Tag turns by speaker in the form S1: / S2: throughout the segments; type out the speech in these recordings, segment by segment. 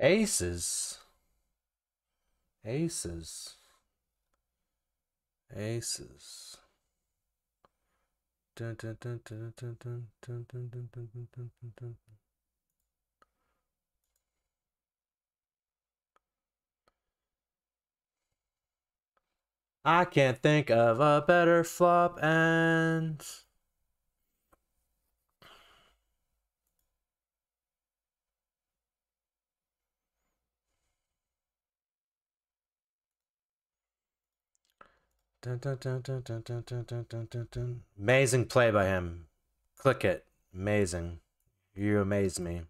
S1: Aces.
S2: Aces. Aces. Dun, dun, dun, dun, dun, dun, dun, dun, dun, dun, dun, dun,
S3: I can't think of a better flop and...
S2: Dun, dun, dun,
S3: Amazing play by him. Click it. Amazing. You amaze me.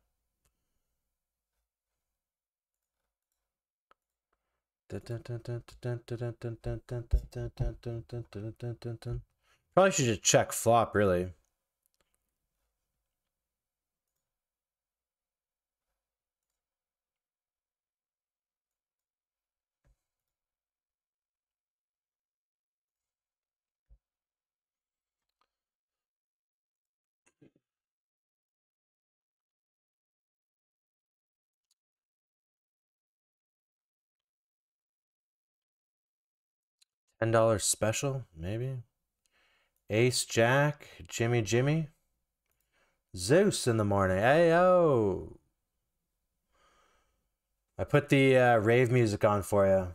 S3: Probably should just check flop, really. $10 special, maybe. Ace Jack, Jimmy Jimmy. Zeus in the morning. ayo. I put the uh, rave music on for you.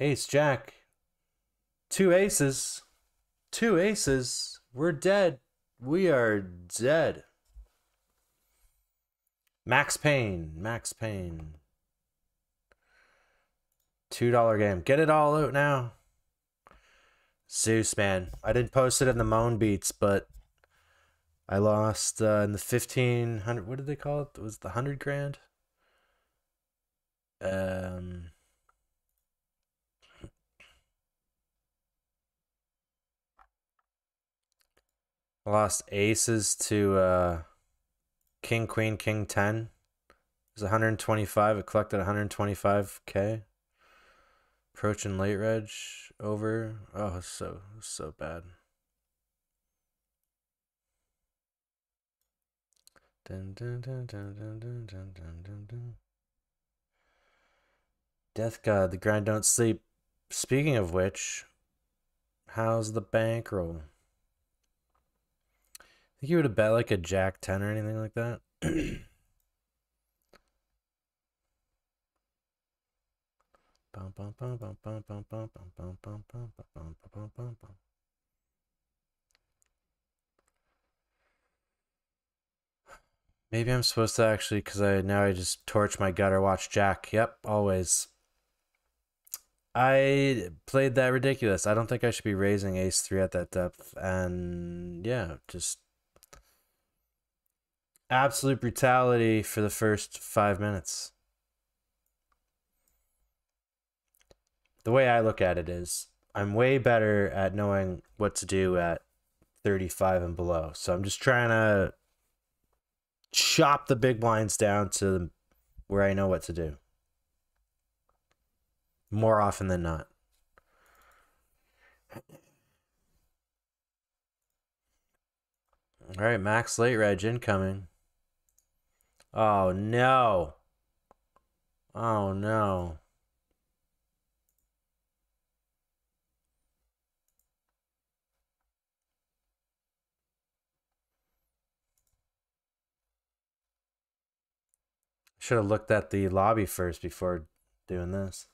S3: Ace Jack. Two aces. Two aces. We're dead. We are dead. Max Payne. Max Payne. $2 game. Get it all out now. Zeus, man. I didn't post it in the Moan Beats, but I lost uh, in the 1500. What did they call it? it was the 100 grand? Um. I lost aces to uh, king, queen, king, 10. It was 125. It collected 125k. Approaching late reg over. Oh, so so bad.
S2: Dun, dun, dun, dun, dun, dun, dun, dun, dun.
S3: Death God, the grind don't sleep. Speaking of which, how's the bankroll? I think you would have bet like a jack ten or anything like that. Maybe I'm supposed to actually, because I now I just torch my gutter watch Jack. Yep, always. I played that ridiculous. I don't think I should be raising ace three at that depth. And yeah, just absolute brutality for the first five minutes. the way I look at it is I'm way better at knowing what to do at 35 and below. So I'm just trying to chop the big blinds down to where I know what to do. More often than not. All right, max late reg incoming. Oh no. Oh no. Should have looked at the lobby first before doing this.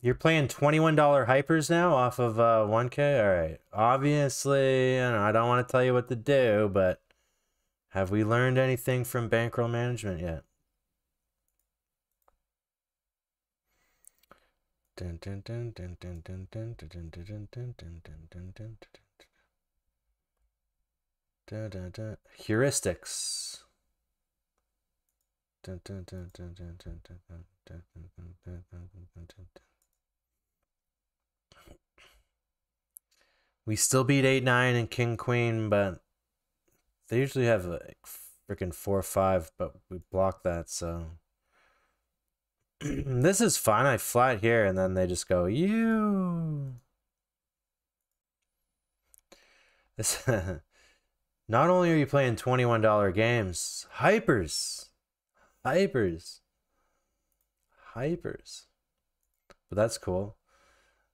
S3: You're playing $21 hypers now off of uh, 1K? All right. Obviously, I don't want to tell you what to do, but have we learned anything from bankroll management yet? Dun, dun, dun, Da, da, da. Heuristics. We still beat 8 9 and King Queen, but they usually have like freaking 4 5, but we block that, so. this is fine. I flat here, and then they just go, you. This. Not only are you playing $21 games, hypers. Hypers. Hypers. But that's cool.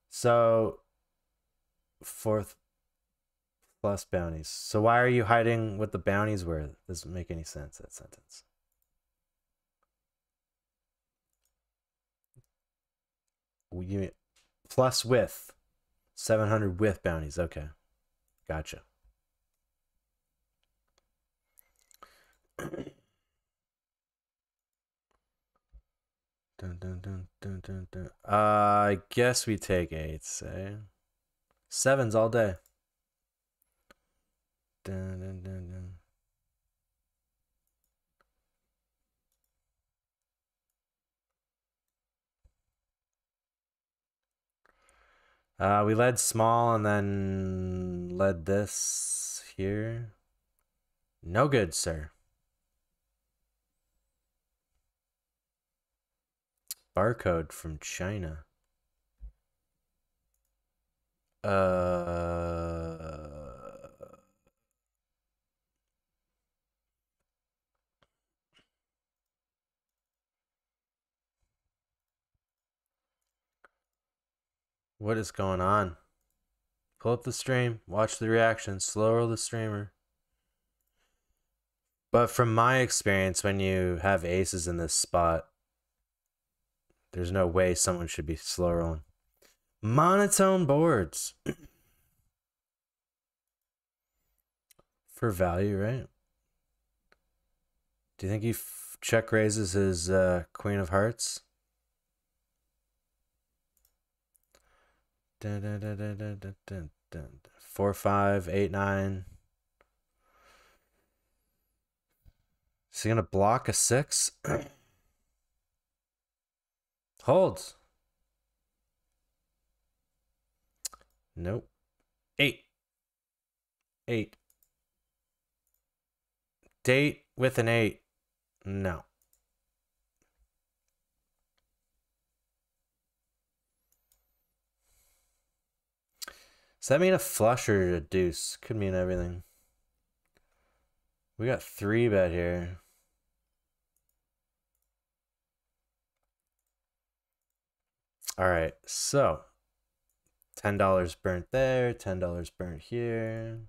S3: So, fourth plus bounties. So why are you hiding what the bounties were? Doesn't make any sense, that sentence. We, plus with. 700 with bounties. Okay. Gotcha. dun, dun, dun, dun, dun, dun. Uh, I guess we take eights, eh? Sevens all day. Dun, dun, dun, dun. Uh, we led small and then led this here. No good, sir. Barcode from China. Uh, what is going on? Pull up the stream, watch the reaction, slow roll the streamer. But from my experience, when you have aces in this spot, there's no way someone should be slow rolling. Monotone boards. For value, right? Do you think he check raises his uh, Queen of Hearts? Dun, dun, dun, Four, five, eight, nine. Is he gonna block a six? Holds. Nope. Eight. Eight. Date with an eight. No. Does that mean a flush or a deuce? Could mean everything. We got three bet here. All right, so $10 burnt there, $10 burnt here.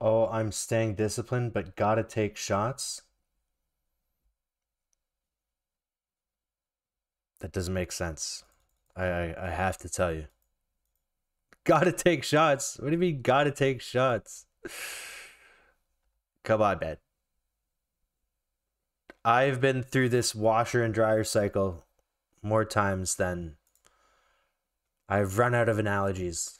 S3: Oh, I'm staying disciplined, but gotta take shots. That doesn't make sense. I, I, I have to tell you. Gotta take shots. What do you mean, gotta take shots? Come on, man. I've been through this washer and dryer cycle more times than I've run out of analogies.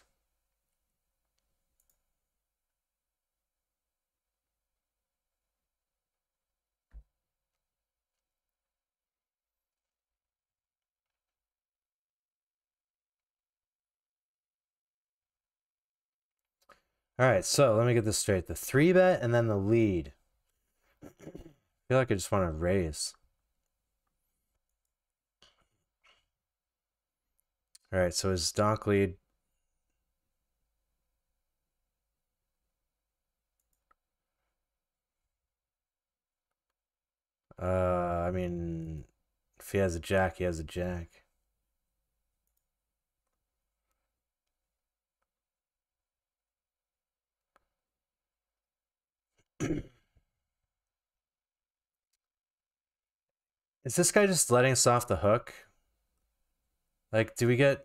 S3: All right, so let me get this straight. The three bet and then the lead. I feel like I just want to raise. All right, so his donk lead. Uh, I mean, if he has a jack, he has a jack. Is this guy just letting us off the hook? Like, do we get...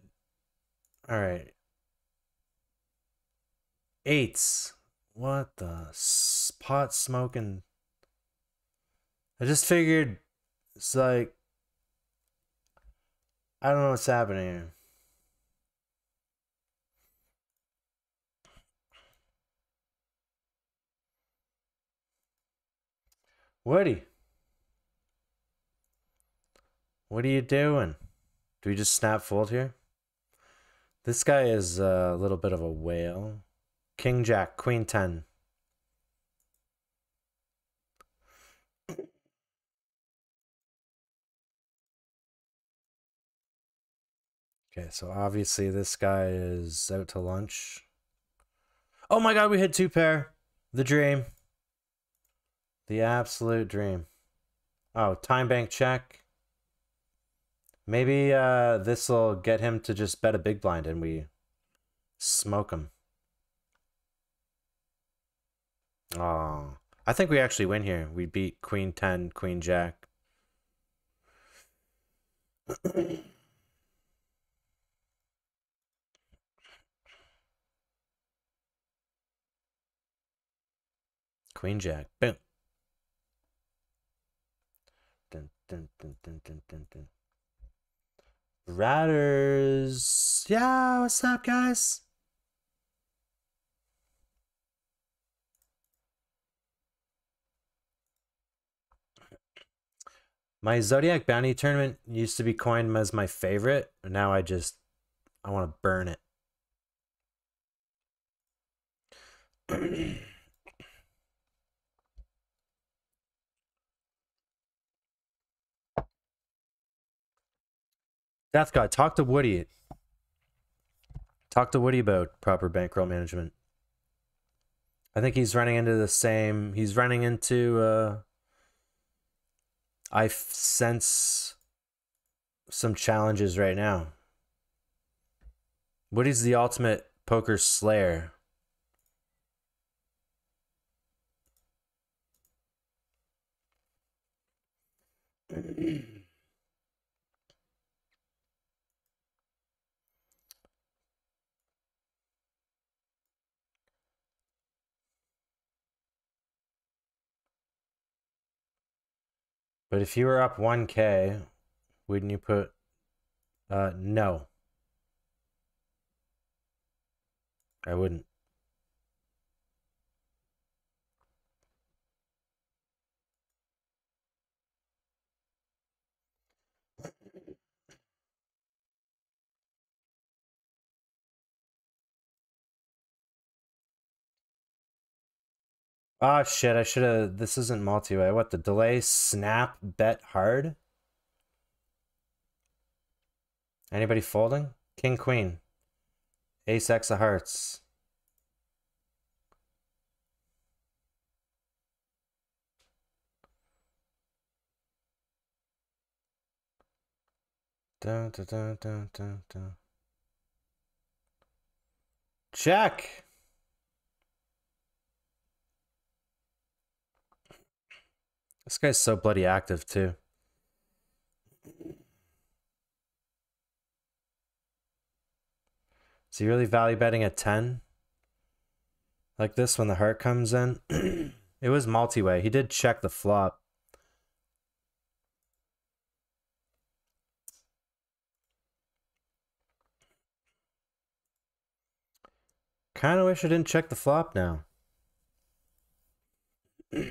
S3: Alright. Eights. What the... Pot smoking... I just figured... It's like... I don't know what's happening here. Woody. What are you doing? Do we just snap fold here? This guy is a little bit of a whale. King Jack, Queen 10. Okay, so obviously this guy is out to lunch. Oh my god, we hit two pair. The dream. The absolute dream. Oh, time bank check. Maybe uh, this will get him to just bet a big blind and we smoke him. Oh, I think we actually win here. We beat queen 10, queen jack. queen jack. Boom. dun, dun, dun, dun, dun, dun. Yeah, what's up, guys? My Zodiac Bounty Tournament used to be coined as my favorite. Now I just, I want to burn it. That's God. Talk to Woody. Talk to Woody about proper bankroll management. I think he's running into the same. He's running into. Uh, I sense some challenges right now. Woody's the ultimate poker slayer. But if you were up 1k, wouldn't you put uh, no? I wouldn't. Ah, oh, shit, I should have... This isn't multi-way. What, the delay, snap, bet hard? Anybody folding? King, queen. Ace, X of hearts.
S2: Dun, dun, dun, dun, dun, dun.
S3: Check! This guy's so bloody active, too. Is he really value betting at 10? Like this when the heart comes in? it was multi-way. He did check the flop. Kinda wish I didn't check the flop now.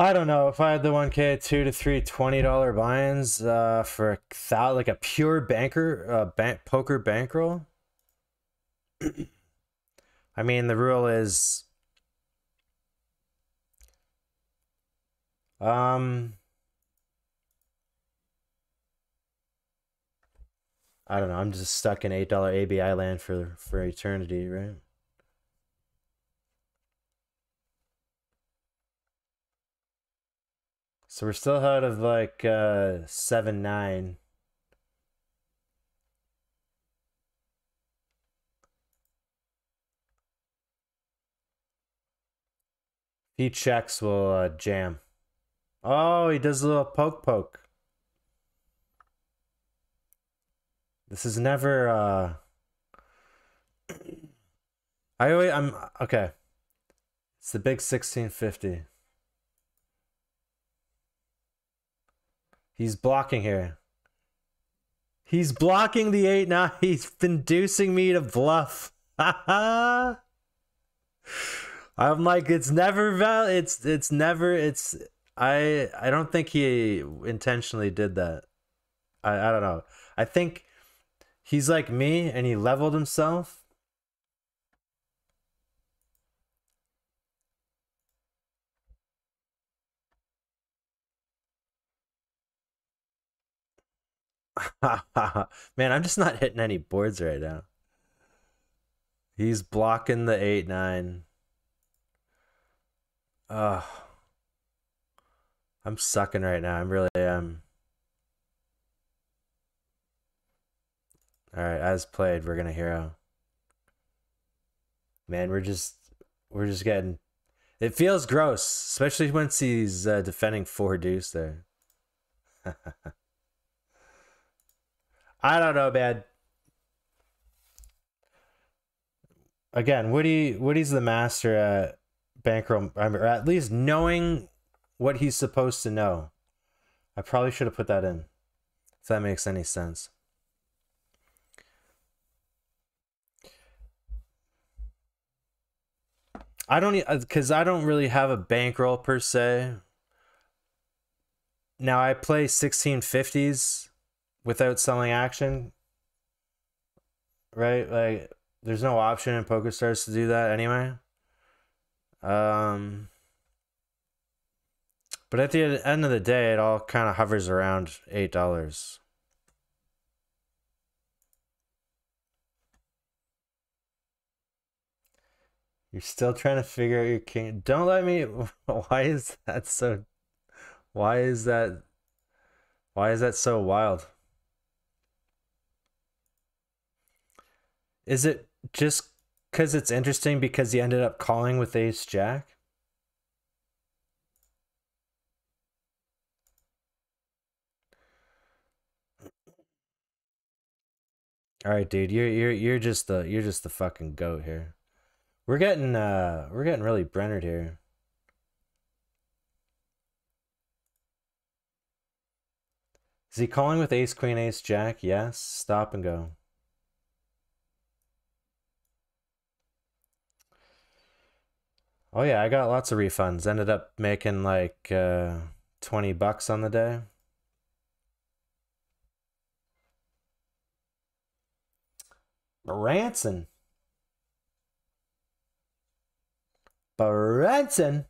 S3: I don't know if I had the 1k two to three twenty dollar buy-ins uh, for a thou like a pure banker uh, bank poker bankroll. I mean the rule is um I don't know I'm just stuck in eight dollar ABI land for for eternity right. So we're still out of like uh, 7 9. He checks, will uh, jam. Oh, he does a little poke poke. This is never. Uh... I always, I'm okay. It's the big 1650. He's blocking here. He's blocking the eight now. He's inducing me to bluff. I'm like, it's never val. It's it's never. It's I. I don't think he intentionally did that. I I don't know. I think he's like me, and he leveled himself, Man, I'm just not hitting any boards right now. He's blocking the 8 9. Ugh. I'm sucking right now. I'm really am. Um, all right, as played, we're gonna hero. Man, we're just we're just getting. It feels gross, especially once he's uh, defending four deuce there. I don't know, man. Again, Woody Woody's the master at bankroll, or at least knowing what he's supposed to know. I probably should have put that in, if that makes any sense. I don't because uh, I don't really have a bankroll per se. Now I play 1650s without selling action, right? Like, there's no option in PokerStars to do that anyway. Um, but at the end of the day, it all kind of hovers around eight dollars. You're still trying to figure out your king. Don't let me. Why is that so? Why is that? Why is that so wild? Is it just because it's interesting because he ended up calling with Ace Jack? All right, dude, you're you're you're just the you're just the fucking goat here. We're getting uh we're getting really Brennard here. Is he calling with ace queen ace jack? Yes. Stop and go. Oh yeah, I got lots of refunds. Ended up making like uh, 20 bucks on the day. Branson. Branson.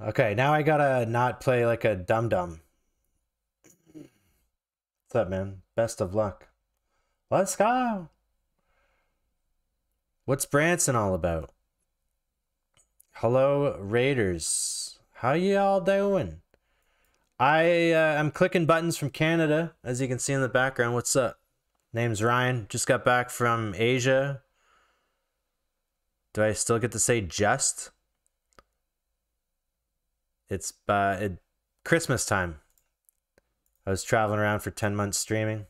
S3: Okay, now I gotta not play like a dum dum. What's up, man? Best of luck. Let's go. What's Branson all about? Hello, Raiders. How y'all doing? I uh, I'm clicking buttons from Canada, as you can see in the background. What's up? Name's Ryan. Just got back from Asia. Do I still get to say just? It's uh, it, Christmas time. I was traveling around for 10 months streaming.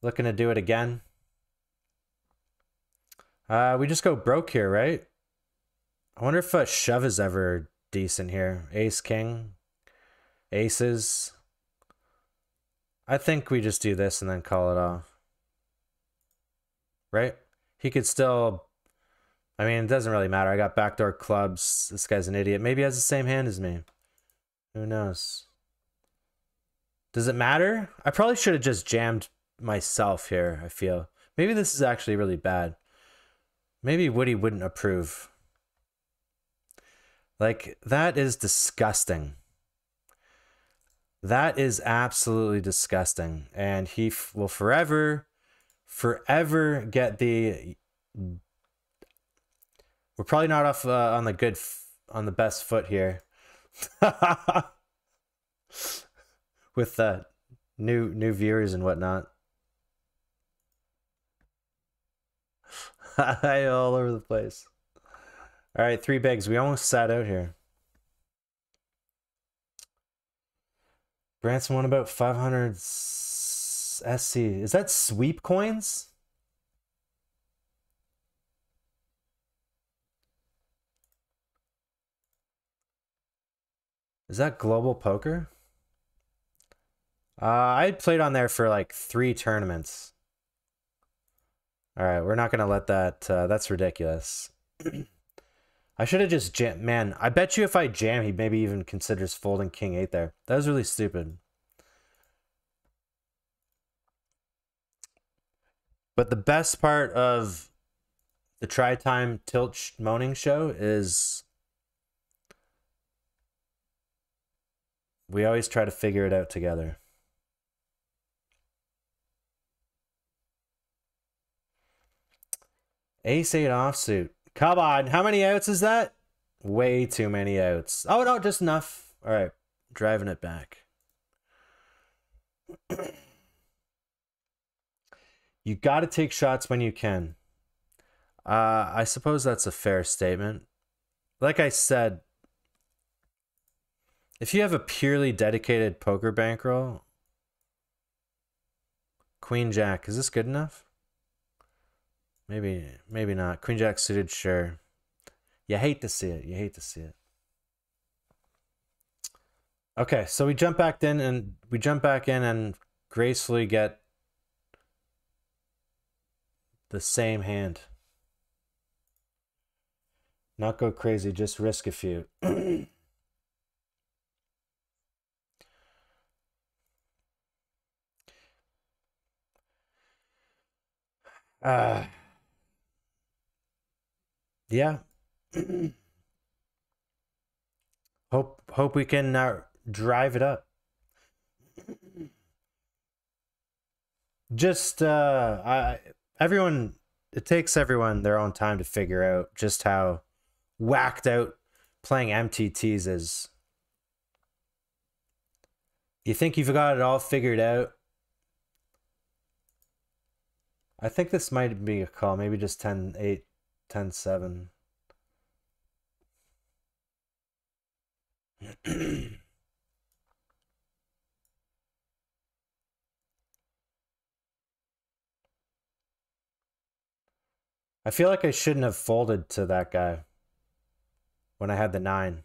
S3: Looking to do it again. Uh, we just go broke here, right? I wonder if a shove is ever decent here. Ace, king, aces. I think we just do this and then call it off. Right? He could still... I mean, it doesn't really matter. I got backdoor clubs. This guy's an idiot. Maybe he has the same hand as me. Who knows? Does it matter? I probably should have just jammed myself here, I feel. Maybe this is actually really bad. Maybe Woody wouldn't approve. Like, that is disgusting. That is absolutely disgusting. And he will forever, forever get the. We're probably not off uh, on the good, on the best foot here. With the new new viewers and whatnot. all over the place. All right, three bags. We almost sat out here. Branson won about 500 SC. Is that sweep coins? Is that global poker? Uh, I played on there for like three tournaments. All right, we're not going to let that. Uh, that's ridiculous. I should have just jam. Man, I bet you if I jam, he maybe even considers folding king eight there. That was really stupid. But the best part of the try time tilt sh moaning show is we always try to figure it out together. Ace 8 offsuit. Come on. How many outs is that? Way too many outs. Oh, no, just enough. All right. Driving it back. you got to take shots when you can. Uh, I suppose that's a fair statement. Like I said, if you have a purely dedicated poker bankroll, Queen Jack, is this good enough? Maybe, maybe not. Queen Jack suited, sure. You hate to see it. You hate to see it. Okay, so we jump back in and we jump back in and gracefully get the same hand. Not go crazy, just risk a few. uh yeah hope hope we can uh, drive it up just uh I, everyone it takes everyone their own time to figure out just how whacked out playing mtts is you think you've got it all figured out i think this might be a call maybe just 10 8 10 7. I feel like I shouldn't have folded to that guy when I had the nine.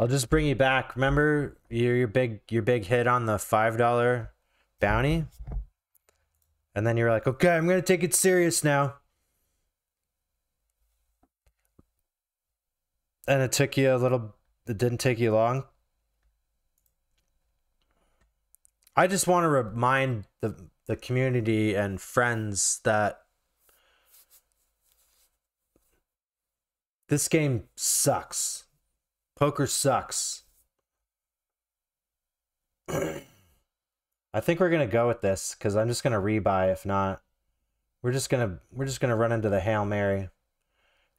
S3: I'll just bring you back. Remember your your big your big hit on the five dollar bounty? And then you're like, okay, I'm gonna take it serious now. And it took you a little it didn't take you long. I just want to remind the the community and friends that this game sucks. Poker sucks. I think we're gonna go with this because I'm just gonna rebuy. If not, we're just gonna we're just gonna run into the hail mary,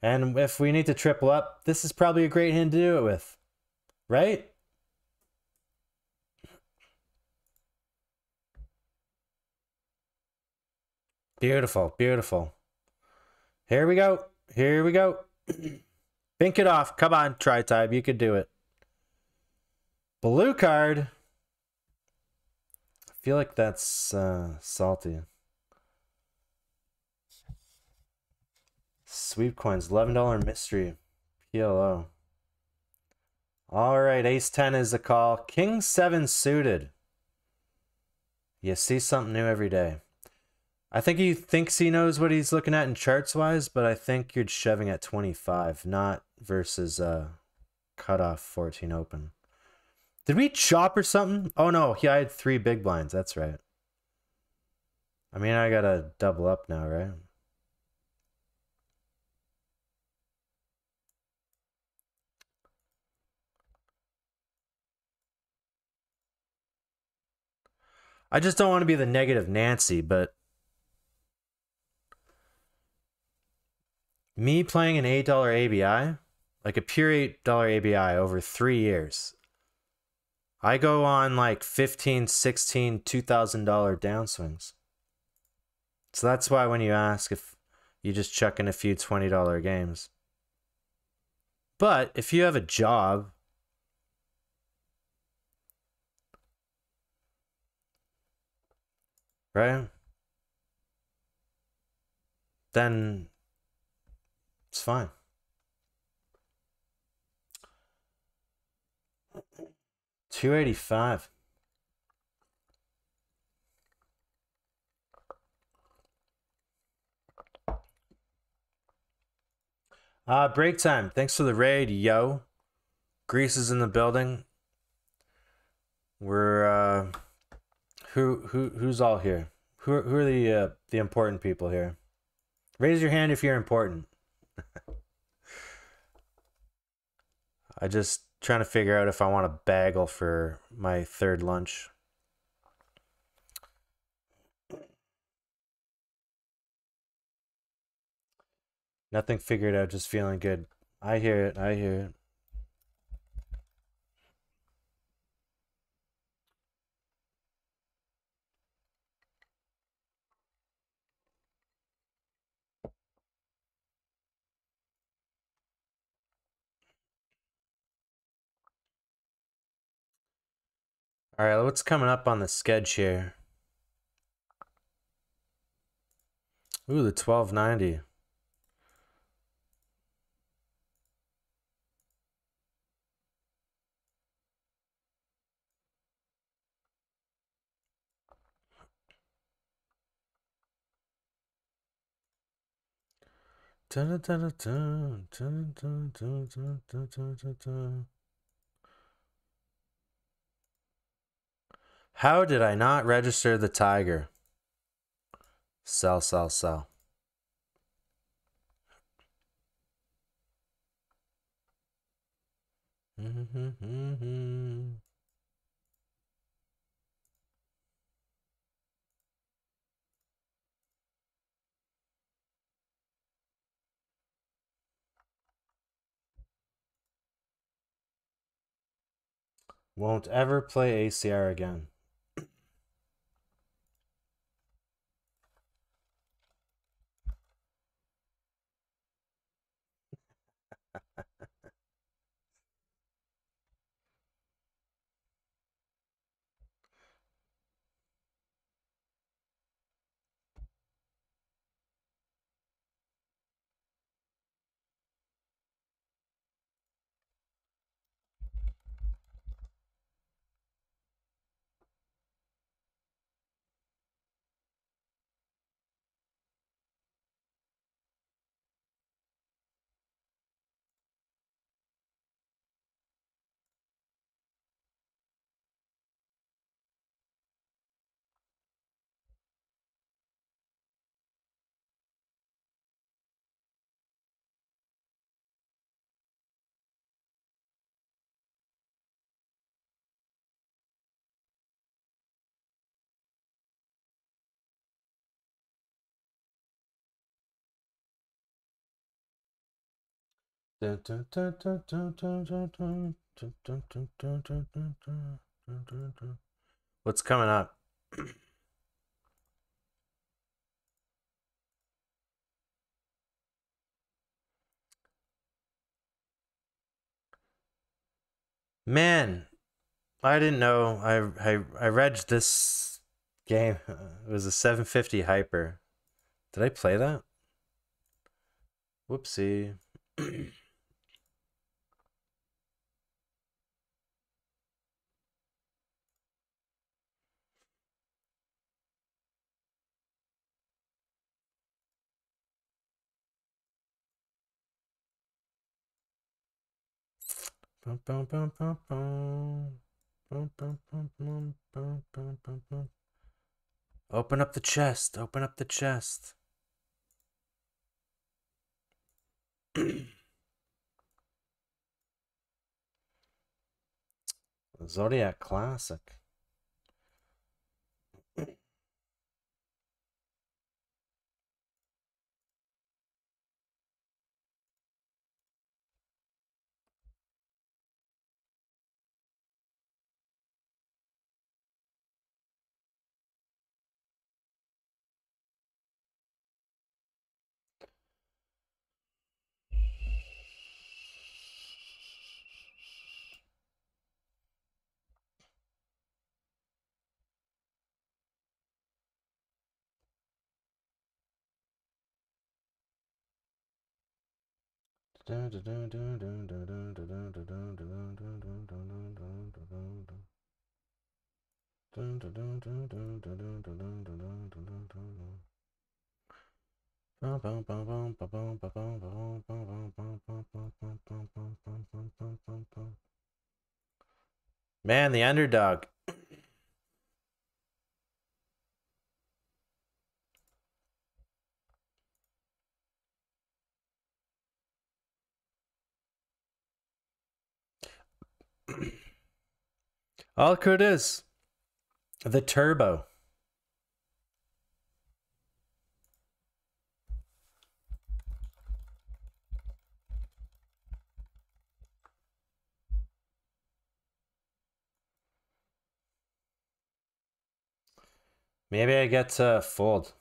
S3: and if we need to triple up, this is probably a great hand to do it with, right? Beautiful, beautiful. Here we go. Here we go. Pink it off. Come on, Tri-Type. You can do it. Blue card. I feel like that's uh, salty. Sweep coins. $11 mystery. PLO. All right. Ace 10 is the call. King 7 suited. You see something new every day. I think he thinks he knows what he's looking at in charts wise, but I think you're shoving at 25, not versus uh, cutoff 14 open. Did we chop or something? Oh no, he I had three big blinds. That's right. I mean, I gotta double up now, right? I just don't want to be the negative Nancy, but me playing an $8 ABI like a pure eight dollar ABI over three years. I go on like 15, 16, $2,000 downswings. So that's why when you ask if you just chuck in a few $20 games. But if you have a job, right? Then it's fine. 285. Uh, break time. Thanks for the raid, yo. Grease is in the building. We're uh, who who who's all here? Who who are the uh, the important people here? Raise your hand if you're important. I just trying to figure out if I want a bagel for my third lunch. Nothing figured out, just feeling good. I hear it, I hear it. All right, what's coming up on the sketch here? Ooh, the 1290. How did I not register the tiger? Sell, sell, sell. Won't ever play ACR again. What's coming up? Man, I didn't know. I I I read this game. It was a 750 hyper. Did I play that? Whoopsie.
S2: Open
S3: up the chest. Open up the chest.
S2: Zodiac Classic. Man,
S3: the underdog. All is The turbo. Maybe I get to fold.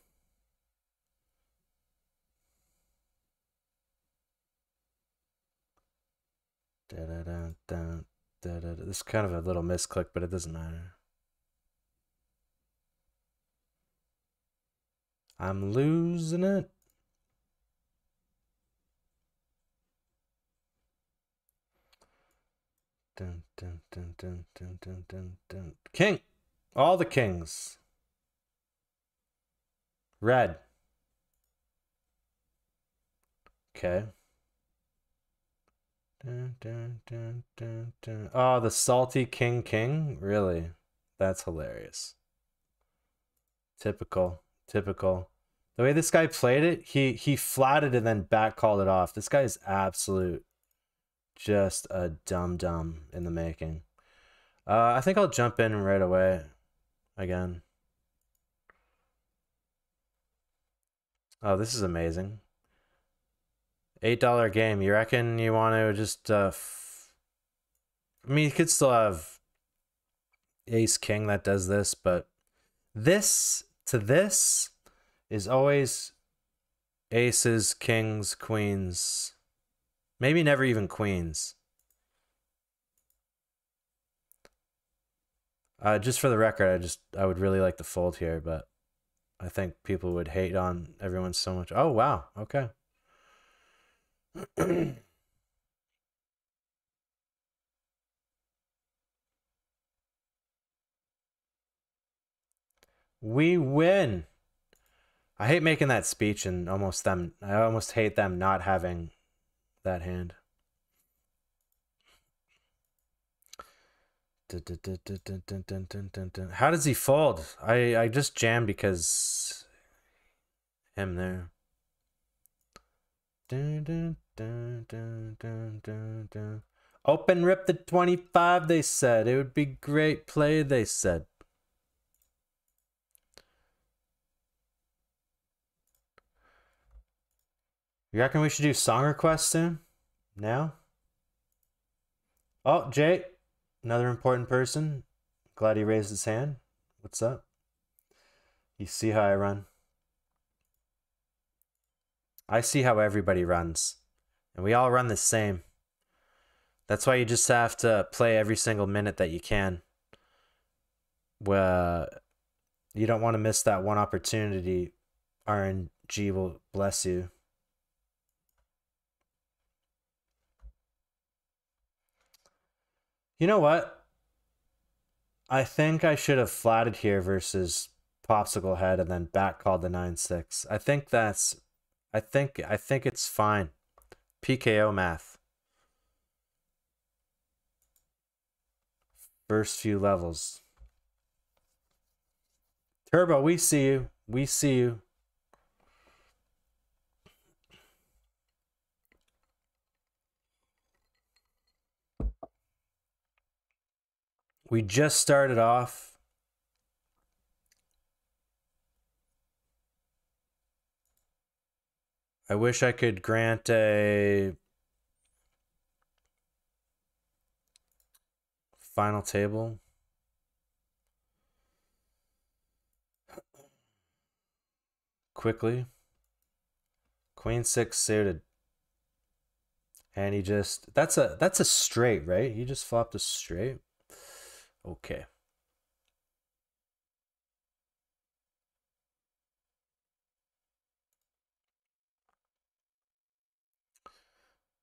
S3: Da, da, da, Da, da, da. This is kind of a little misclick, but it doesn't matter. I'm
S2: losing it.
S3: Dun, dun, dun, dun, dun, dun, dun, dun. King! All the kings. Red. Okay. Oh, the salty King King? Really? That's hilarious. Typical. Typical. The way this guy played it, he he flatted and then back called it off. This guy is absolute just a dumb dumb in the making. Uh, I think I'll jump in right away again. Oh, this is amazing. Eight dollar game. You reckon you want to just? Uh, I mean, you could still have Ace King that does this, but this to this is always aces, kings, queens. Maybe never even queens. Uh, just for the record, I just I would really like to fold here, but I think people would hate on everyone so much. Oh wow, okay we win. I hate making that speech and almost them. I almost hate them not having that hand. How does he fold? I, I just jam because him there. Dun, dun, dun, Open rip the 25, they said. It would be great play, they said. You reckon we should do song requests soon? Now? Oh, Jay, another important person. Glad he raised his hand. What's up? You see how I run. I see how everybody runs. And we all run the same. That's why you just have to play every single minute that you can. Well, you don't want to miss that one opportunity. RNG will bless you. You know what? I think I should have flatted here versus popsicle head and then back called the 9-6. I think that's I think I think it's fine. PKO math. First few levels. Turbo, we see you. We see you. We just started off I wish I could grant a final table. Quickly. Queen six suited. And he just that's a that's a straight, right? He just flopped a straight. Okay.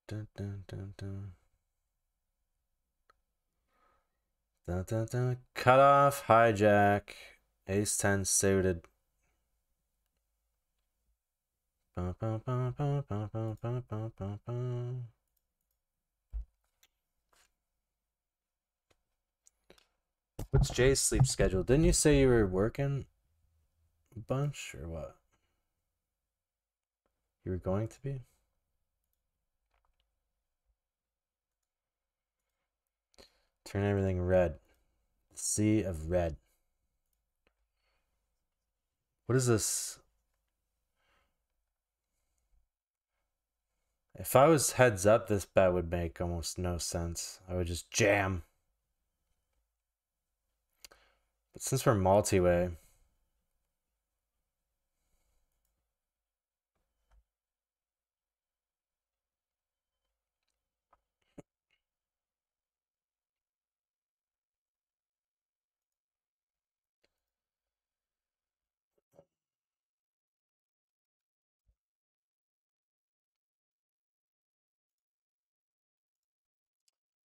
S2: Dun, dun, dun,
S3: dun. Dun, dun, dun. Cut off, hijack, ace 10 suited.
S2: Bum, bum, bum, bum, bum, bum, bum, bum, bum,
S3: What's Jay's sleep schedule? Didn't you say you were working a bunch or what? You were going to be? Turn everything red. Sea of red. What is this? If I was heads up, this bet would make almost no sense. I would just jam. But since we're multi-way,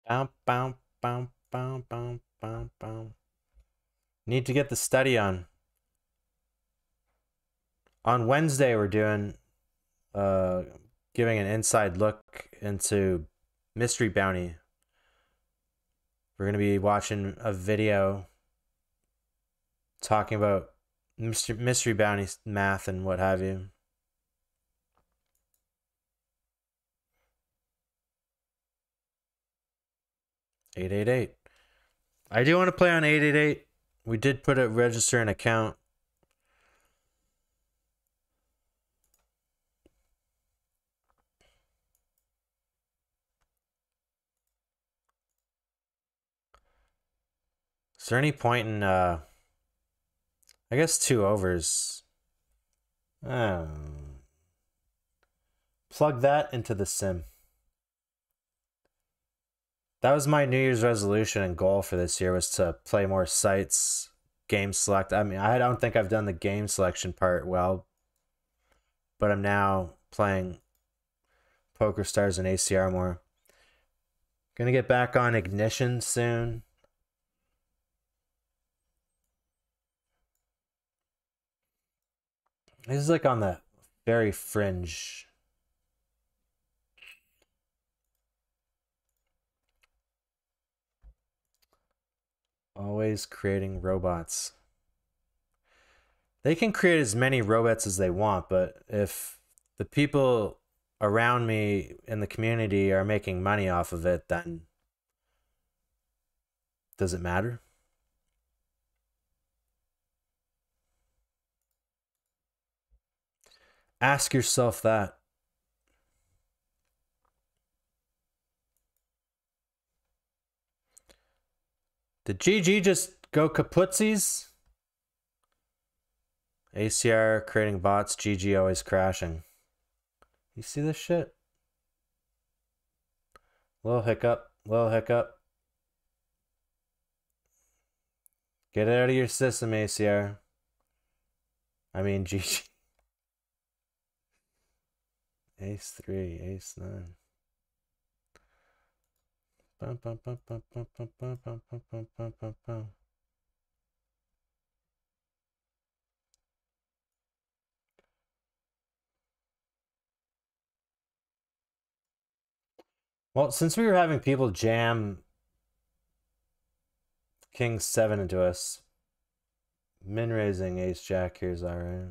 S3: Bow, bow, bow, bow, bow, bow, bow. Need to get the study on. On Wednesday, we're doing, uh, giving an inside look into Mystery Bounty. We're going to be watching a video talking about mystery, mystery bounty math and what have you. 888. I do want to play on 888. We did put a register an account. Is there any point in, uh, I guess two overs. Um, plug that into the sim that was my New Year's resolution and goal for this year was to play more sites, game select. I mean, I don't think I've done the game selection part well, but I'm now playing Poker Stars and ACR more. Gonna get back on Ignition soon. This is like on the very fringe Always creating robots. They can create as many robots as they want, but if the people around me in the community are making money off of it, then does it matter? Ask yourself that. Did GG just go kaputsies? ACR creating bots, GG always crashing. You see this shit? Little hiccup, little hiccup. Get it out of your system, ACR. I mean, GG. Ace 3, Ace 9. Well, since we were having people jam King 7 into us, min raising ace jack here is alright.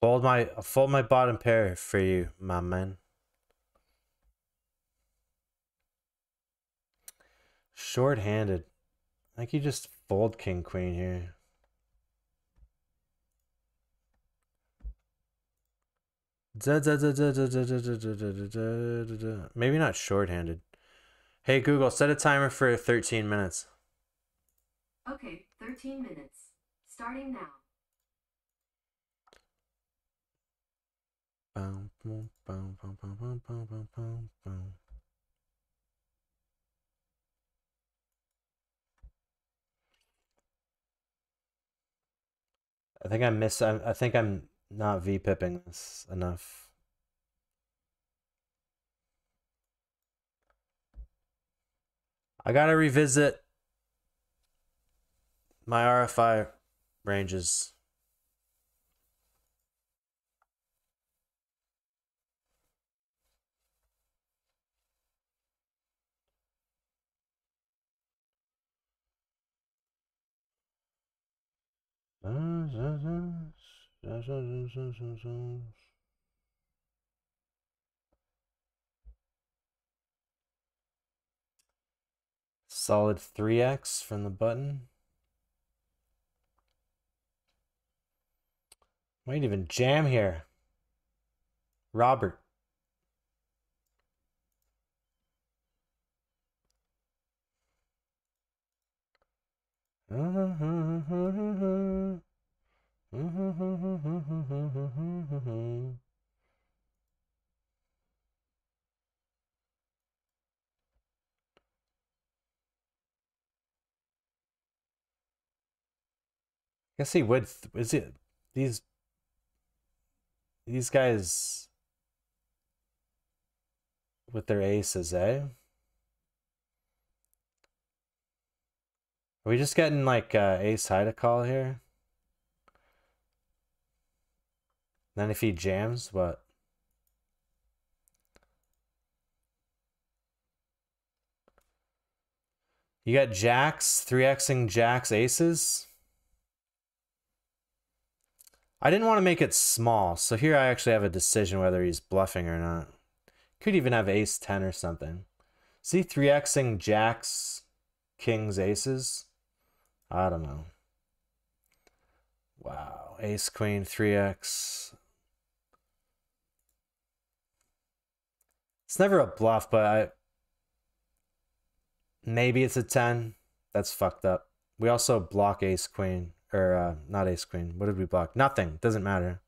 S3: Fold my fold my bottom pair for you, my man. Short-handed. I think you just fold king queen here. Maybe not short-handed. Hey Google, set a timer for 13 minutes.
S4: Okay, 13 minutes.
S2: Starting now.
S3: I think I miss. I, I think I'm not v pipping this enough. I gotta revisit my RFI ranges.
S2: Solid
S3: 3x from the button. Might even jam here. Robert. guess he would. Is it these these guys with their aces, eh? Are we just getting like uh, ace high to call here? Then if he jams, what? You got jacks, 3xing jacks, aces. I didn't want to make it small, so here I actually have a decision whether he's bluffing or not. Could even have ace 10 or something. See, 3xing jacks, kings, aces. I don't know. Wow. Ace, queen, 3x. It's never a bluff, but I... Maybe it's a 10. That's fucked up. We also block ace, queen. Or, uh, not ace, queen. What did we block? Nothing. Doesn't matter.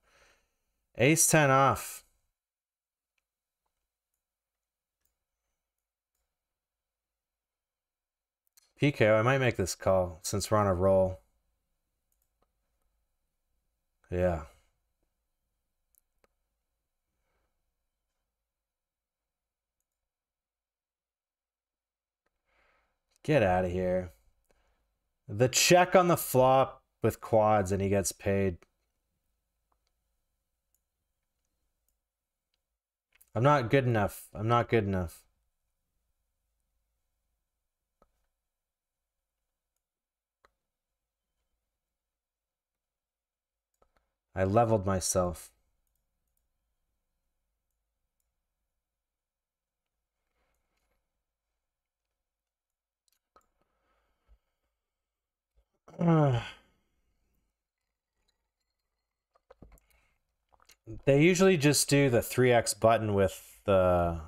S3: Ace 10 off. PKO, I might make this call since we're on a roll. Yeah. Get out of here. The check on the flop with quads and he gets paid. I'm not good enough. I'm not good enough. I leveled myself. they usually just do the 3x button with the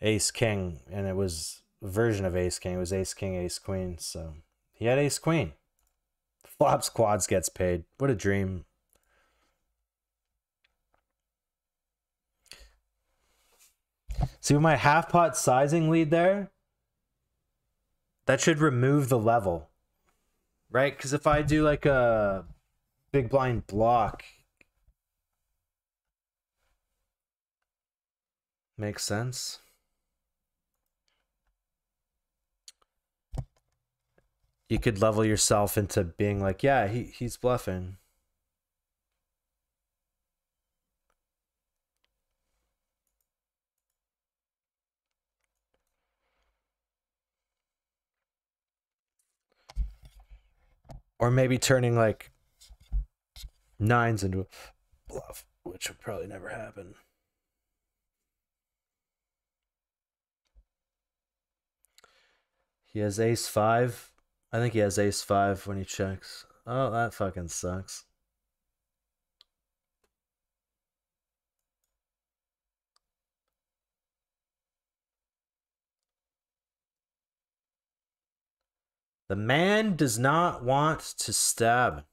S3: ace king and it was version of ace king it was ace king ace queen so he had ace queen Flops Quads gets paid. What a dream. See my half pot sizing lead there? That should remove the level. Right? Because if I do like a big blind block. Makes sense. you could level yourself into being like, yeah, he, he's bluffing. Or maybe turning like nines into a bluff, which would probably never happen. He has ace five. I think he has ace five when he checks. Oh, that fucking sucks. The man does not want to stab.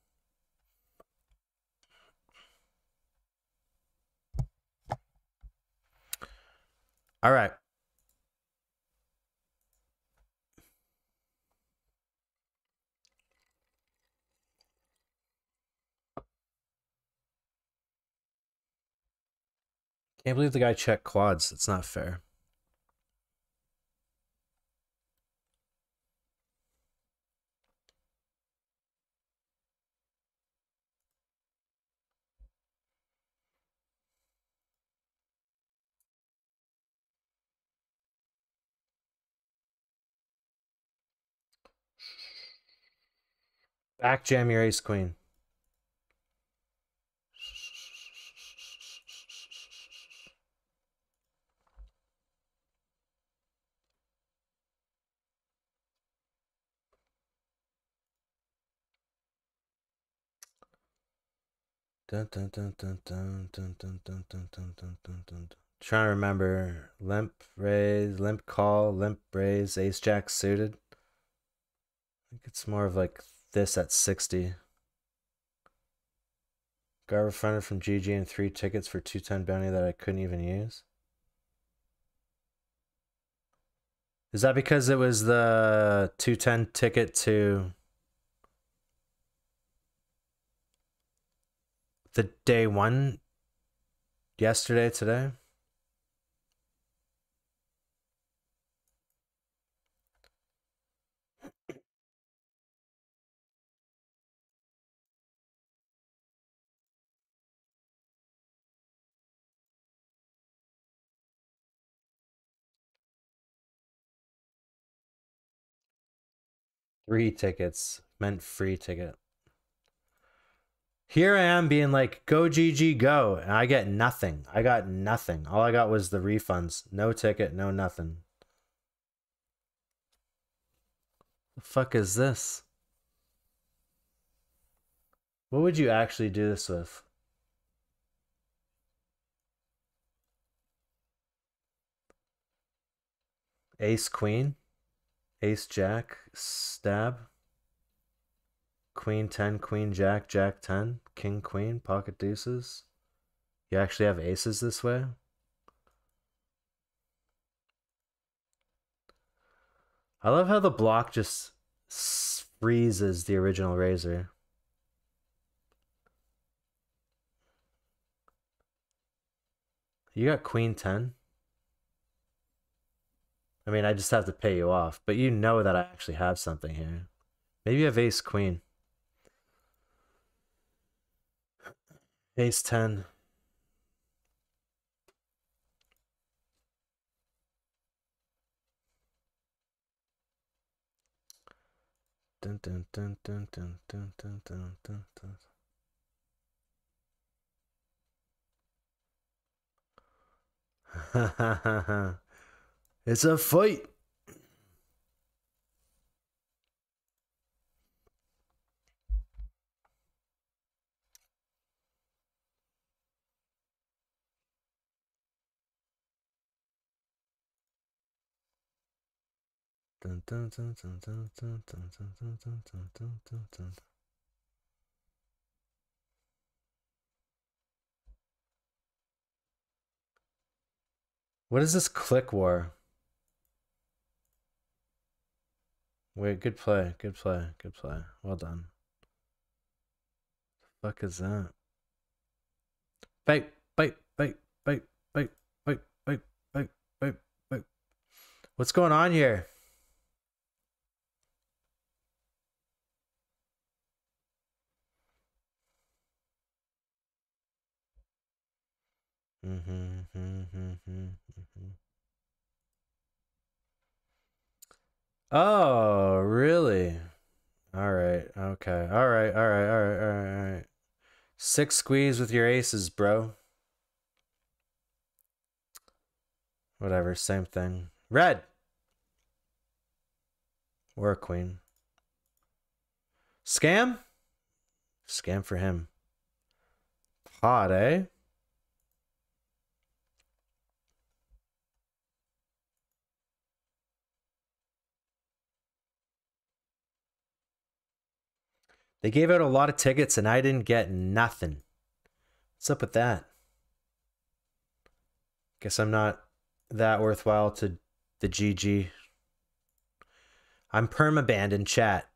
S3: All right. Can't believe the guy checked quads. That's not fair. Back jam your ace queen.
S2: Trying
S3: to remember limp raise, limp call, limp raise, ace jack suited. I think it's more of like this at 60. Garver fronted from GG and three tickets for 210 bounty that I couldn't even use. Is that because it was the 210 ticket to the day one yesterday, today. Three tickets meant free ticket. Here I am being like, go GG, go. And I get nothing. I got nothing. All I got was the refunds. No ticket, no nothing. The fuck is this? What would you actually do this with? Ace Queen? Ace Jack? Stab? Queen 10, Queen Jack, Jack 10, King Queen, pocket deuces. You actually have aces this way? I love how the block just freezes the original raiser. You got queen 10. I mean, I just have to pay you off, but you know that I actually have something here. Maybe you have ace queen. Ace 10.
S2: Dun, dun, dun, dun, dun, dun, dun, dun, dun, dun.
S3: it's a fight. What is this click war? Wait, good play, good play, good play. Well done. The fuck is that? Bite, bite, bite, bite, bite, bite, bite, bite, bite. What's going on here? Mm-hmm, mm-hmm, mm-hmm, oh, really? All right. Okay. All right. All right. All right. All right. All right. Six squeeze with your aces, bro. Whatever. Same thing. Red. Or a queen. Scam? Scam for him. Hot, eh? They gave out a lot of tickets and I didn't get nothing. What's up with that? Guess I'm not that worthwhile to the GG. I'm perma-banned in chat.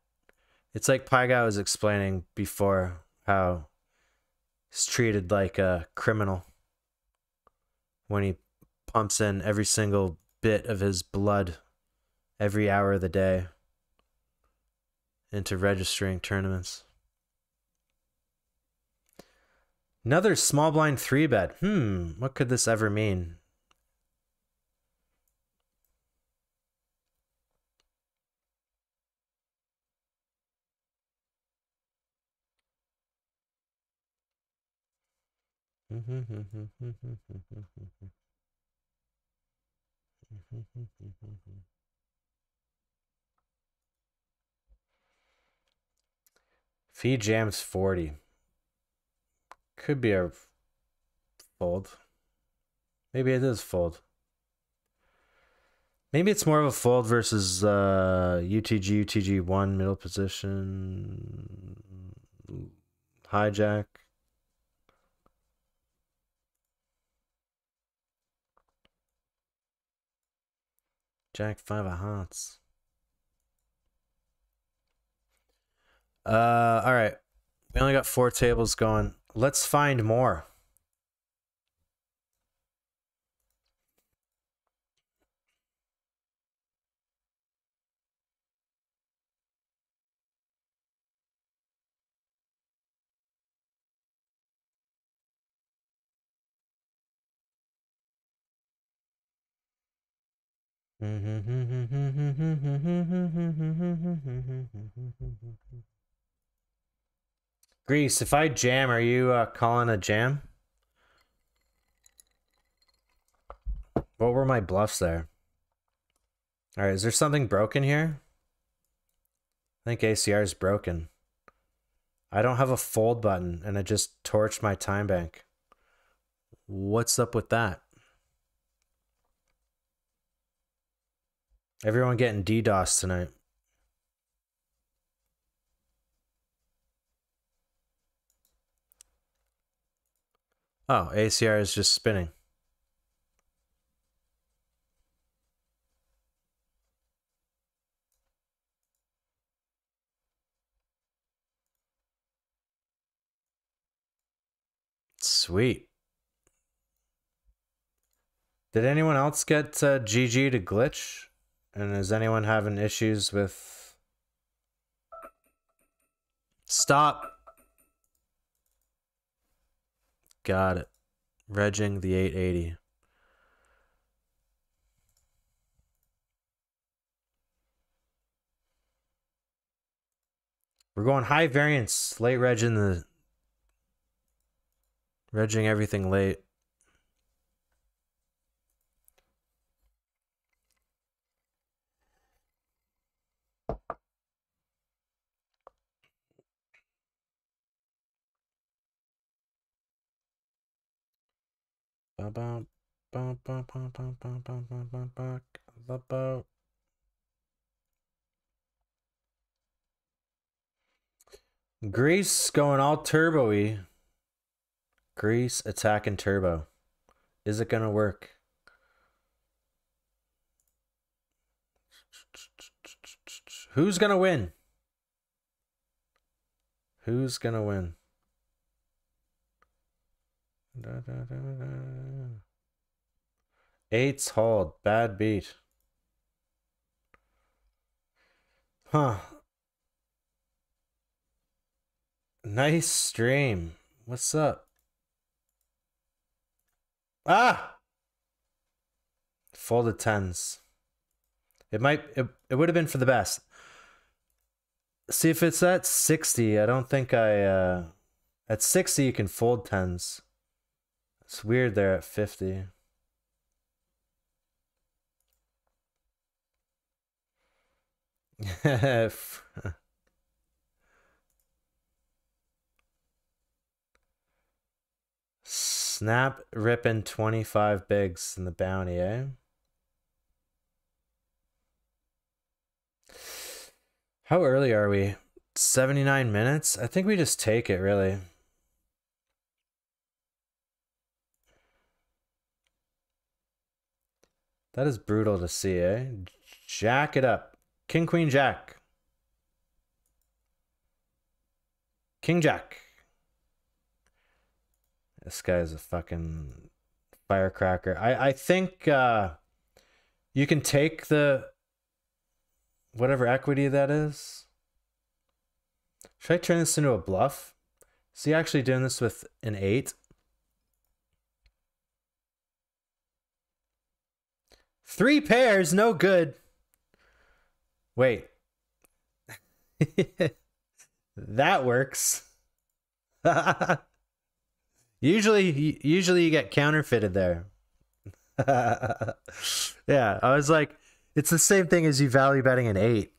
S3: It's like Pyga was explaining before how he's treated like a criminal when he pumps in every single bit of his blood every hour of the day into registering tournaments. Another small blind three bet. Hmm, what could this ever mean? Fee jams 40. Could be a fold. Maybe it is fold. Maybe it's more of a fold versus uh, UTG, UTG one middle position, hijack. Jack five of hearts. Uh, all right. We only got four tables going. Let's find more.
S2: Mm-hmm.
S3: Grease, if I jam, are you uh, calling a jam? What were my bluffs there? All right, is there something broken here? I think ACR is broken. I don't have a fold button, and it just torched my time bank. What's up with that? Everyone getting DDoS tonight. Oh, ACR is just spinning. Sweet. Did anyone else get uh, GG to glitch? And is anyone having issues with... Stop! Got it. Regging the 880. We're going high variance, late regging the regging everything late.
S2: Ba ba ba ba ba ba ba ba ba ba the boat.
S3: Greece going all turbo-y. Greece attacking turbo. Is it gonna work? Who's gonna win? Who's gonna win? Da, da, da, Eight's hold, bad beat. Huh. Nice stream. What's up? Ah! Folded tens. It might, it, it would have been for the best. See if it's at 60, I don't think I, uh, at 60 you can fold tens. It's weird they're at 50. Snap ripping 25 bigs in the bounty, eh? How early are we? 79 minutes? I think we just take it, really. That is brutal to see, eh? Jack it up. King, Queen, Jack. King Jack. This guy is a fucking firecracker. I, I think uh, you can take the whatever equity that is. Should I turn this into a bluff? Is he actually doing this with an eight? Three pairs, no good. Wait. that works. usually usually you get counterfeited there. yeah, I was like it's the same thing as you value betting an 8.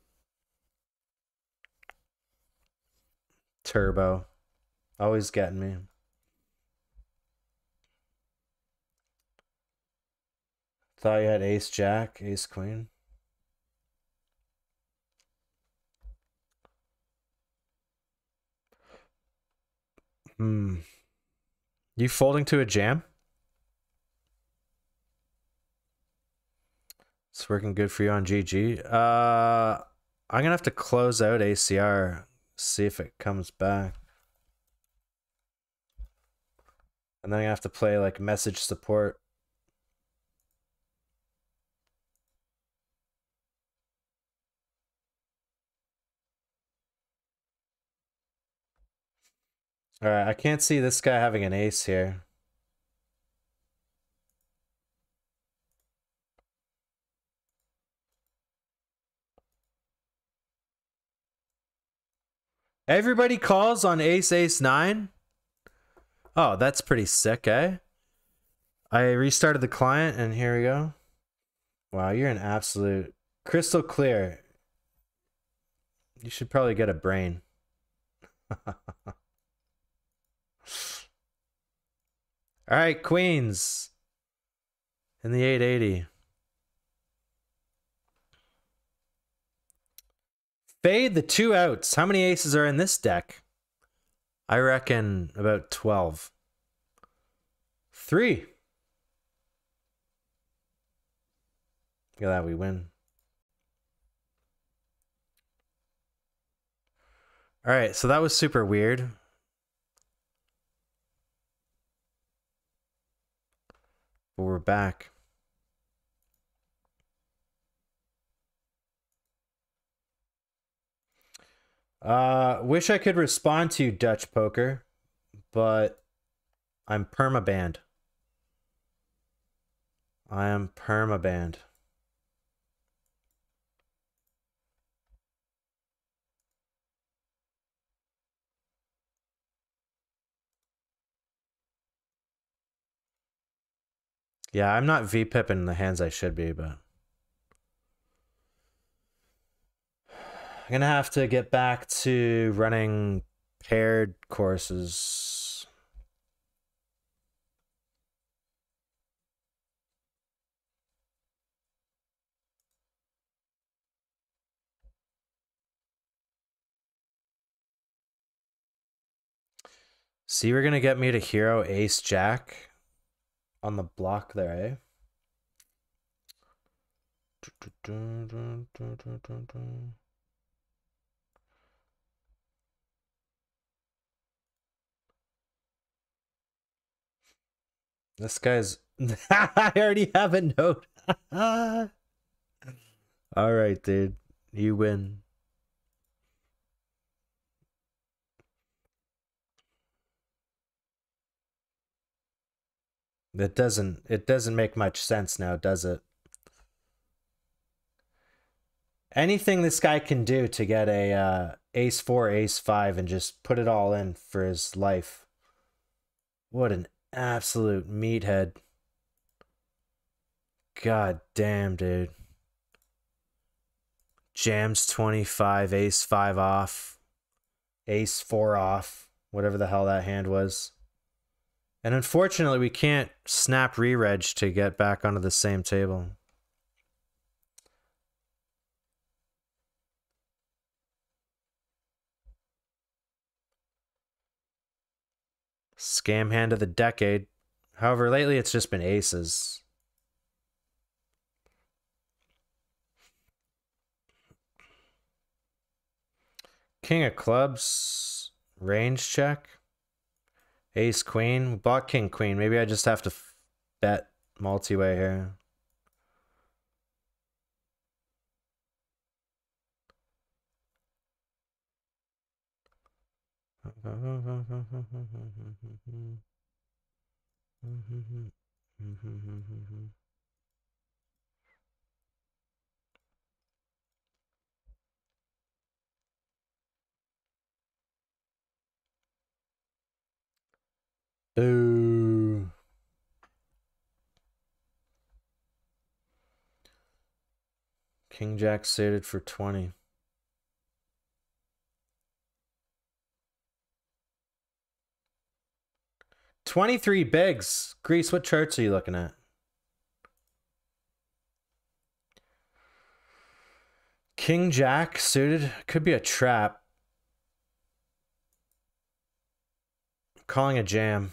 S3: Turbo. Always getting me. Thought you had ace jack, ace queen. Hmm. You folding to a jam? It's working good for you on GG. Uh, I'm gonna have to close out ACR, see if it comes back. And then I have to play like message support. Alright, I can't see this guy having an ace here. Everybody calls on ace, ace, nine? Oh, that's pretty sick, eh? I restarted the client, and here we go. Wow, you're an absolute crystal clear. You should probably get a brain. All right, Queens in the 880. Fade the two outs. How many aces are in this deck? I reckon about 12. Three. Look at that, we win. All right, so that was super weird. But we're back. Uh, wish I could respond to you, Dutch Poker, but I'm permabanned. I am permabanned. Yeah, I'm not VPIP in the hands I should be, but... I'm going to have to get back to running paired courses. See, we're going to get me to hero ace jack on the block there, eh? This guy's. I already have a note. All right, dude. You win. It doesn't it doesn't make much sense now, does it? Anything this guy can do to get a uh, ace four, ace five, and just put it all in for his life. What an absolute meathead. God damn, dude. Jams 25, ace 5 off, ace 4 off, whatever the hell that hand was. And unfortunately, we can't snap re-reg to get back onto the same table. Scam hand of the decade. However, lately it's just been aces. King of clubs, range check. Ace queen. We bought king queen. Maybe I just have to bet multi-way here.
S2: Oh.
S3: King Jack suited for 20. Twenty-three bigs. Grease, what charts are you looking at? King Jack suited. Could be a trap. I'm calling a jam.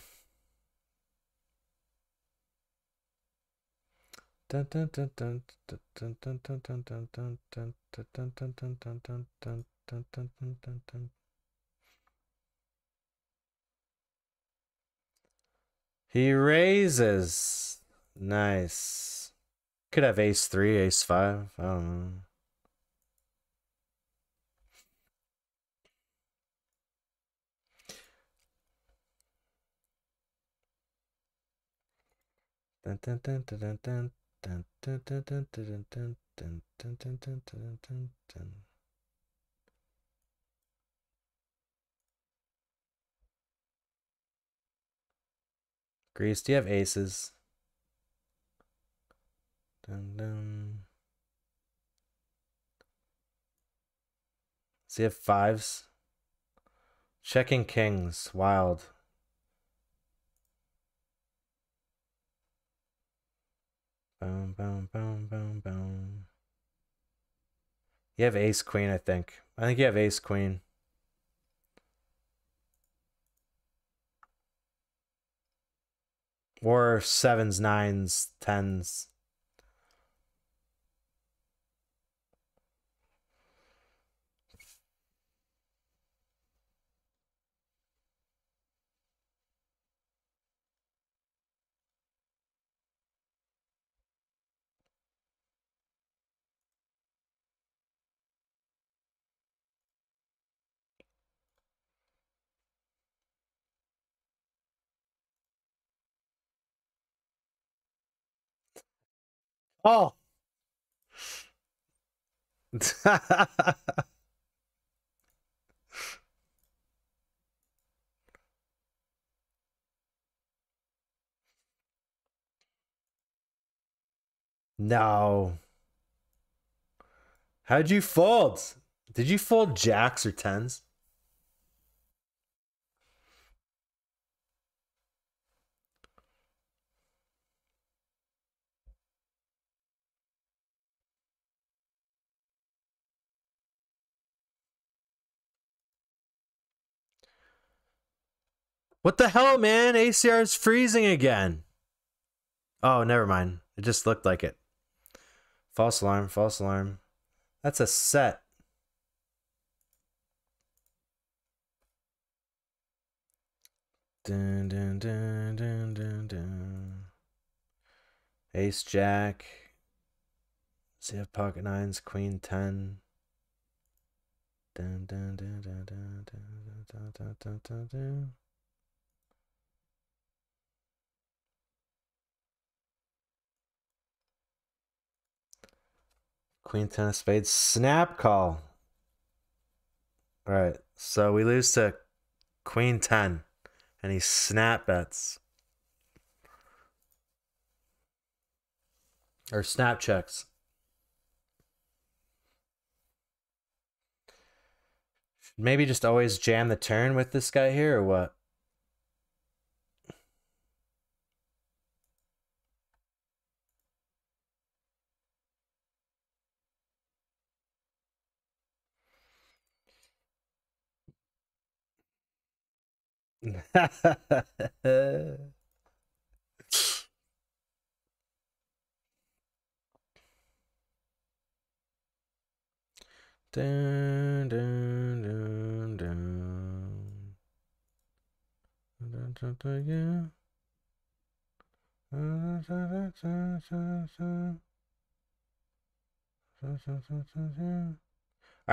S3: He raises. Nice. Could have ace three, ace five. I don't know.
S2: Dun, dun, dun,
S3: Grease, do you have aces? Dun, dun. have fives? Checking kings, wild. Boom, boom, boom, boom, boom. You have ace queen, I think. I think you have ace queen. Or sevens, nines, tens.
S1: Oh.
S3: no. How'd you fold? Did you fold jacks or tens? What the hell, man? ACR is freezing again. Oh, never mind. It just looked like it. False alarm, false alarm. That's a set. Dun, dun, dun, dun, dun, dun. Ace Jack. See if pocket nines, queen ten. Dun, dun, dun, dun, dun, dun, dun, dun, dun,
S2: dun, dun.
S3: Queen ten of spades. Snap call. All right. So we lose to queen ten, and he snap bets or snap checks. Maybe just always jam the turn with this guy here or what?
S1: dun, dun, dun,
S2: dun. Dun, dun, dun, yeah. All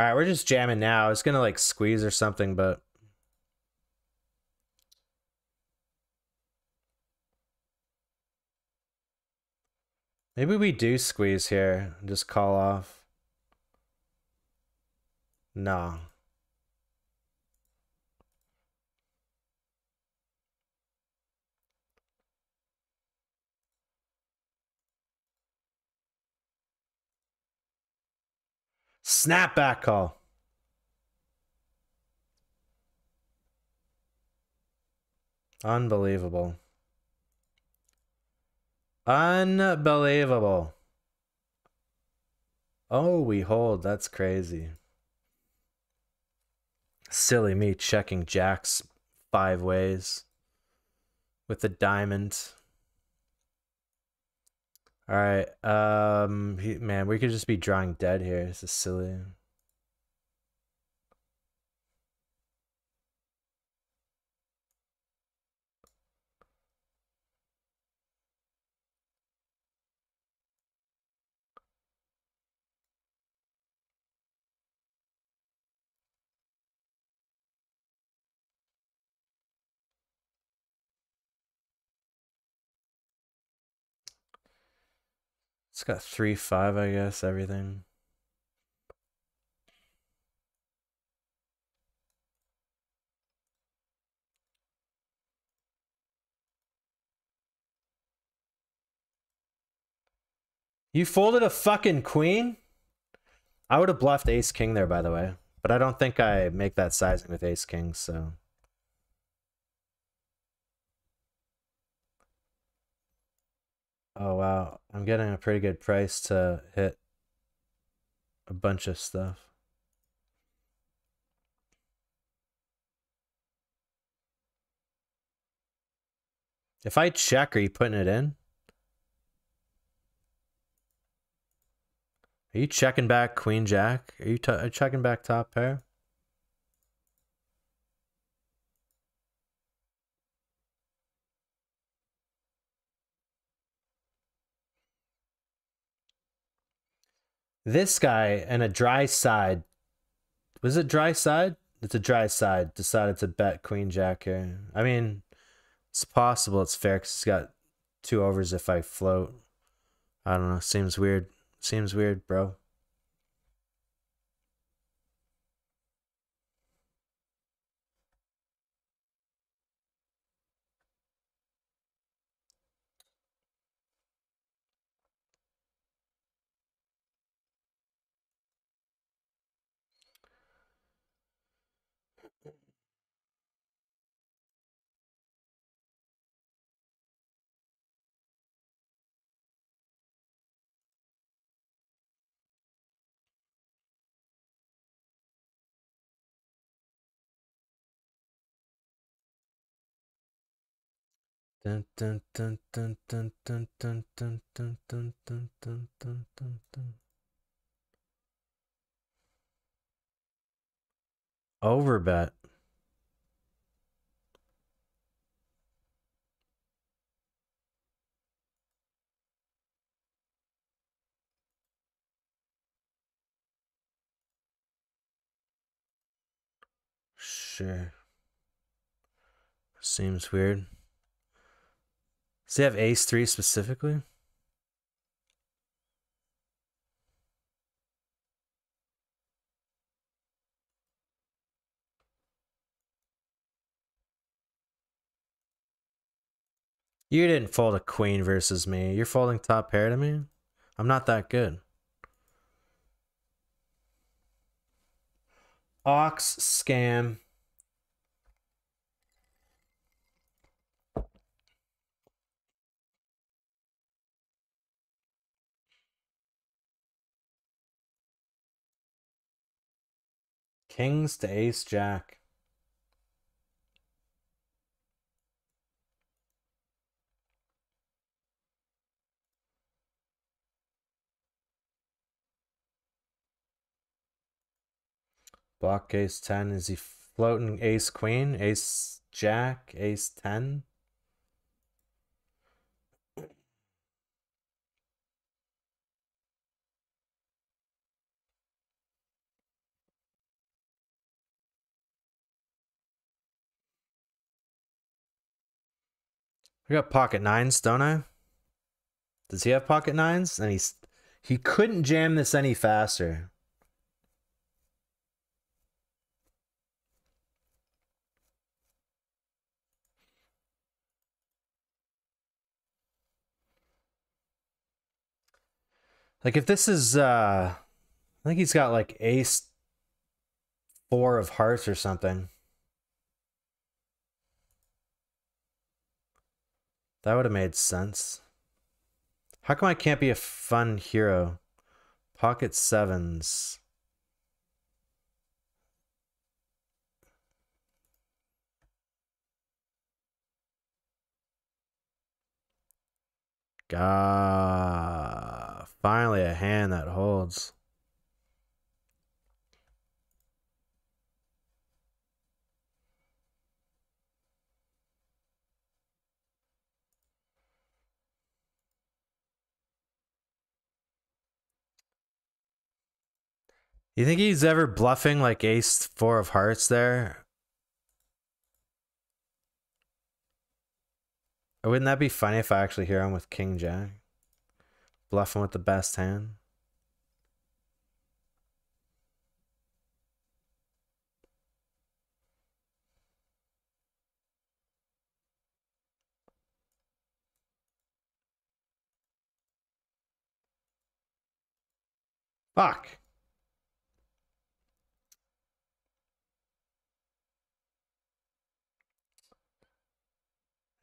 S3: right, we're just jamming now. I was gonna like squeeze or something, but Maybe we do squeeze here and just call off. Nah. No. Snapback call. Unbelievable. Unbelievable. Oh, we hold. That's crazy. Silly me checking jacks five ways with the diamond. All right. Um, he, man, we could just be drawing dead here. This is silly. It's got three, five, I guess, everything. You folded a fucking queen? I would have bluffed ace king there, by the way. But I don't think I make that sizing with ace king, so. Oh, wow. I'm getting a pretty good price to hit a bunch of stuff. If I check, are you putting it in? Are you checking back queen jack? Are you, are checking back top pair? This guy and a dry side. Was it dry side? It's a dry side. Decided to bet queen jack here. I mean, it's possible it's fair because it's got two overs if I float. I don't know. Seems weird. Seems weird, bro. Overbet. Sure. Seems weird. Does he have ace three specifically? You didn't fold a queen versus me. You're folding top pair to me? I'm not that good. Ox scam. Kings to ace jack. Block ace 10. Is he floating ace queen, ace jack, ace 10? I got pocket nines, don't I? Does he have pocket nines? And he's he couldn't jam this any faster. Like if this is uh I think he's got like ace four of hearts or something. That would have made sense. How come I can't be a fun hero? Pocket sevens. Gah! finally a hand that holds. You think he's ever bluffing like ace four of hearts there? wouldn't that be funny if I actually hear him with king jack? Bluffing with the best hand? Fuck.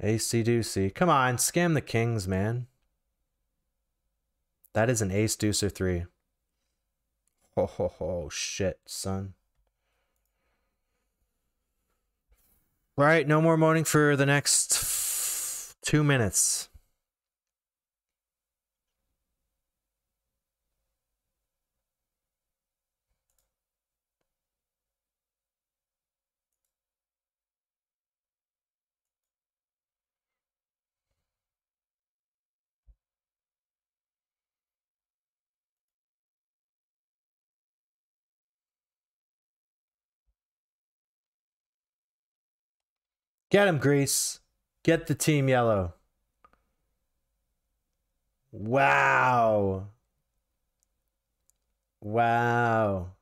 S3: AC deucey. Come on, scam the kings, man. That is an ace deucer three. Ho ho ho shit, son. Right, no more moaning for the next two minutes. Get him, Grease. Get the team yellow. Wow. Wow.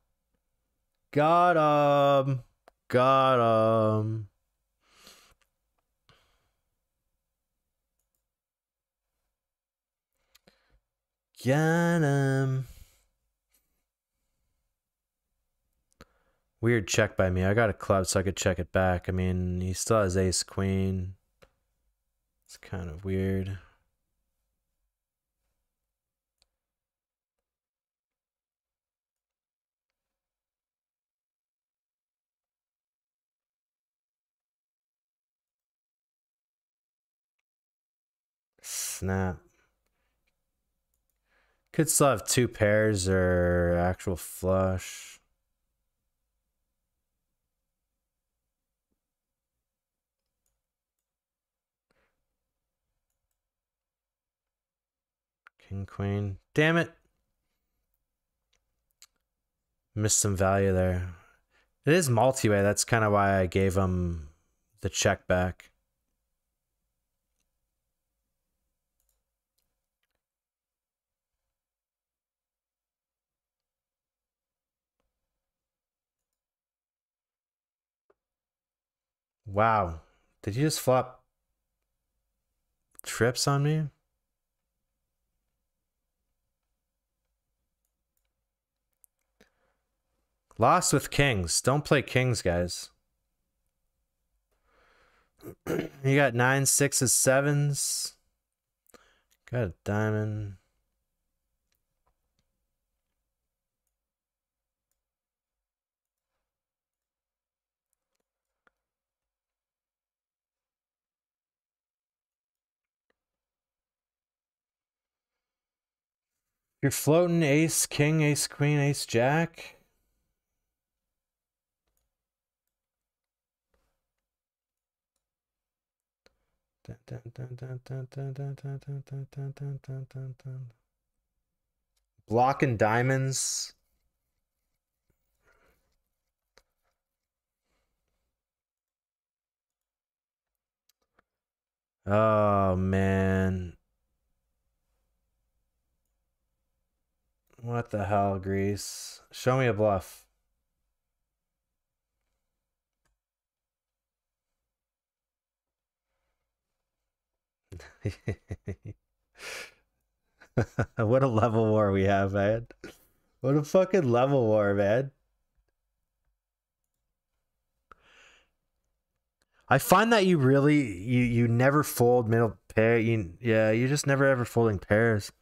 S3: Got him. Got him. Got him. Weird check by me. I got a club so I could check it back. I mean, he still has ace queen. It's kind of weird. Snap. Could still have two pairs or actual flush. King, queen. Damn it. Missed some value there. It is multi-way. That's kind of why I gave him the check back. Wow. Did you just flop trips on me? Lost with kings. Don't play kings, guys. you got nine, sixes, sevens. Got a diamond. You're floating ace, king, ace, queen, ace, jack. Block and diamonds. Oh man. What the hell, Greece? Show me a bluff. what a level war we have, man. What a fucking level war, man. I find that you really you you never fold middle pair. You yeah, you're just never ever folding pairs.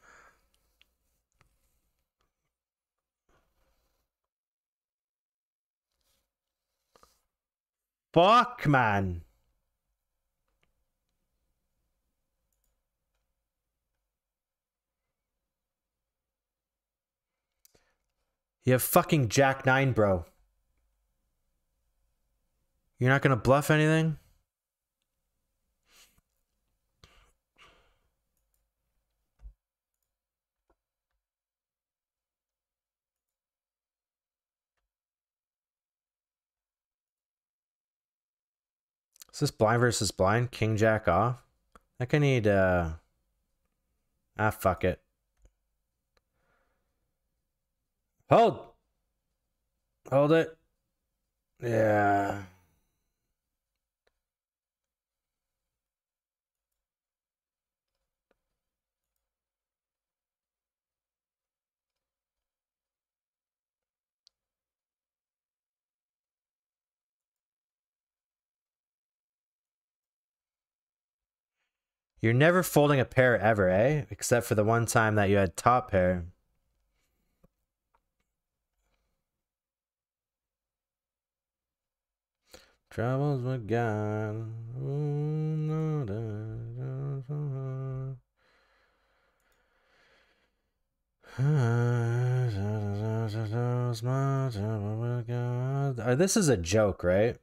S3: Fuck, man. You have fucking Jack Nine, bro. You're not gonna bluff anything? Is this blind versus blind? King Jack off? I can need, uh... Ah, fuck it. Hold.
S2: Hold it. Yeah.
S3: You're never folding a pair ever, eh? Except for the one time that you had top pair. Troubles with God. This is a joke, right?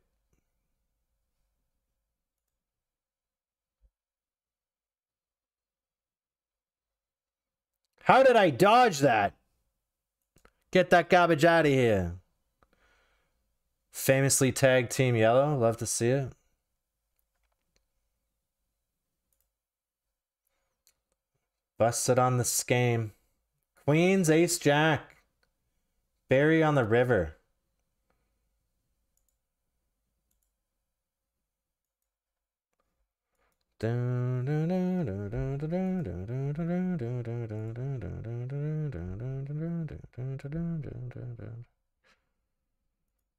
S3: How did I dodge that? Get that garbage out of here. Famously tagged Team Yellow. Love to see it. Busted on this game. Queens, Ace, Jack. Barry on the river.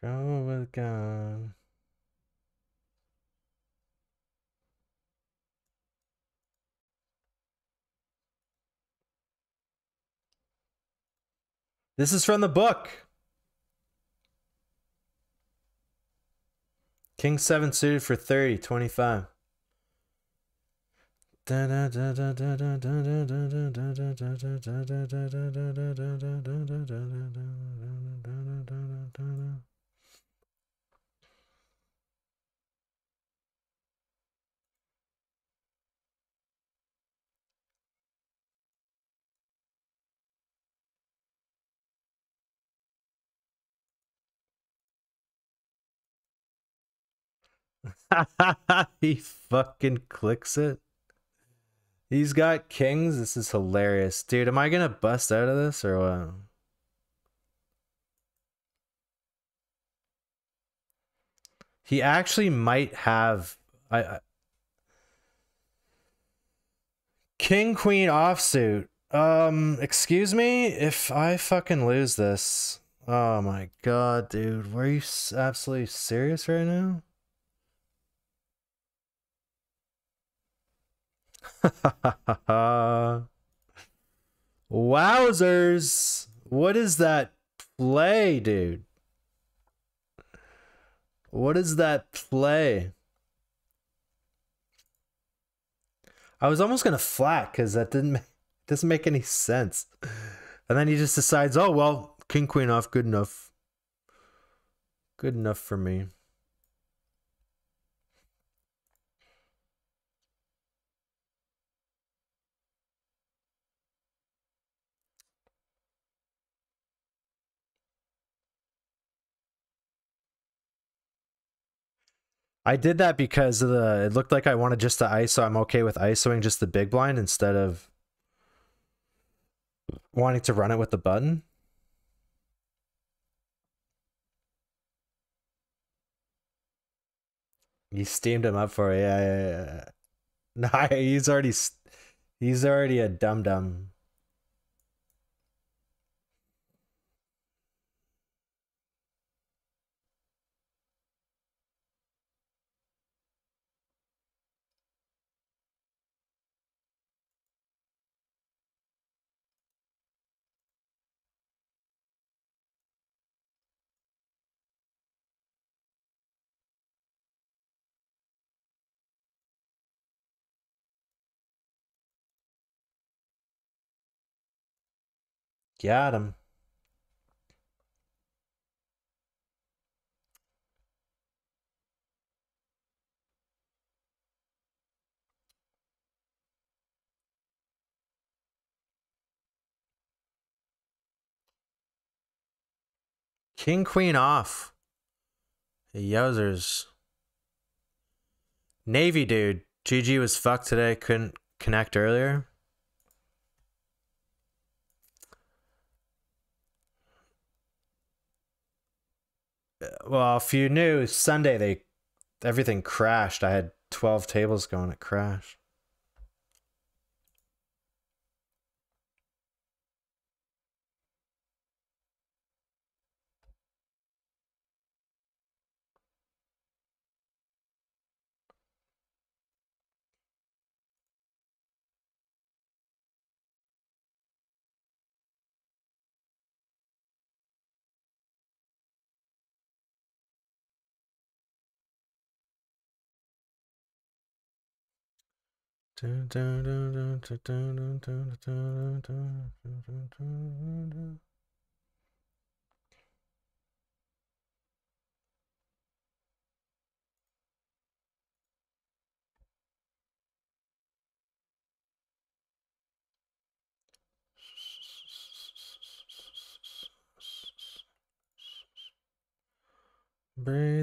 S2: Go will
S3: This is from the book. King 7 suited for 30, 25. he fucking clicks it. He's got kings. This is hilarious. Dude, am I going to bust out of this or what? He actually might have... I, I King Queen offsuit. Um, excuse me if I fucking lose this. Oh my god, dude. Were you absolutely serious right now? Wowzers! What is that play, dude? What is that play? I was almost gonna flat because that didn't make, doesn't make any sense. And then he just decides, oh well, king queen off, good enough, good enough for me. I did that because the it looked like I wanted just to ISO. I'm okay with ISOing just the big blind instead of wanting to run it with the button. You steamed him up for it. Yeah, yeah, yeah. No, he's already he's already a dum dum. Got him. King Queen off. Yozers. Navy dude. GG was fucked today. Couldn't connect earlier. well, if you knew Sunday they everything crashed. I had twelve tables going. It crashed.
S2: Breathe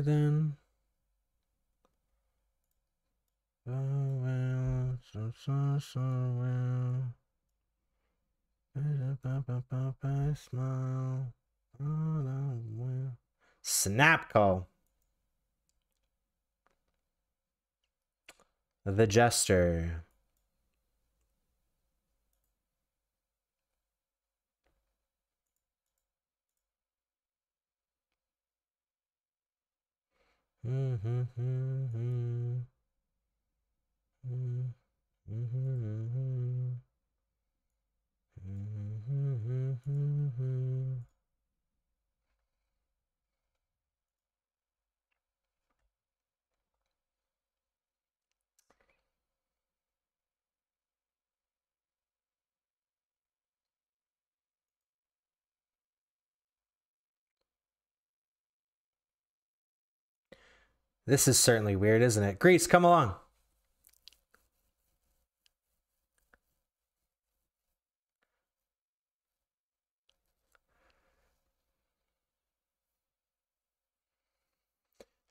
S2: in. Oh, well.
S3: Snap call. The Jester.
S2: Mm-hmm. Mm-hmm. Mm-hmm.
S3: This is certainly weird, isn't it? Greece, come along.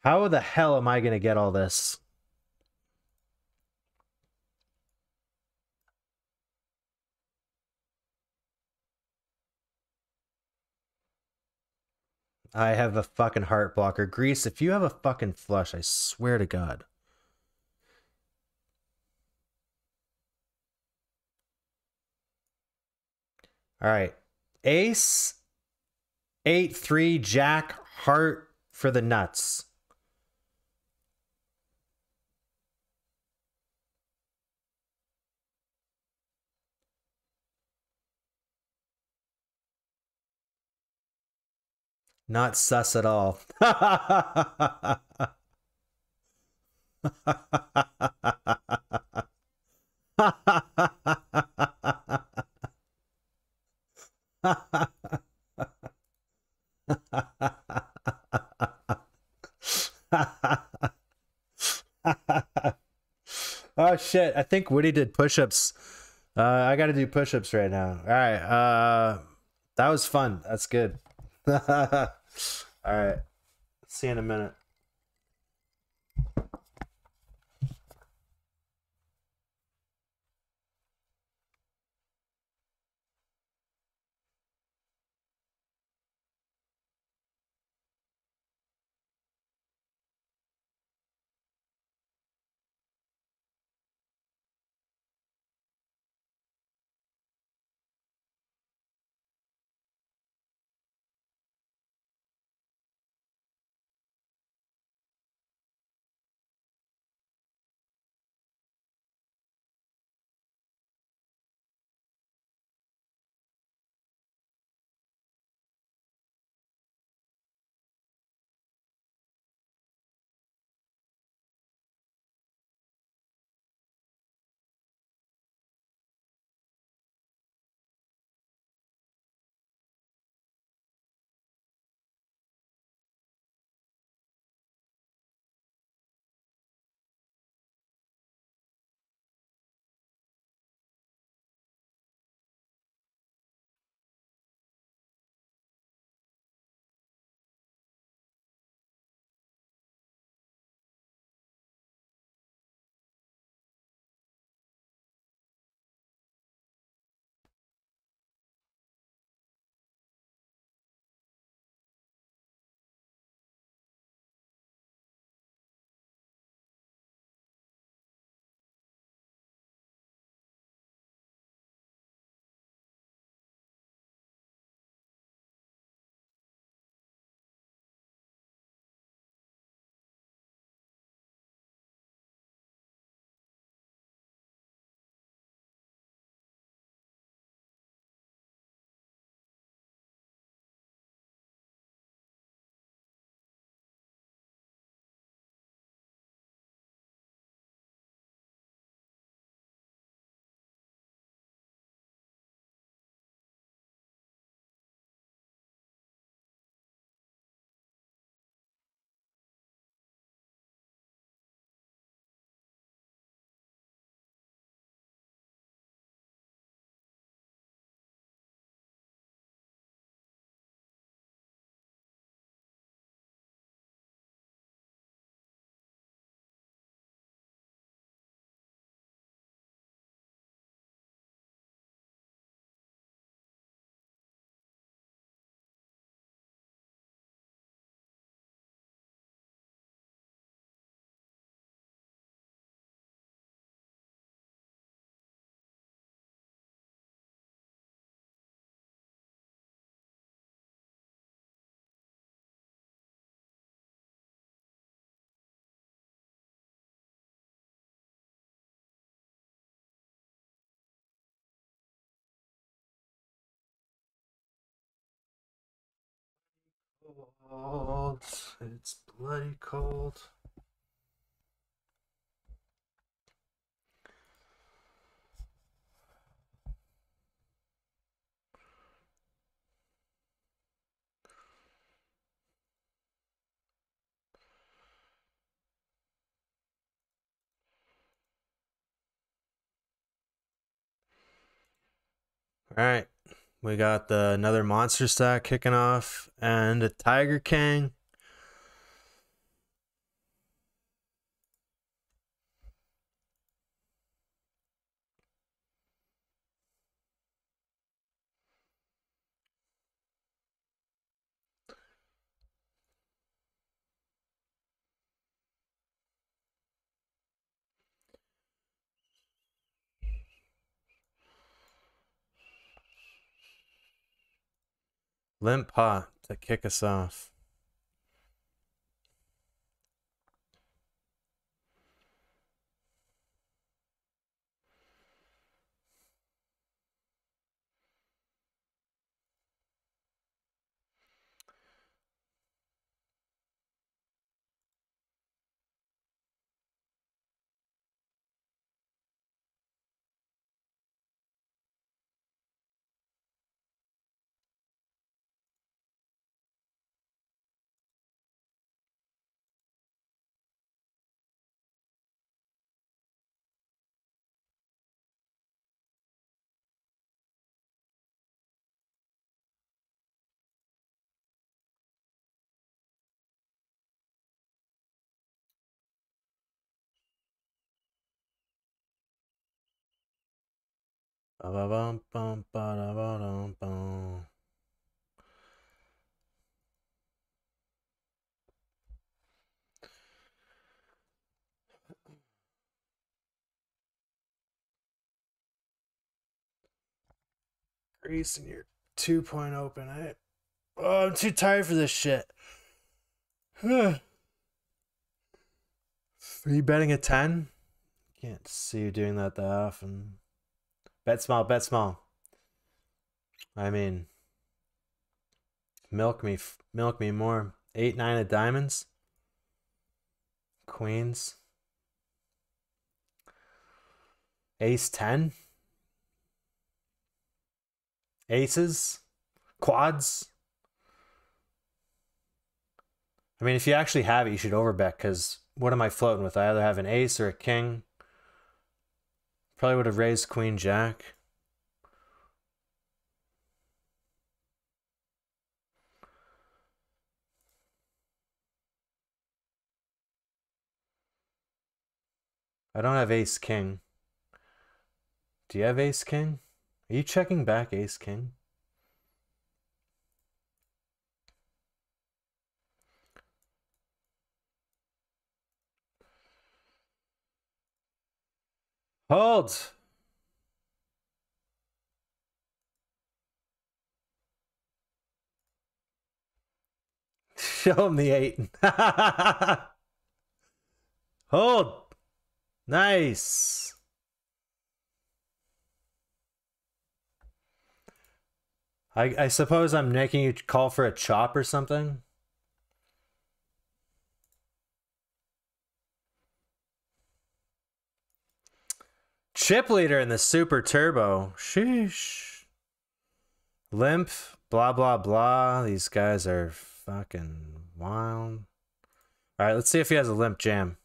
S3: How the hell am I going to get all this? I have a fucking heart blocker. Grease, if you have a fucking flush, I swear to God. All right. Ace, 8 3, Jack, heart for the nuts. Not sus at all. oh shit! I think Woody did push-ups. Uh, I got to do push-ups right now. All right. Uh, that was fun. That's good. All right. See you in a minute.
S2: cold. It's bloody cold.
S3: All right. We got the another monster stack kicking off and a Tiger King. Limp pot to kick us off. Grease and your two point open. I, oh, I'm too tired for this shit. Are you betting a 10? Can't see you doing that that often. Bet small, bet small. I mean, milk me, milk me more. Eight, nine of diamonds. Queens. Ace 10. Aces. Quads. I mean, if you actually have it, you should overbet because what am I floating with? I either have an ace or a king. Probably would have raised queen jack. I don't have ace king. Do you have ace king? Are you checking back ace king?
S1: Hold!
S3: Show him the eight. Hold! Nice! I, I suppose I'm making you call for a chop or something? Chip leader in the super turbo. Sheesh. Limp, blah, blah, blah. These guys are fucking wild. All right, let's see if he has a limp jam.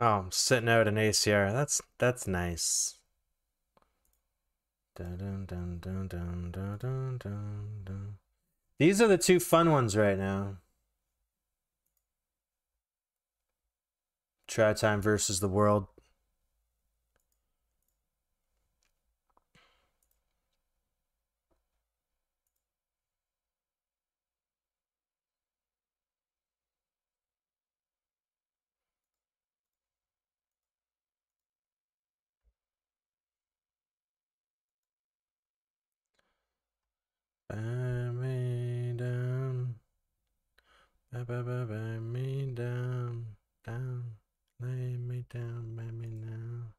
S3: Oh, I'm sitting out an ACR. That's that's nice. Dun, dun, dun, These are the two fun ones right now. Try Time versus the World.
S2: ba, ba, ba, me down, down,
S3: lay me down, lay me down.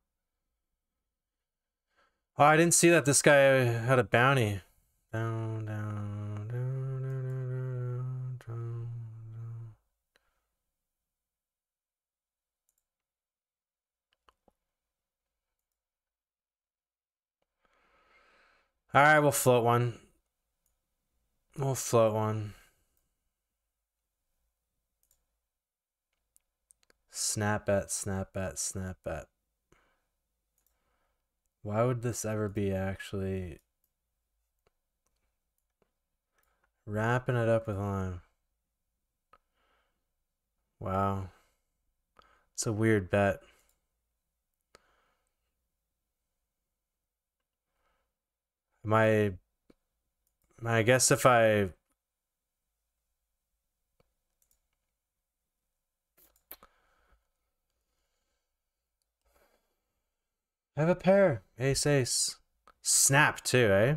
S3: Oh, I didn't see that this guy had a bounty. Down, down, down, down, down, down, down. All right, we'll float one. We'll float one. Snap at, snap at, snap at. Why would this ever be actually wrapping it up with lime? Wow. It's a weird bet. My, I guess if I I have a pair. Ace, ace. Snap too, eh?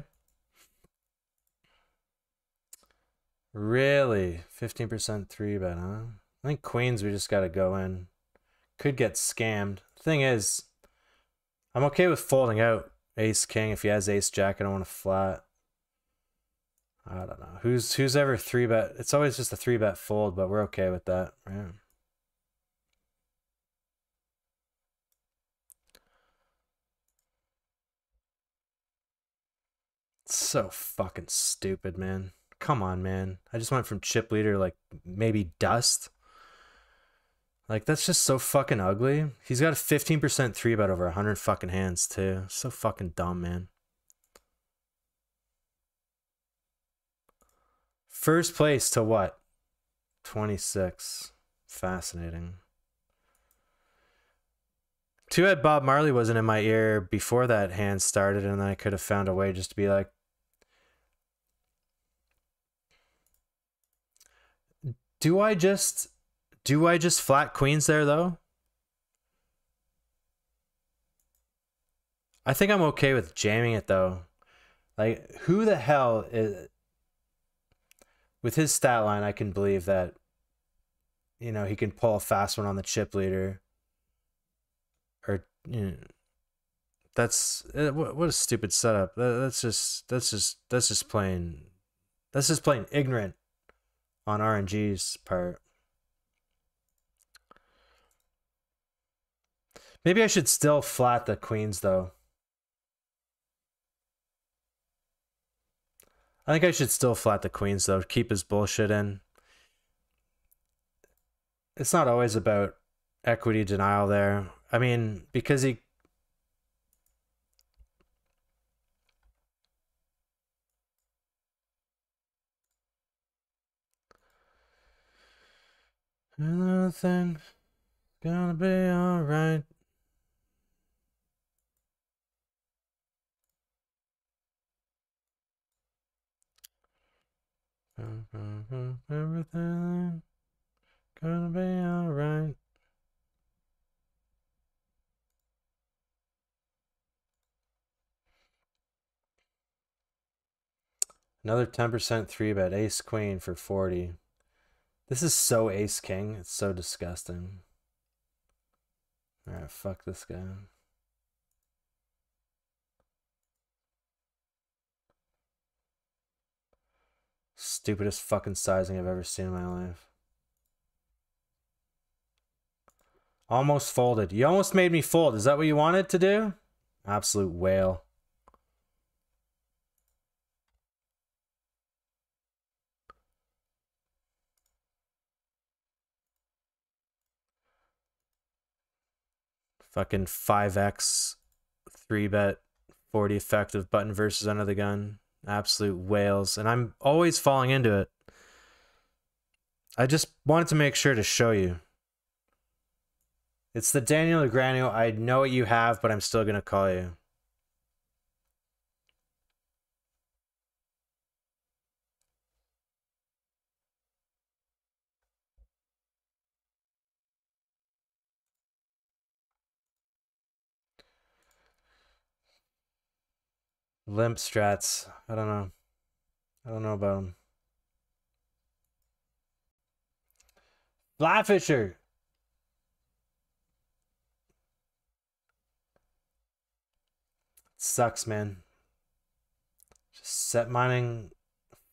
S3: Really? 15% three bet, huh? I think queens we just gotta go in. Could get scammed. Thing is, I'm okay with folding out ace king if he has ace jack. I don't want to flat. I don't know. Who's who's ever three bet? It's always just a three bet fold, but we're okay with that, Yeah. So fucking stupid, man. Come on, man. I just went from chip leader like maybe dust. Like that's just so fucking ugly. He's got a 15% three bet over 100 fucking hands too. So fucking dumb, man. First place to what? 26. Fascinating. Two at Bob Marley wasn't in my ear before that hand started, and I could have found a way just to be like, Do I just do I just flat queens there though? I think I'm okay with jamming it though. Like who the hell is with his stat line I can believe that you know he can pull a fast one on the chip leader or you know, that's uh, what a stupid setup. That's just that's just that's just plain that's just plain ignorant on RNG's part. Maybe I should still flat the queens, though. I think I should still flat the queens, though. Keep his bullshit in. It's not always about equity denial there. I mean, because he
S2: Everything's gonna be alright. Everything gonna be alright.
S3: Another 10% 3 bet, ace queen for 40. This is so ace king. It's so disgusting. Alright, fuck this guy. Stupidest fucking sizing I've ever seen in my life. Almost folded. You almost made me fold. Is that what you wanted to do? Absolute whale. Fucking 5x, 3 bet, 40 effective button versus another gun. Absolute whales. And I'm always falling into it. I just wanted to make sure to show you. It's the Daniel Negreanu. I know what you have, but I'm still going to call you. Limp strats. I don't know. I don't know about him. Fly Fisher. Sucks, man. Just set mining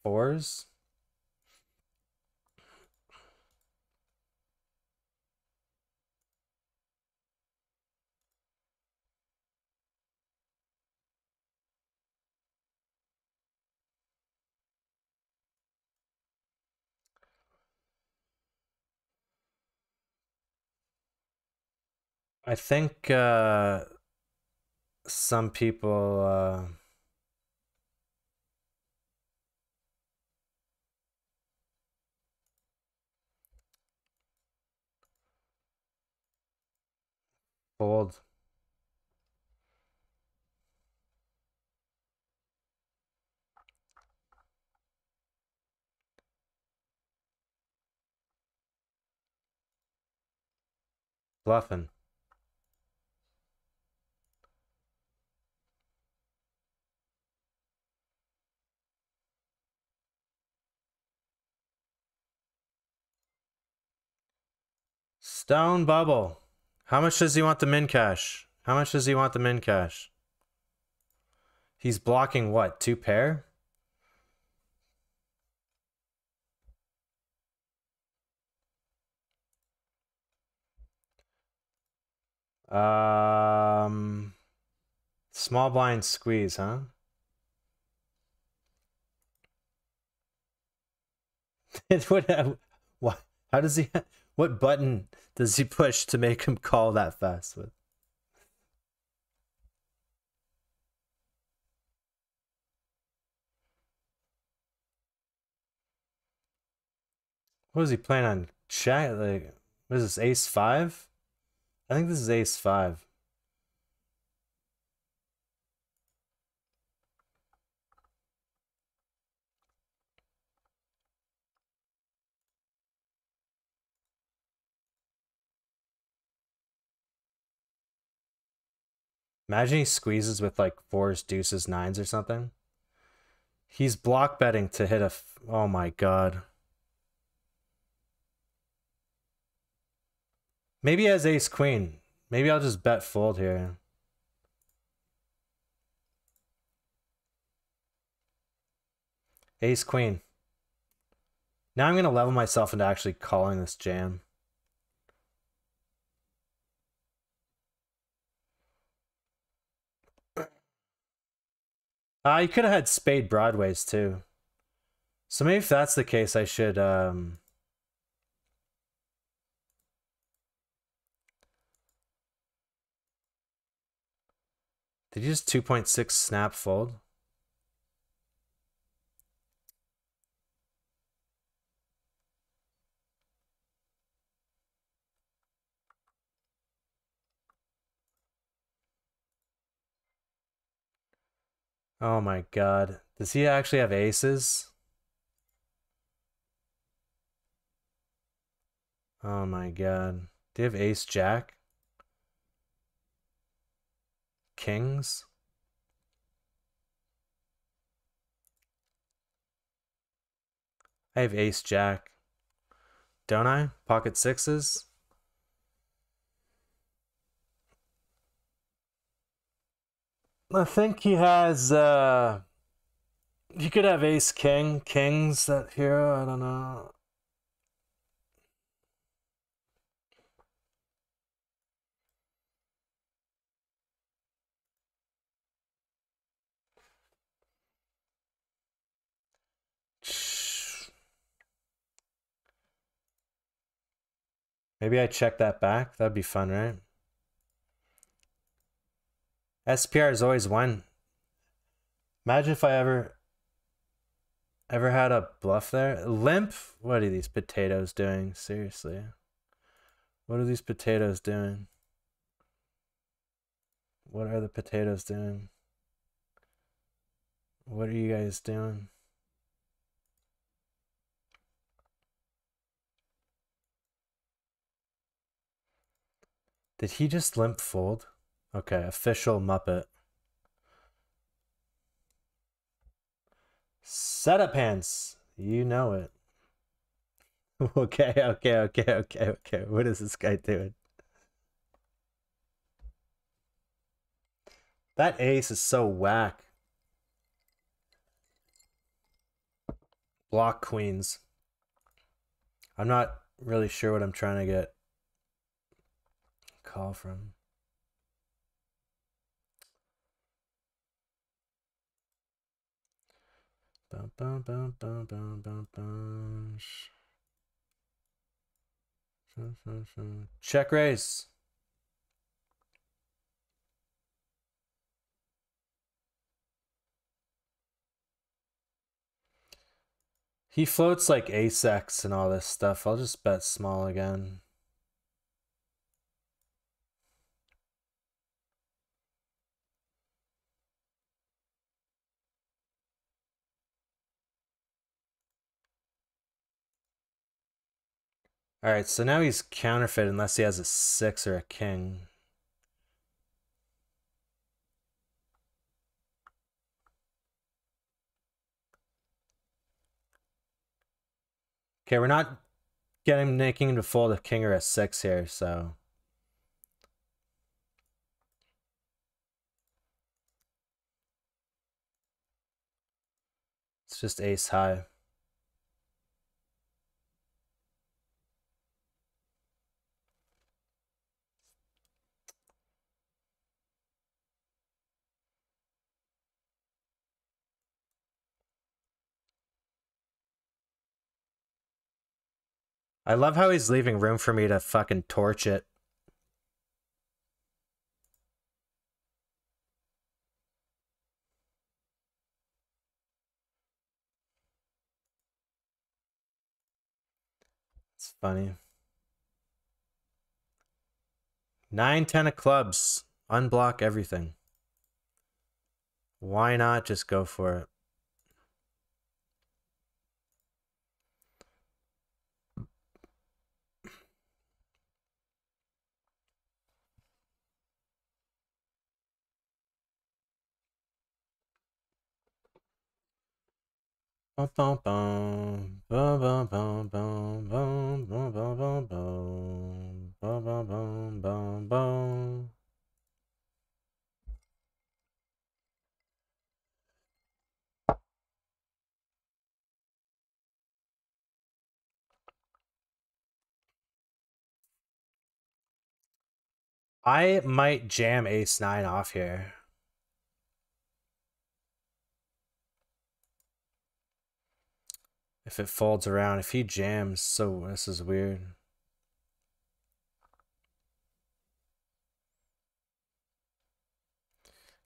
S3: fours. I think uh, some people. Uh,
S1: Fold.
S2: Bluffing.
S3: Stone Bubble. How much does he want the min cash? How much does he want the min cash? He's blocking what? Two pair? Um, small blind squeeze, huh? it would have, what? How does he? What button does he push to make him call that fast with? What is he playing on chat? Like, what is this, ace five? I think this is ace five. Imagine he squeezes with like fours, deuces, nines or something. He's block betting to hit a. oh my god. Maybe he has ace queen. Maybe I'll just bet fold here. Ace queen. Now I'm going to level myself into actually calling this jam. Ah, uh, you could have had spade broadways too. So maybe if that's the case, I should um Did you just 2.6 snap fold? Oh my god. Does he actually have aces? Oh my god. Do you have ace jack? Kings? I have ace jack. Don't I? Pocket sixes? I think he has. Uh, he could have ace king, kings that here. I don't know. Maybe I check that back. That'd be fun, right? SPR is always one. Imagine if I ever ever had a bluff there. Limp? What are these potatoes doing? Seriously. What are these potatoes doing? What are the potatoes doing? What are you guys doing? Did he just limp fold? Okay, official Muppet. Setup pants. You know it. okay, okay, okay, okay, okay. What is this guy doing? That ace is so whack. Block queens. I'm not really sure what I'm trying to get call from.
S2: Bum, bum, bum, bum, bum, bum, bum.
S3: Check raise. He floats like asex and all this stuff. I'll just bet small again. All right, so now he's counterfeit unless he has a six or a king. Okay, we're not getting making him to fold a king or a six here, so. It's just ace high. I love how he's leaving room for me to fucking torch it. It's funny. Nine, ten of clubs. Unblock everything. Why not just go for it? I might jam ace nine off here. If it folds around, if he jams, so this is weird.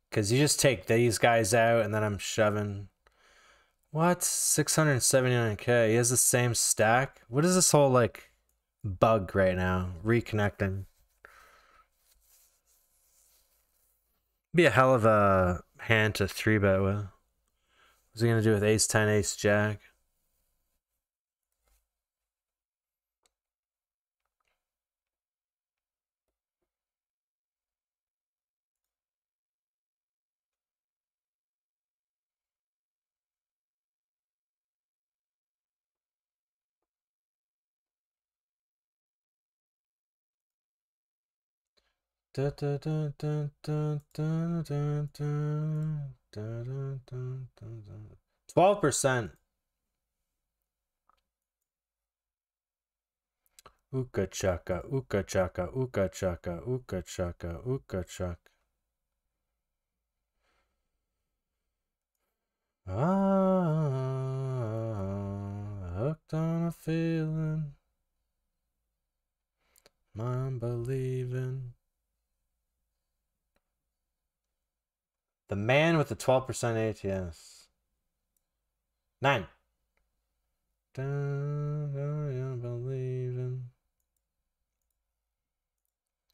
S3: Because you just take these guys out and then I'm shoving. What? 679k. He has the same stack? What is this whole, like, bug right now? Reconnecting. Be a hell of a hand to 3-bet with. What's he going to do with ace-10, ace-jack?
S2: 12%.
S3: Uka chaka, uka chaka, uka chaka, uka chaka, uka chaka.
S2: Ah, hooked on a feeling, mind believing.
S3: The man with the 12% ATS. 9 believe in.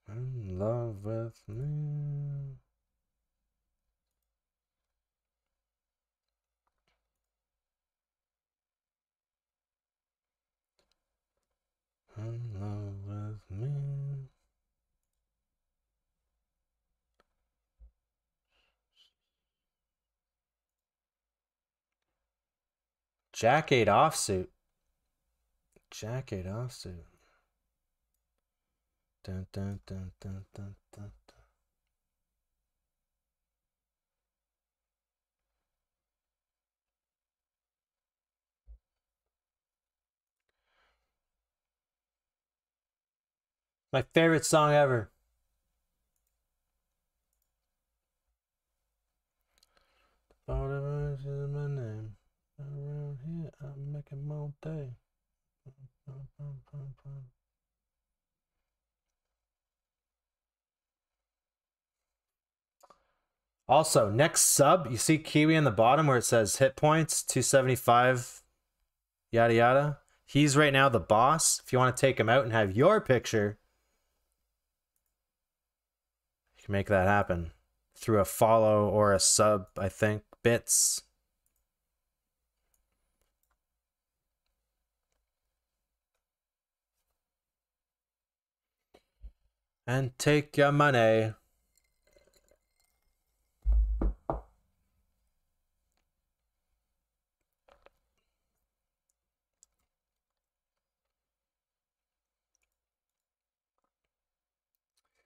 S2: in love with me. in love
S3: Jack 8 offsuit. Jack 8 offsuit. Dun, dun, dun, dun, dun, dun. My favorite song ever.
S2: Bottom fucking
S3: Also, next sub, you see Kiwi in the bottom where it says hit points, 275, yada yada. He's right now the boss. If you want to take him out and have your picture, you can make that happen through a follow or a sub, I think, bits. and take your money.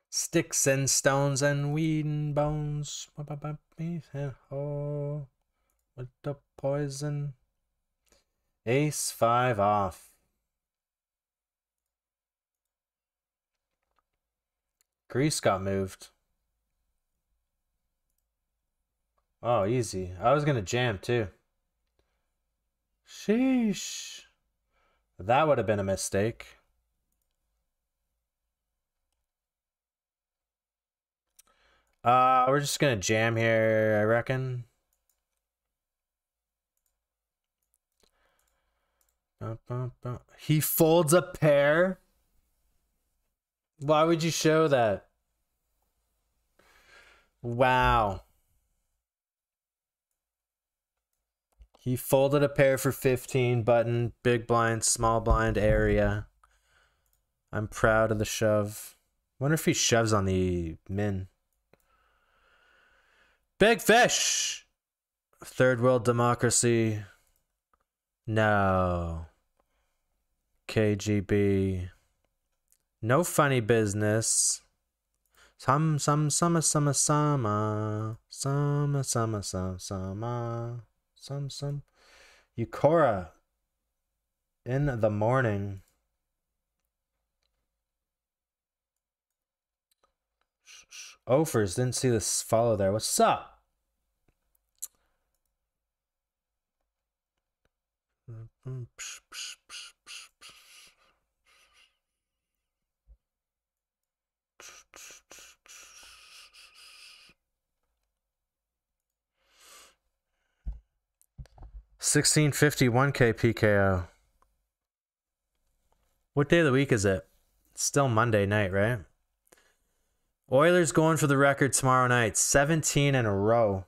S3: Sticks and stones and weed and bones. With the poison. Ace five off. Greece got moved. Oh, easy. I was going to jam too. Sheesh. That would have been a mistake. Uh, we're just going to jam here, I reckon. He folds a pair. Why would you show that? Wow. He folded a pair for 15 button, big blind, small blind area. I'm proud of the shove. Wonder if he shoves on the min. Big fish! Third world democracy. No. KGB. No funny business. Some, some, summer, summer, summer. Summer, summer, summer, summer. Some, some. Eucora. In the morning. Ophers didn't see this follow there. What's up?
S2: psh, psh.
S3: Sixteen fifty-one k PKO. What day of the week is it? It's still Monday night, right? Oilers going for the record tomorrow night, 17 in a row.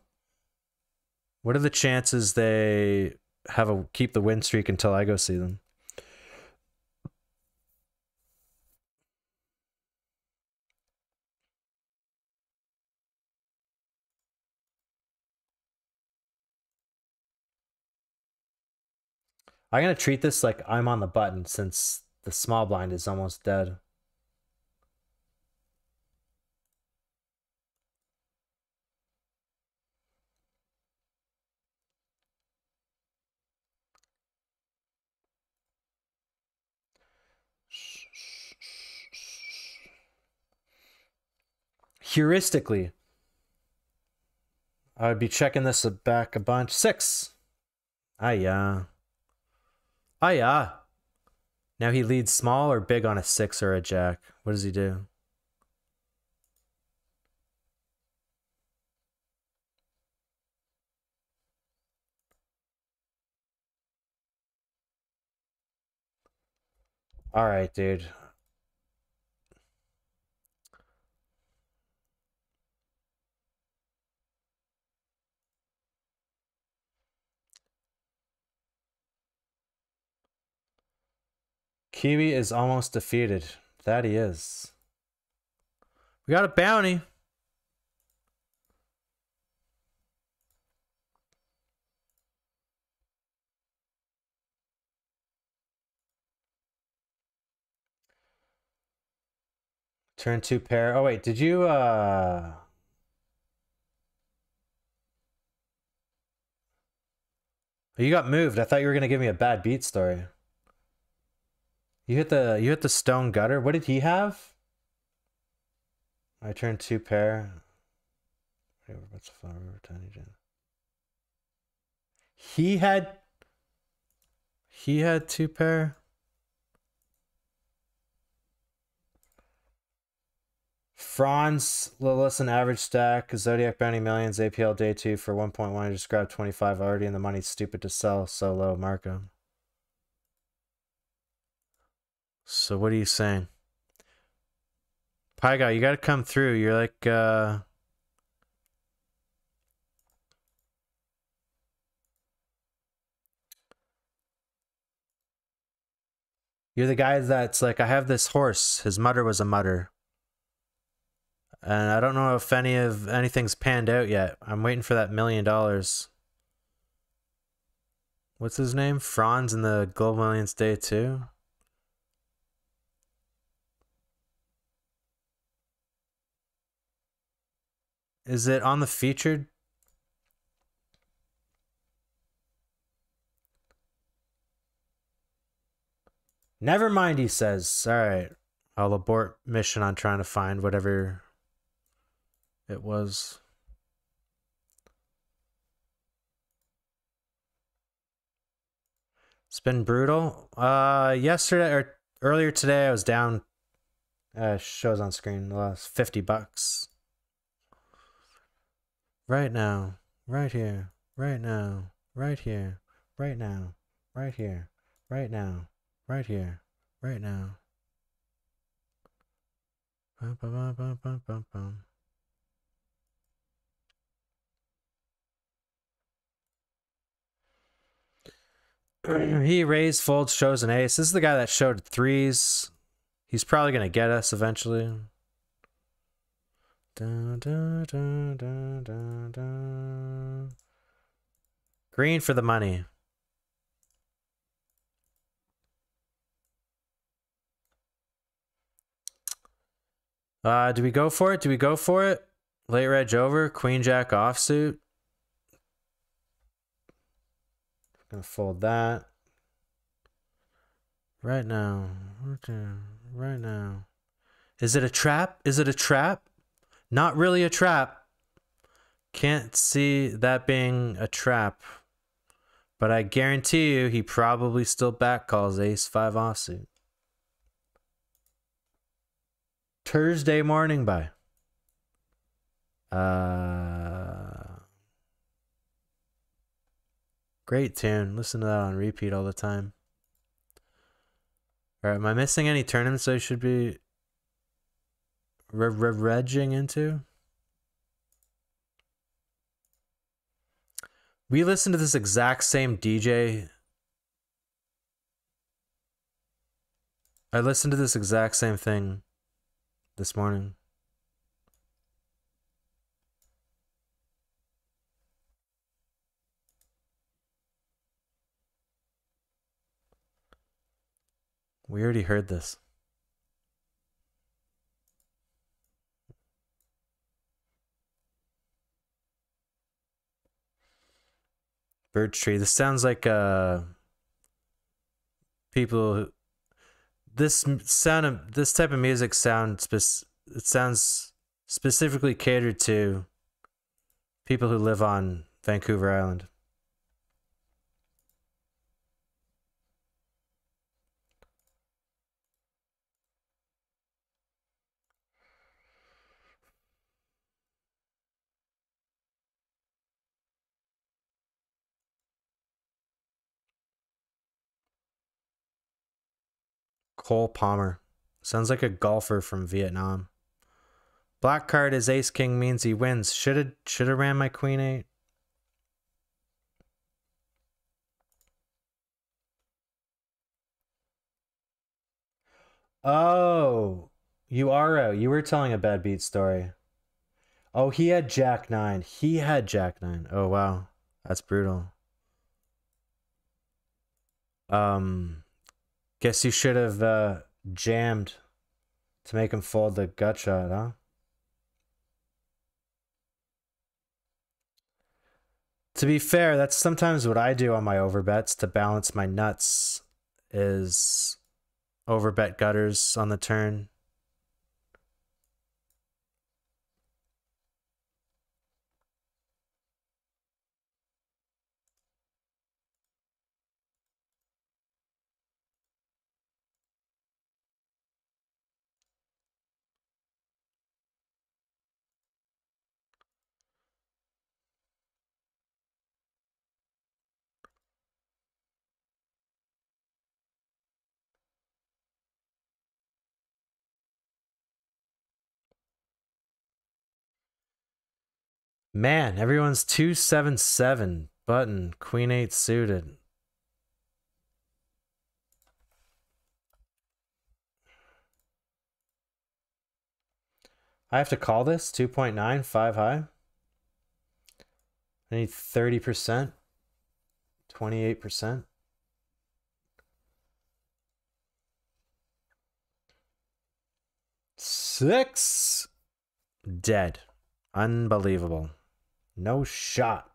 S3: What are the chances they have a keep the win streak until I go see them? I'm going to treat this like I'm on the button since the small blind is almost dead. heuristically, I would be checking this back a bunch. Six. Ah, yeah. Ah yeah. Now he leads small or big on a six or a jack. What does he do?
S2: All right, dude.
S3: Kiwi is almost defeated. That he is. We got a bounty. Turn two pair. Oh wait, did you uh You got moved. I thought you were gonna give me a bad beat story. You hit the you hit the stone gutter. What did he have? I turned two pair. He had he had two pair. Franz, less than average stack, Zodiac Bounty Millions, APL Day 2 for 1.1. I just grabbed 25 already, in the money. stupid to sell so low markup. So what are you saying? Pie guy, you gotta come through. You're like, uh... You're the guy that's like, I have this horse. His mutter was a mutter. And I don't know if any of anything's panned out yet. I'm waiting for that million dollars. What's his name? Franz in the Global Millions Day 2? Is it on the featured? Never mind, he says. All right. I'll abort mission on trying to find whatever it was. It's been brutal. Uh, yesterday or earlier today, I was down. Uh, shows on screen. Lost fifty bucks right now, right here, right now, right here, right now, right here, right now, right here, right now. he raised, folds, shows an ace. This is the guy that showed threes. He's probably going to get us eventually. Da, da, da, Green for the money. Uh, do we go for it? Do we go for it? Late reg over, queen jack offsuit. I'm gonna fold that. Right now. Right now. Is it a trap? Is it a trap? Not really a trap. Can't see that being a trap. But I guarantee you he probably still back calls ace five offsuit. Thursday morning by. Uh, great tune. Listen to that on repeat all the time. All right, am I missing any tournaments I should be regging into? We listened to this exact same DJ. I listened to this exact same thing this morning. We already heard this. Birch tree. This sounds like uh people this sound of this type of music sounds it sounds specifically catered to people who live on Vancouver Island. Cole Palmer. Sounds like a golfer from Vietnam. Black card is ace king means he wins. Should have should have ran my queen eight. Oh, you are out. You were telling a bad beat story. Oh, he had jack nine. He had jack nine. Oh wow, that's brutal. Um. Guess you should have uh, jammed to make him fold the gut shot, huh? To be fair, that's sometimes what I do on my overbets to balance my nuts is overbet gutters on the turn Man, everyone's 277 button, queen 8 suited. I have to call this 2.9, 5 high. I need 30%, 28%. Six dead. Unbelievable. No shot.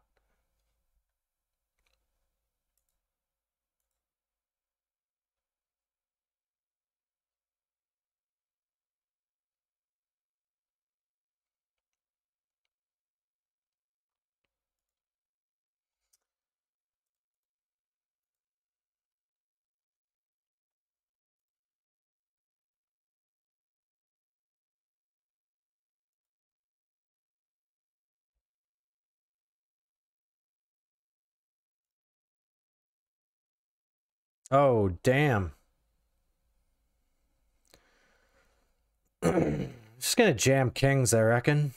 S3: Oh, damn. Just gonna jam kings, I reckon.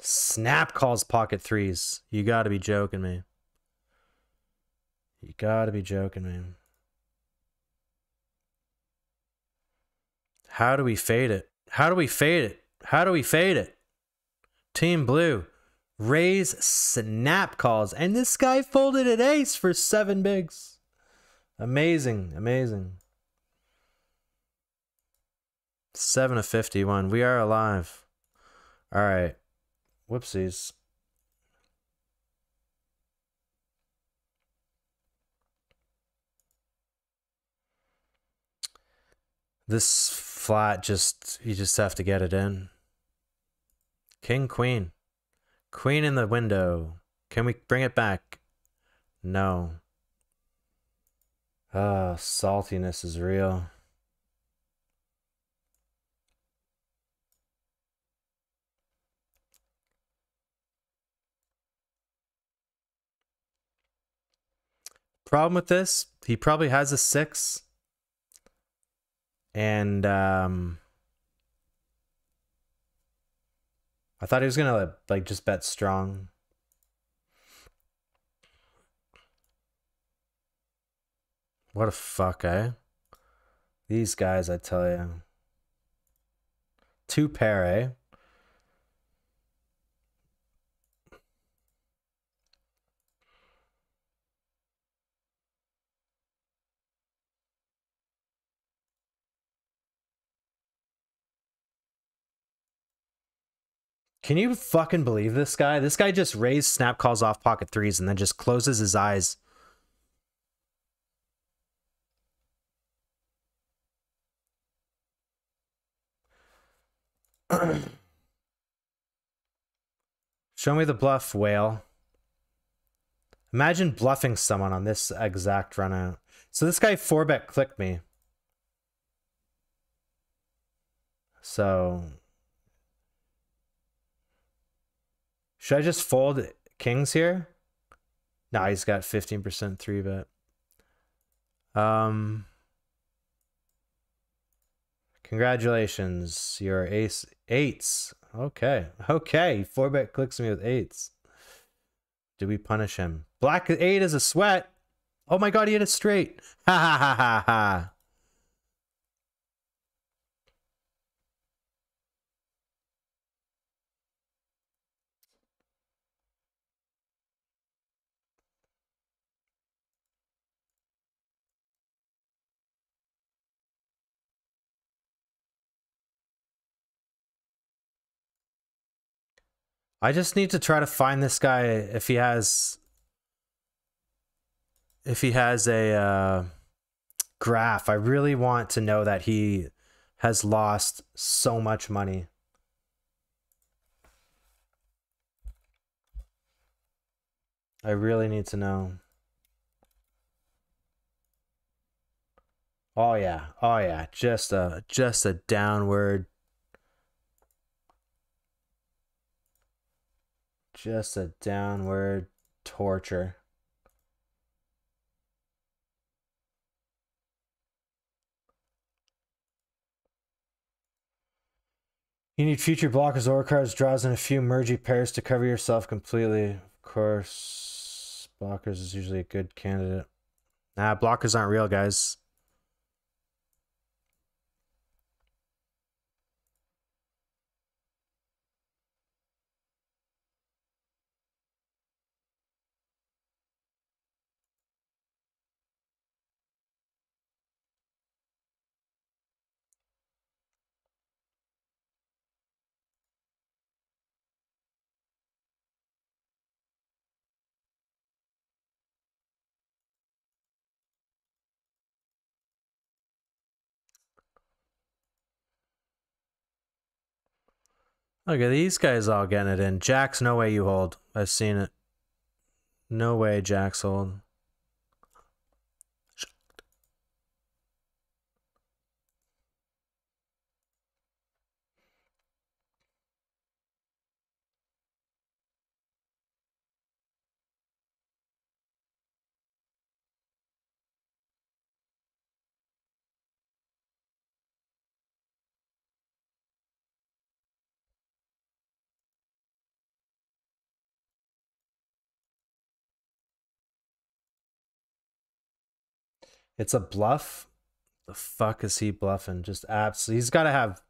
S3: Snap calls pocket threes. You gotta be joking me. You gotta be joking me. How do we fade it? How do we fade it? How do we fade it? Team Blue, Raise snap calls, and this guy folded an ace for seven bigs. Amazing, amazing. Seven of fifty-one. We are alive. All right. Whoopsies. This flat just, you just have to get it in. King, queen. Queen in the window. Can we bring it back? No. Ah, saltiness is real. Problem with this, he probably has a six and um, I thought he was gonna like just bet strong. What a fuck, eh? These guys, I tell you. Two pair, eh? Can you fucking believe this guy? This guy just raised snap calls off pocket threes and then just closes his eyes. Show me the bluff, whale. Imagine bluffing someone on this exact run out. So this guy 4-bet clicked me. So Should I just fold kings here? Nah, he's got 15% three bet. Um, congratulations, your ace eights. Okay, okay, four bet clicks me with eights. Do we punish him? Black eight is a sweat. Oh my god, he hit a straight. Ha ha ha ha ha. I just need to try to find this guy if he has if he has a uh, graph. I really want to know that he has lost so much money. I really need to know. Oh yeah. Oh yeah. Just a just a downward Just a downward torture. You need future blockers, or cards, draws, and a few mergy pairs to cover yourself completely. Of course, blockers is usually a good candidate. Nah, blockers aren't real, guys. Look at these guys all getting it in. Jax, no way you hold. I've seen it. No way Jax hold. It's a bluff. The fuck is he bluffing? Just absolutely. He's got to have.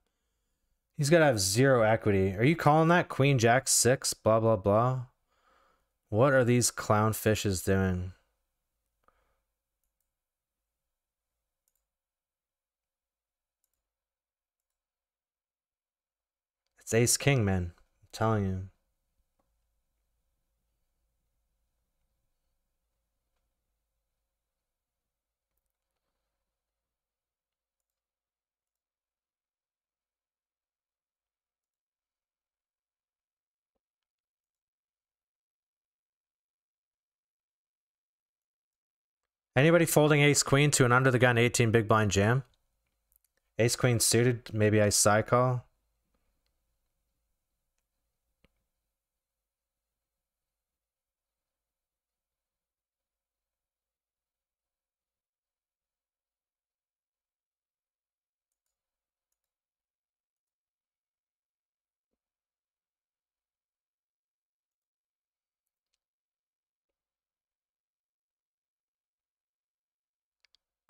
S3: He's got to have zero equity. Are you calling that Queen Jack six? Blah blah blah. What are these clown fishes doing? It's ace king, man. I'm telling you. Anybody folding ace queen to an under the gun 18 big blind jam? Ace queen suited, maybe I side call.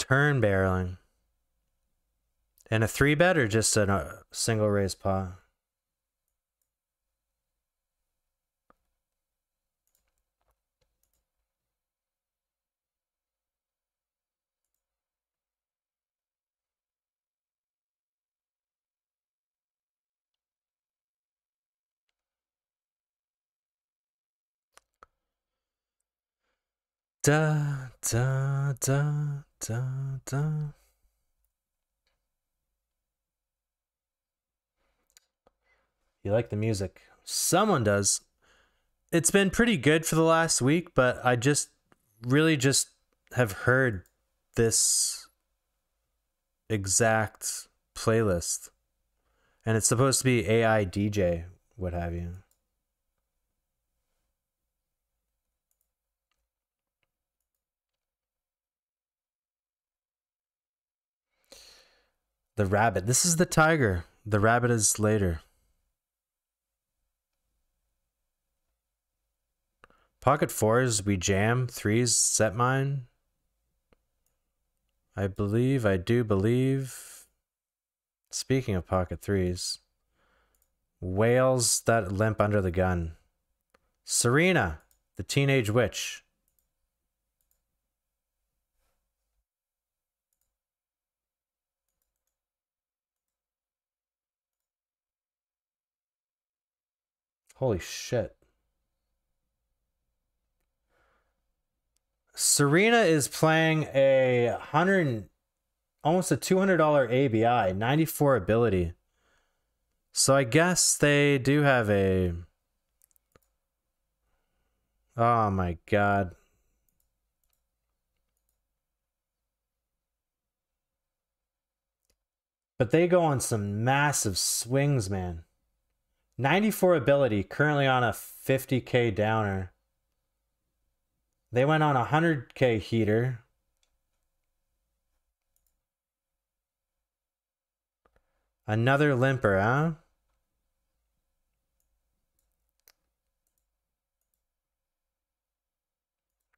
S3: turn barreling. And a three bet or just a single raised pot?
S2: Da da da da,
S3: da. You like the music? Someone does. It's been pretty good for the last week, but I just really just have heard this exact playlist. And it's supposed to be AI DJ, what have you. The rabbit. This is the tiger. The rabbit is later. Pocket fours, we jam. Threes, set mine. I believe, I do believe. Speaking of pocket threes, whales that limp under the gun. Serena, the teenage witch. Holy shit. Serena is playing a hundred, almost a two hundred dollar ABI, ninety four ability. So I guess they do have a. Oh my god. But they go on some massive swings, man. 94 ability, currently on a 50k downer. They went on a 100k heater. Another limper, huh?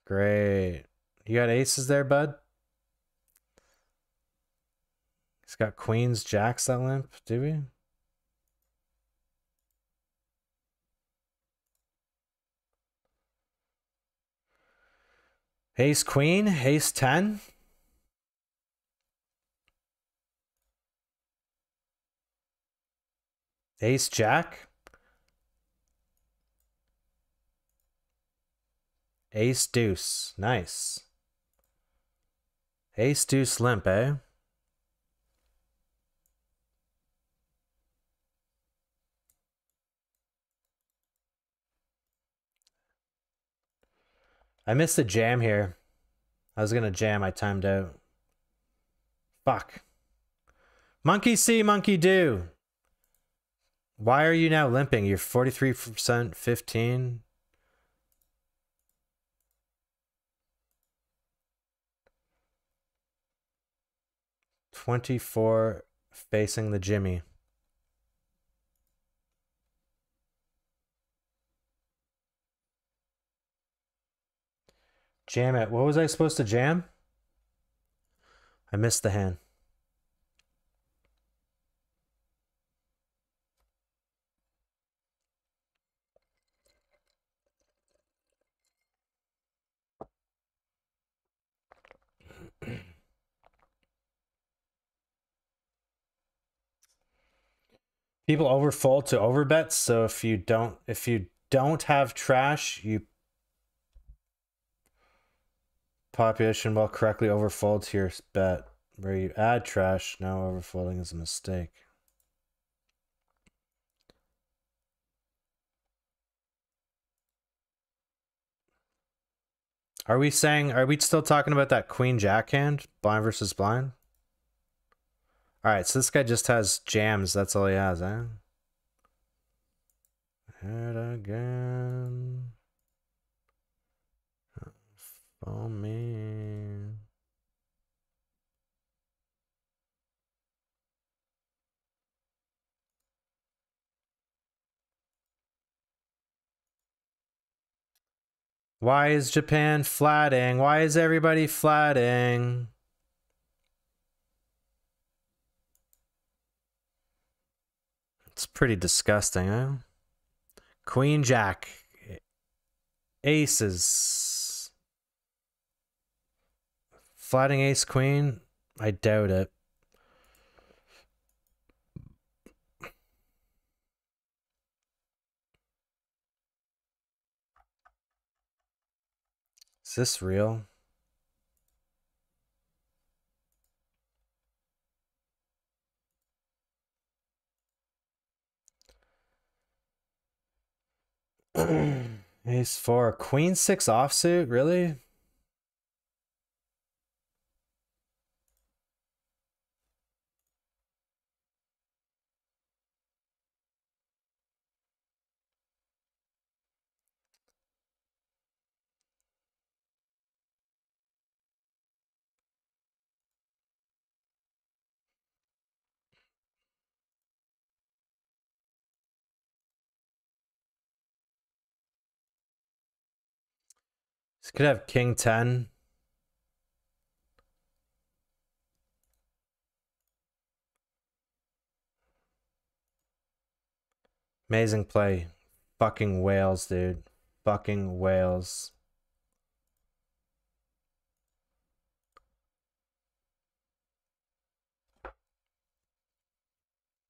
S3: Great. You got aces there, bud? He's got queens, jacks that limp, do we? Ace Queen, Ace 10. Ace Jack. Ace Deuce. Nice. Ace Deuce Limp, eh? I missed the jam here. I was gonna jam, I timed out. Fuck. Monkey see, monkey do. Why are you now limping? You're 43% 15. Twenty-four facing the Jimmy. Jam it. What was I supposed to jam? I missed the hand. People overfold to overbets, so if you don't if you don't have trash, you population well correctly overfolds here bet where you add trash now overfolding is a mistake Are we saying, are we still talking about that queen jack hand? Blind versus blind? Alright, so this guy just has jams. That's all he has, eh? Head again.
S2: Oh man.
S3: Why is Japan flatting? Why is everybody flatting? It's pretty disgusting, huh? Queen Jack. Aces. Fighting ace queen? I doubt it. Is this real? Ace four, queen six offsuit, really? This could have king 10. Amazing play. Fucking whales, dude. Fucking whales.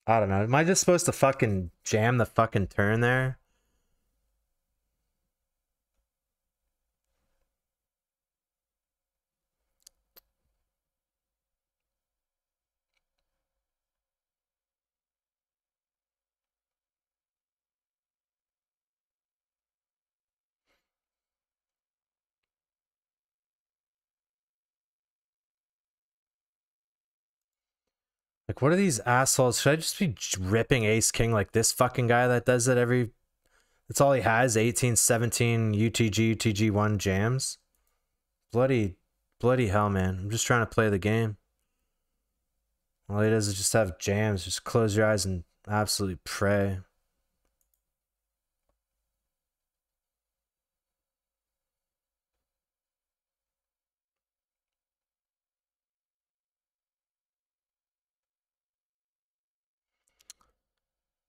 S3: I don't know. Am I just supposed to fucking jam the fucking turn there? Like, what are these assholes? Should I just be ripping Ace King like this fucking guy that does it every. That's all he has 18, 17, UTG, UTG1 jams? Bloody, bloody hell, man. I'm just trying to play the game. All he does is just have jams. Just close your eyes and absolutely pray.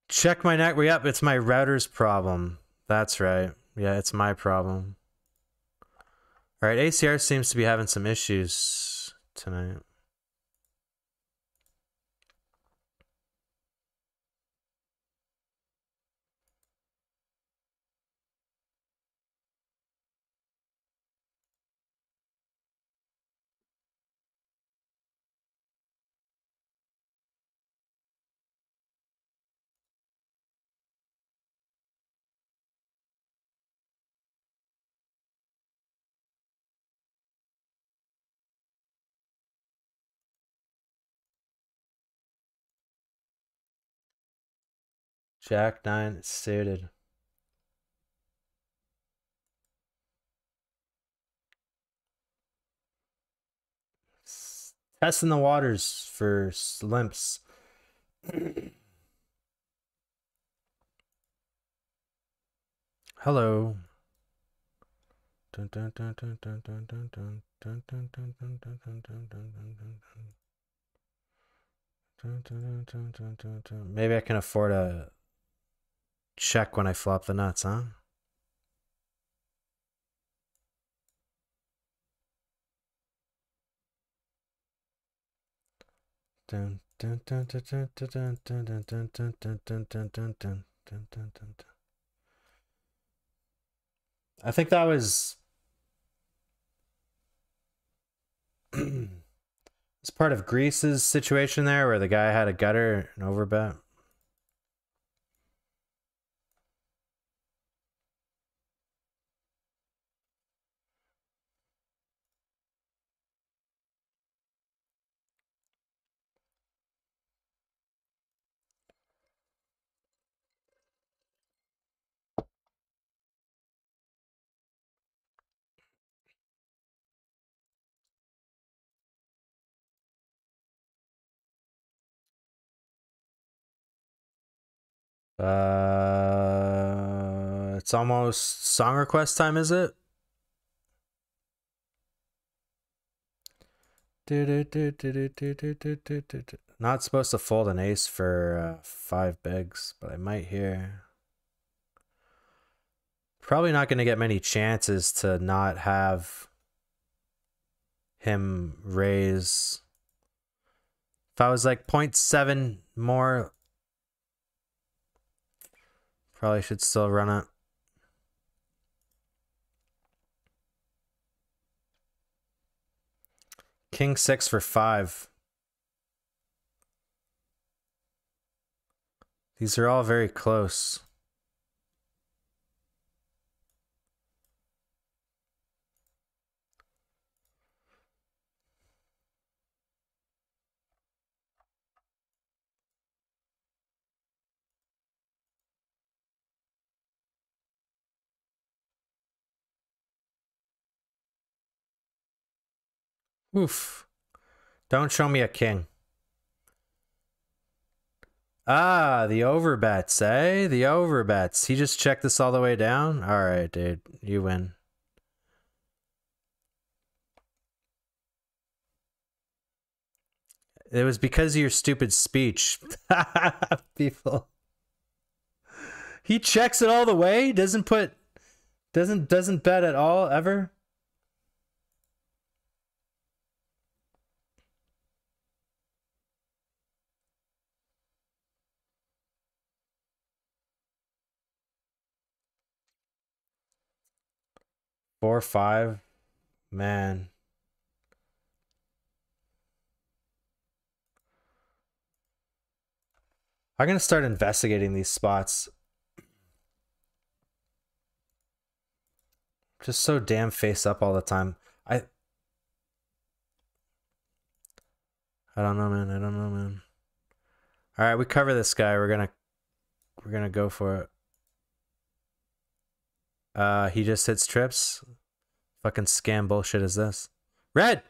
S3: Check my network. Yep, it's my router's problem. That's right. Yeah, it's my problem. All right, ACR seems to be having some issues tonight. Jack nine suited. Testing the waters for limps. Hello.
S2: Dun, dun, dun, Maybe I
S3: can afford a check when I flop the nuts, huh? I think that was it's part of Greece's situation there where the guy had a gutter and overbet. Uh, it's almost song request time, is it? Not supposed to fold an ace for uh, five bigs, but I might here. Probably not going to get many chances to not have him raise. If I was like 0.7 more Probably should still run it. King six for five. These are all very close. Oof. Don't show me a king. Ah, the overbets, eh? The overbets. He just checked this all the way down? Alright, dude. You win. It was because of your stupid speech. People. He checks it all the way? Doesn't put... Doesn't doesn't bet at all, ever? Four, five, man. I'm going to start investigating these spots. Just so damn face up all the time. I I don't know, man. I don't know, man. All right, we cover this guy. We're going to we're going to go for it. Uh, he just hits trips. Fucking scam bullshit is this? Red!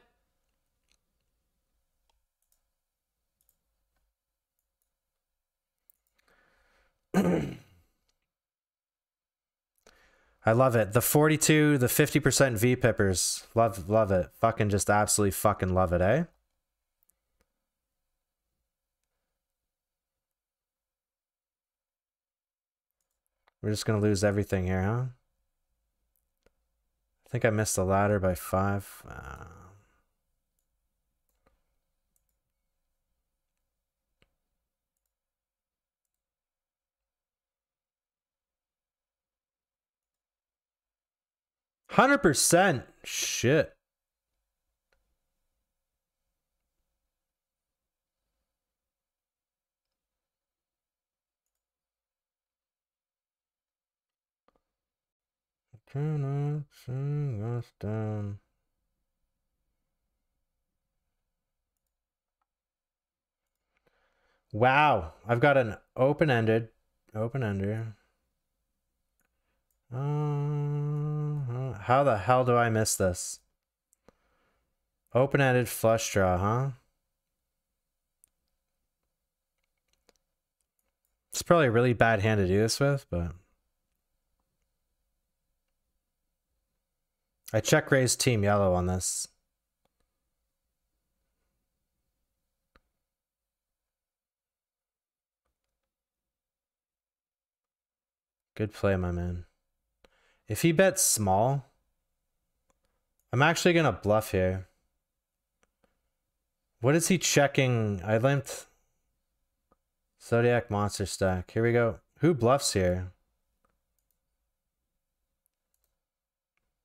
S3: I love it. The 42, the 50% V pippers. Love love it. Fucking just absolutely fucking love it, eh? We're just gonna lose everything here, huh? I think I missed the ladder by five. Uh, Hundred percent. Shit. us down? Wow, I've got an open-ended, open-ender. Uh, how the hell do I miss this? Open-ended flush draw, huh? It's probably a really bad hand to do this with, but... I check raised team yellow on this. Good play, my man. If he bets small, I'm actually going to bluff here. What is he checking? I limped Zodiac Monster Stack. Here we go. Who bluffs here?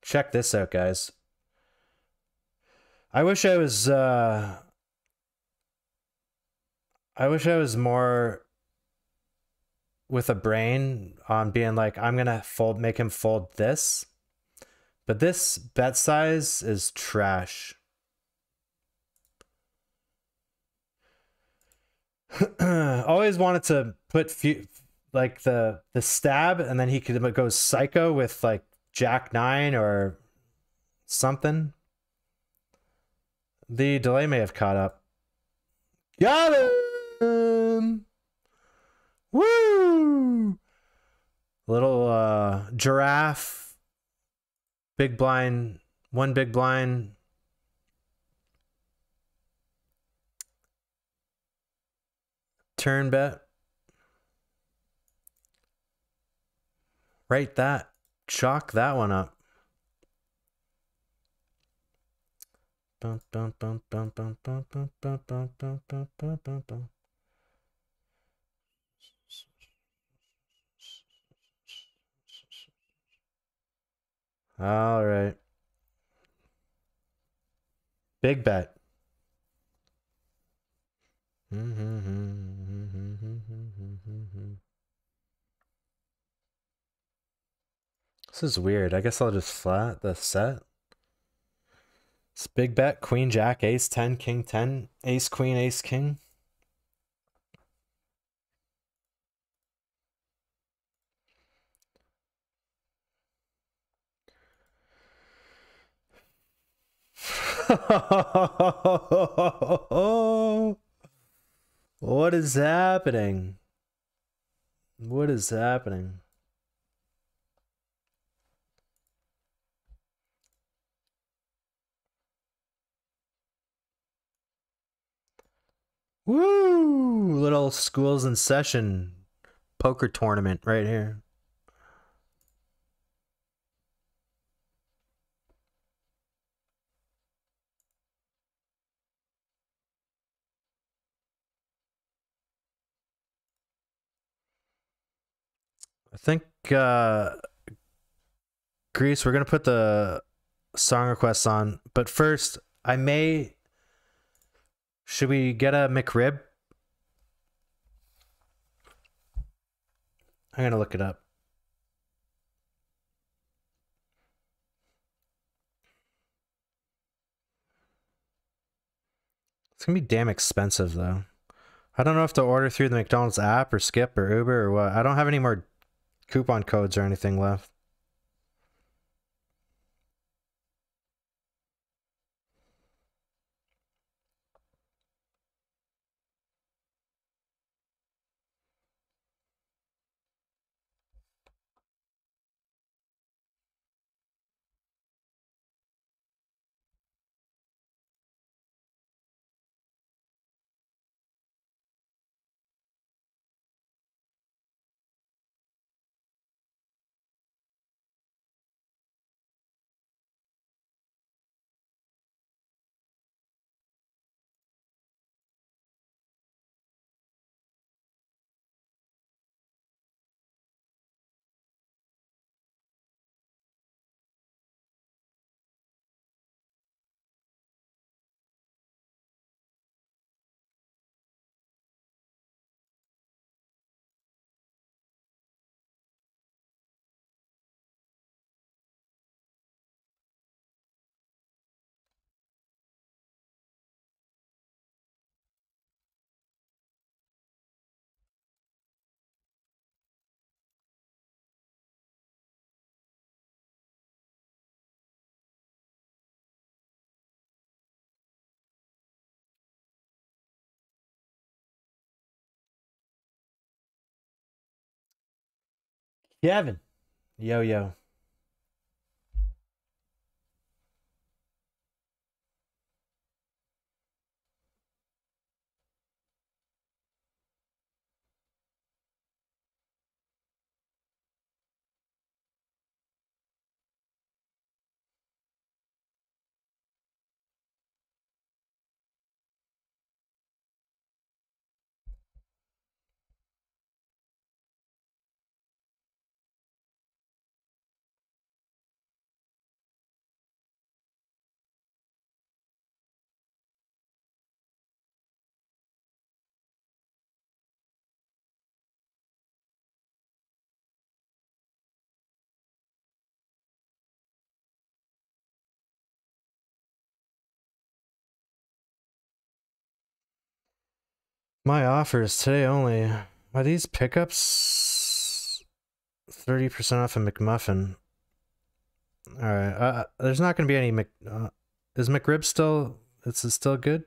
S3: Check this out, guys. I wish I was uh I wish I was more with a brain on being like I'm going to fold make him fold this. But this bet size is trash. Always wanted to put few, like the the stab and then he could go psycho with like Jack 9 or something. The delay may have caught up. Got him! Woo! Little uh, giraffe, big blind, one big blind. Turn bet. Write that chalk that one up. All right. Big bet. Mm-hmm. This is weird. I guess I'll just flat the set. It's big bet, queen, jack, ace, 10, king, 10, ace, queen, ace, king. what is happening? What is happening? Woo! Little schools in session poker tournament right here. I think uh, Greece, we're going to put the song requests on, but first, I may should we get a McRib? I'm going to look it up. It's going to be damn expensive, though. I don't know if to order through the McDonald's app or Skip or Uber or what. I don't have any more coupon codes or anything left. Kevin. Yo, yo. My offer is today only. Are these pickups? 30% off a McMuffin. Alright, uh, uh there's not going to be any Mc... Uh, is McRib still... it still good?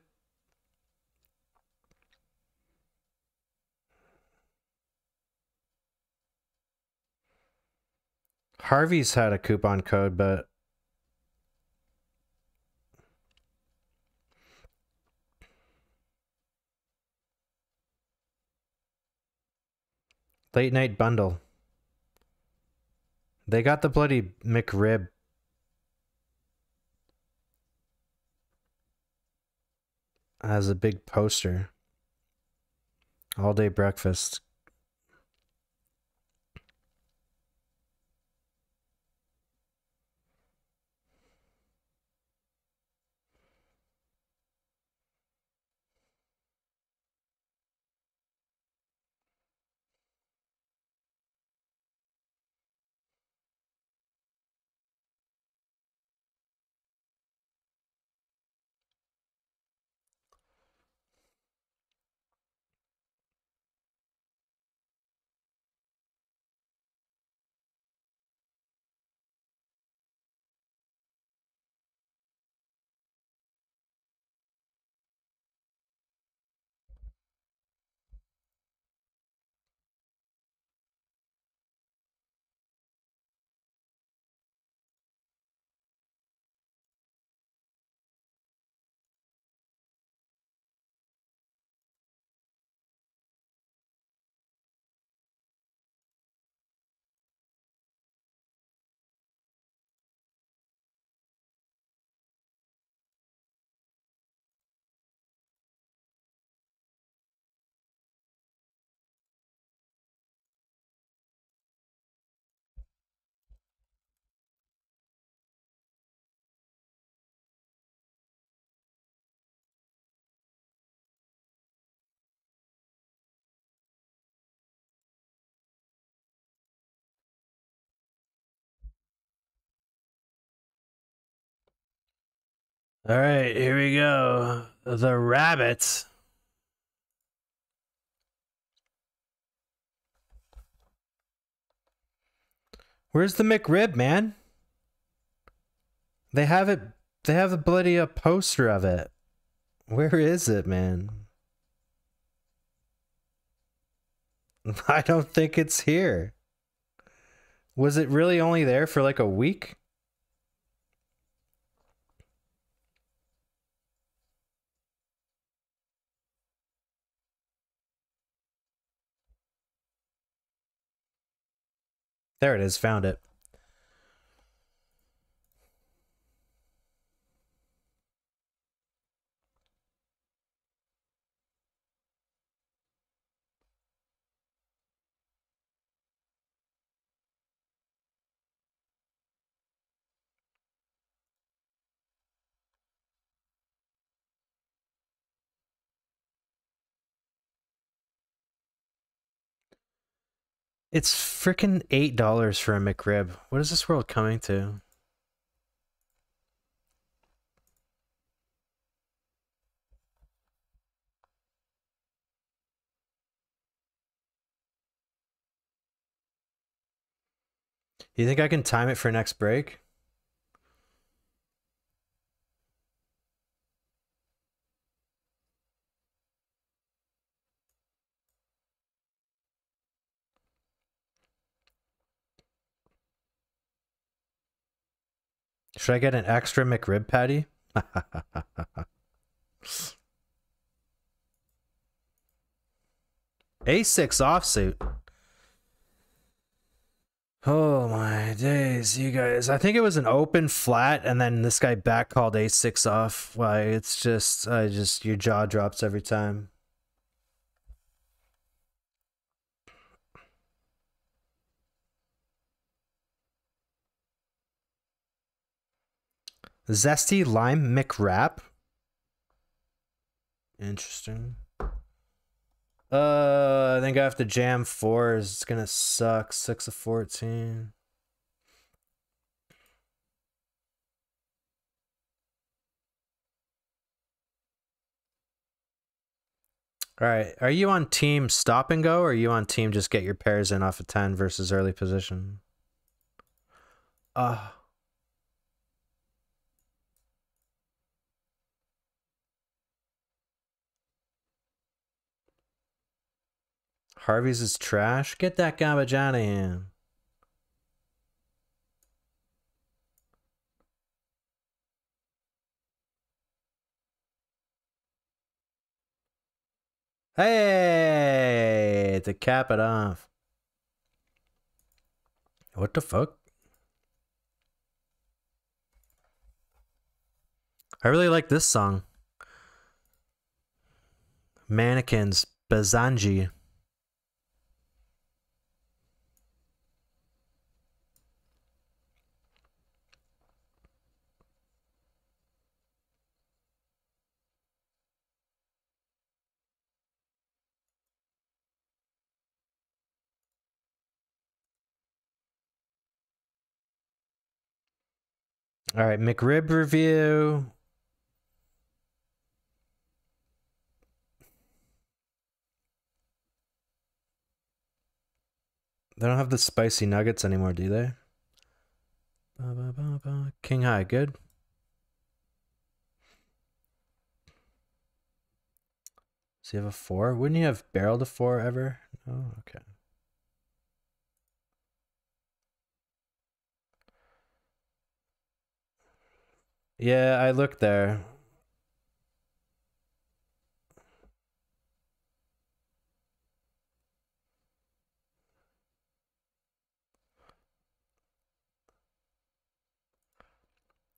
S3: Harvey's had a coupon code, but Late night bundle. They got the bloody McRib. As a big poster. All day breakfast.
S1: All right, here we go. The rabbits.
S3: Where's the McRib, man? They have it. They have a bloody a uh, poster of it. Where is it, man? I don't think it's here. Was it really only there for like a week? There it is. Found it. It's freaking eight dollars for a McRib. What is this world coming to? You think I can time it for next break? Should I get an extra McRib patty? A6 offsuit. Oh my days, you guys. I think it was an open flat, and then this guy back called A6 off. Why, it's just, I just, your jaw drops every time. Zesty Lime McWrap. Interesting. Uh, I think I have to jam fours. It's gonna suck. Six of fourteen. All right. Are you on team stop and go, or are you on team just get your pairs in off of ten versus early position? Ah. Uh. Harvey's is trash. Get that garbage out of here. Hey, to cap it off. What the fuck? I really like this song. Mannequins, Bazanji. All right, McRib review. They don't have the spicy nuggets anymore, do they?
S2: Ba, ba, ba,
S3: King High, good. So you have a four? Wouldn't you have barreled a four ever? Oh, okay. Yeah, I looked there.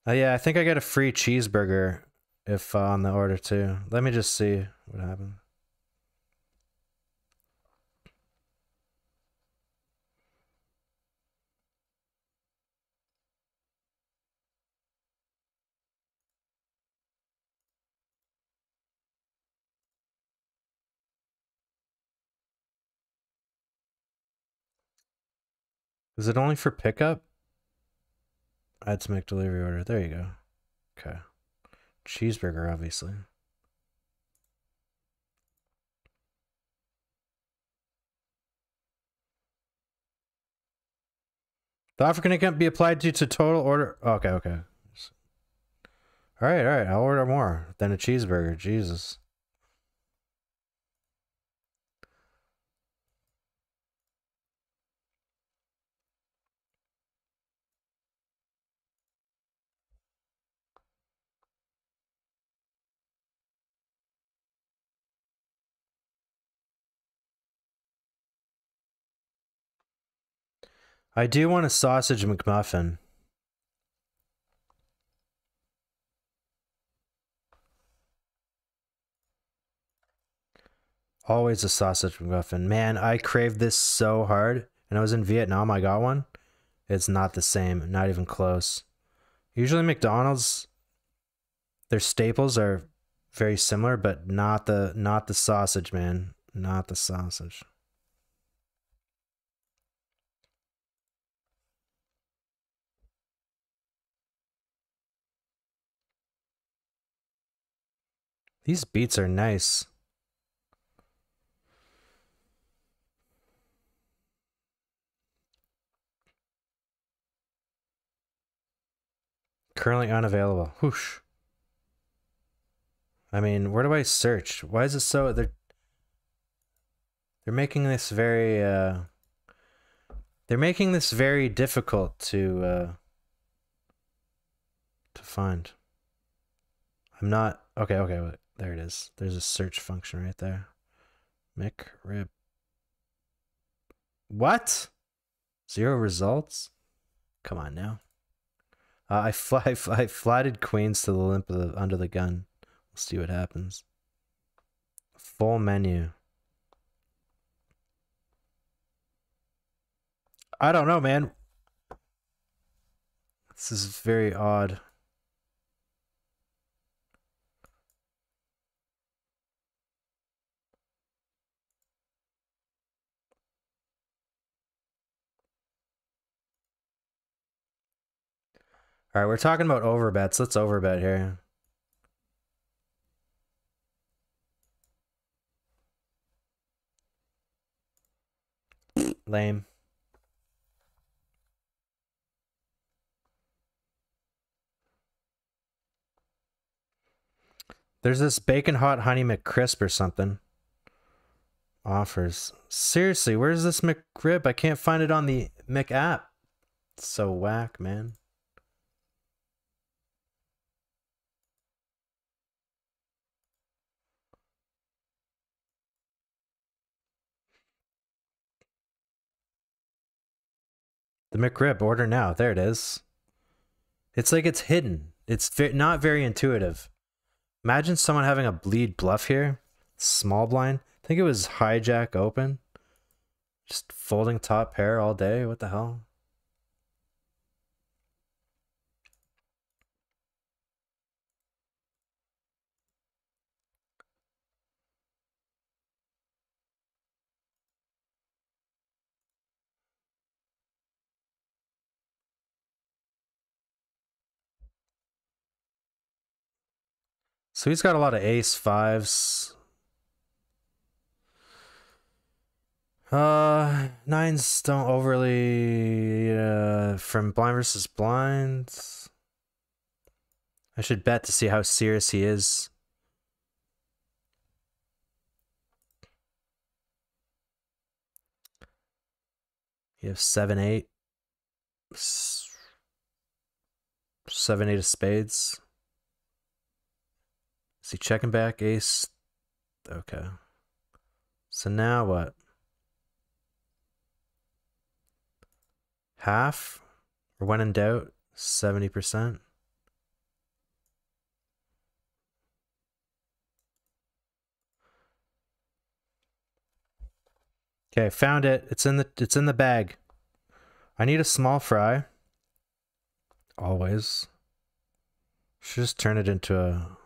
S3: Oh, yeah, I think I get a free cheeseburger if uh, on the order too. Let me just see what happens. Is it only for pickup? Add to make delivery order. There you go. Okay. Cheeseburger, obviously. The offer can be applied to, to total order. Oh, okay, okay. All right, all right. I'll order more than a cheeseburger. Jesus. I do want a sausage McMuffin. Always a sausage McMuffin. Man, I craved this so hard. And I was in Vietnam, I got one. It's not the same, not even close. Usually McDonald's their staples are very similar, but not the not the sausage, man. Not the sausage. These beats are nice. Currently unavailable. Whoosh. I mean, where do I search? Why is it so they're they're making this very uh they're making this very difficult to uh to find. I'm not okay, okay, wait. There it is. There's a search function right there. Mick rib. What? Zero results? Come on now. Uh, I fly, fly, flatted Queens to the limp of the, under the gun. We'll see what happens. Full menu. I don't know, man. This is very odd. All right, we're talking about overbets. Let's overbet here. Lame. There's this bacon hot honey McCrisp or something. Offers. Seriously, where's this McRib? I can't find it on the Mc app. It's so whack, man. The McRib, order now. There it is. It's like it's hidden. It's ve not very intuitive. Imagine someone having a bleed bluff here. Small blind. I think it was hijack open. Just folding top pair all day. What the hell? So he's got a lot of ace fives. Uh, nines don't overly uh, from blind versus blinds. I should bet to see how serious he is. You have seven, eight, seven, eight of spades. Is he checking back ace? Okay. So now what? Half? Or when in doubt, 70%? Okay, found it. It's in the it's in the bag. I need a small fry. Always. Should just turn it into a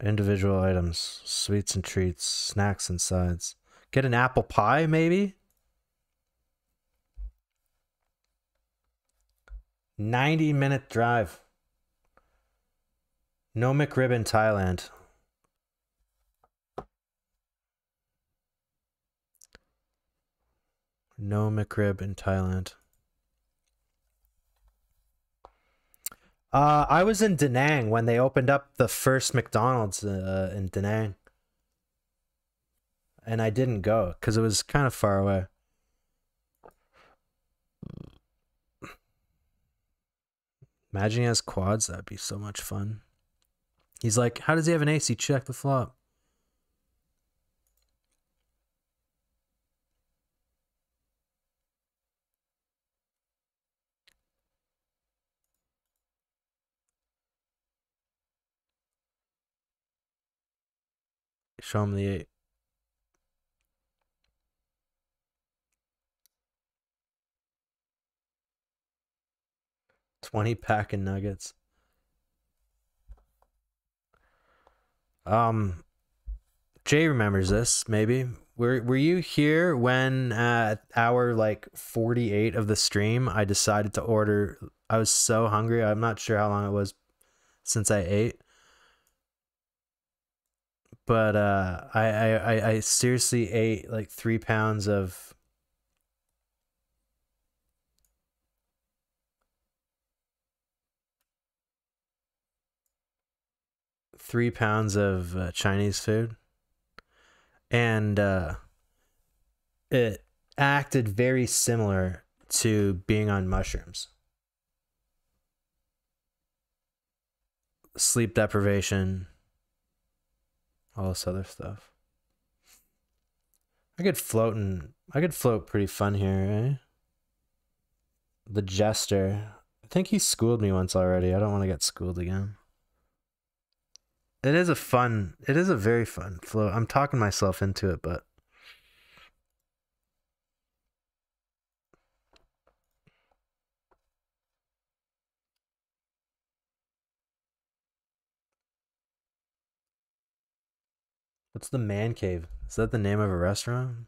S3: Individual items, sweets and treats, snacks and sides. Get an apple pie, maybe? 90 minute drive. No McRib Thailand. No McRib in Thailand. Uh, I was in Da Nang when they opened up the first McDonald's uh, in Da Nang. And I didn't go because it was kind of far away. Imagine he has quads. That'd be so much fun. He's like, how does he have an ace? He checked the flop.
S2: Show him the eight.
S3: Twenty pack of nuggets. Um, Jay remembers this. Maybe were were you here when uh, at hour like forty eight of the stream? I decided to order. I was so hungry. I'm not sure how long it was since I ate, but uh, I, I I seriously ate like three pounds of three pounds of uh, Chinese food, and uh, it acted very similar to being on mushrooms. Sleep deprivation, all this other stuff. I could float and I could float pretty fun here, eh? The jester. I think he schooled me once already. I don't want to get schooled again. It is a fun, it is a very fun float. I'm talking myself into it, but What's the man cave? Is that the name of a restaurant?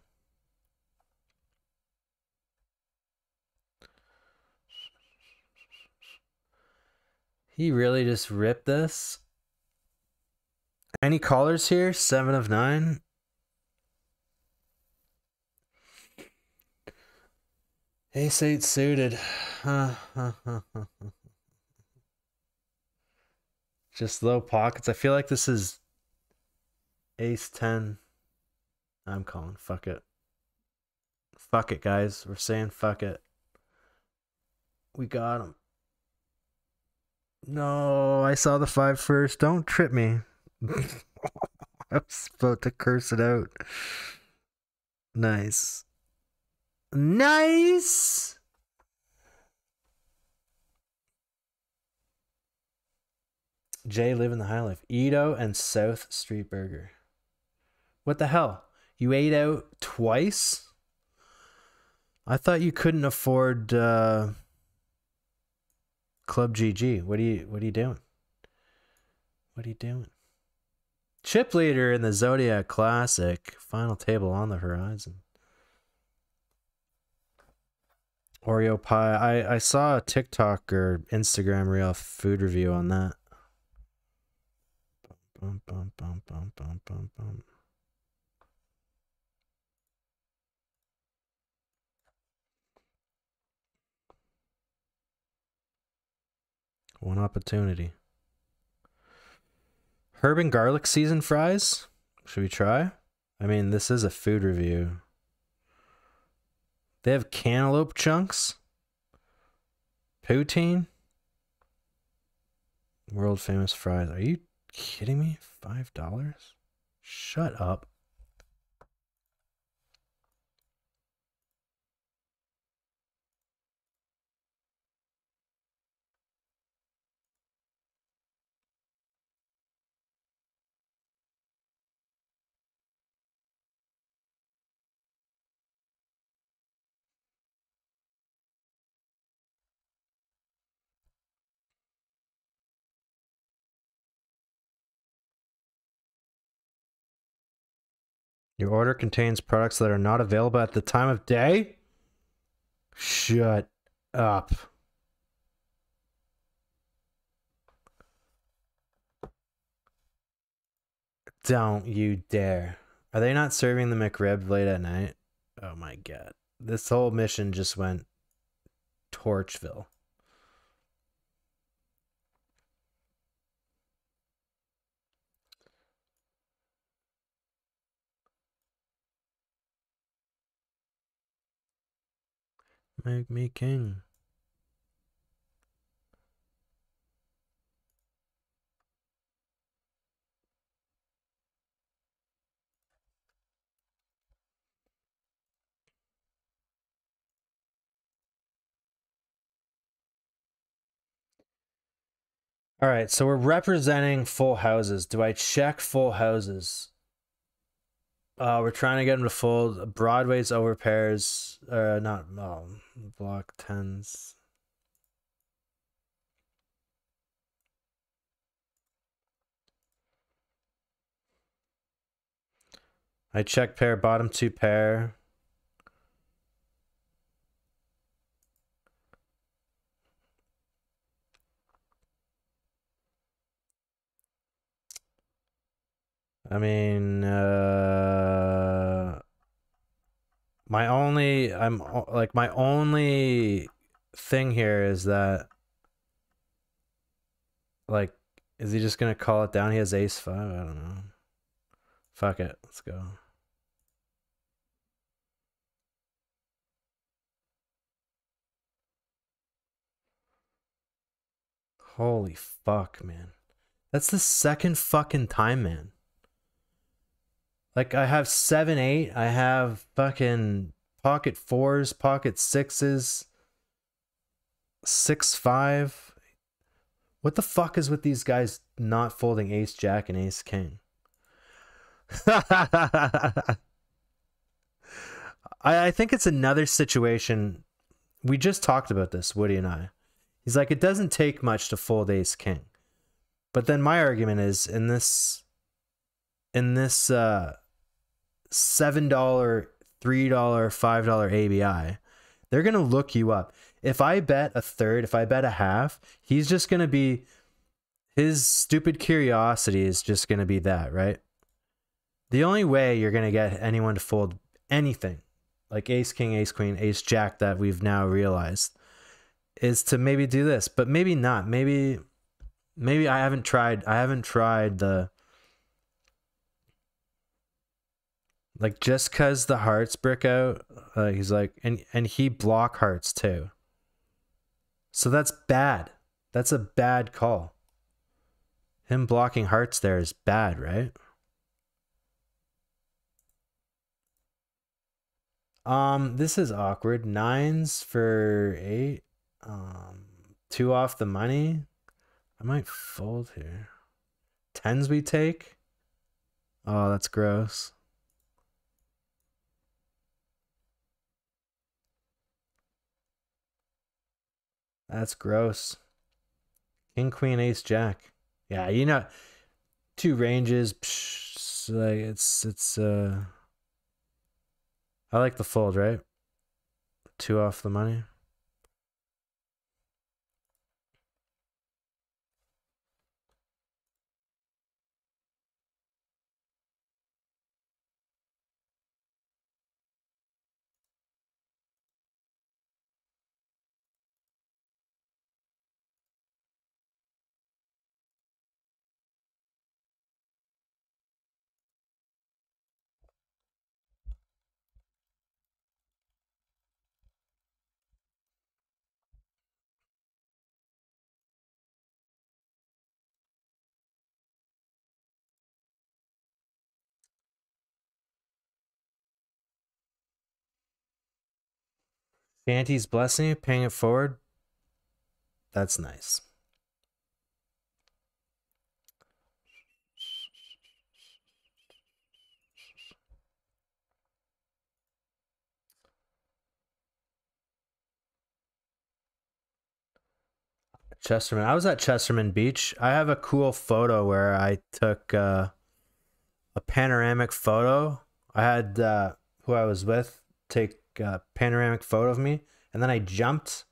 S3: He really just ripped this. Any callers here? Seven of nine. Ace eight suited. just low pockets. I feel like this is Ace 10. I'm calling fuck it. Fuck it, guys. We're saying fuck it. We got him. No, I saw the five first. Don't trip me. I was about to curse it out. Nice. Nice! Jay living the high life. Edo and South Street Burger. What the hell? You ate out twice? I thought you couldn't afford uh, Club GG. What are you what are you doing? What are you doing? Chip leader in the Zodiac Classic. Final table on the horizon. Oreo pie. I, I saw a TikTok or Instagram reel food review on that.
S2: Bum, bum, bum,
S3: One opportunity. Herb and garlic seasoned fries? Should we try? I mean, this is a food review. They have cantaloupe chunks? Poutine? World famous fries. Are you kidding me? $5? Shut up. Your order contains products that are not available at the time of day? Shut up. Don't you dare. Are they not serving the McRib late at night? Oh my god. This whole mission just went Torchville.
S2: Make me king.
S3: All right, so we're representing full houses. Do I check full houses? Uh, we're trying to get him to fold. Broadway's over pairs. Uh, not oh, block tens. I check pair, bottom two pair. I mean, uh, my only, I'm like, my only thing here is that, like, is he just gonna call it down? He has ace five. I don't know. Fuck it. Let's go. Holy fuck, man. That's the second fucking time, man. Like I have seven, eight. I have fucking pocket fours, pocket sixes, six five. What the fuck is with these guys not folding ace jack and ace king? I, I think it's another situation. We just talked about this, Woody and I. He's like, it doesn't take much to fold ace king. But then my argument is in this in this uh seven dollar, three dollar, five dollar ABI, they're gonna look you up. If I bet a third, if I bet a half, he's just gonna be his stupid curiosity is just gonna be that, right? The only way you're gonna get anyone to fold anything, like ace king, ace queen, ace jack that we've now realized, is to maybe do this, but maybe not. Maybe maybe I haven't tried I haven't tried the Like just cause the hearts brick out, uh, he's like, and and he block hearts too. So that's bad. That's a bad call. Him blocking hearts there is bad, right? Um, this is awkward. Nines for eight. Um, two off the money. I might fold here. Tens we take. Oh, that's gross. That's gross. King, queen, ace, jack. Yeah, you know, two ranges. Psh, like it's it's uh. I like the fold, right? Two off the money. Auntie's blessing paying it forward. That's nice. Chesterman. I was at Chesterman Beach. I have a cool photo where I took uh, a panoramic photo. I had uh, who I was with take a panoramic photo of me, and then I jumped.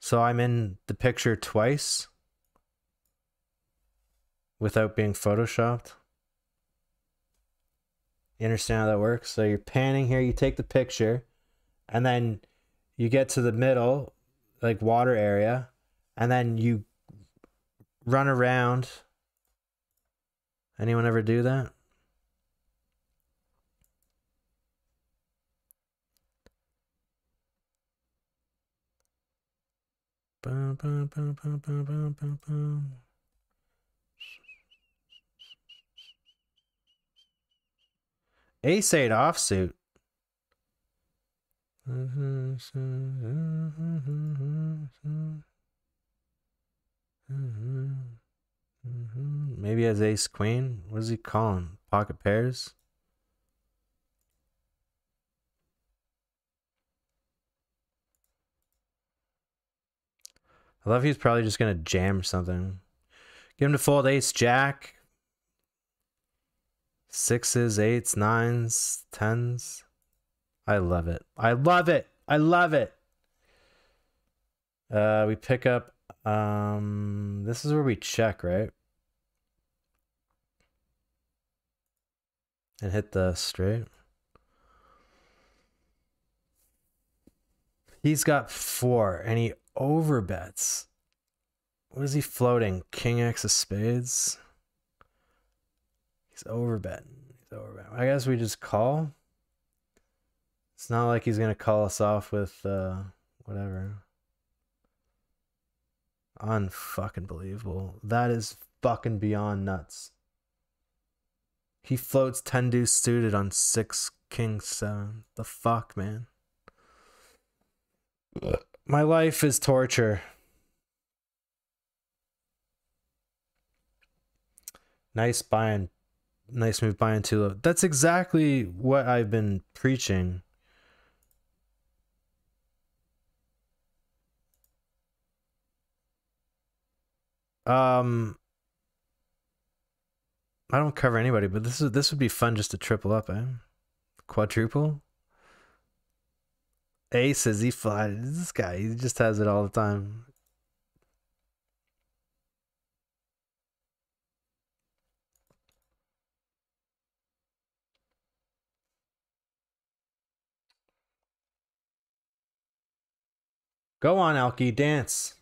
S3: So I'm in the picture twice without being photoshopped. You understand how that works? So you're panning here, you take the picture, and then you get to the middle, like water area, and then you run around. Anyone ever do that? Ace 8 offsuit.
S2: Maybe
S3: as ace queen. What is he calling? Pocket pairs? I love he's probably just going to jam something. Give him to fold ace, jack. Sixes, eights, nines, tens. I love it. I love it. I love it. Uh, we pick up, um, this is where we check, right? And hit the straight. He's got four, and he over bets. What is he floating? King X of spades? He's overbetting. He's over I guess we just call. It's not like he's gonna call us off with uh, whatever. Unfucking believable. That is fucking beyond nuts. He floats ten deuce suited on six king seven. The fuck, man. My life is torture. Nice buying. Nice move buying too low. That's exactly what I've been preaching. Um, I don't cover anybody, but this is this would be fun just to triple up, eh? Quadruple. Ace is he fly? This guy, he just has it all the time. Go on, Alki, dance.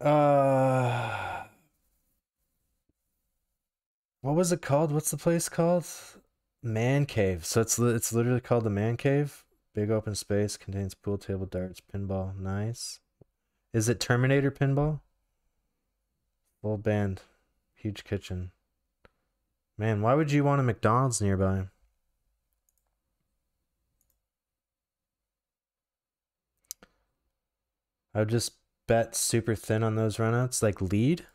S3: Uh, what was it called? What's the place called? man cave. So it's it's literally called the man cave. Big open space contains pool table, darts, pinball. Nice. Is it Terminator pinball? Full band, huge kitchen. Man, why would you want a McDonald's nearby? I would just bet super thin on those runouts, like lead.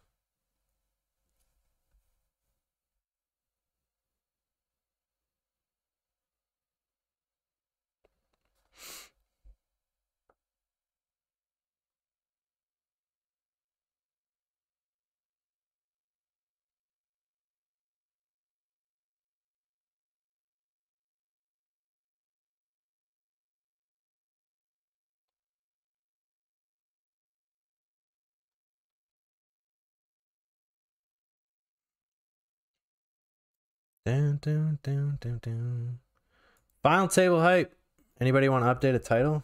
S2: Dun, dun, dun,
S3: Final table hype. Anybody want to update a title?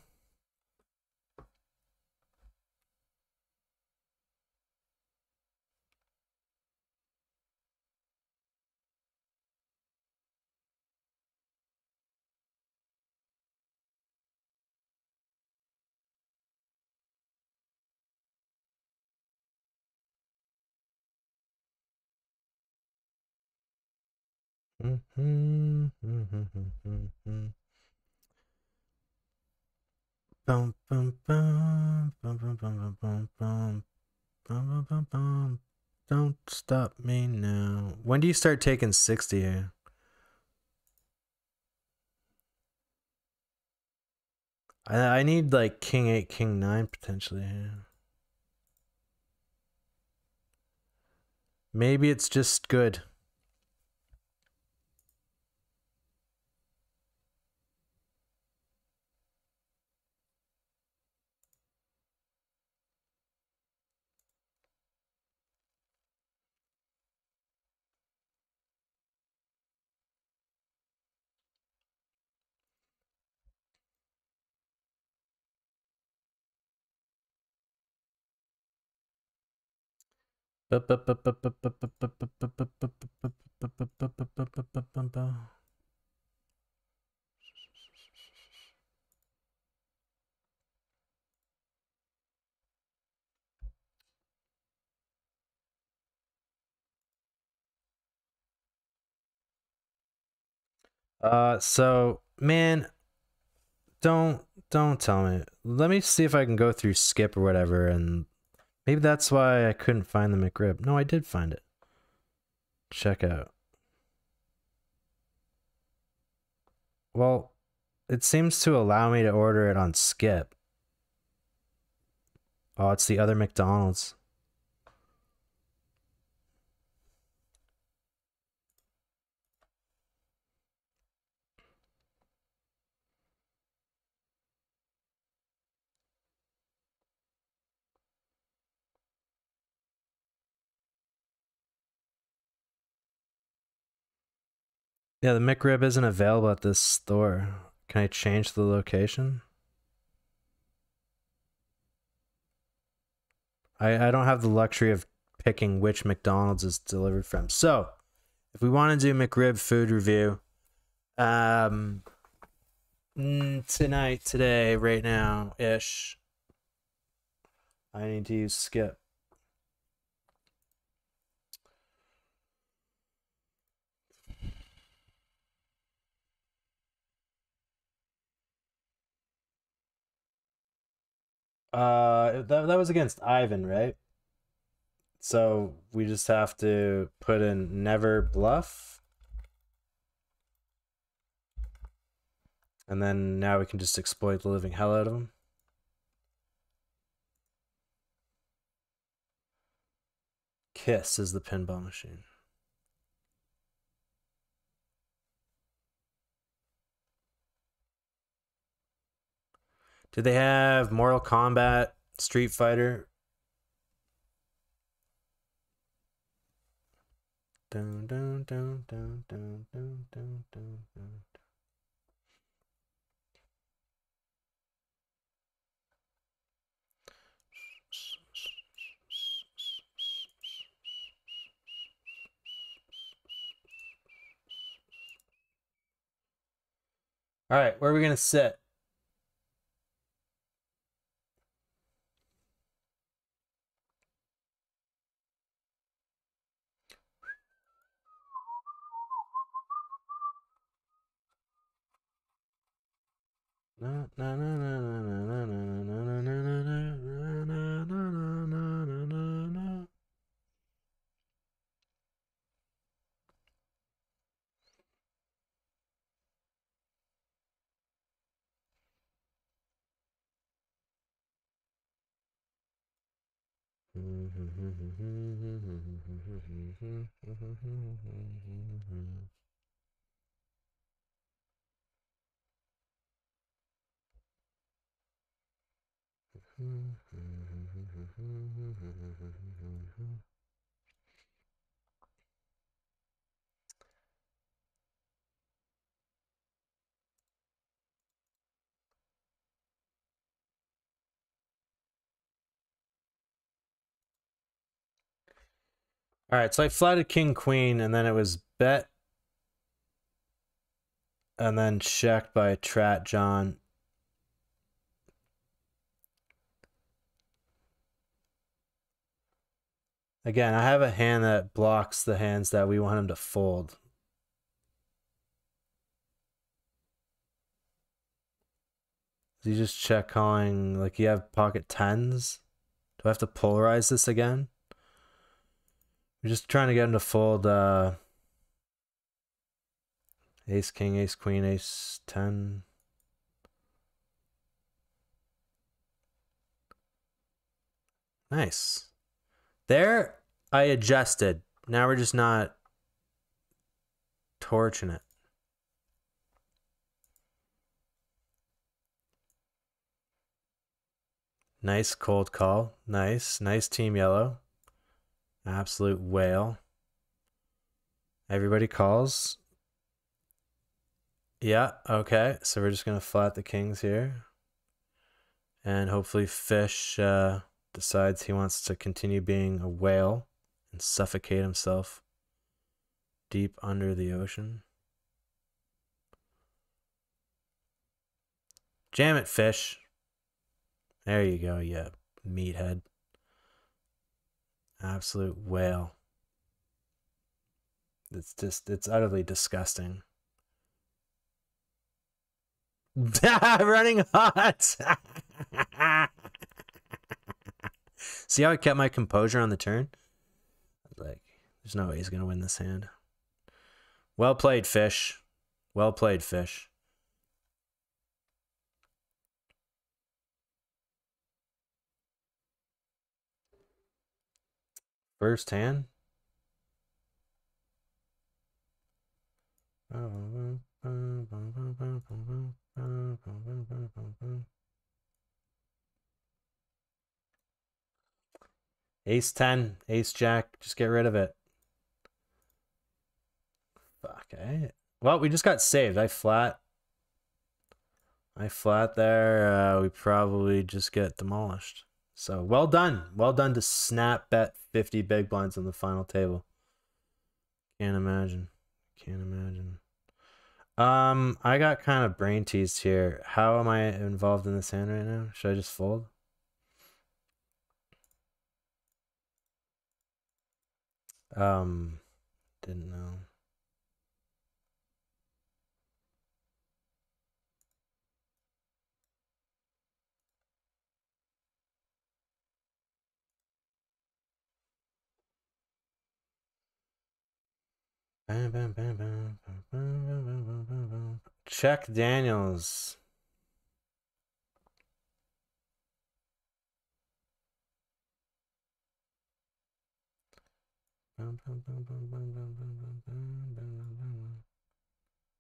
S2: Mm-hmm. Don't
S3: stop me now. When do you start taking 60? I, I need like king 8, king 9 potentially Maybe it's just good. Uh, so man, don't don't tell me. Let me see if I can go through skip or whatever and Maybe that's why I couldn't find the McRib. No, I did find it. Check out. Well, it seems to allow me to order it on skip. Oh, it's the other McDonald's. Yeah, the McRib isn't available at this store. Can I change the location? I, I don't have the luxury of picking which McDonald's is delivered from. So, if we want to do McRib food review, um, tonight, today, right now ish, I need to use skip. Uh, that that was against Ivan, right? So we just have to put in never bluff. And then now we can just exploit the living hell out of him. Kiss is the pinball machine. Do they have Mortal Kombat, Street Fighter? Dun, dun, dun, dun, dun, dun, dun,
S2: dun, dun. All right, where are we going to sit? Mm-hmm.
S3: All right, so I flatted king queen, and then it was bet, and then checked by Trat John. Again, I have a hand that blocks the hands that we want him to fold. you just check calling, like you have pocket tens? Do I have to polarize this again? We're just trying to get him to fold uh, ace, king, ace, queen, ace, ten. Nice. There, I adjusted. Now we're just not torching it. Nice cold call. Nice. Nice team yellow. Absolute whale. Everybody calls. Yeah, okay. So we're just going to flat the kings here. And hopefully fish... Uh, decides he wants to continue being a whale and suffocate himself deep under the ocean. Jam it, fish. There you go, you meathead. Absolute whale. It's just, it's utterly disgusting. Running hot! See how I kept my composure on the turn? Like, there's no way he's going to win this hand. Well played, fish. Well played, fish. First hand? Ace 10, ace jack, just get rid of it. Fuck, eh? Well, we just got saved. I flat. I flat there. Uh, we probably just get demolished. So, well done. Well done to snap bet 50 big blinds on the final table. Can't imagine. Can't imagine. Um, I got kind of brain teased here. How am I involved in this hand right now? Should I just fold?
S2: Um, didn't know.
S3: Check Daniels.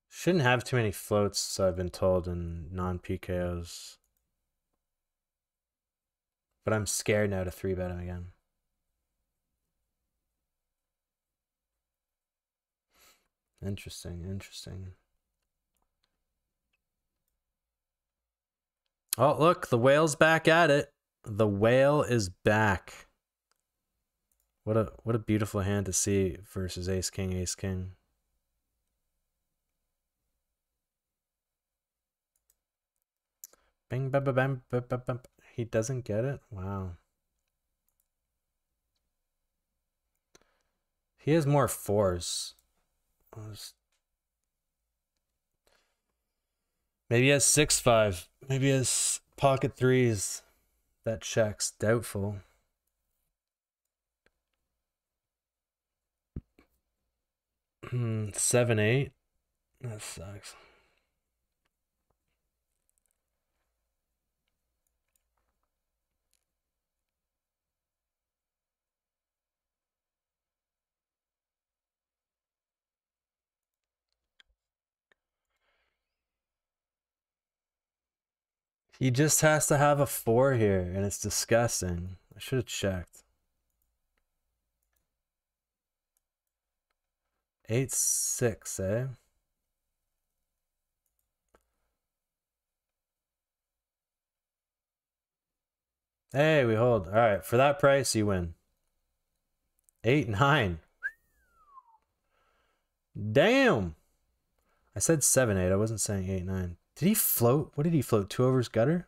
S3: Shouldn't have too many floats, I've been told, in non-PKOs. But I'm scared now to 3-bet him again. Interesting, interesting. Oh, look, the whale's back at it. The whale is back. What a what a beautiful hand to see versus ace king ace king. Bing ba bam ba ba ba. He doesn't get it. Wow. He has more fours. Maybe he has six five. Maybe he has pocket threes. That checks. Doubtful. Hmm, seven eight. That sucks. He just has to have a four here, and it's disgusting. I should have checked. Eight six, eh? Hey, we hold. All right, for that price, you win. Eight nine. Damn. I said seven eight. I wasn't saying eight nine. Did he float? What did he float? Two overs gutter.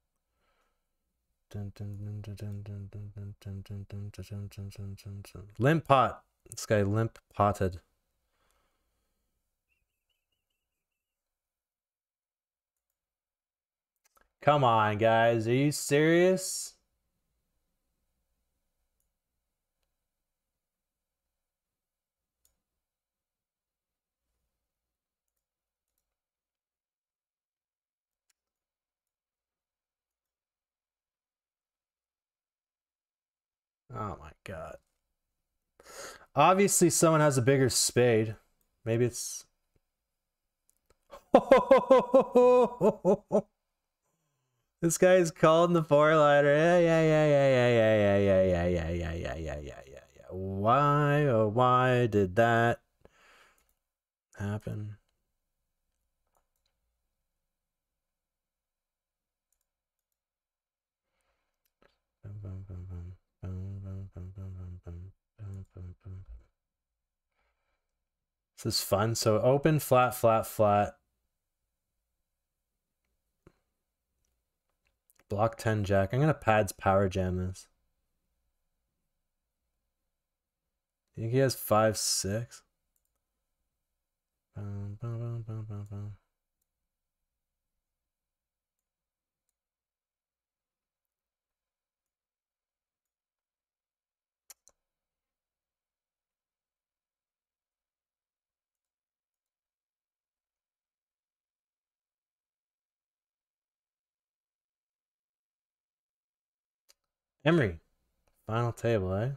S3: Limp pot. This guy limp potted. Come on, guys. Are you serious? Oh my god. Obviously, someone has a bigger spade. Maybe it's. this guy is calling the four liner. Yeah, yeah, yeah, yeah, yeah, yeah, yeah, yeah, yeah, yeah, yeah, yeah, yeah, yeah, yeah. Why, oh, why did that happen? This is fun. So open, flat, flat, flat. Block 10 jack. I'm going to pads power jam this. I think he has 5, 6.
S2: Emery, final table, eh?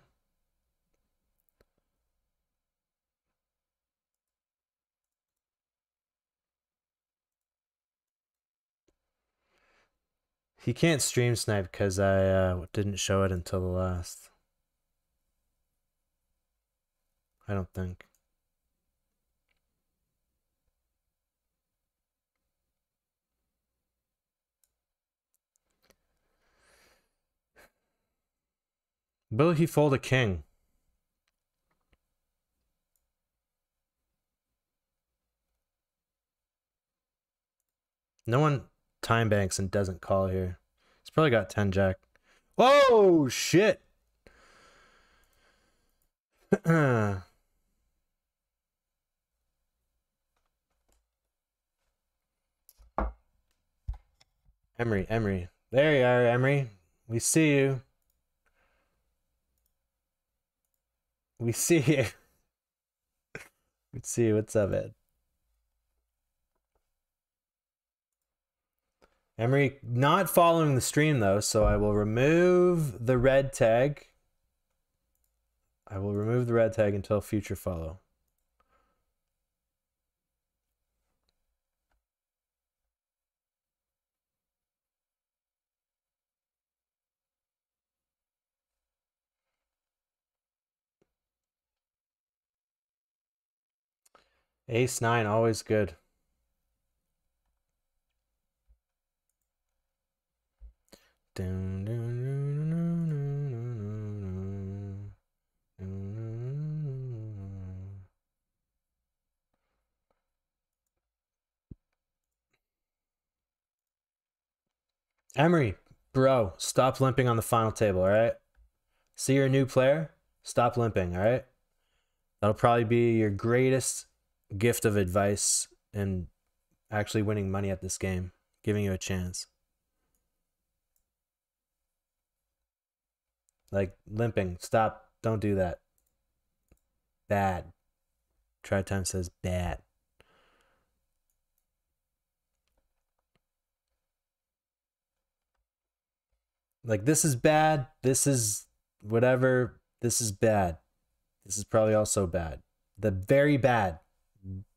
S3: He can't stream snipe because I uh, didn't show it until the last. I don't think. Will he fold a king? No one time banks and doesn't call here. He's probably got 10 jack. Oh shit. Emery, Emery. There you are, Emery. We see you. We see you. we see What's up, Ed? Emery not following the stream though, so I will remove the red tag. I will remove the red tag until future follow. Ace nine, always good.
S2: Dun, dun, dun.
S3: Emery, bro, stop limping on the final table, all right? See your new player, stop limping, all right? That'll probably be your greatest gift of advice and actually winning money at this game, giving you a chance. Like limping, stop, don't do that. Bad. Try time says bad. Like this is bad, this is whatever, this is bad. This is probably also bad. The very bad.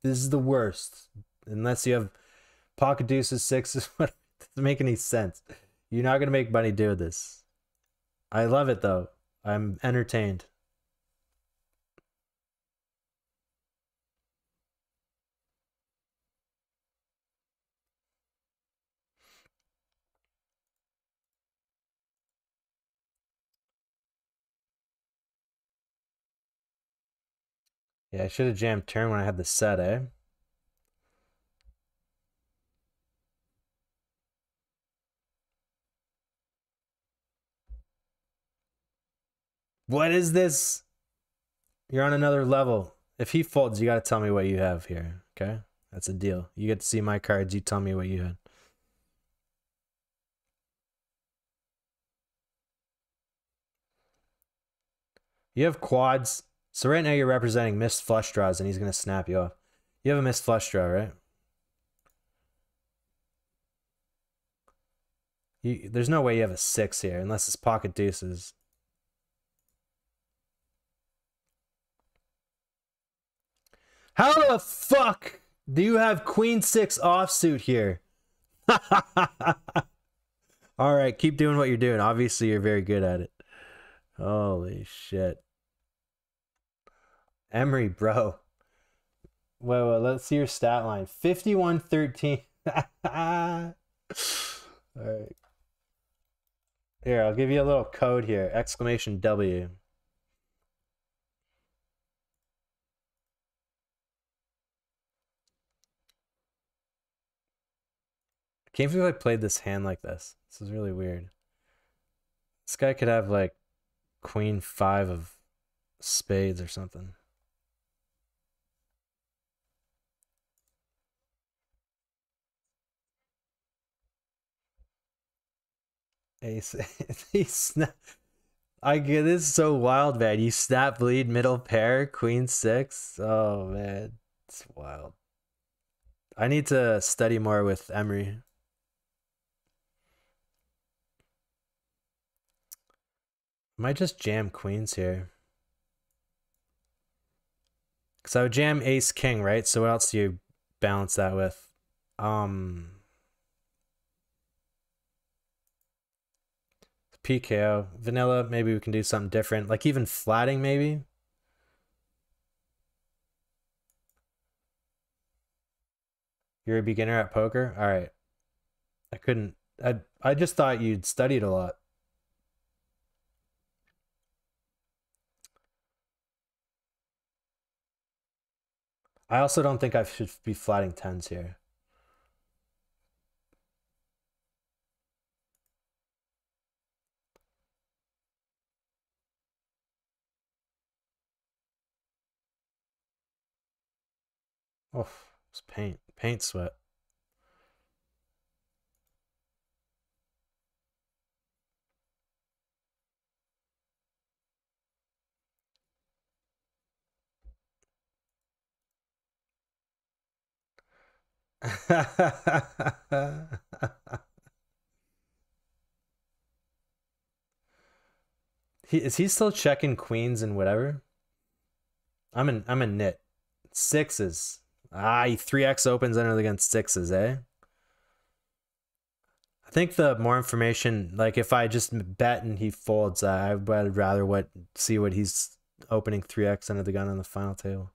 S3: This is the worst. Unless you have pocket deuces, sixes, doesn't make any sense. You're not gonna make money doing this. I love it though. I'm entertained. Yeah, I should have jammed turn when I had the set, eh? What is this? You're on another level. If he folds, you gotta tell me what you have here, okay? That's a deal. You get to see my cards, you tell me what you had. You have quads. So right now you're representing missed flush draws and he's going to snap you off. You have a missed flush draw, right? You, there's no way you have a six here unless it's pocket deuces. How the fuck do you have queen six offsuit here? All right, keep doing what you're doing. Obviously, you're very good at it. Holy shit. Emery, bro. Well, let's see your stat line. 51 13. All right. Here, I'll give you a little code here. Exclamation W. I can't believe I played this hand like this. This is really weird. This guy could have like queen five of spades or something. Ace, he snap. I get this is so wild, man. You snap bleed middle pair, queen six. Oh man, it's wild. I need to study more with Emery. Might just jam queens here. Cause I would jam ace king, right? So what else do you balance that with? Um PKO. Vanilla, maybe we can do something different. Like even flatting, maybe. You're a beginner at poker? All right. I couldn't. I, I just thought you'd studied a lot. I also don't think I should be flatting 10s here. Oh, it's paint, paint sweat. he is he still checking queens and whatever? I'm in I'm in knit. Sixes. Ah, 3x opens under against sixes, eh? I think the more information, like if I just bet and he folds, I would rather what see what he's opening 3x under the gun on the final table.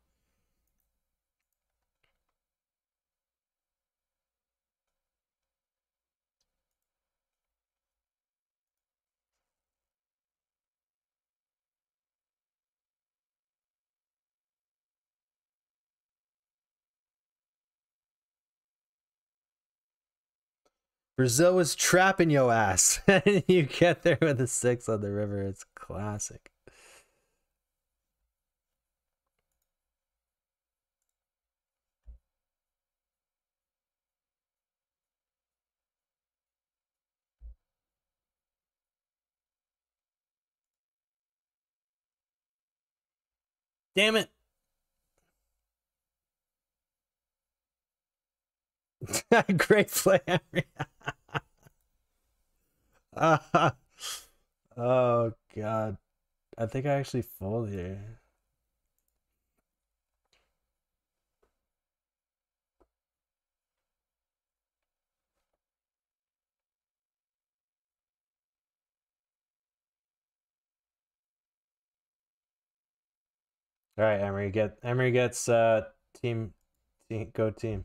S3: Brazil was trapping yo ass. and you get there with a six on the river. It's classic. Damn it. Great play, Henry. uh, oh, God. I think I actually fold here. All right, Emery get Emery gets uh team, team go team.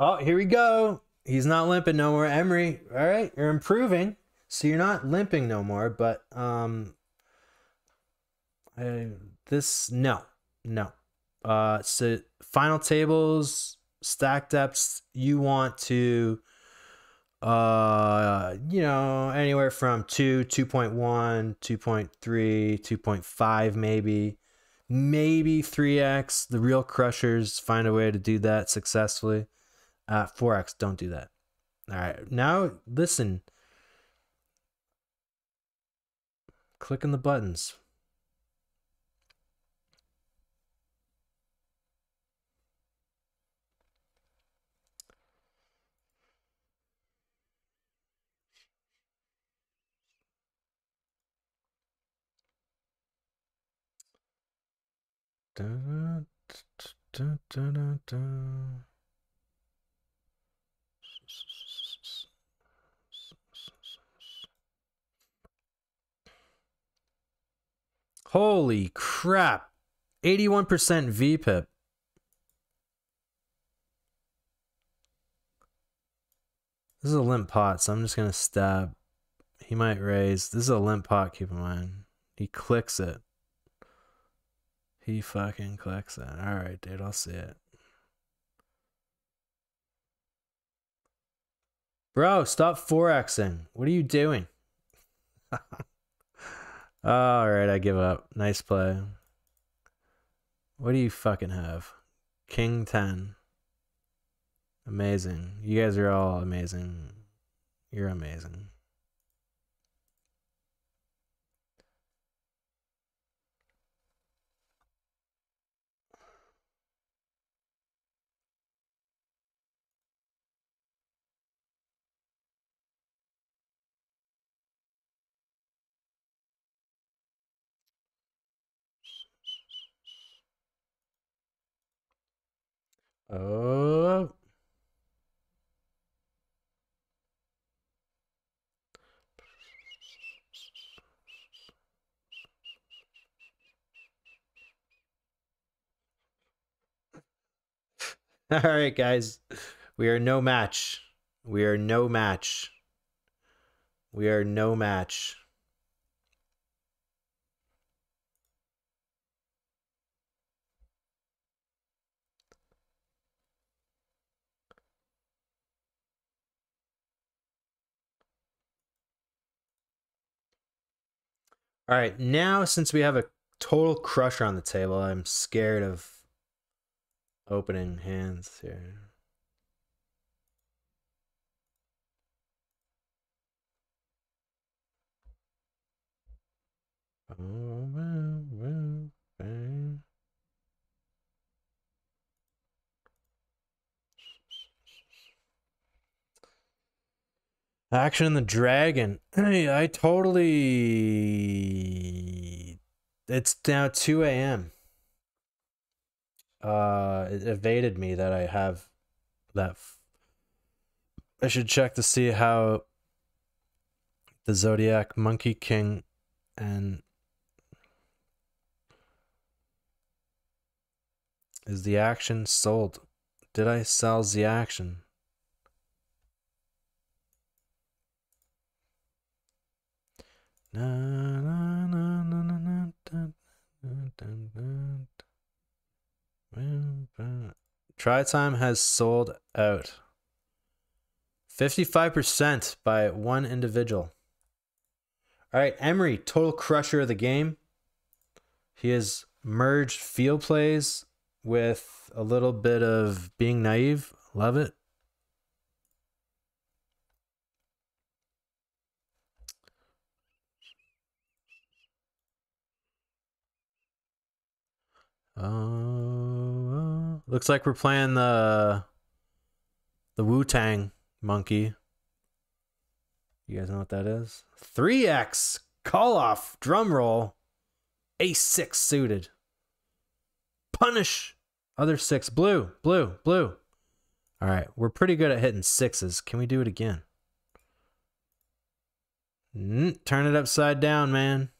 S3: Oh, here we go. He's not limping no more. Emery, all right, you're improving. So you're not limping no more, but um, I, this, no, no. Uh, so final tables, stack depths, you want to, uh, you know, anywhere from 2, 2.1, 2.3, 2.5 maybe, maybe 3x. The real crushers find a way to do that successfully. Uh, Forex, don't do that. All right, now listen. Clicking the buttons. Holy crap. 81% VPIP. This is a limp pot, so I'm just going to stab. He might raise. This is a limp pot, keep in mind. He clicks it. He fucking clicks it. Alright, dude, I'll see it. Bro, stop forexing. What are you doing? Oh, all right, I give up. Nice play. What do you fucking have? King 10. Amazing. You guys are all amazing. You're amazing.
S2: Uh,
S3: All right, guys. We are no match. We are no match. We are no match. All right, now since we have a total crusher on the table, I'm scared of opening hands here.
S2: Oh, well, well, well.
S3: Action and the Dragon. Hey, I totally. It's now 2 a.m. Uh, it evaded me that I have that. I should check to see how the Zodiac Monkey King and. Is the action sold? Did I sell the action? Try time has sold out. 55% by one individual. All right, Emery, total crusher of the game. He has merged field plays with a little bit of being naive. Love it. Uh, looks like we're playing the the Wu Tang Monkey. You guys know what that is? 3x call off drum roll. A6 suited. Punish other six blue, blue, blue. All right, we're pretty good at hitting sixes. Can we do it again? Mm, turn it upside down, man.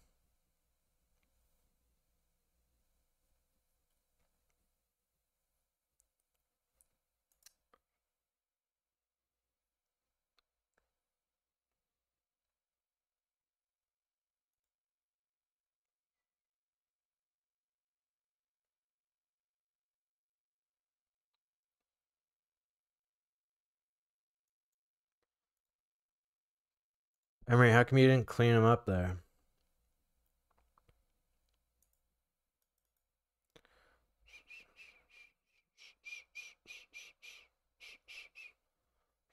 S3: Emery, how come you didn't clean them up there?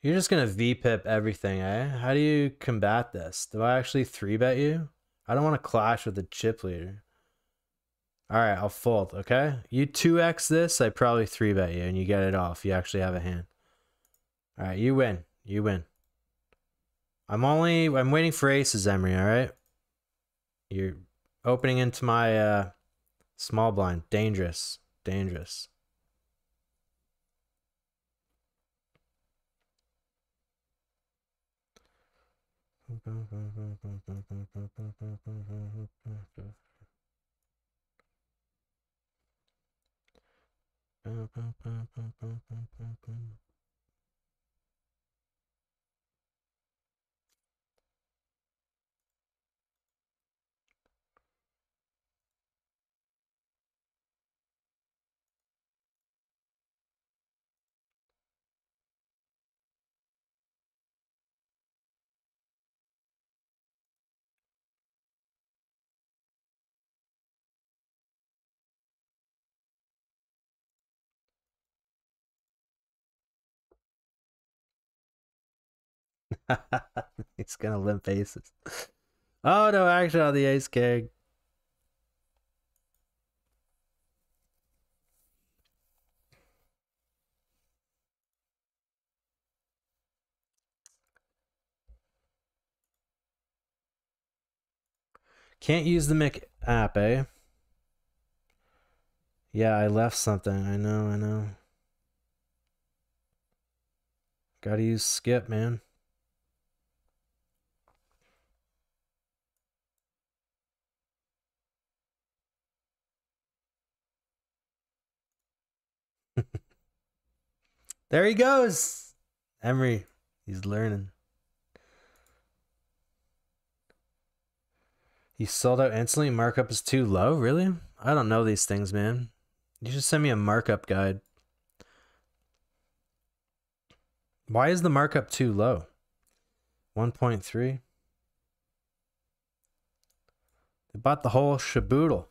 S3: You're just gonna V-pip everything, eh? How do you combat this? Do I actually 3-bet you? I don't want to clash with the chip leader. Alright, I'll fold, okay? You 2x this, I probably 3-bet you, and you get it off. You actually have a hand. Alright, you win. You win. I'm only I'm waiting for aces, Emery, alright? You're opening into my uh small blind. Dangerous. Dangerous. He's gonna limp aces. Oh no, action on the ace king. Can't use the Mic app, eh? Yeah, I left something. I know, I know. Gotta use skip, man. There he goes. Emery, he's learning. He sold out instantly. Markup is too low. Really? I don't know these things, man. You should send me a markup guide. Why is the markup too low? 1.3. They bought the whole shaboodle.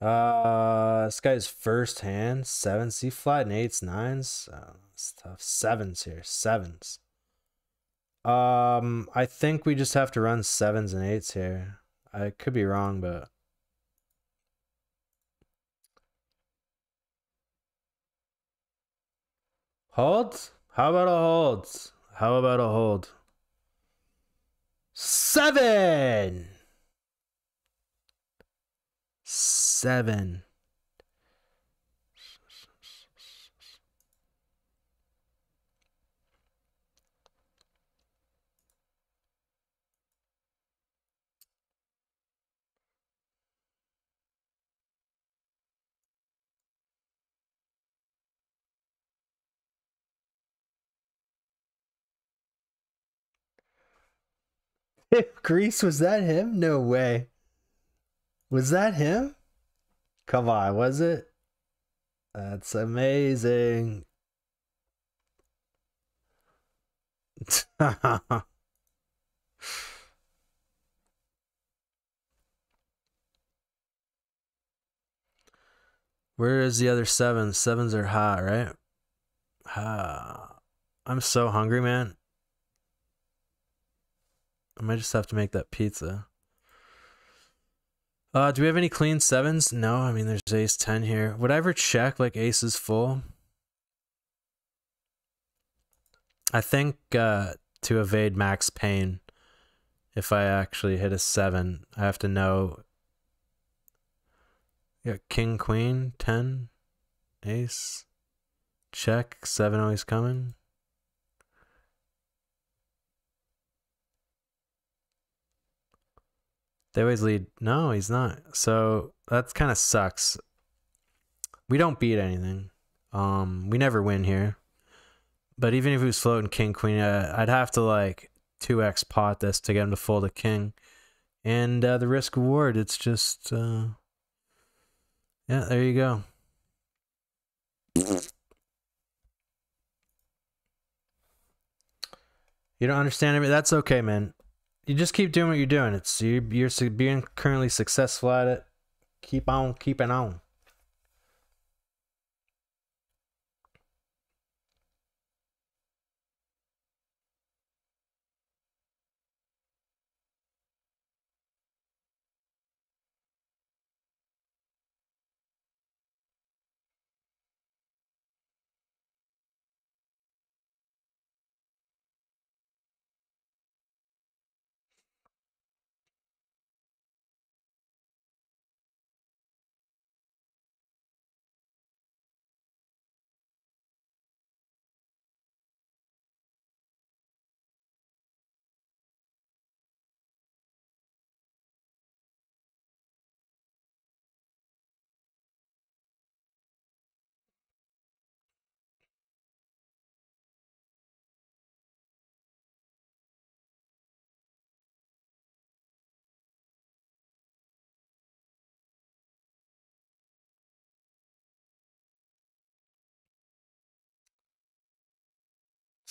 S3: Uh, this guy's first hand sevens, C flat, and eights, nines. Oh, it's tough. Sevens here, sevens. Um, I think we just have to run sevens and eights here. I could be wrong, but hold. How about a hold? How about a hold? Seven seven. Greece was that him? No way. Was that him? Come on, was it? That's amazing. Where is the other seven? Sevens are hot, right? Ah, I'm so hungry, man. I might just have to make that pizza. Uh, do we have any clean sevens? No, I mean, there's ace 10 here. Would I ever check, like, ace is full? I think uh, to evade max pain, if I actually hit a 7, I have to know... Yeah, king, queen, 10, ace, check, 7 always coming. They always lead. No, he's not. So that kind of sucks. We don't beat anything. Um, we never win here. But even if he was floating king queen, uh, I'd have to like 2x pot this to get him to fold a king. And uh, the risk reward, it's just. Uh, yeah, there you go. You don't understand me. that's okay, man you just keep doing what you're doing. It's you're, you're being currently successful at it. Keep on keeping on.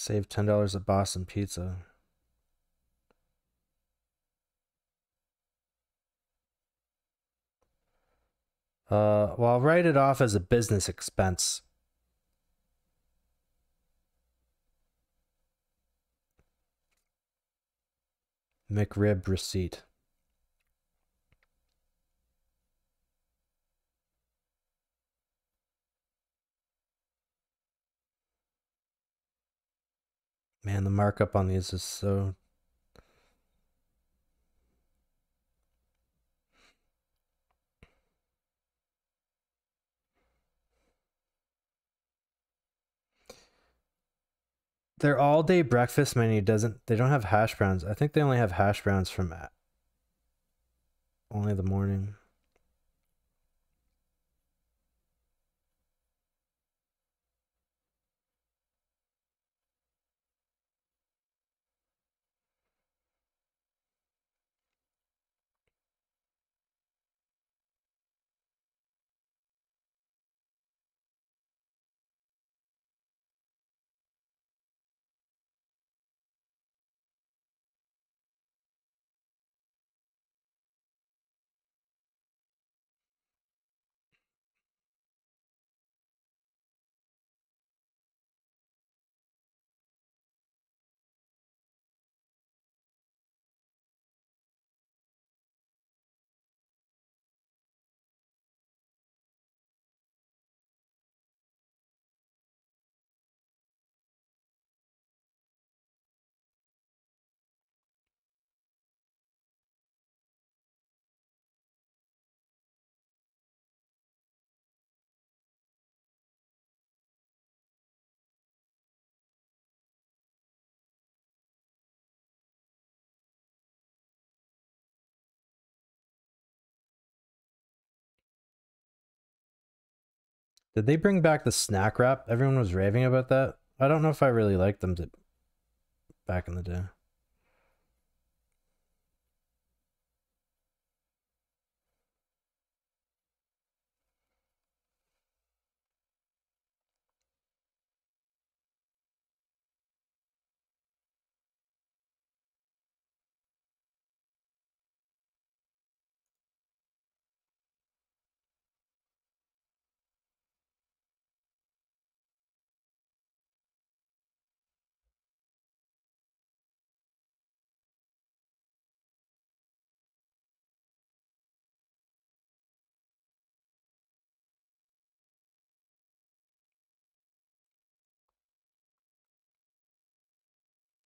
S3: Save $10 at Boston Pizza. Uh, well, I'll write it off as a business expense. McRib receipt. Man, the markup on these is so their all day breakfast menu doesn't they don't have hash browns. I think they only have hash browns from only the morning. Did they bring back the snack wrap? Everyone was raving about that. I don't know if I really liked them to, back in the day.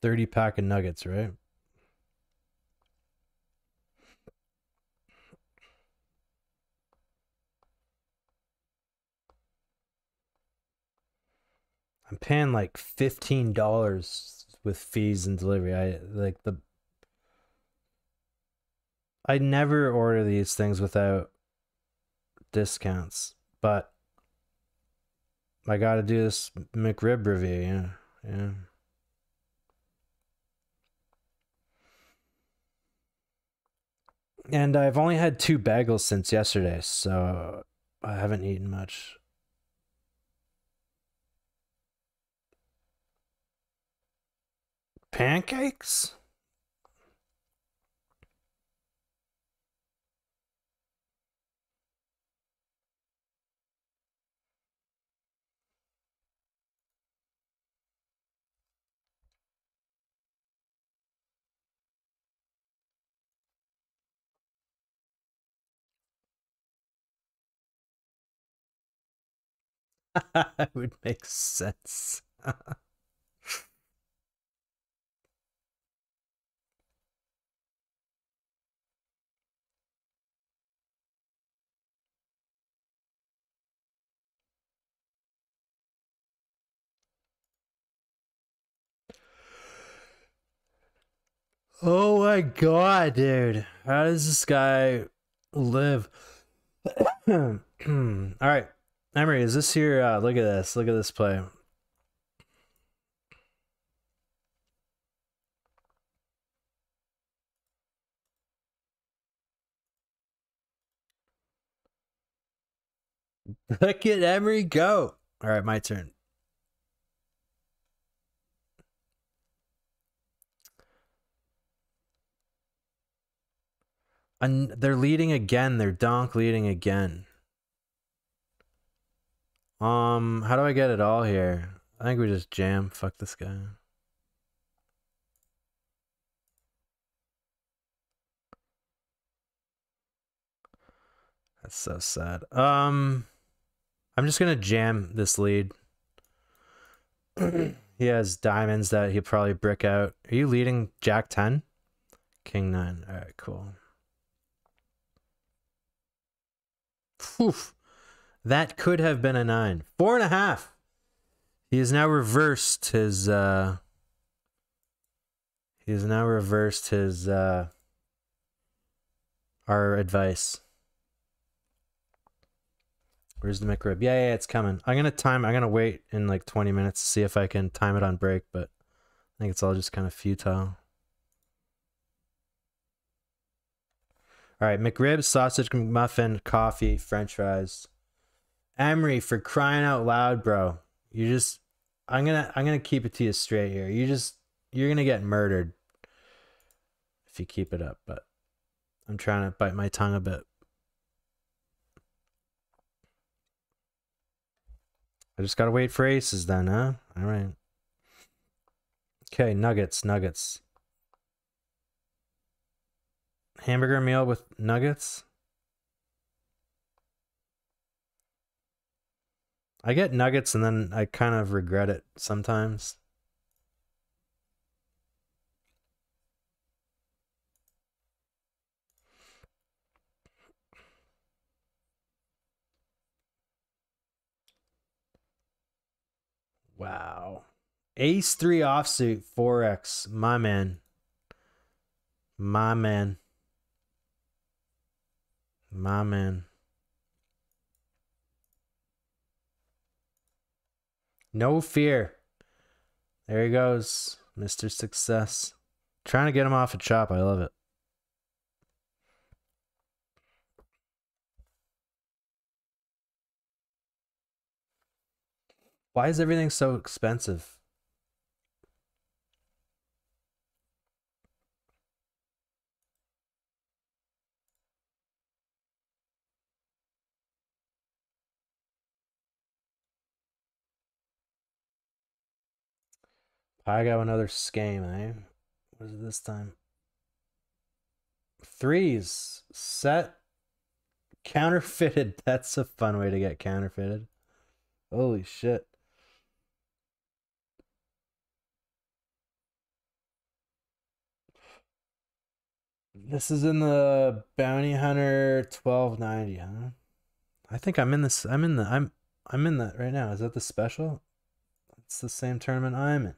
S3: 30 pack of nuggets, right? I'm paying like fifteen dollars with fees and delivery. I like the. I never order these things without discounts, but I got to do this McRib review. Yeah, yeah. And I've only had two bagels since yesterday, so I haven't eaten much.
S2: Pancakes?
S1: That would make sense.
S3: Oh my god, dude. How does this guy live? All right. Emery, is this your uh, look at this? Look at this play. Look at Emery go. All right, my turn. And they're leading again. They're donk leading again. Um, how do I get it all here? I think we just jam. Fuck this guy. That's so sad. Um, I'm just gonna jam this lead. he has diamonds that he'll probably brick out. Are you leading Jack 10? King 9. Alright, cool. Oof. That could have been a nine. Four and a half. He has now reversed his uh he has now reversed his uh our advice. Where's the McRib? Yeah, yeah, it's coming. I'm gonna time I'm gonna wait in like 20 minutes to see if I can time it on break, but I think it's all just kind of futile. All right, McRib, sausage, muffin, coffee, french fries. Emery, for crying out loud, bro. You just I'm gonna I'm gonna keep it to you straight here. You just you're gonna get murdered if you keep it up, but I'm trying to bite my tongue a bit. I just gotta wait for aces then, huh? Alright. Okay, nuggets, nuggets. Hamburger meal with nuggets? I get nuggets and then I kind of regret it sometimes. Wow. Ace 3 offsuit 4x. My man. My man. My man. No fear. There he goes, Mr. Success. Trying to get him off a chop. I love it. Why is everything so expensive? I got another scam, eh? What is it this time? Threes. Set. Counterfeited. That's a fun way to get counterfeited. Holy shit. This is in the Bounty Hunter 1290, huh? I think I'm in this I'm in the I'm I'm in that right now. Is that the special? It's the same tournament I'm in.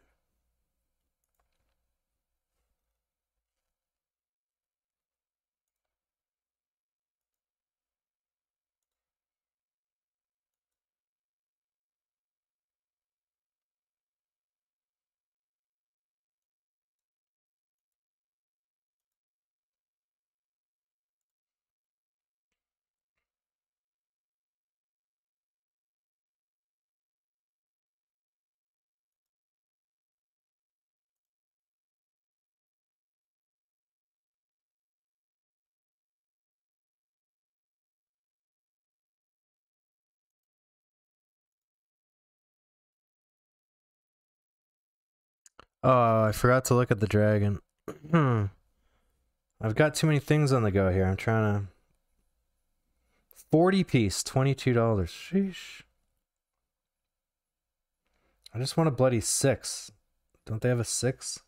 S3: Oh, I forgot to look at the dragon. Hmm. I've got too many things on the go here. I'm trying to... 40 piece, $22. Sheesh. I just want a bloody six. Don't they have a six?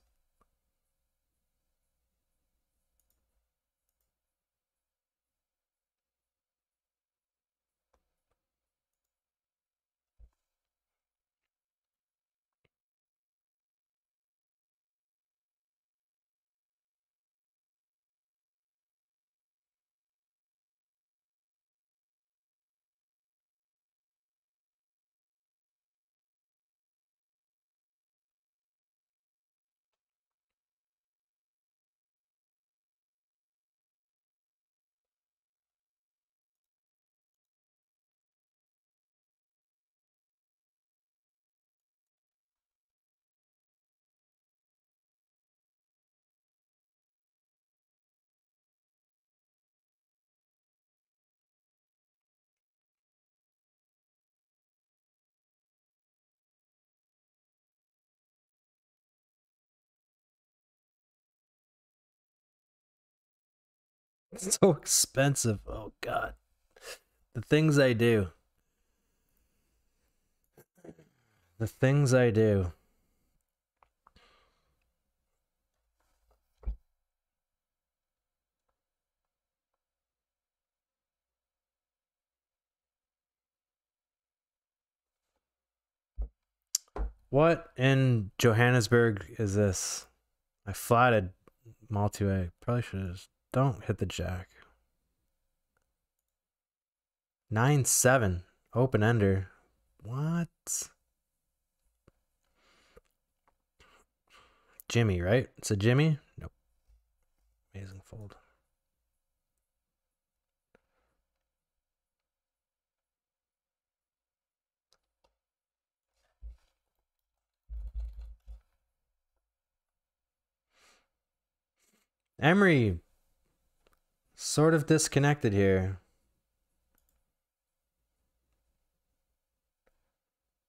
S1: so expensive.
S3: Oh god. The things I do. The things I do. What in Johannesburg is this? I flatted Maltue. Probably should have don't hit the jack. 9-7. Open ender. What? Jimmy, right? It's a Jimmy? Nope. Amazing fold. Emery sort of disconnected here.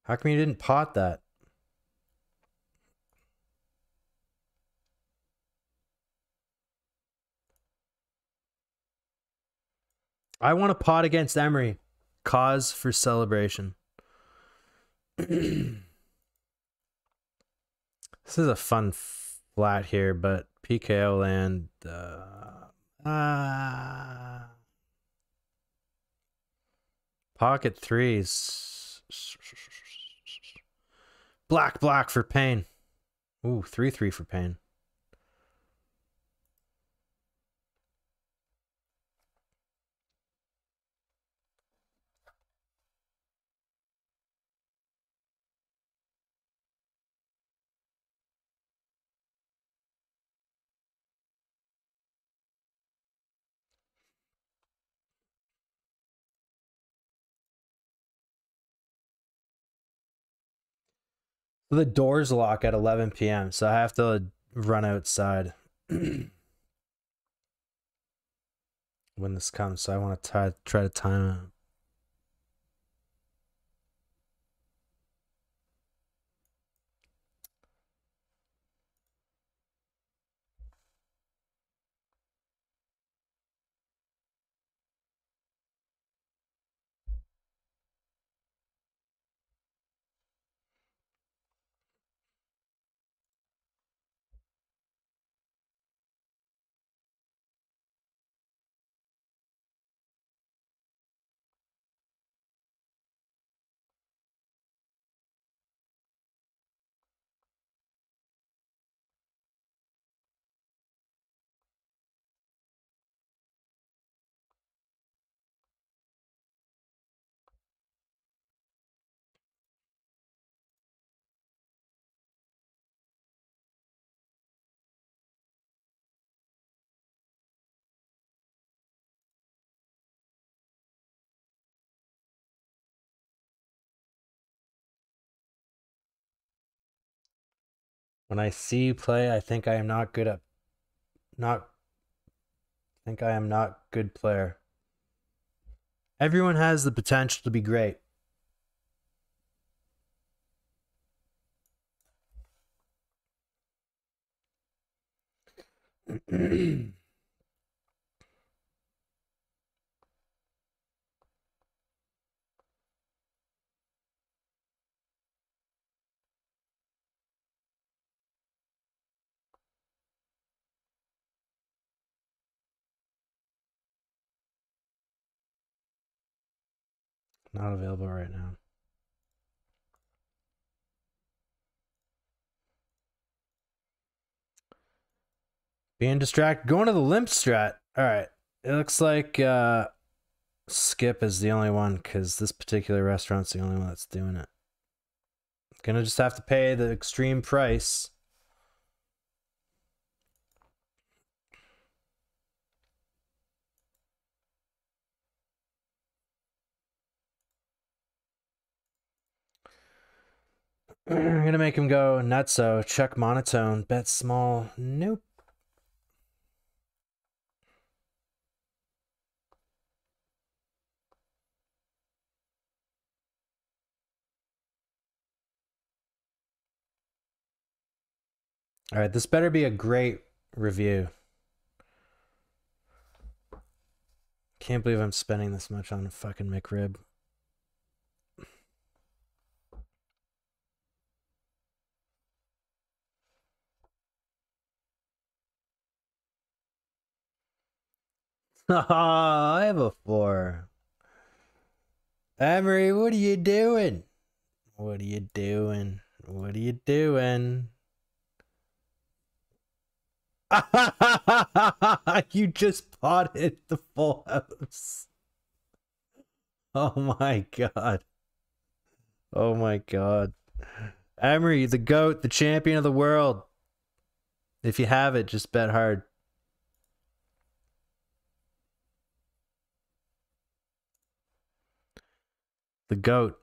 S3: How come you didn't pot that? I want to pot against Emery. Cause for celebration. this is a fun flat here, but PKO land. Uh... Ah, Pocket threes. Black, black for pain. Ooh, three, three for pain. The doors lock at 11 p.m., so I have to run outside when this comes. So I want to try, try to time When I see play, I think I am not good at not think I am not good player. Everyone has the potential to be great.
S2: Not available right now.
S3: Being distracted. Going to the limp strat. All right. It looks like uh, Skip is the only one because this particular restaurant's the only one that's doing it. Gonna just have to pay the extreme price. I'm gonna make him go nutso, check monotone, bet small, nope. All right, this better be a great review. Can't believe I'm spending this much on a fucking McRib. I have a four. Emery, what are you doing? What are you doing? What are you doing? you just potted the full house. Oh my god. Oh my god. Emery, the GOAT, the champion of the world. If you have it, just bet hard. The goat.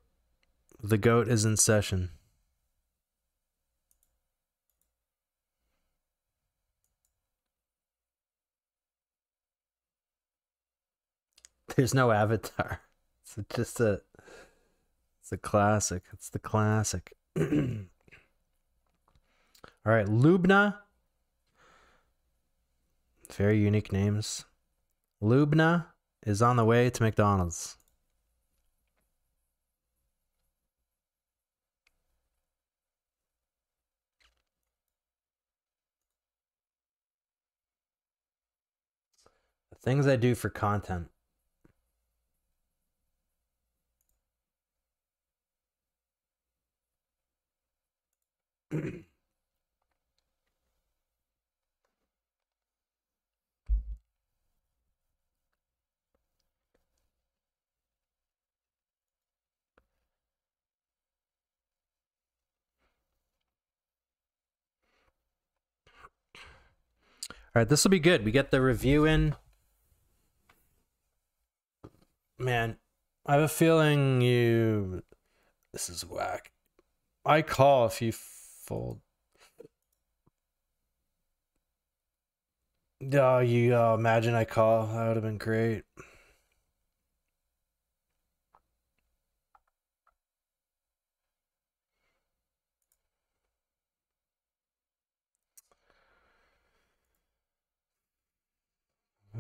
S3: The goat is in session. There's no avatar. It's just a it's a classic. It's the classic. All right, Lubna. Very unique names. Lubna is on the way to McDonald's. Things I do for content. All right, this will be good. We get the review in man, I have a feeling you. This is whack. I call if you fold. Oh, you uh, imagine I call? That would have been great.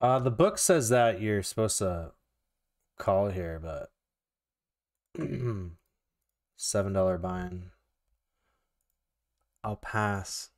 S3: Uh, the book says that you're supposed to call here, but seven dollar buy-in. I'll pass.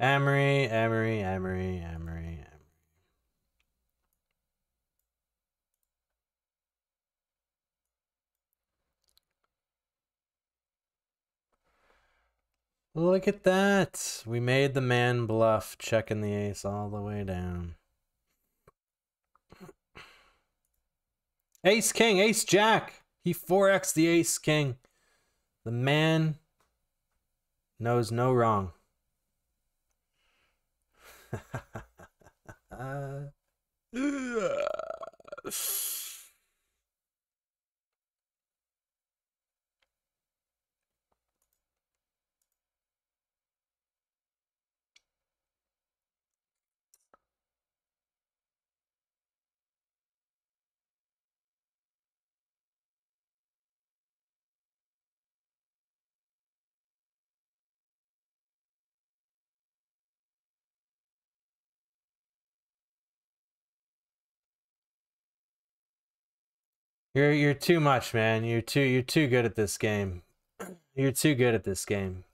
S3: Amory, Amory, Amory, look at that. We made the man bluff, checking the ace all the way down. Ace King, Ace Jack. He 4x the Ace King. The man knows no wrong. You're you're too much, man. You're too you're too good at this game. You're too good at this game.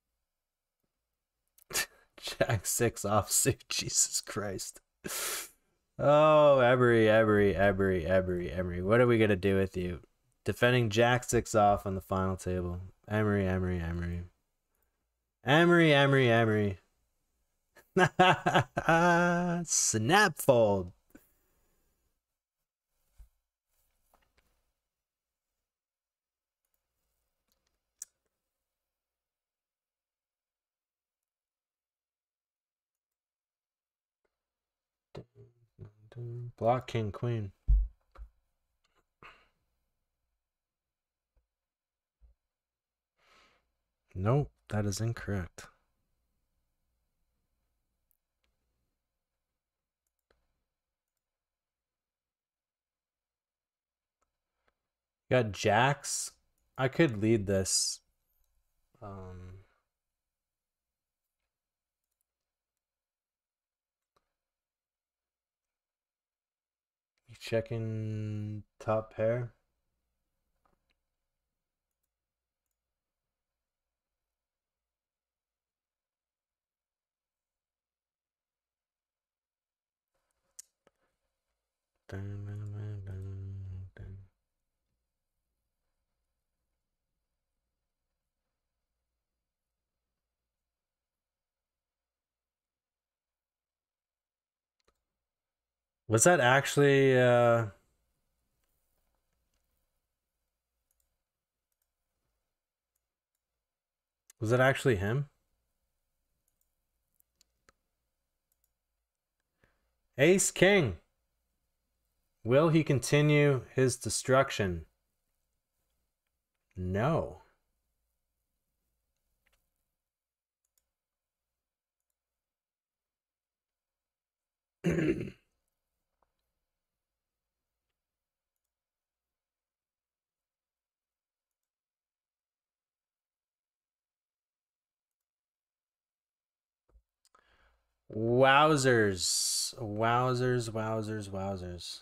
S3: Jack six offsuit, Jesus Christ. Oh, Emery, Emery, Emery, Emery, Emery. What are we gonna do with you? Defending Jack six off on the final table. Emery, Emery, Emery. Emery, Emery, Emery. Snap fold. Block king queen.
S2: Nope, that is incorrect.
S3: Got jacks. I could lead this.
S2: Um,
S3: checking top pair. Was that actually uh Was that actually him? Ace King. Will he continue his destruction? No. Wowzers. Wowzers, wowzers, wowzers.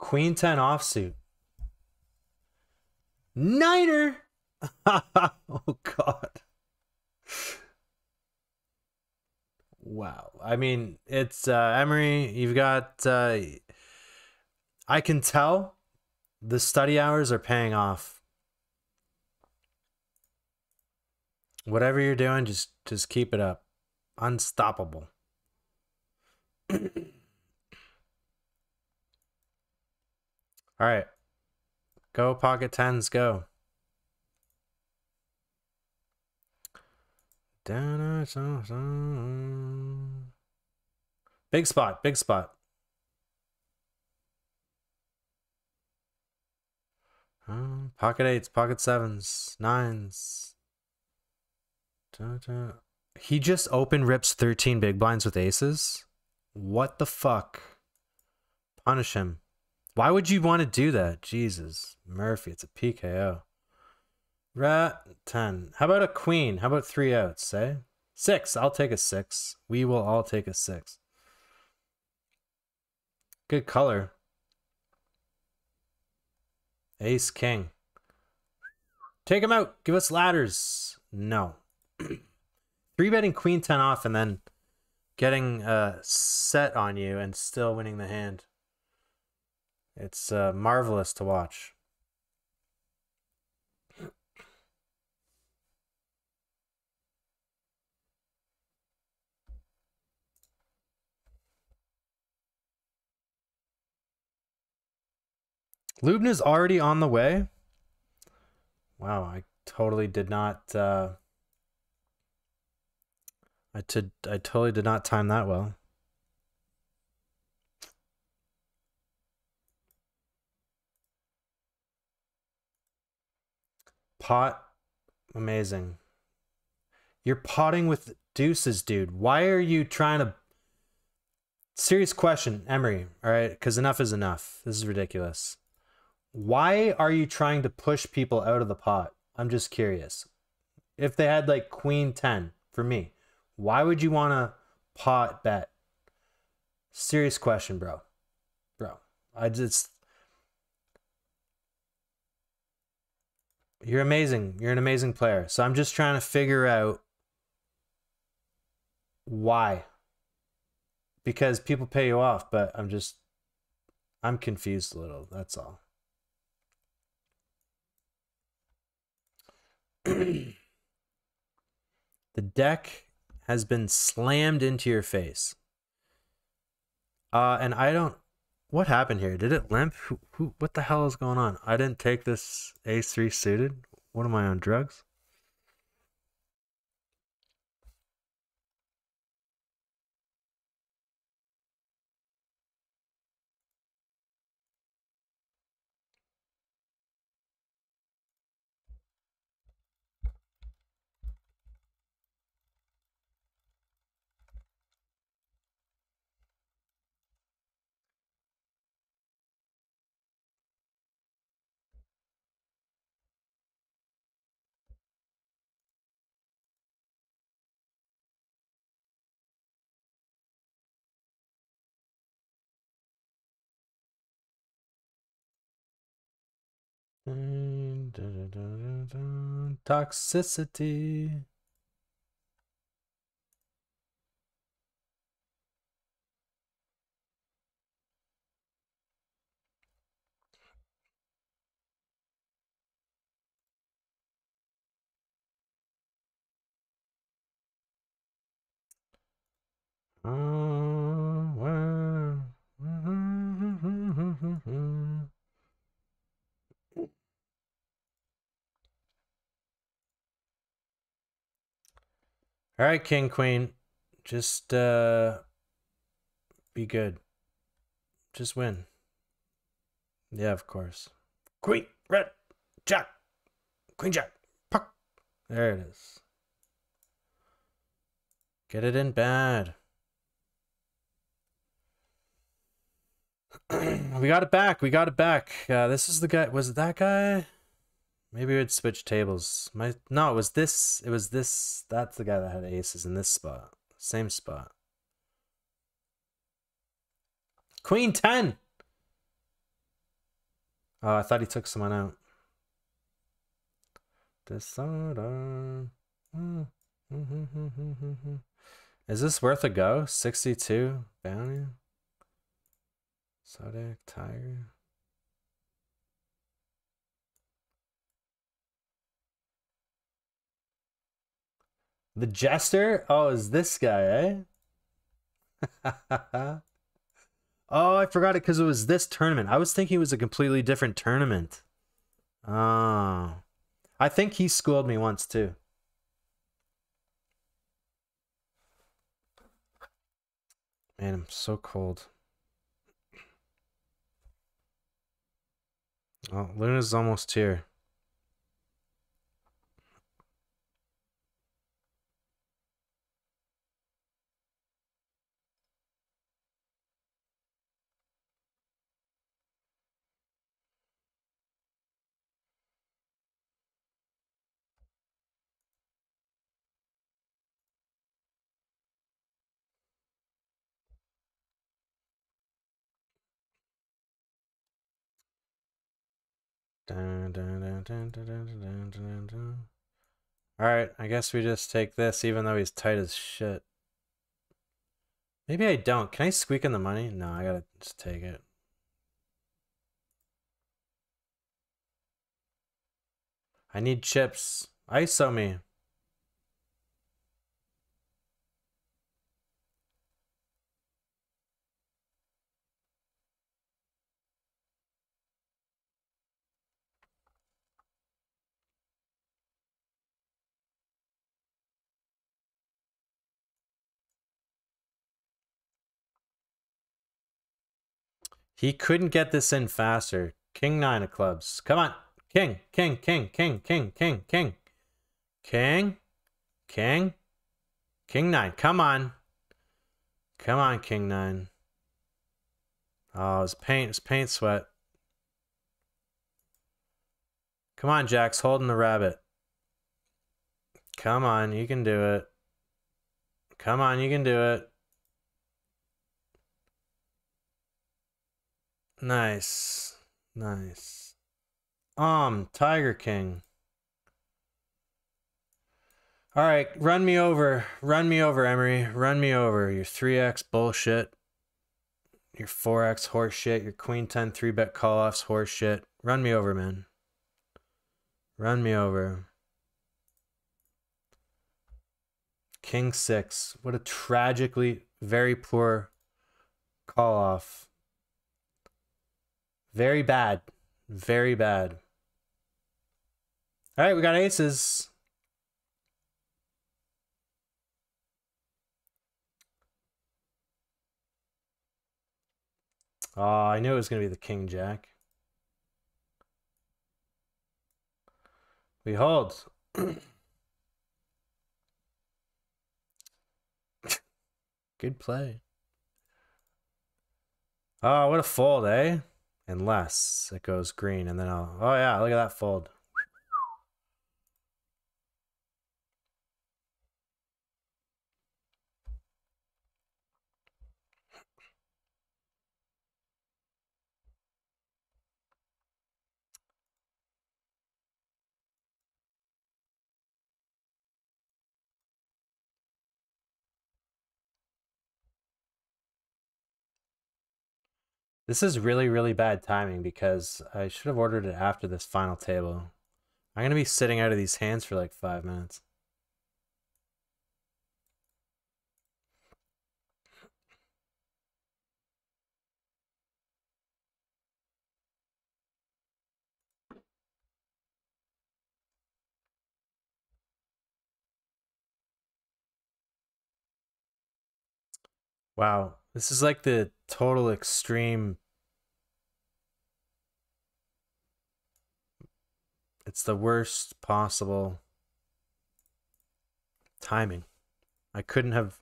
S3: Queen 10 offsuit. Niner! oh, God. Wow. I mean, it's uh, Emery. You've got. Uh, I can tell the study hours are paying off. Whatever you're doing, just just keep it up. Unstoppable. All right. Go pocket tens, go. Big spot, big spot. pocket eights, pocket sevens, nines. He just open rips 13 big blinds with aces. What the fuck? Punish him. Why would you want to do that? Jesus. Murphy, it's a PKO. Rat 10. How about a queen? How about three outs, say? Eh? Six. I'll take a six. We will all take a six. Good color. Ace King. Take him out. Give us ladders. No. Three betting queen 10 off and then getting uh, set on you and still winning the hand. It's uh, marvelous to watch. Lubna's already on the way. Wow, I totally did not. Uh, I did. I totally did not time that well. Pot. Amazing. You're potting with deuces, dude. Why are you trying to... Serious question, Emery, all right? Because enough is enough. This is ridiculous. Why are you trying to push people out of the pot? I'm just curious. If they had like queen 10 for me, why would you want to pot bet? Serious question, bro. Bro, I just You're amazing. You're an amazing player. So I'm just trying to figure out why. Because people pay you off, but I'm just I'm confused a little. That's all. the deck has been slammed into your face. Uh, and I don't what happened here? Did it limp? Who, who, what the hell is going on? I didn't take this a three suited. What am I on drugs? Toxicity. Um, All right, king, queen. Just uh, be good. Just win. Yeah, of course.
S2: Queen, red, jack, queen, jack, puck.
S3: There it is. Get it in bad. we got it back. We got it back. Uh, this is the guy. Was it that guy? Maybe we'd switch tables. My no, it was this. It was this. That's the guy that had aces in this spot. Same spot. Queen ten. Oh, I thought he took someone out. Disorder. Is this worth a go? Sixty-two bounty. Zodiac Tiger. The Jester? Oh, is this guy, eh? oh, I forgot it because it was this tournament. I was thinking it was a completely different tournament. Oh. I think he schooled me once, too. Man, I'm so cold. Oh, Luna's almost here.
S2: Dun, dun, dun,
S3: Alright, I guess we just take this even though he's tight as shit. Maybe I don't. Can I squeak in the money? No, I gotta just take it. I need chips. ISO me. He couldn't get this in faster. King nine of clubs. Come on. King, king, king, king, king, king, king. King, king, king nine. Come on. Come on, king nine. Oh, it's paint, it's paint sweat. Come on, Jack's holding the rabbit. Come on, you can do it. Come on, you can do it. Nice. Nice. Um, Tiger King. All right, run me over. Run me over, Emery. Run me over. Your 3x bullshit. Your 4x horseshit. Your queen 10 3 bet call offs horseshit. Run me over, man. Run me over. King 6. What a tragically very poor call off. Very bad. Very bad. All right, we got aces. Oh, I knew it was going to be the king jack. We hold. Good play. Oh, what a fold, eh? unless it goes green and then I'll, oh yeah, look at that fold. This is really, really bad timing because I should have ordered it after this final table. I'm going to be sitting out of these hands for like five minutes. Wow, this is like the total extreme. It's the worst possible timing. I couldn't have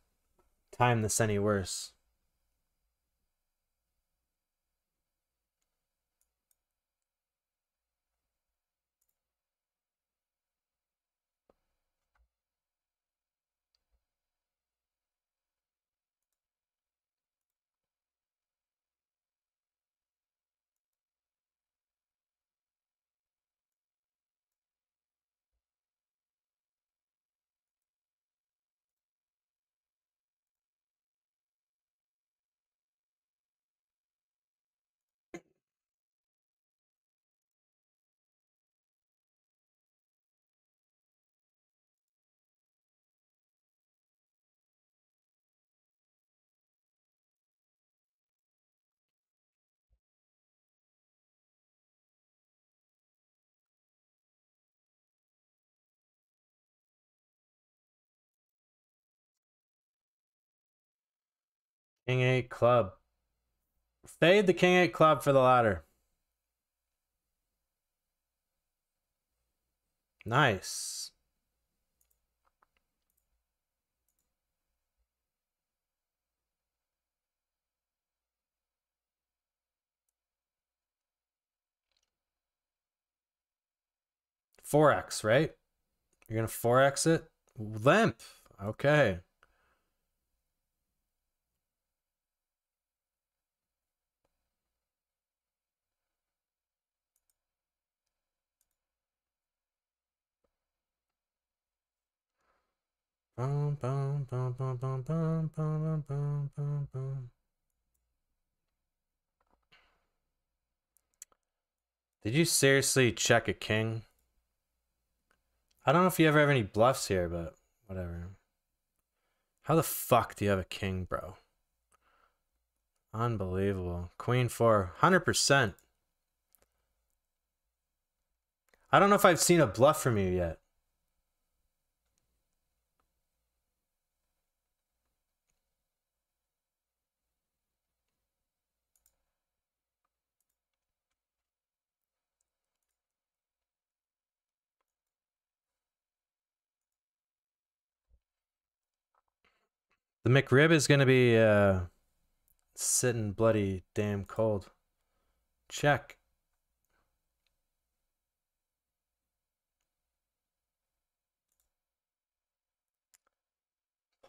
S3: timed this any worse. King 8 club. Fade the King 8 club for the ladder. Nice. 4x, right? You're going to 4x it? Limp. Okay. Did you seriously check a king? I don't know if you ever have any bluffs here, but whatever. How the fuck do you have a king, bro? Unbelievable. Queen 4, 100%. I don't know if I've seen a bluff from you yet. The McRib is going to be uh, sitting bloody damn cold. Check.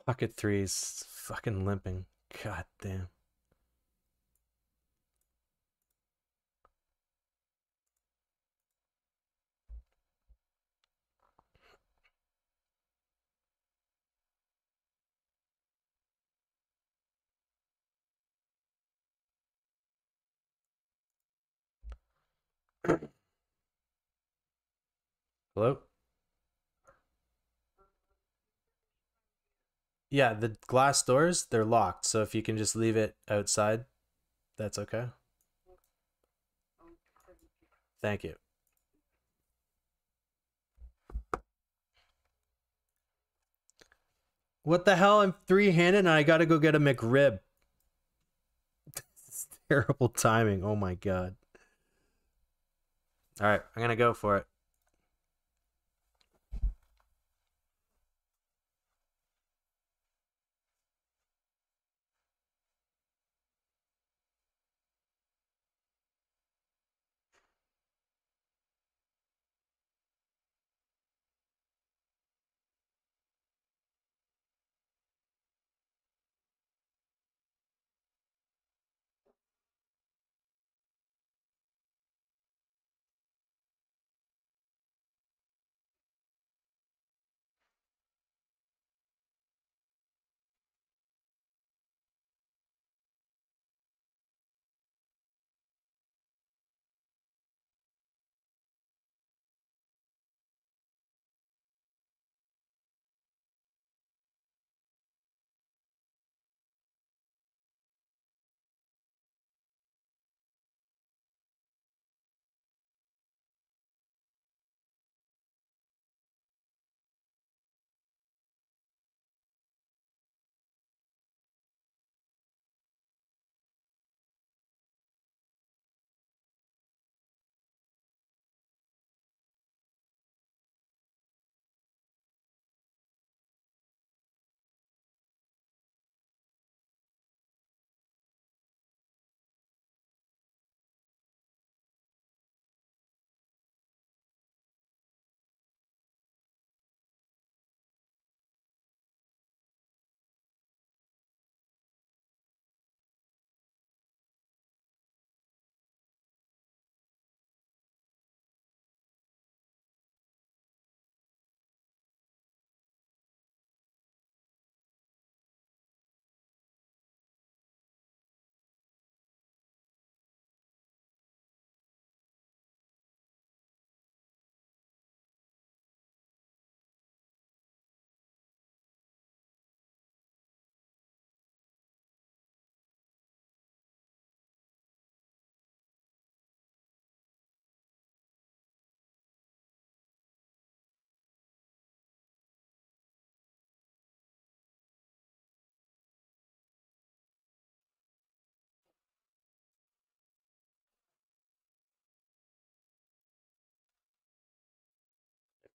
S3: Pocket Three's fucking limping. God damn. Hello? Yeah, the glass doors, they're locked, so if you can just leave it outside, that's okay. Thank you. What the hell? I'm three-handed and I gotta go get a McRib. this is terrible timing. Oh my god. Alright, I'm gonna go for it.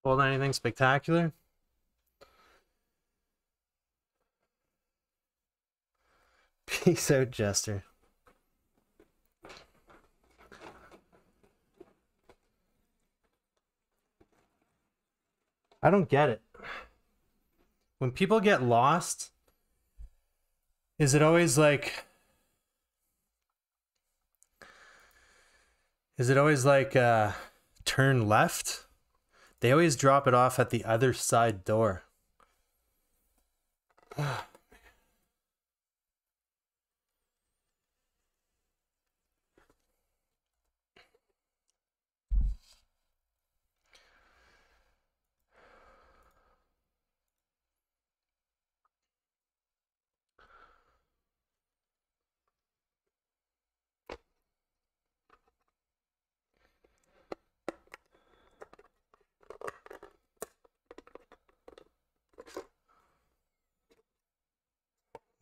S1: Pulled anything spectacular?
S3: Peace out, Jester. I don't get it. When people get lost, is it always like is it always like uh turn left they always drop it off at the other side door.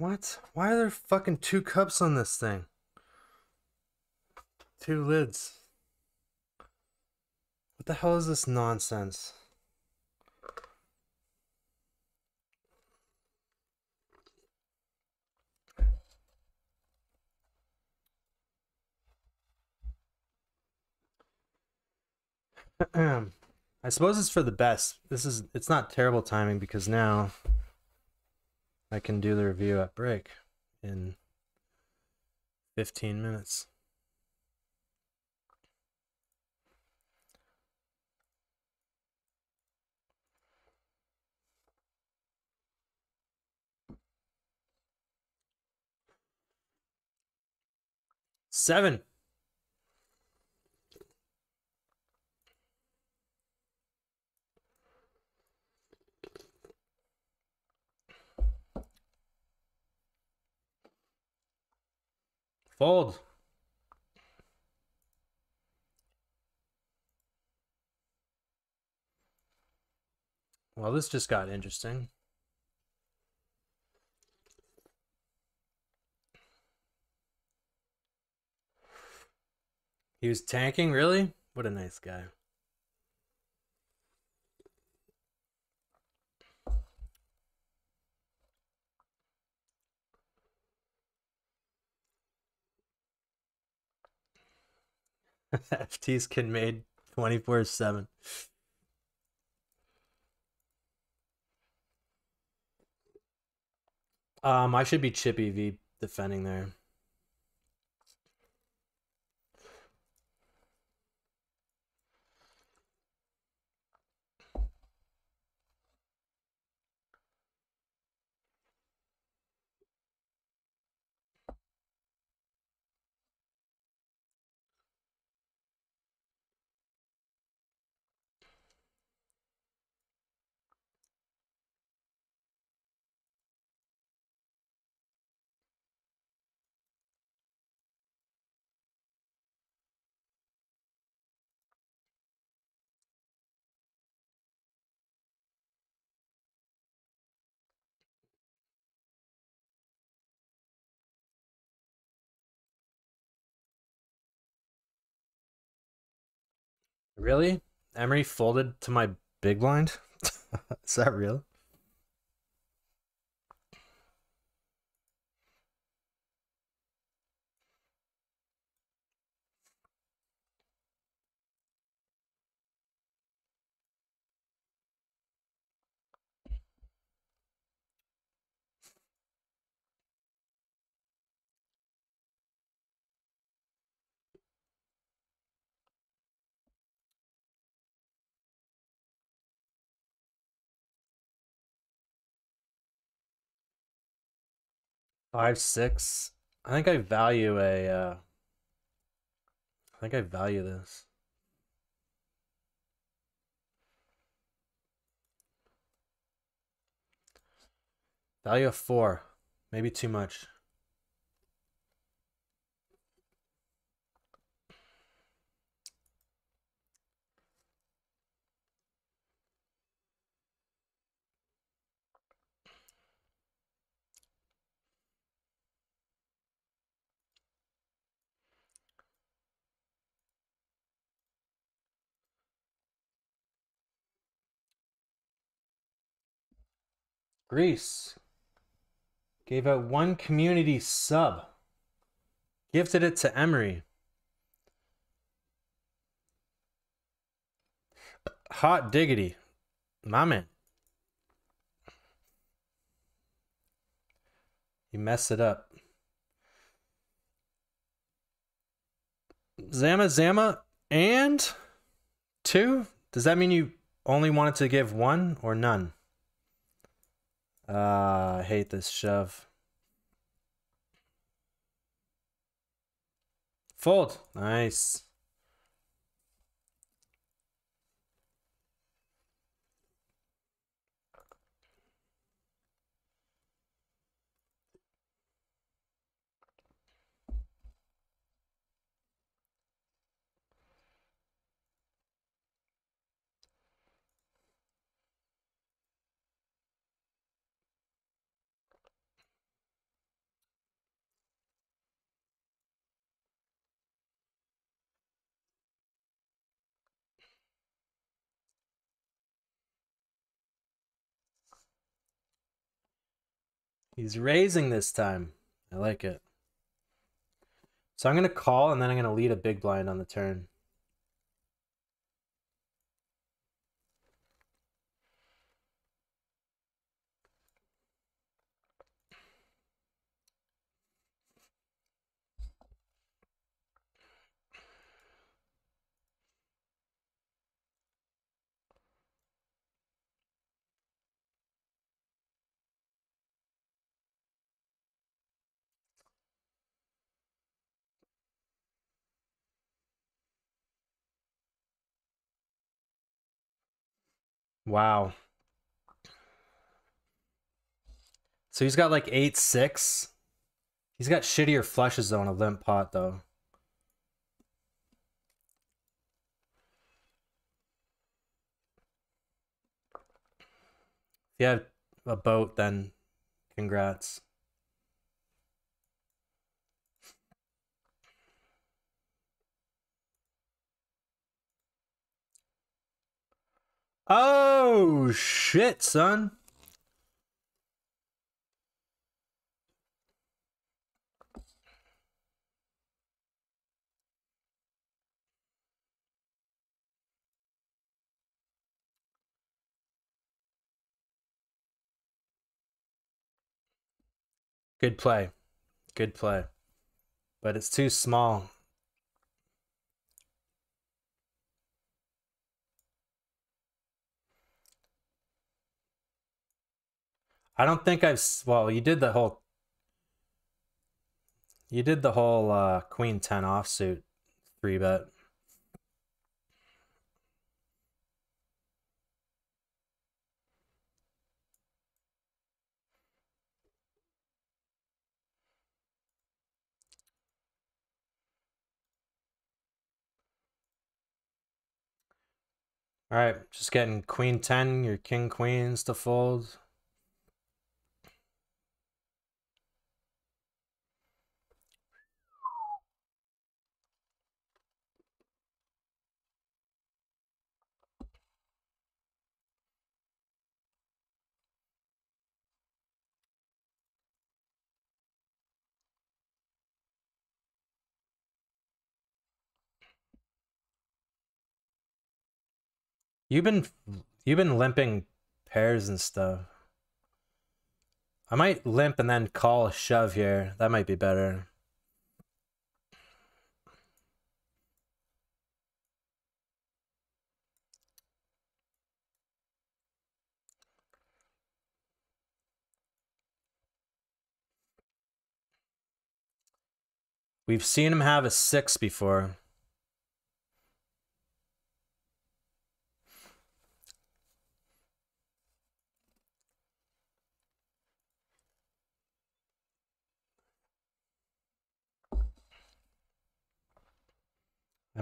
S3: What? Why are there fucking two cups on this thing? Two lids. What the hell is this nonsense? I suppose it's for the best. This is it's not terrible timing because now I can do the review at break in 15 minutes.
S1: Seven. Fold.
S3: Well, this just got interesting. He was tanking, really? What a nice guy. FT's can made 24 7. Um, I should be chip EV defending there. Really? Emery folded to my big blind? Is that real? Five, six. I think I value a. Uh, I think I value this. Value of four. Maybe too much. Greece gave out one community sub, gifted it to Emery. Hot diggity, my man. You mess it up. Zama Zama and two? Does that mean you only wanted to give one or none? Uh, I hate this shove. Fold. Nice. He's raising this time. I like it. So I'm going to call, and then I'm going to lead a big blind on the turn. Wow. So he's got like 8 6. He's got shittier flushes though on a limp pot though. If you have a boat, then congrats. Oh, shit, son. Good play. Good play. But it's too small. I don't think I've. Well, you did the whole. You did the whole uh, queen ten offsuit three bet. All right, just getting queen 10, your king queens to fold. You've been you've been limping pairs and stuff. I might limp and then call a shove here. That might be better. We've seen him have a six before.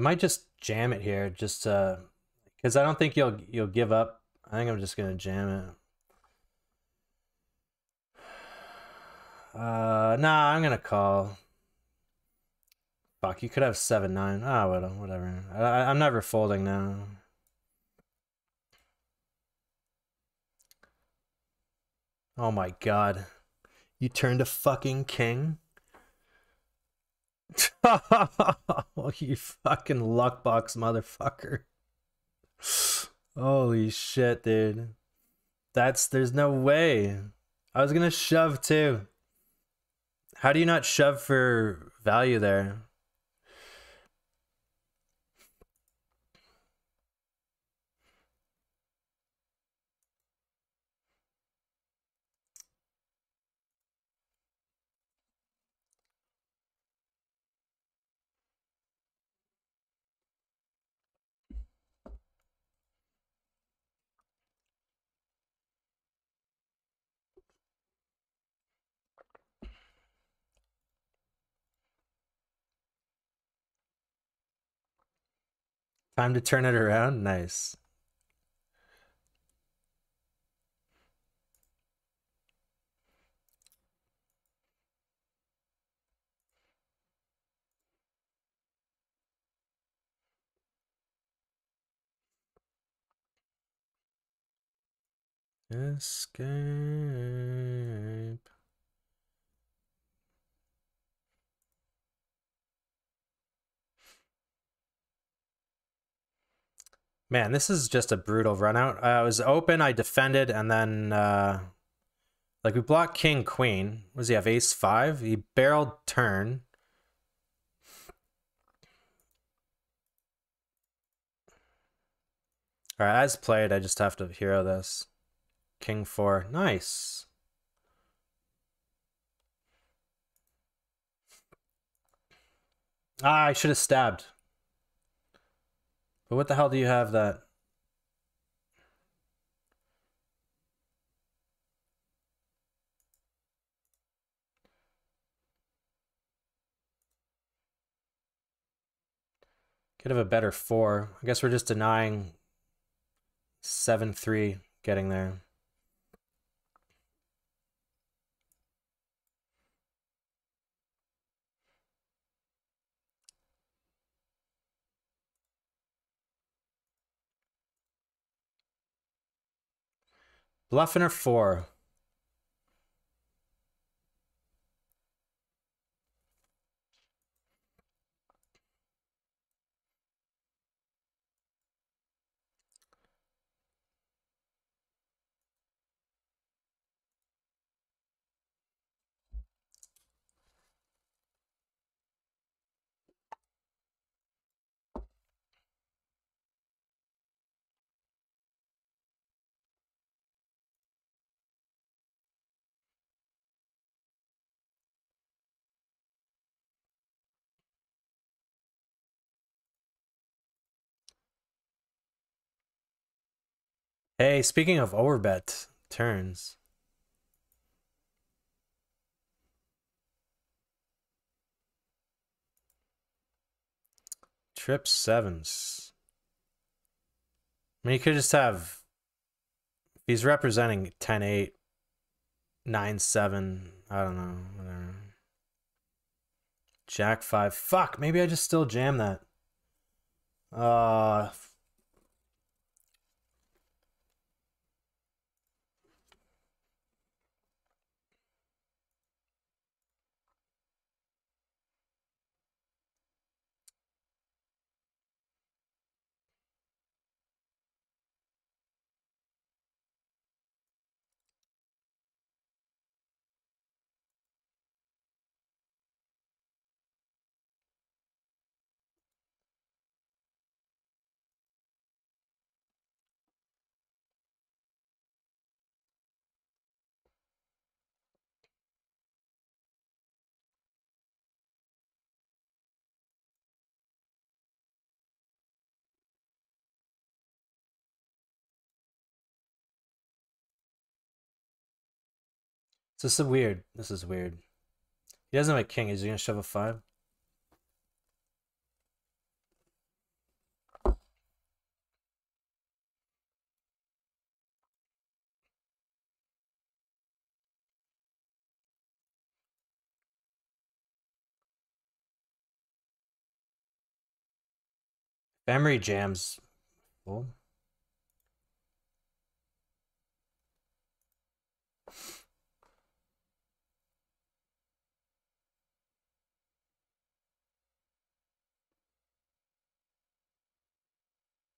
S3: I might just jam it here, just uh, because I don't think you'll you'll give up. I think I'm just gonna jam it. Uh, nah, I'm gonna call. Fuck, you could have seven nine. Ah, oh, whatever. I, I'm never folding now. Oh my god. You turned a fucking king? oh, you fucking luckbox motherfucker. Holy shit, dude. That's there's no way. I was gonna shove too. How do you not shove for value there? Time to turn it around? Nice.
S2: Escape.
S3: Man, this is just a brutal run out. Uh, I was open, I defended, and then uh, like we blocked King Queen. Was does he have? Ace five? He barreled turn. Alright, as played, I just have to hero this. King four. Nice. Ah, I should have stabbed. But what the hell do you have that? Could have a better four. I guess we're just denying 7-3 getting there.
S1: Bluffing or four?
S3: Hey, speaking of overbet turns. Trip sevens. I mean, you could just have. He's representing 10 8, 9 7. I don't know. Whatever. Jack 5. Fuck, maybe I just still jam that. Uh. this is weird. This is weird. He doesn't have a king. Is he going to shove a five? Emery jams. Cool.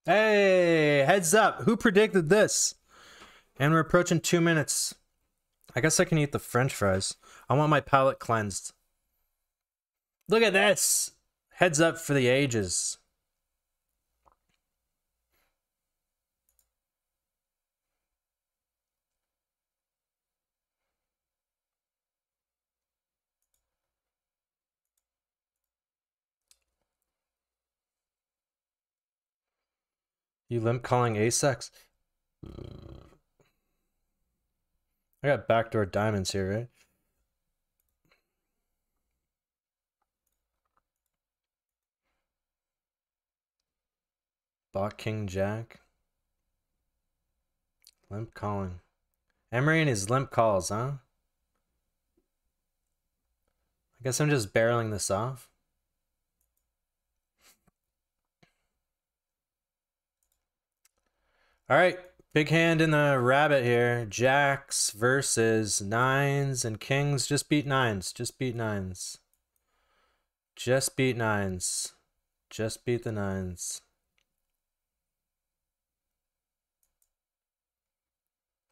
S3: Hey, heads up. Who predicted this? And we're approaching two minutes. I guess I can eat the french fries. I want my palate cleansed. Look at this. Heads up for the ages. You limp calling asex? I got backdoor diamonds here, right? Bot King Jack. Limp calling. Emery and his limp calls, huh? I guess I'm just barreling this off. All right, big hand in the rabbit here. Jacks versus nines and kings. Just beat nines. Just beat nines. Just beat nines. Just beat the nines.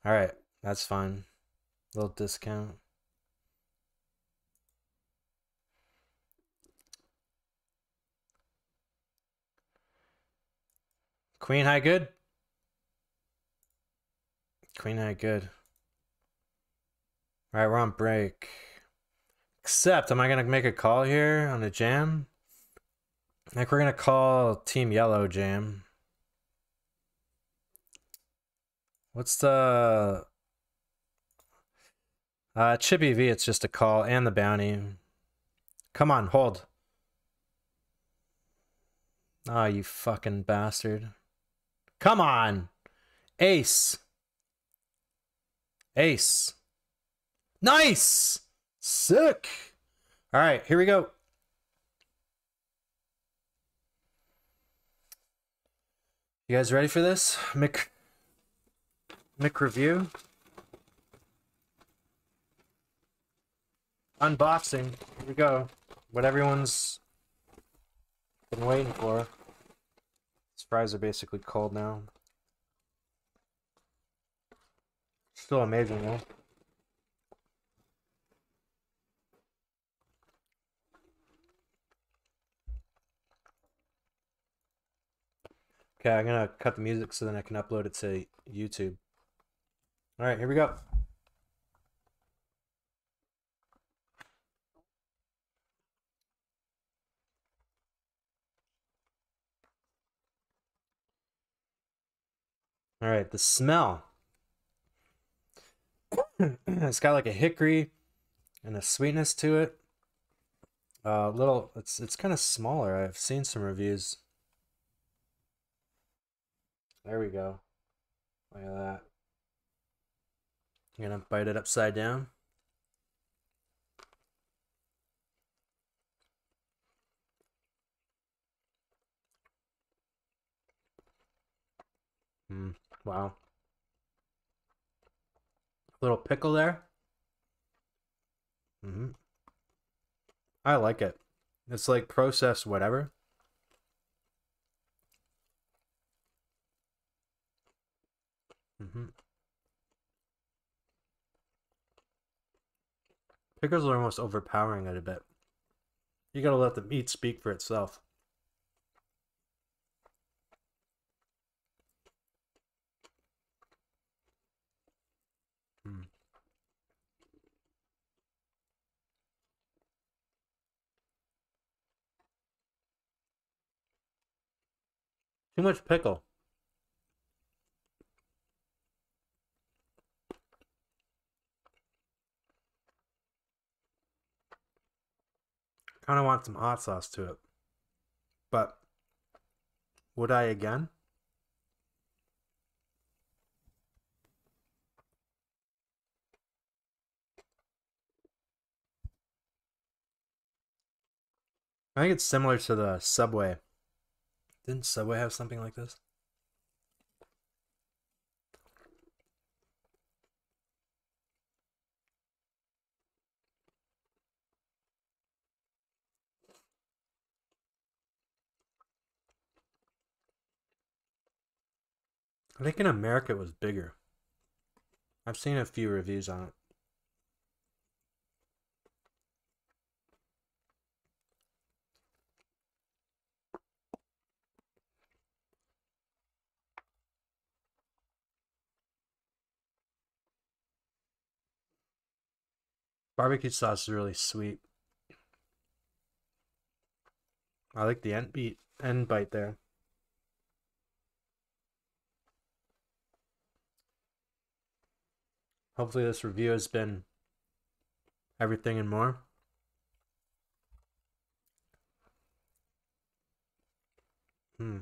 S3: All right, that's fine. Little discount. Queen high good. Queen high, good. All right, we're on break. Except, am I gonna make a call here on the jam? Like, we're gonna call Team Yellow jam. What's the... Uh, chip EV, it's just a call, and the bounty. Come on, hold. Ah, oh, you fucking bastard. Come on! Ace! Ace. Nice! Sick! All right, here we go. You guys ready for this? Mick, Mick review. Unboxing. Here we go. What everyone's been waiting for. Surprise are basically cold now. Still amazing though. Okay, I'm gonna cut the music so then I can upload it to YouTube. All right, here we go. All right, the smell. it's got like a hickory and a sweetness to it. Uh, little, it's it's kind of smaller. I've seen some reviews. There we go. Look at that. I'm gonna bite it upside down. Hmm. wow. Little pickle there. Mm -hmm. I like it. It's like processed whatever. Mm -hmm. Pickles are almost overpowering it a bit. You gotta let the meat speak for itself.
S1: Too much pickle.
S3: Kind of want some hot sauce to it. But would I again? I think it's similar to the Subway didn't Subway have something like this? I think in America it was bigger. I've seen a few reviews on it. Barbecue sauce is really sweet. I like the end beat end bite there. Hopefully this review has been everything and more. Hmm.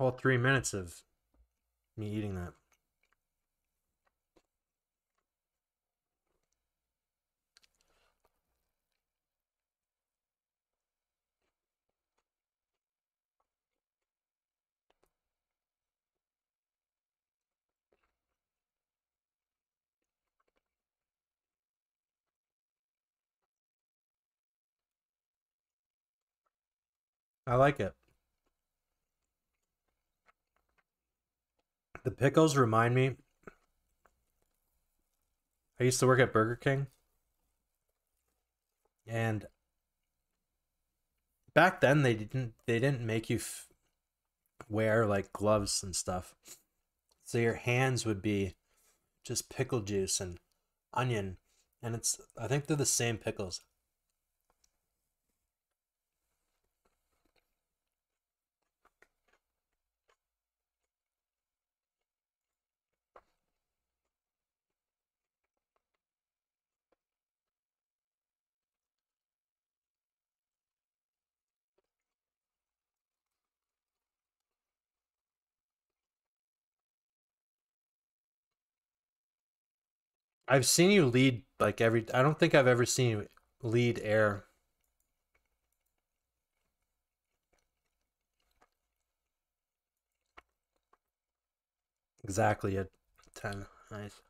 S3: all three minutes of me eating that. I like it. The pickles remind me. I used to work at Burger King. And back then they didn't they didn't make you wear like gloves and stuff. So your hands would be just pickle juice and onion and it's I think they're the same pickles. I've seen you lead like every. I don't think I've ever seen you lead air. Exactly at 10. Nice.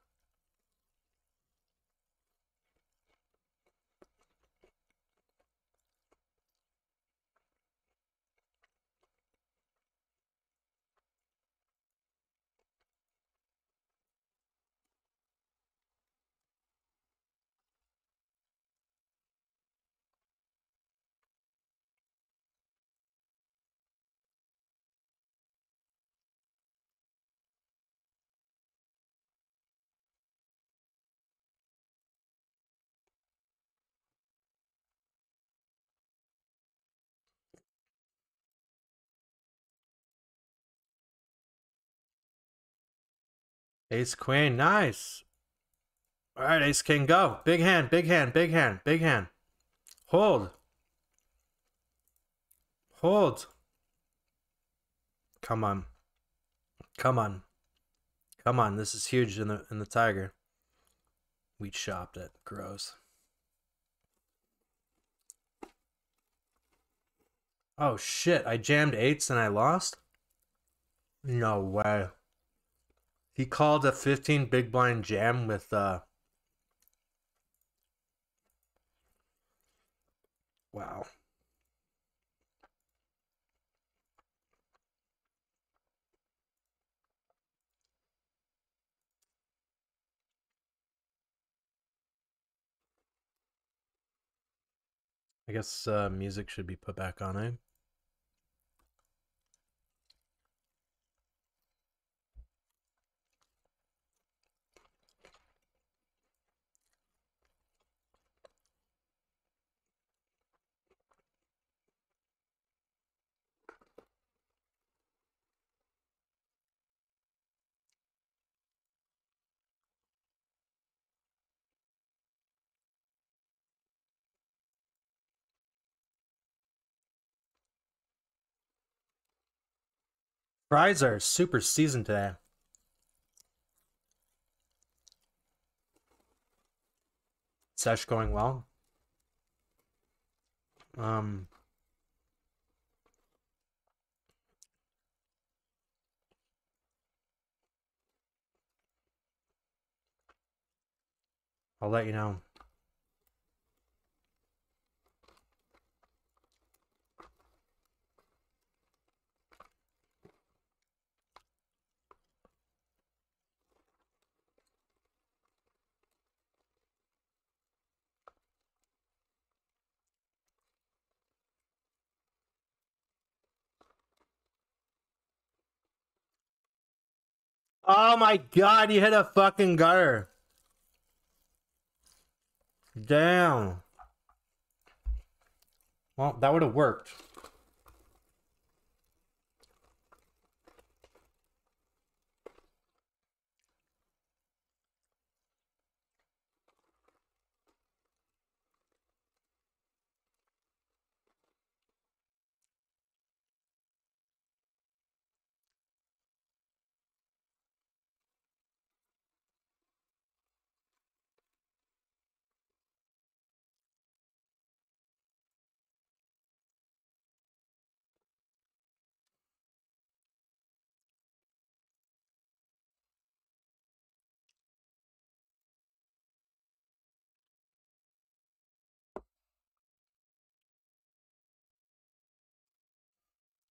S3: Ace queen, nice. All right, ace king, go. Big hand, big hand, big hand, big hand. Hold. Hold. Come on. Come on. Come on, this is huge in the in the tiger. We chopped it. Gross. Oh shit, I jammed eights and I lost? No way. He called a 15 big blind jam with uh Wow. I guess uh, music should be put back on, eh? Fries are super seasoned today. Sesh going well. Um, I'll let you know. Oh my god, you hit a fucking gutter. Damn. Well, that would have worked.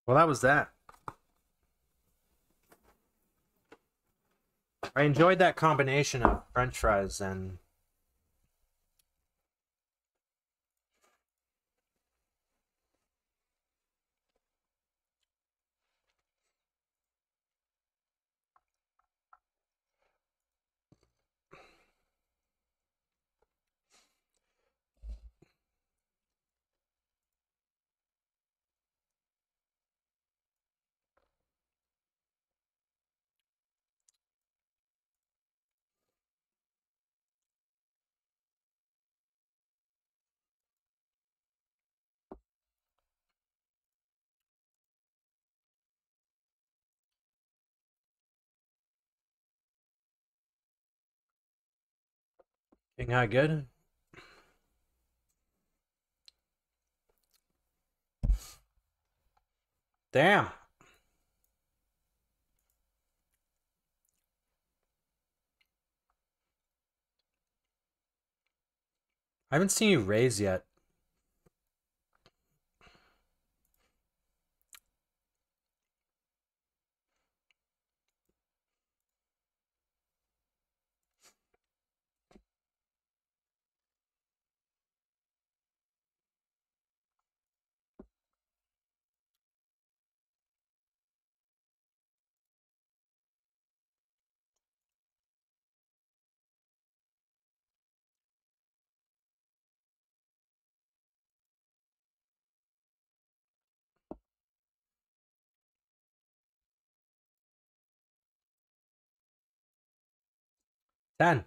S3: Well, that was that. I enjoyed that combination of french fries and Ain't that good? Damn. I haven't seen you raise yet. Done.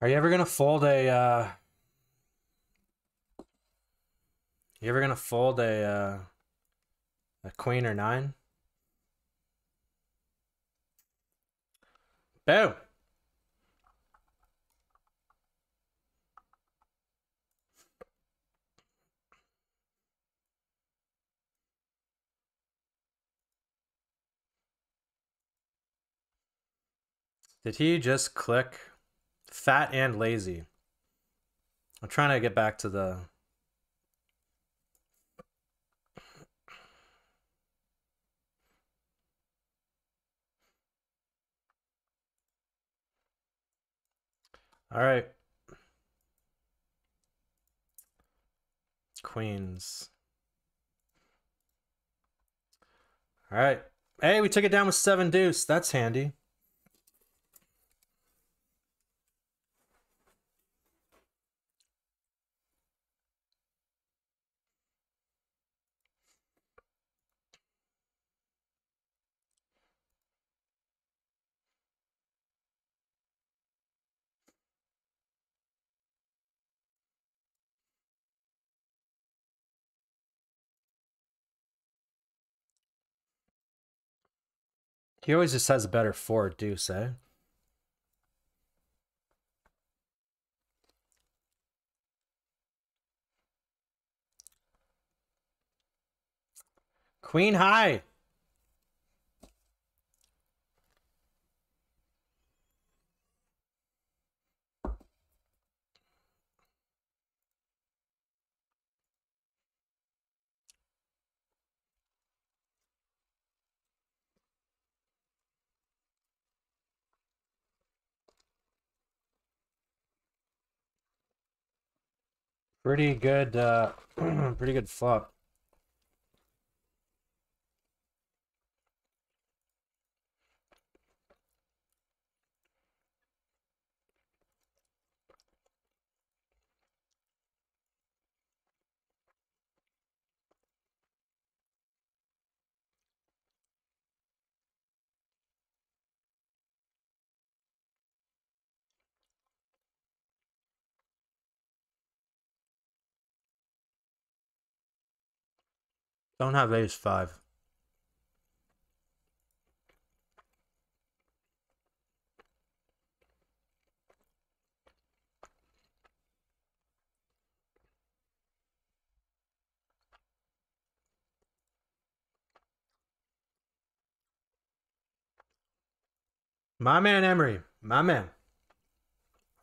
S3: Are you ever gonna fold a? Uh... You ever gonna fold a? Uh... A queen or nine? Boom. Did he just click fat and lazy? I'm trying to get back to the All right. Queens. All right. Hey, we took it down with seven deuce. That's handy. He always just has a better four deuce, eh?
S1: Queen high.
S3: pretty good, uh, pretty good flop. Don't have ace five. My man Emery, my man.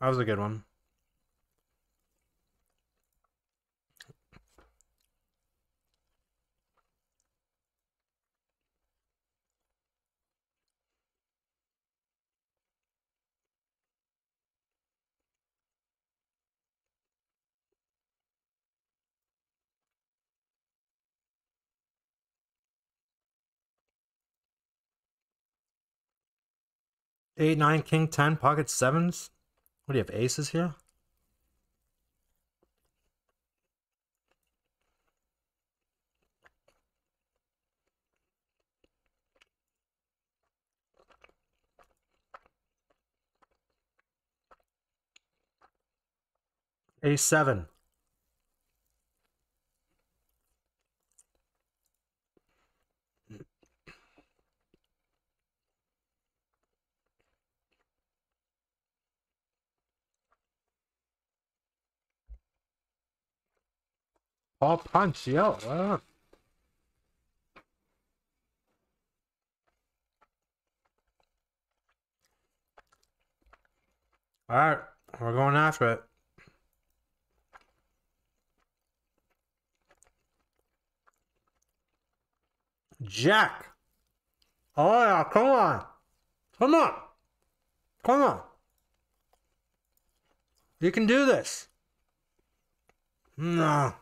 S3: That was a good one. Eight, nine, king, ten, pocket sevens. What do you have, aces here? A7.
S2: I'll punch you oh, All right, we're going after it. Jack.
S3: Oh, yeah, come on. Come on. Come on. You can do this. No.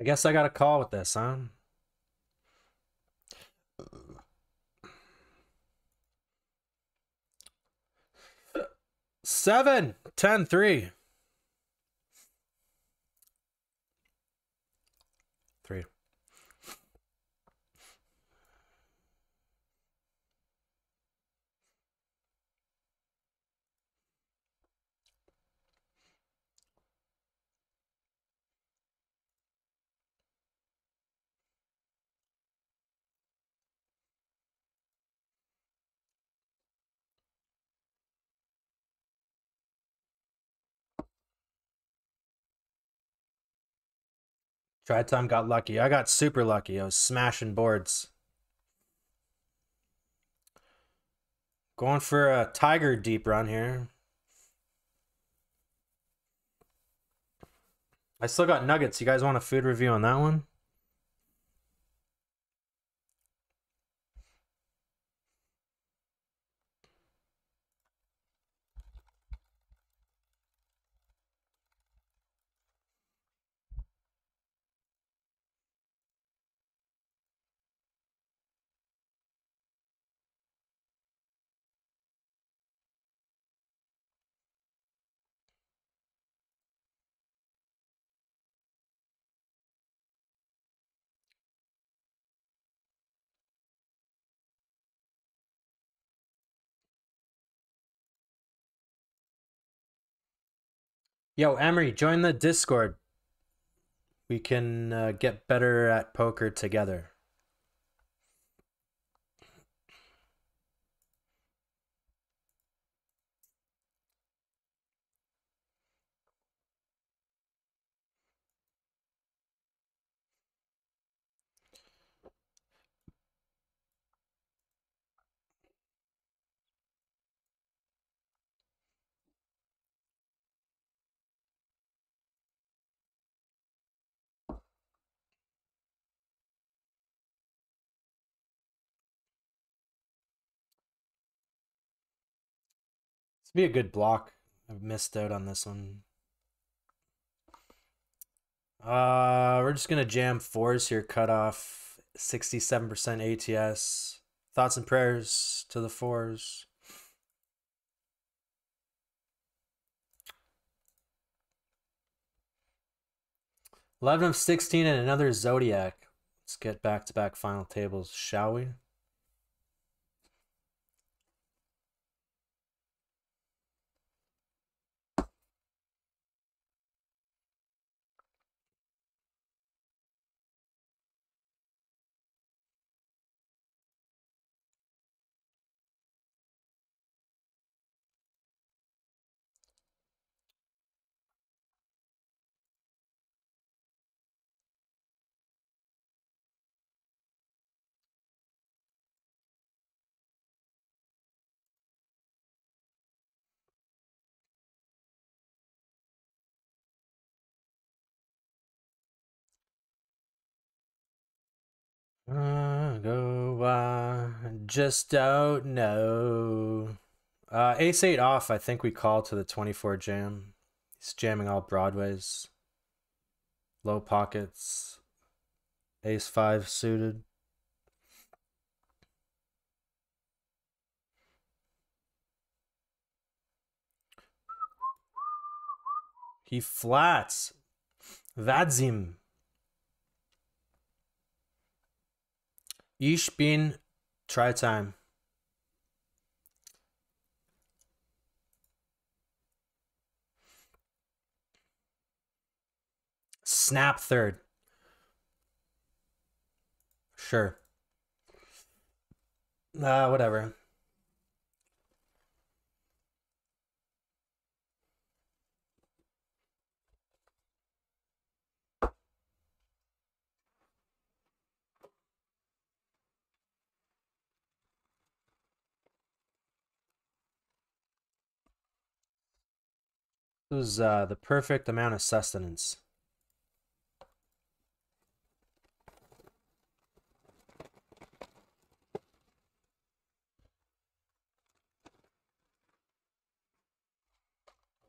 S1: I guess I got a call with this, huh?
S3: Seven, ten, three. Try time, got lucky. I got super lucky. I was smashing boards. Going for a tiger deep run here. I still got nuggets. You guys want a food review on that one? Yo, Emery, join the Discord. We can uh, get better at poker together. be a good block. I've missed out on this one. Uh, we're just gonna jam fours here. Cut off sixty-seven percent ATS. Thoughts and prayers to the fours. Eleven of sixteen and another zodiac. Let's get back to back final tables, shall we? Uh, go uh, just don't know. Uh, ace eight off. I think we call to the twenty four jam. He's jamming all broadways, low pockets, ace five suited. He flats. That's him. Ich bin try time. Snap third. Sure. Uh, whatever. was uh, the perfect amount of sustenance.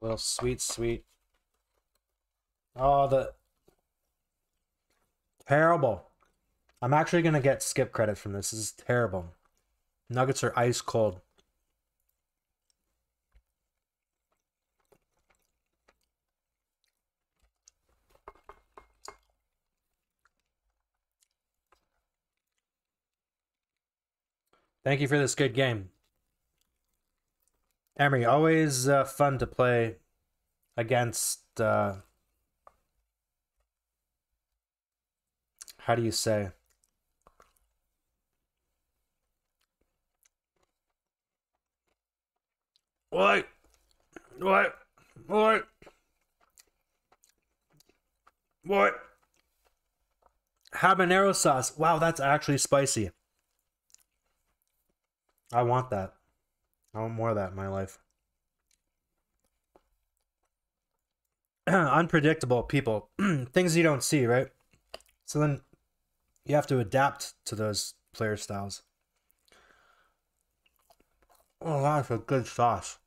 S3: A little sweet, sweet. Oh, the... Terrible. I'm actually going to get skip credit from this. This is terrible. Nuggets are ice cold. Thank you for this good game. Emery, always uh, fun to play against. Uh, how do you say?
S2: What? What? What?
S3: What? Habanero sauce. Wow, that's actually spicy. I want that. I want more of that in my life. Unpredictable people, things you don't see, right? So then you have to adapt to those player styles. Oh, that's
S2: a good sauce.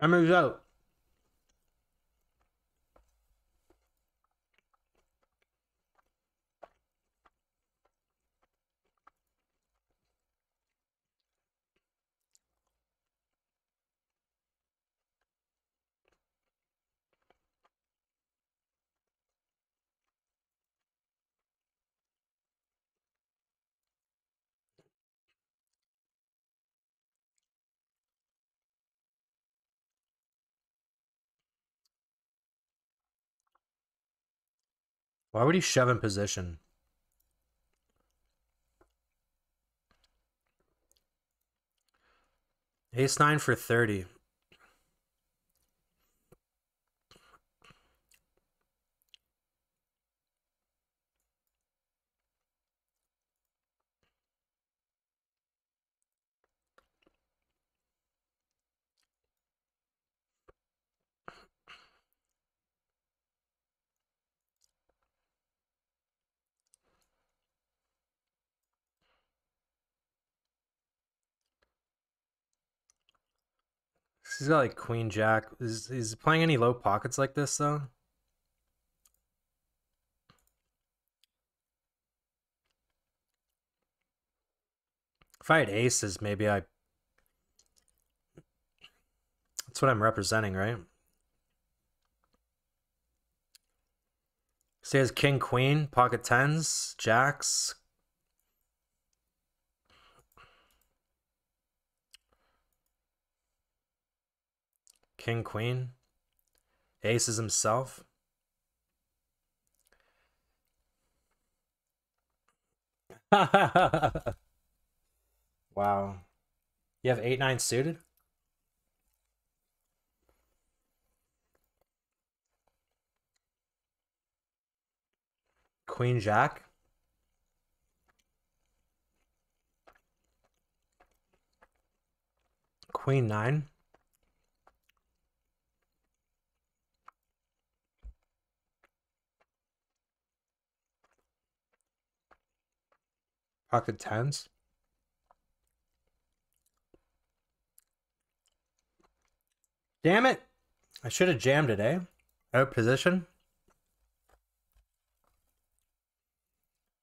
S1: I'm out.
S3: Why would he shove in position? Ace 9 for 30. He's got like queen jack. Is is playing any low pockets like this though? If I had aces, maybe I. That's what I'm representing, right? So he has king, queen, pocket tens, jacks, King Queen, aces himself. wow. You have 8 9 suited? Queen Jack. Queen 9.
S2: pocket tens.
S3: Damn it! I should have jammed it, eh? Out position.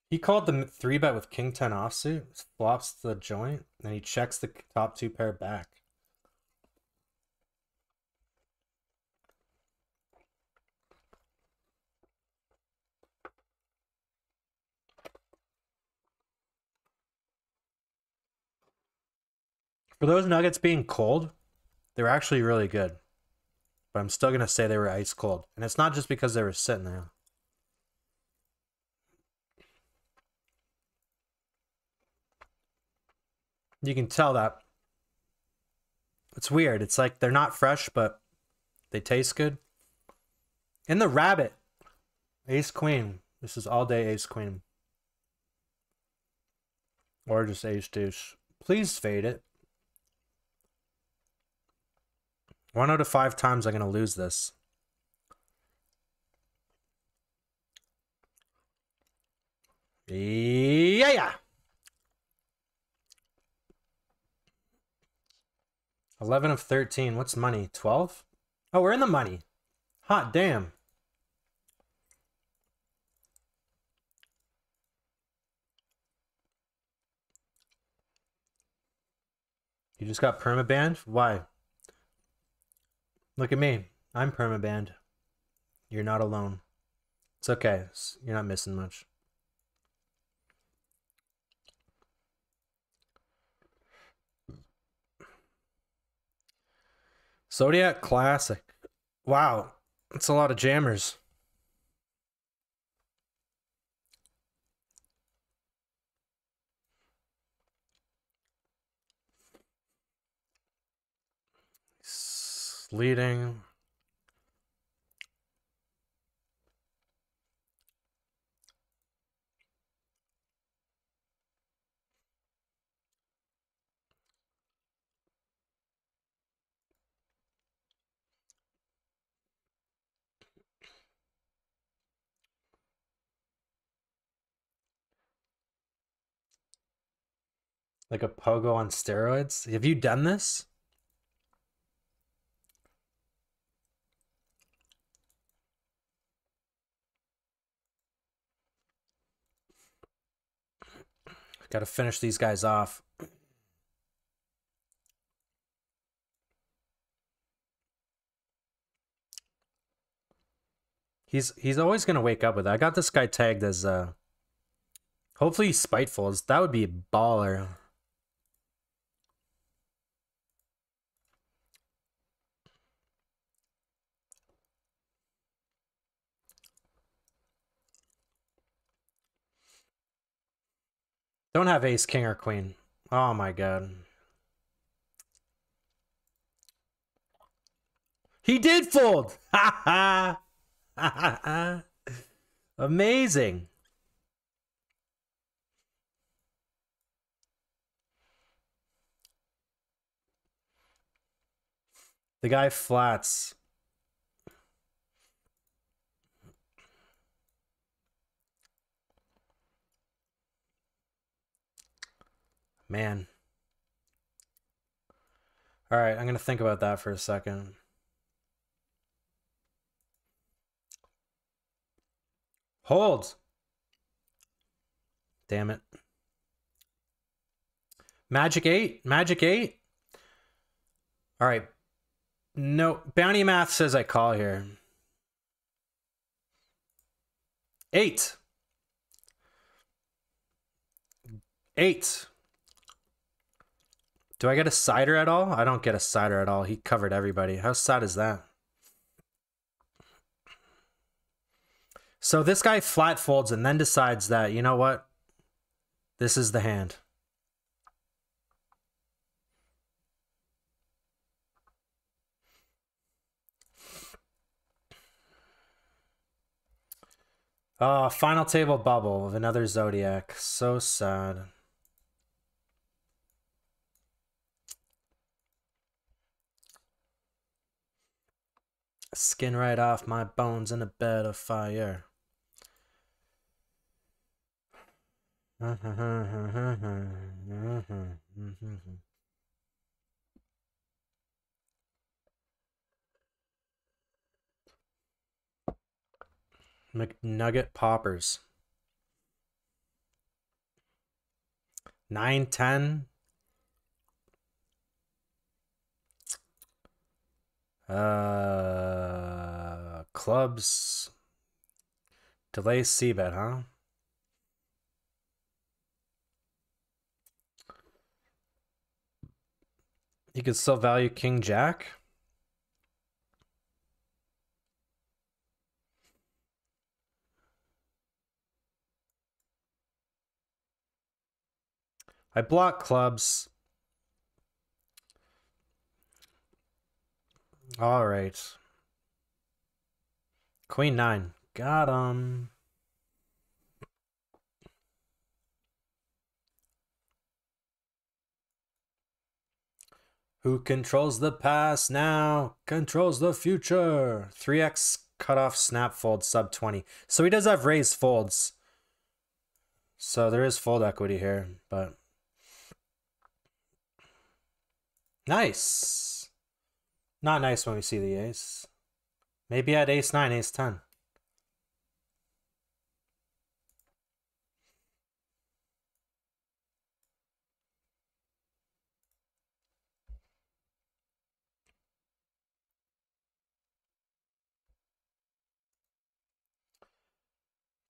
S3: He called the three bet with king ten offsuit, flops the joint, and he checks the top two pair back. For those nuggets being cold, they were actually really good. But I'm still going to say they were ice cold. And it's not just because they were sitting there. You can tell that. It's weird. It's like they're not fresh, but they taste good. And the rabbit. Ace Queen. This is all day Ace Queen. Or just Ace Deuce. Please fade it. One out of five times I'm going to lose this. Yeah, yeah. 11 of 13. What's money? 12? Oh, we're in the money. Hot damn. You just got permabanned? Why? Look at me. I'm banned. You're not alone. It's okay. You're not missing much. Zodiac Classic. Wow. That's a lot of jammers.
S2: leading.
S3: Like a pogo on steroids? Have you done this? Got to finish these guys off. He's he's always gonna wake up with I got this guy tagged as uh hopefully spiteful. That would be baller. Don't have ace, king, or queen. Oh my god. He did fold! Ha ha! Ha ha! Amazing! The guy flats. Man. All right, I'm going to think about that for a second. Holds. Damn it. Magic 8. Magic 8. All right. No, Bounty Math says I call here. 8. 8. Do I get a cider at all? I don't get a cider at all. He covered everybody. How sad is that? So this guy flat folds and then decides that, you know what? This is the hand. Oh, final table bubble of another zodiac. So sad. Skin right off my bones in a bed of fire. McNugget poppers. 910 Uh, clubs. Delay C-bet, huh? You could still value King Jack. I block clubs. All right. Queen nine. Got him. Who controls the past now controls the future. 3x cutoff snap fold sub 20. So he does have raised folds. So there is fold equity here, but. Nice. Not nice when we see the ace. Maybe at ace 9, ace 10.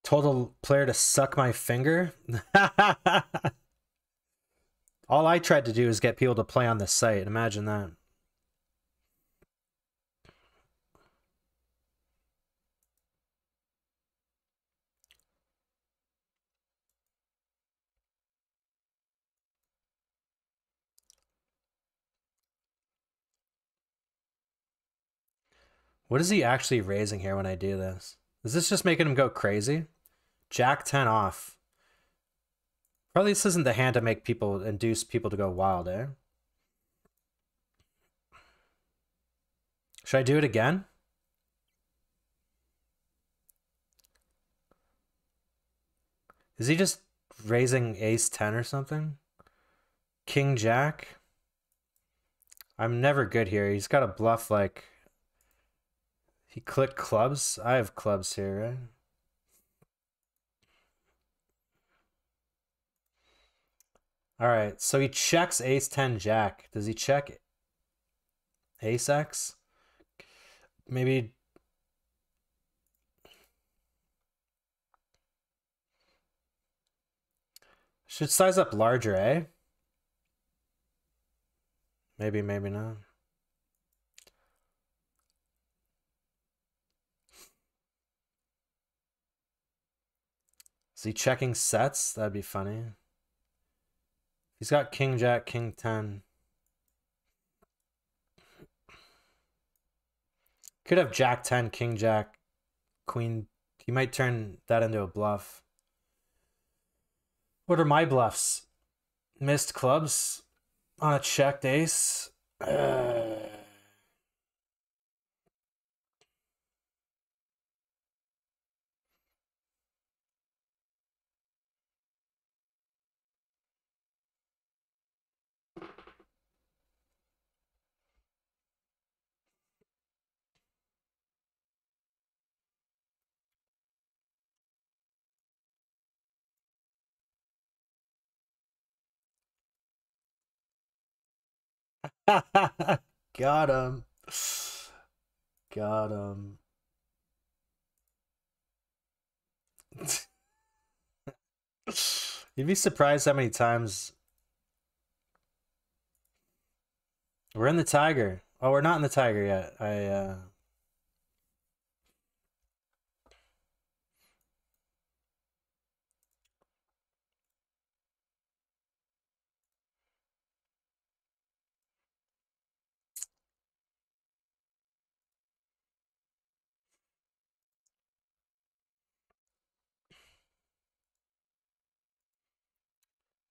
S3: told a player to suck my finger. All I tried to do is get people to play on the site. Imagine that. What is he actually raising here when I do this? Is this just making him go crazy? Jack 10 off. Probably this isn't the hand to make people, induce people to go wild, eh? Should I do it again? Is he just raising ace 10 or something? King Jack? I'm never good here. He's got a bluff like he clicked clubs? I have clubs here, right? All right, so he checks ace 10 jack. Does he check ace x? Maybe. Should size up larger, eh? Maybe, maybe not. Is he checking sets? That'd be funny. He's got King Jack, King 10. Could have Jack 10, King Jack, Queen. He might turn that into a bluff. What are my bluffs? Missed clubs on a checked ace. Uh... Got him. Got him. You'd be surprised how many times we're in the tiger. Oh, we're not in the tiger yet. I uh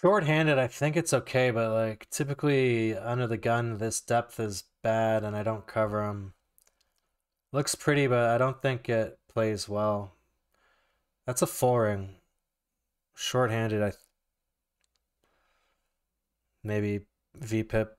S3: Shorthanded, I think it's okay, but like typically under the gun, this depth is bad, and I don't cover them. Looks pretty, but I don't think it plays well. That's a full Shorthanded, I maybe VPIP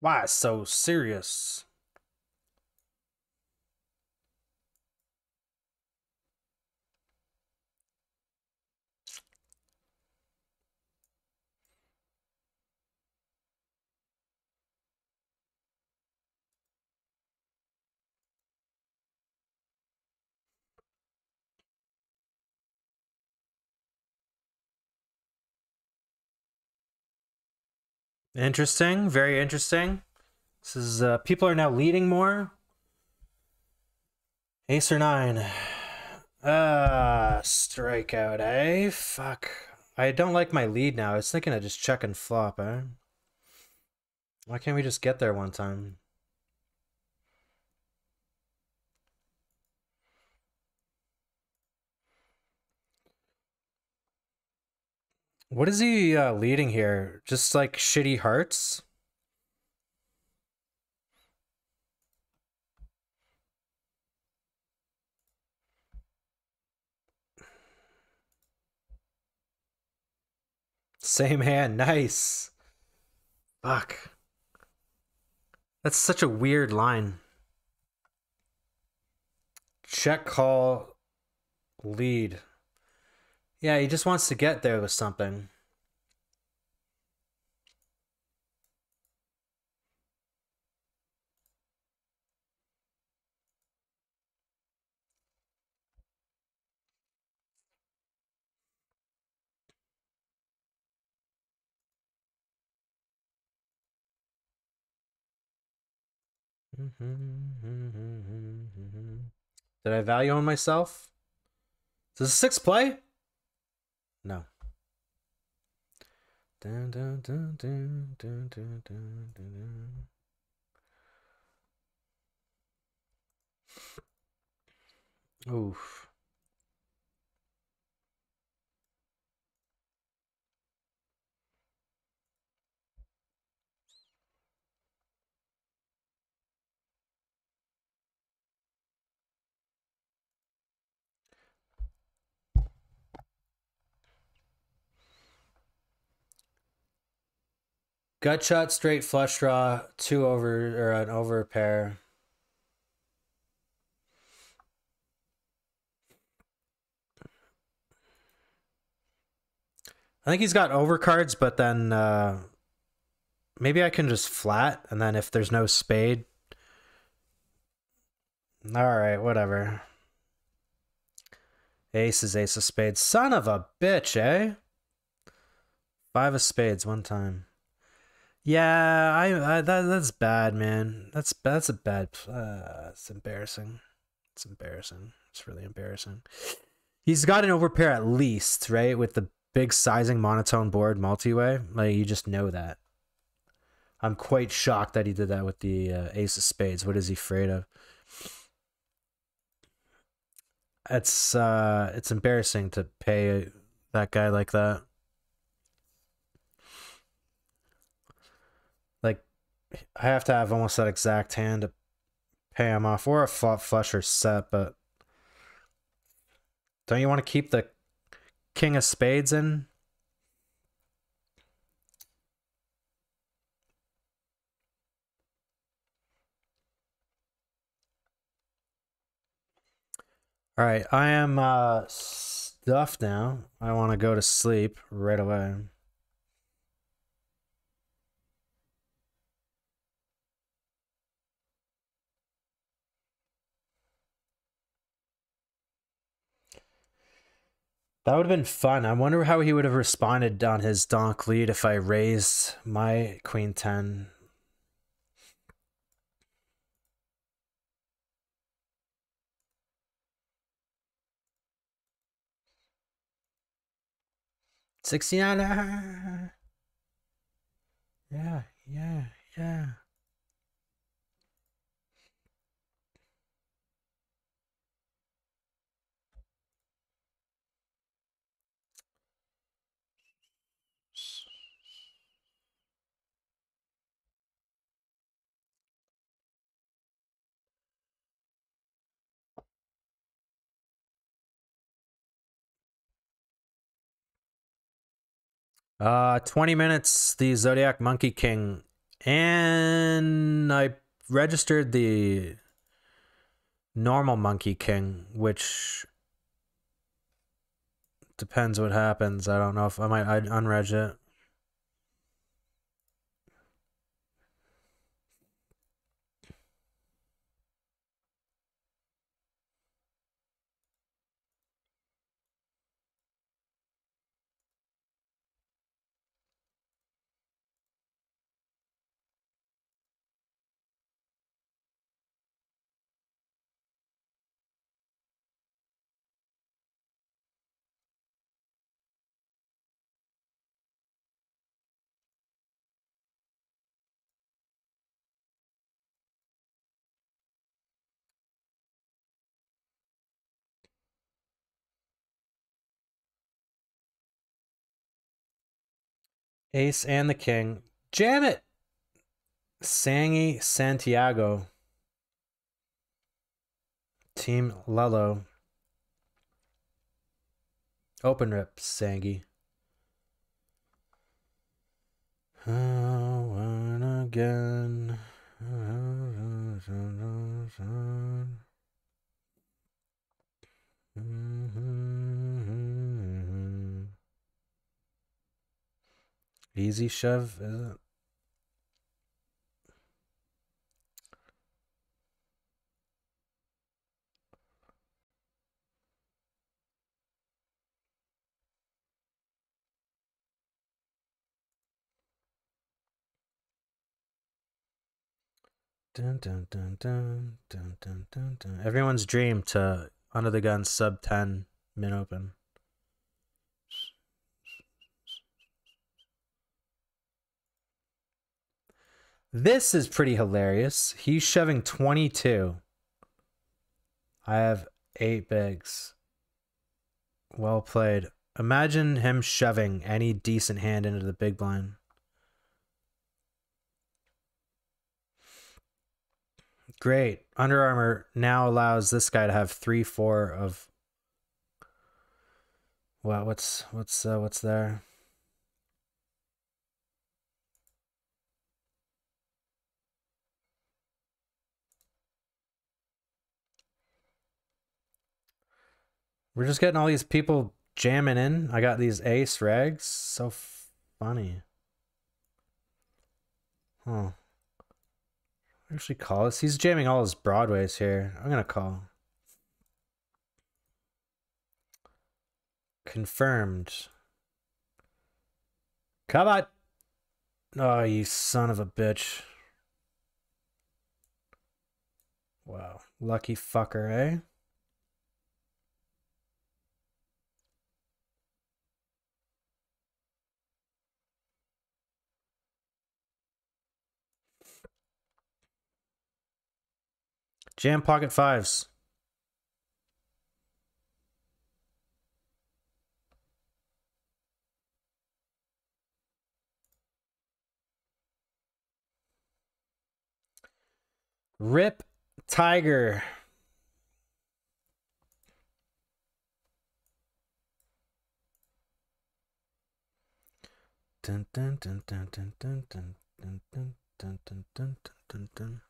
S1: Why so serious?
S3: Interesting. Very interesting. This is uh, people are now leading more. Ace or nine. Ah, uh, strikeout, eh? Fuck. I don't like my lead now. I was thinking of just check and flop, eh? Why can't we just get there one time? What is he uh, leading here? Just like shitty hearts? Same hand, nice. Fuck. That's such a weird line. Check call lead. Yeah, he just wants to get there with something. Did I value on myself? Is this a six play? Dun, dun, dun, dun, dun,
S2: dun, dun, dun, dun. Oof.
S3: Gut shot, straight flush draw, two over or an over pair. I think he's got over cards, but then uh, maybe I can just flat, and then if there's no spade, all right, whatever. Ace is ace of spades. Son of a bitch, eh? Five of spades one time. Yeah, I, I that that's bad, man. That's that's a bad. Uh, it's embarrassing. It's embarrassing. It's really embarrassing. He's got an overpair at least, right? With the big sizing monotone board multi-way, like you just know that. I'm quite shocked that he did that with the uh, ace of spades. What is he afraid of? It's uh, it's embarrassing to pay that guy like that. I have to have almost that exact hand to pay him off, or a flop flusher set, but don't you want to keep the king of spades in? All right, I am uh, stuffed now. I want to go to sleep right away. That would have been fun. I wonder how he would have responded on his donk lead if I raised my queen 10.
S2: Sixty nine. Yeah, yeah, yeah.
S3: Uh, 20 minutes, the Zodiac Monkey King. And I registered the normal Monkey King, which depends what happens. I don't know if I might I'd unreg it. Ace and the king. Jam it! Sangi Santiago. Team Lello. Open rip, Sangi. Oh,
S2: again.
S3: Easy shove, is it?
S2: Dun, dun, dun, dun, dun, dun, dun, dun.
S3: Everyone's dream to under the gun sub 10 min open. This is pretty hilarious. He's shoving 22. I have eight bigs. Well played. Imagine him shoving any decent hand into the big blind. Great. Under Armour now allows this guy to have three, four of. Well, what's what's uh, what's there? We're just getting all these people jamming in. I got these ace rags. So funny. Huh. Actually call us. He's jamming all his broadways here. I'm gonna call. Confirmed. Come on. Oh, you son of a bitch. Wow. Lucky fucker, eh? Jam Pocket Fives.
S1: Rip Tiger.
S2: Dun, dun, dun, dun, dun, dun, dun, dun, dun, dun, dun, dun.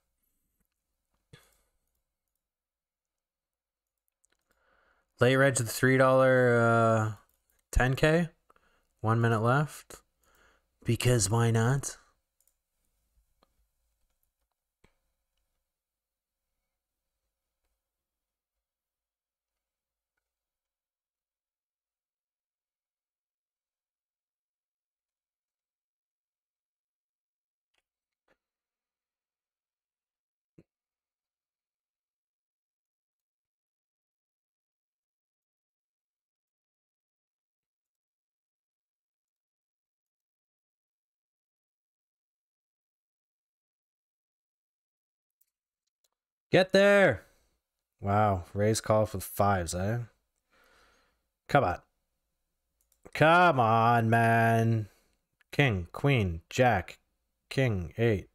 S3: Late Reg, the $3 uh, 10K. One minute left. Because why not? Get there! Wow, raise call for fives, eh? Come on. Come on, man. King, queen, jack, king, eight.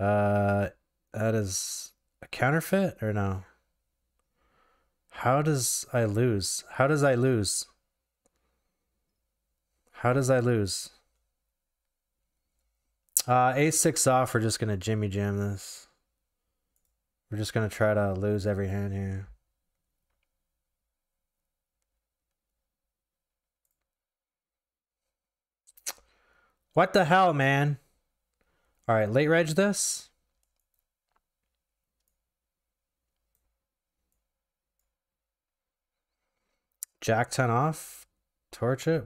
S3: Uh, that is a counterfeit or no? How does I lose? How does I lose? How does I lose? Uh, a6 off, we're just gonna jimmy jam this. We're just going to try to lose every hand here. What the hell, man? All right, late reg this. Jack 10 off. Torch it.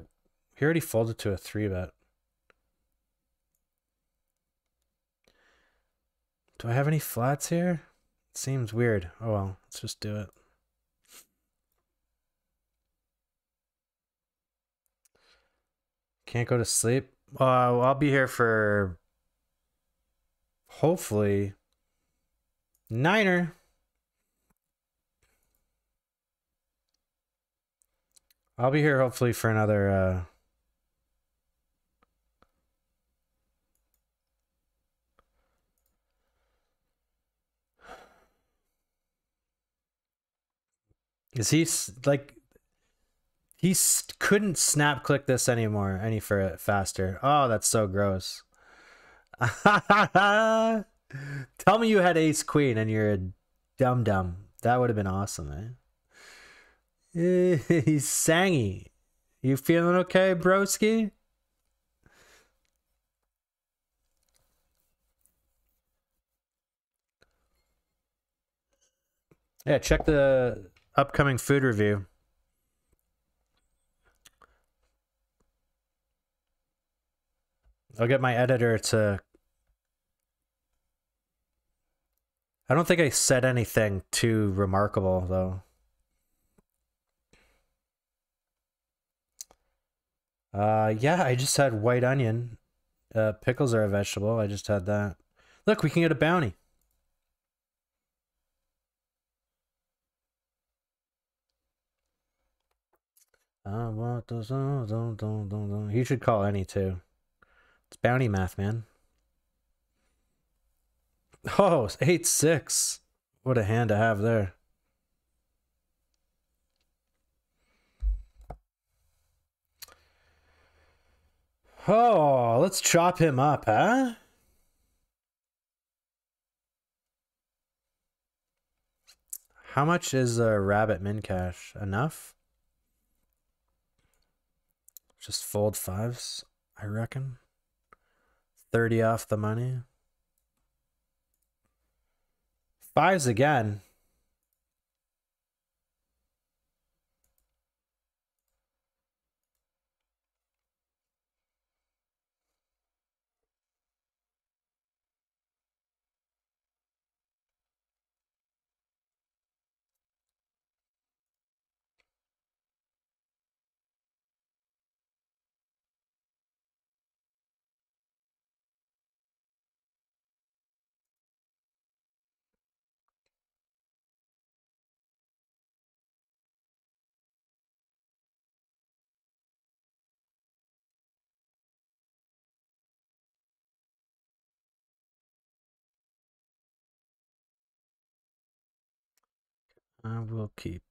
S3: He already folded to a 3 bet. Do I have any flats here? Seems weird. Oh well, let's just do it. Can't go to sleep. Uh, well, I'll be here for hopefully Niner. I'll be here hopefully for another uh, Because he's like, he couldn't snap click this anymore, any for faster. Oh, that's so gross. Tell me you had ace queen and you're a dum dum. That would have been awesome, man. Eh? He's sangy. You feeling okay, broski? Yeah, check the upcoming food review. I'll get my editor to. I don't think I said anything too remarkable, though. Uh, yeah, I just had white onion. Uh, pickles are a vegetable. I just had that. Look, we can get a bounty. You should call any two. It's bounty math, man. Oh, eight six. What a hand to have there. Oh, let's chop him up, huh? How much is a rabbit min cash? Enough? Just fold fives, I reckon. 30 off the money. Fives again. I will keep.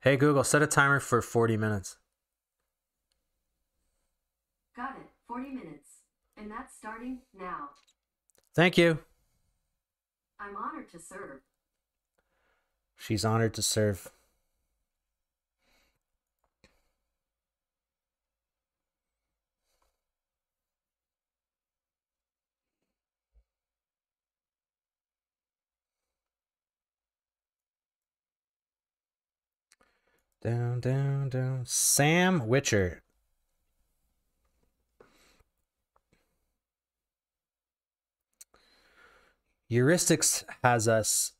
S3: Hey Google, set a timer for 40 minutes.
S4: Got it. 40 minutes. And that's starting now. Thank you. I'm honored to serve.
S3: She's honored to serve. Down, down, down. Sam Witcher. Heuristics has us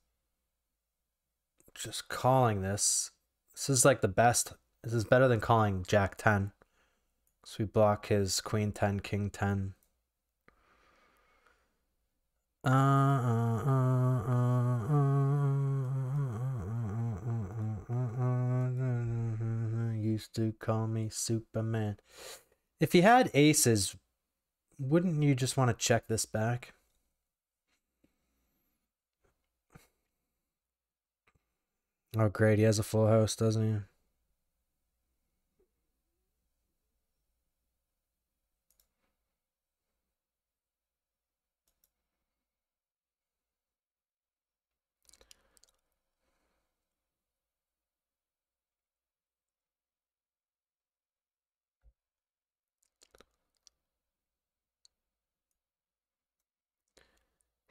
S3: just calling this. This is like the best. This is better than calling Jack 10. So we block his Queen 10, King 10. Uh, uh, uh, uh, uh. uh. used to call me Superman. If you had aces, wouldn't you just want to check this back? Oh, great. He has a full house, doesn't he?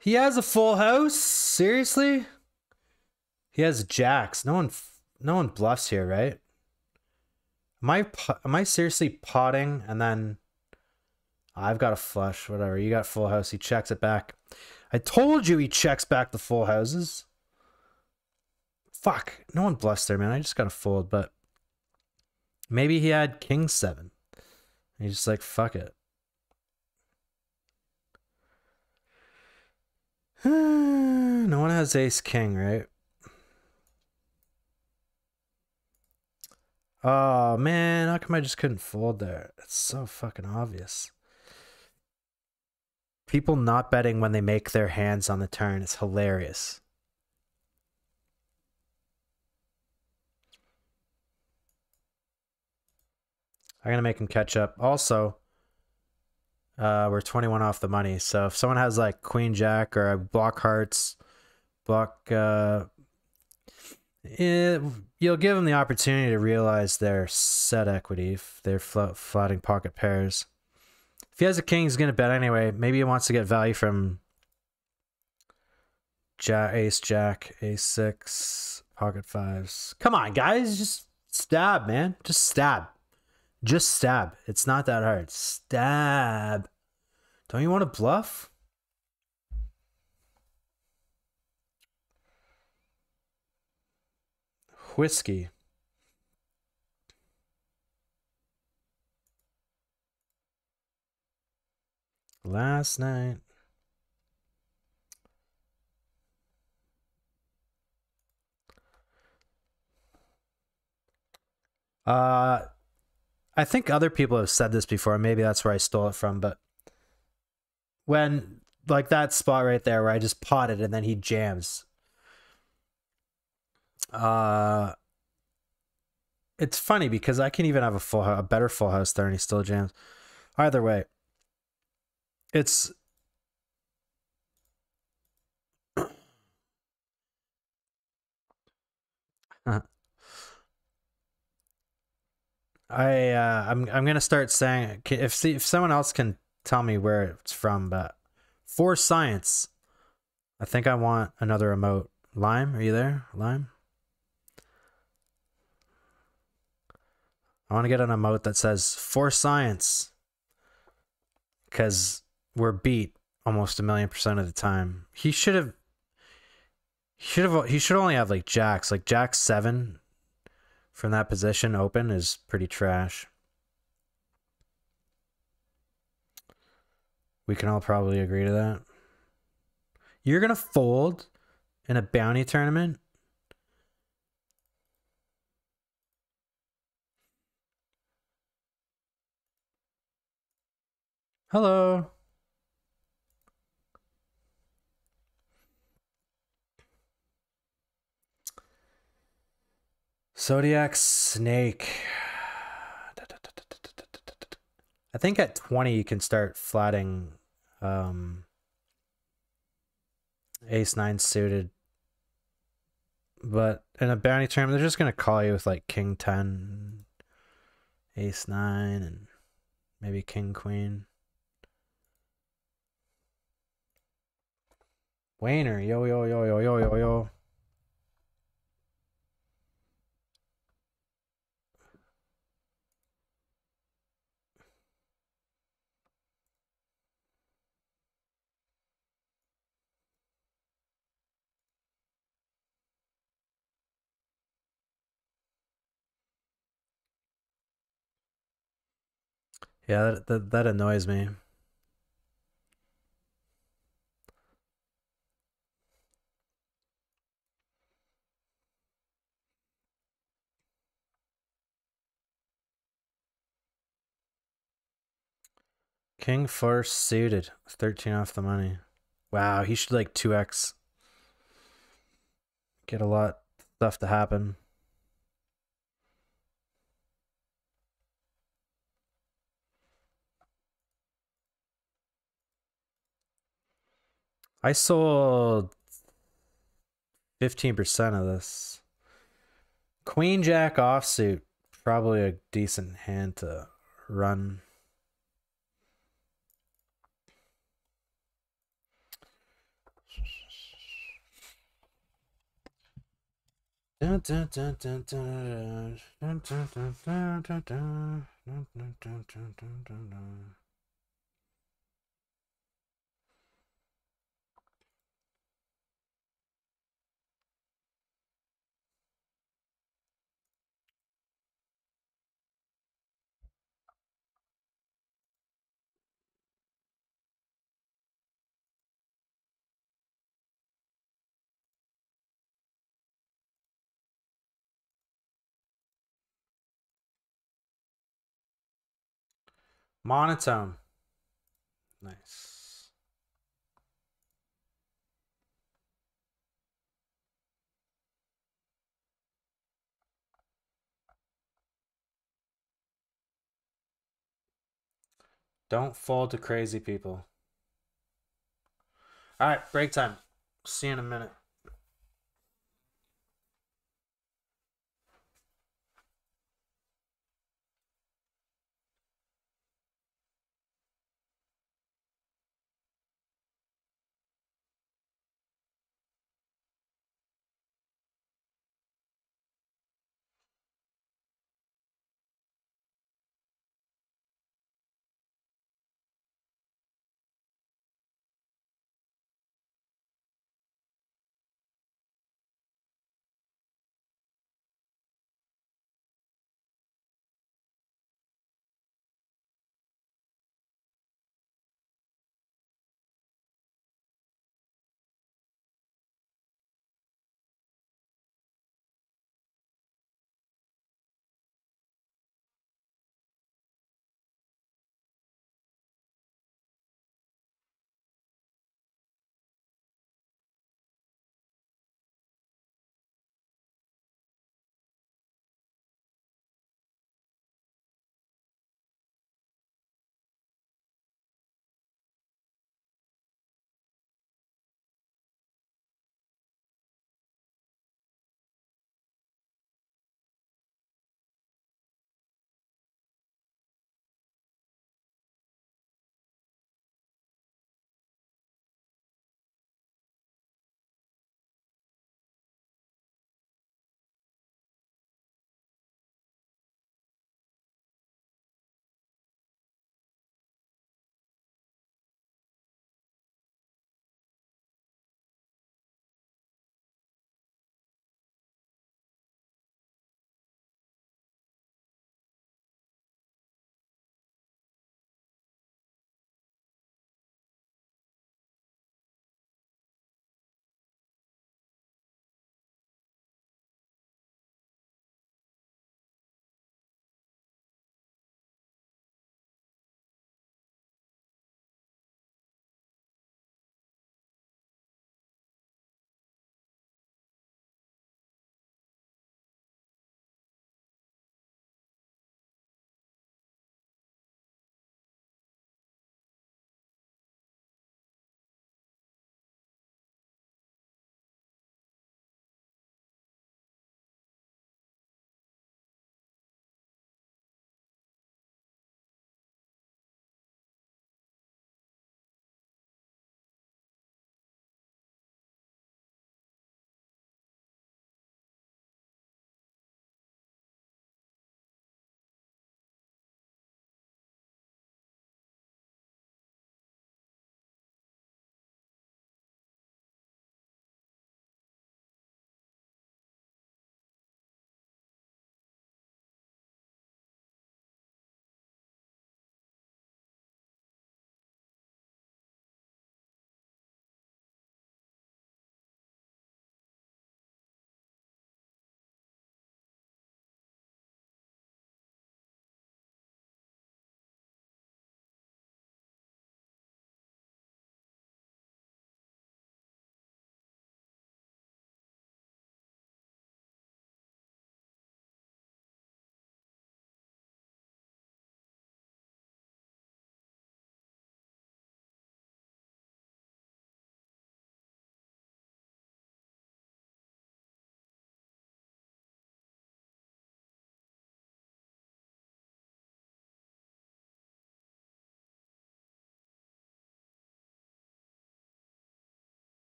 S3: He has a full house? Seriously? He has jacks. No one no one bluffs here, right? Am I am I seriously potting and then I've got a flush, whatever. You got full house. He checks it back. I told you he checks back the full houses. Fuck. No one bluffs there, man. I just got to fold, but maybe he had king seven. he's just like, fuck it. no one has ace king, right? Oh man, how come I just couldn't fold there? It's so fucking obvious. People not betting when they make their hands on the turn is hilarious. I'm gonna make him catch up. Also, uh, we're 21 off the money. So if someone has like queen jack or a block hearts, block, uh, it, eh, you'll give them the opportunity to realize their set equity if they're fl flatting pocket pairs. If he has a king, he's going to bet anyway. Maybe he wants to get value from jack, ace, jack, ace, six, pocket fives. Come on, guys. Just stab, man. Just stab. Just stab. It's not that hard. Stab. Don't you want to bluff? Whiskey.
S2: Last night.
S3: Uh I think other people have said this before. Maybe that's where I stole it from. But when like that spot right there where I just potted and then he jams. Uh it's funny because I can even have a full a better full house there and he still jams. Either way, it's I uh, I'm I'm gonna start saying if see, if someone else can tell me where it's from, but for science, I think I want another emote. Lime, are you there? Lime. I want to get an emote that says for science, because we're beat almost a million percent of the time. He should have. Should have. He should only have like jacks. Like jack seven from that position open is pretty trash. We can all probably agree to that. You're going to fold in a bounty tournament?
S1: Hello.
S3: Zodiac Snake. I think at 20 you can start flatting um, ace nine suited. But in a bounty term, they're just going to call you with like king 10, ace nine, and maybe king queen. Wayner, yo, yo, yo, yo, yo, yo, yo. Yeah, that, that, that annoys me. King four suited. 13 off the money. Wow, he should like 2x. Get a lot stuff to happen. I sold 15% of this. Queen Jack offsuit, probably a decent hand to run.
S2: Dun, dun, dun, dun, dun, dun, dun, dun, dun, dun, dun, dun, dun, dun, dun, dun, dun. Monotone. Nice.
S3: Don't fall to crazy people. All right, break time. See you in a minute.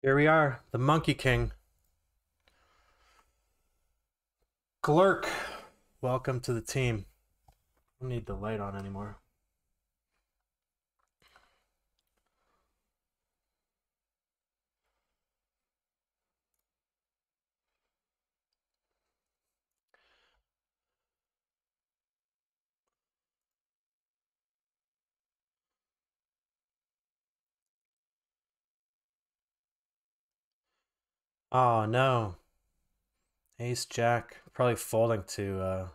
S3: Here we are, the Monkey King. Glurk, welcome to the team. I don't need the light on anymore. Oh no. Ace Jack probably folding to uh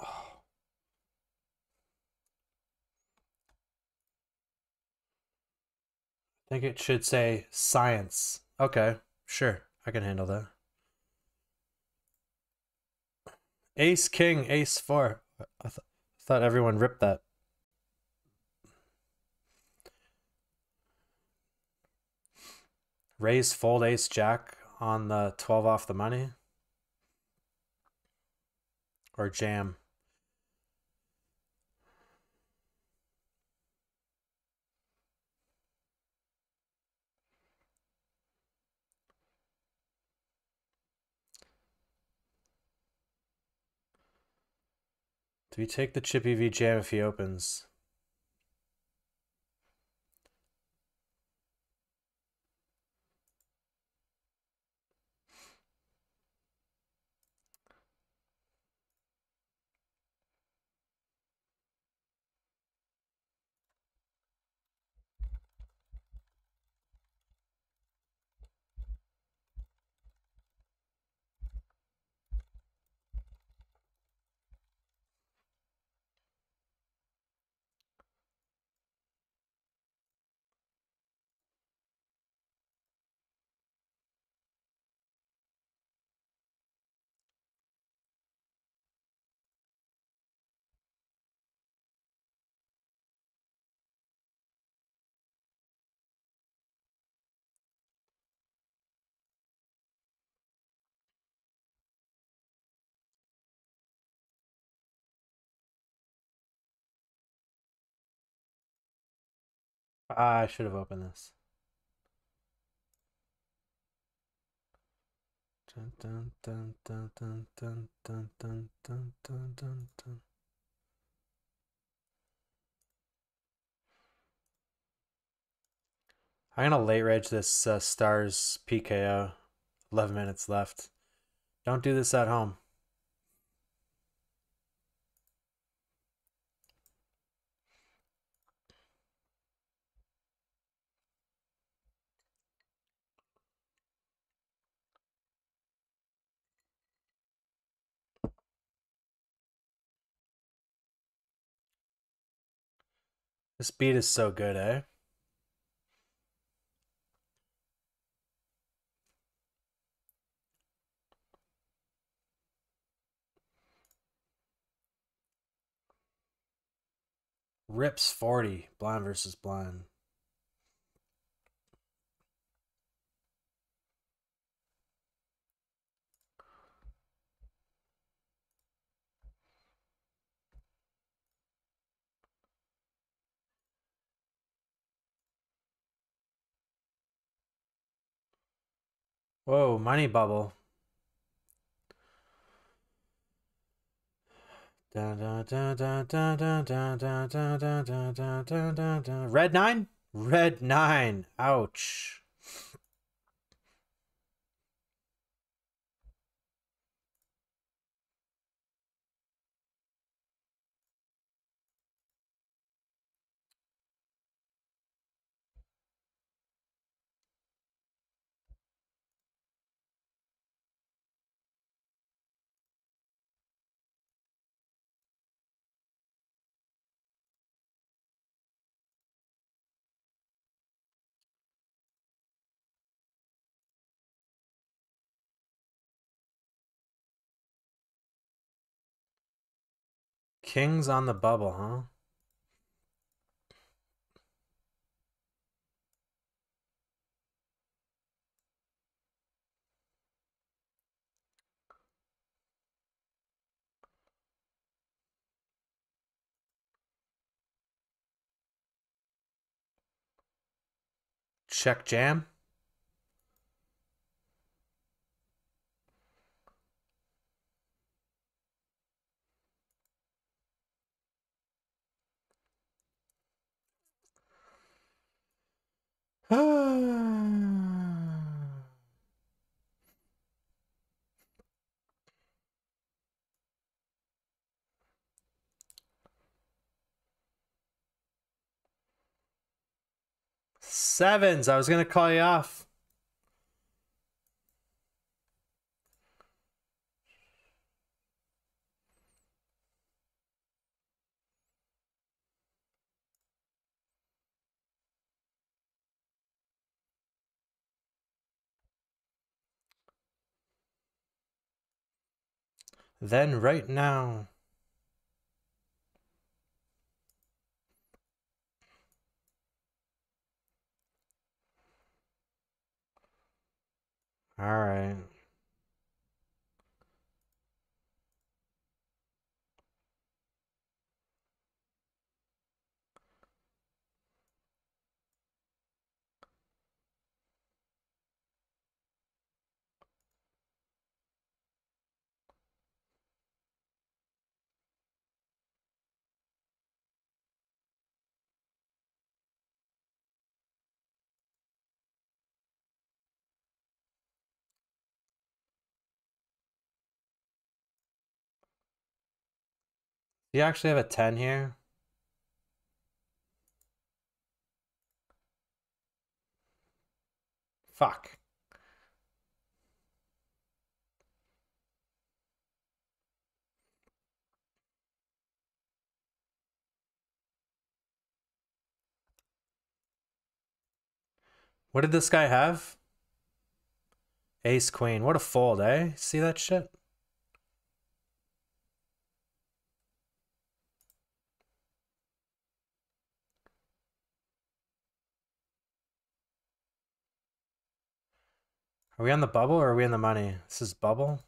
S3: I think it should say science. Okay, sure. I can handle that. Ace King, Ace 4. I, th I thought everyone ripped that. Raise fold ace jack on the 12 off the money. Or jam. Do we take the chip EV jam if he opens? I should have opened this.
S2: Dun, dun, dun, dun, dun, dun, dun, dun, dun, dun, dun, dun.
S3: I'm gonna late reg this uh, stars PKO. Eleven minutes left. Don't do this at home. This beat is so good, eh? Rips 40, blind versus blind. Whoa, money bubble. Red nine? Red nine. Ouch. Kings on the bubble, huh? Check jam. Sevens, I was gonna call you off.
S2: then right now. All right.
S3: Do you actually have a 10 here? Fuck. What did this guy have? Ace queen. What a fold, eh? See that shit? Are we on the bubble or are we on the money? This is bubble.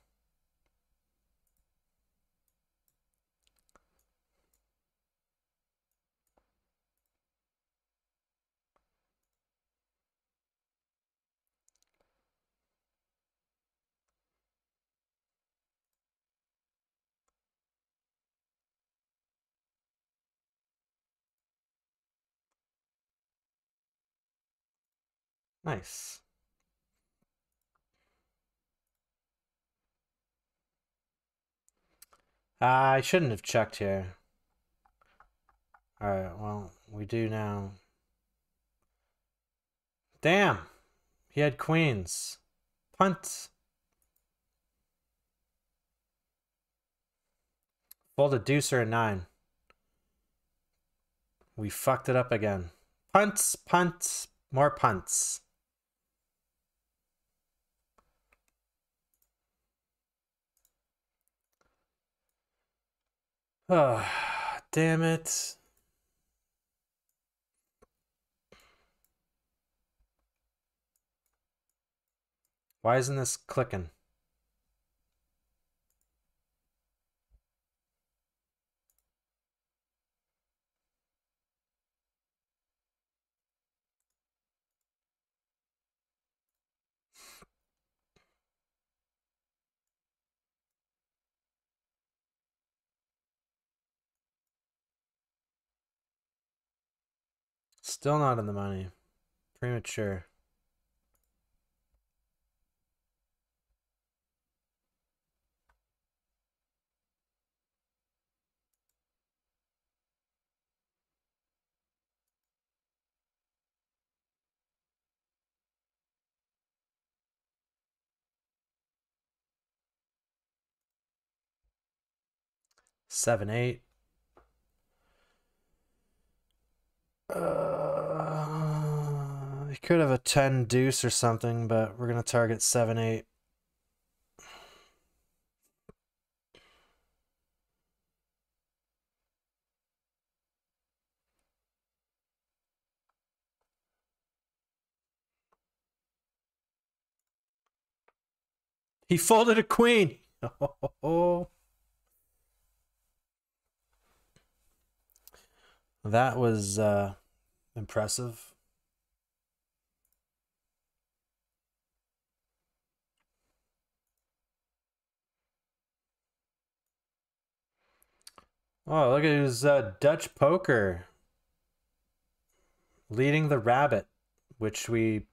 S3: Nice. I shouldn't have checked here. Alright, well, we do now. Damn! He had queens. Punt! Fold a deucer and nine. We fucked it up again. Punts, punts, more punts.
S2: Oh, damn it.
S3: Why isn't this clicking? Still not in the money. Premature. Seven, eight. Uh, he could have a 10 deuce or something, but we're going to target 7 8. He folded a queen. Oh, That was uh, impressive. Oh, look at his uh, Dutch poker leading the rabbit, which we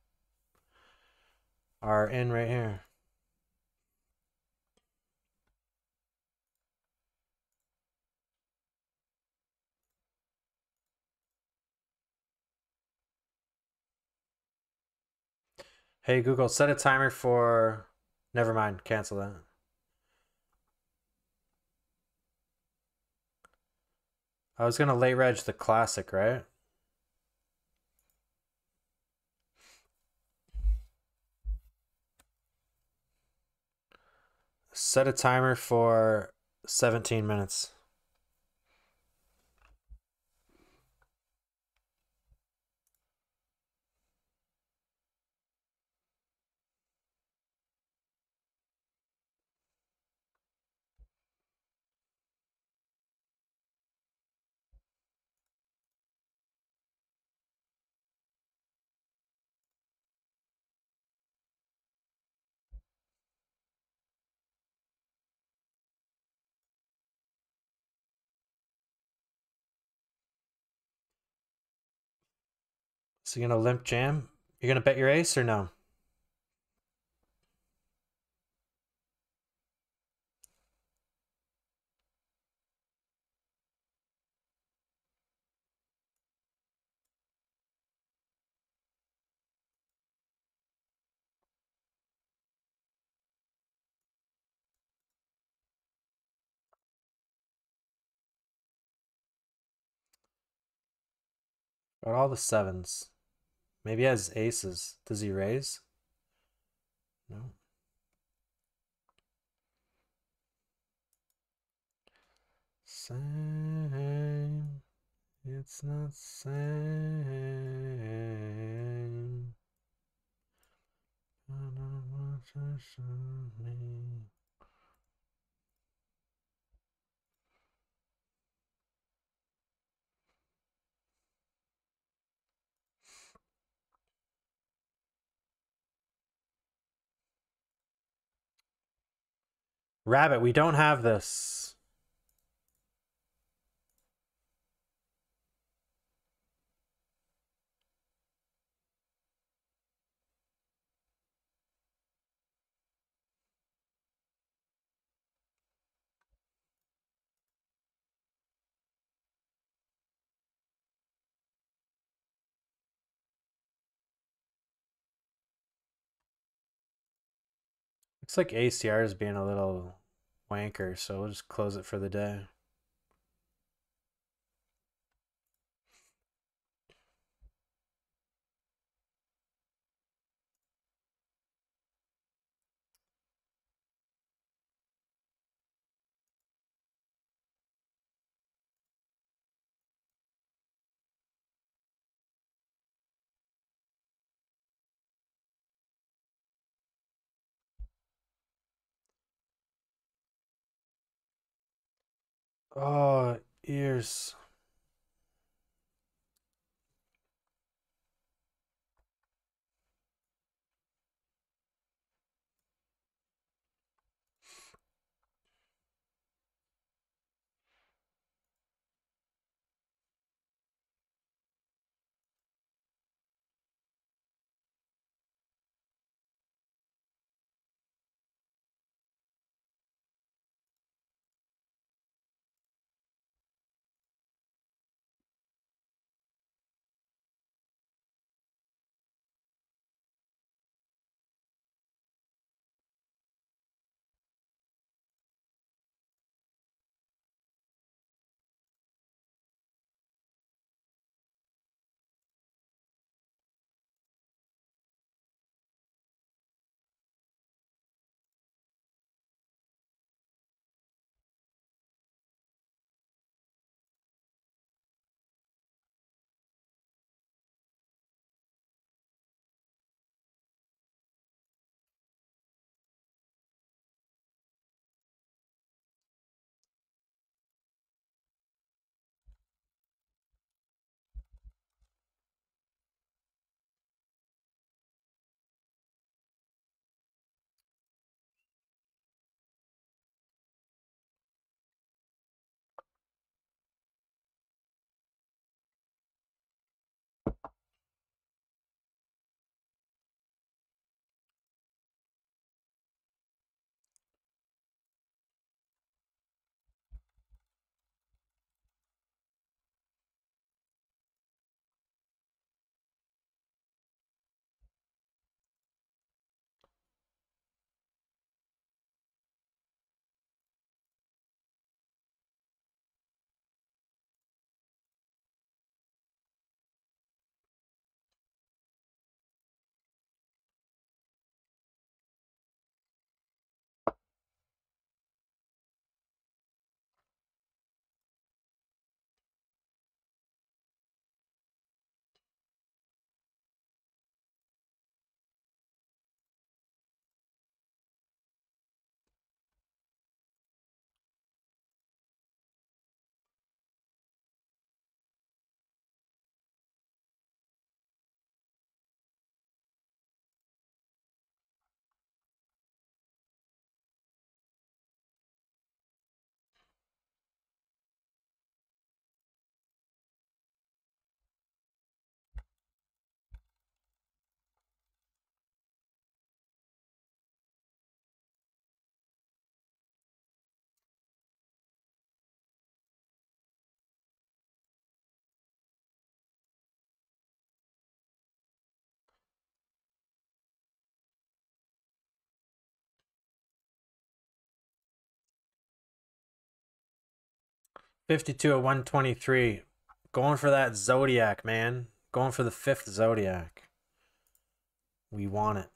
S3: are in right here. Hey Google, set a timer for. Never mind, cancel that. I was gonna late reg the classic, right? Set a timer for 17 minutes. So you're gonna limp jam? You're gonna bet your ace or no? Got all the sevens. Maybe he has aces. Does he raise? No.
S2: Same. It's not same. I don't want to show me.
S3: Rabbit, we don't have this. Looks like ACR is being a little wanker, so we'll just close it for the day.
S2: Oh, ears.
S3: 52 at 123. Going for that Zodiac, man. Going for the fifth Zodiac. We want it.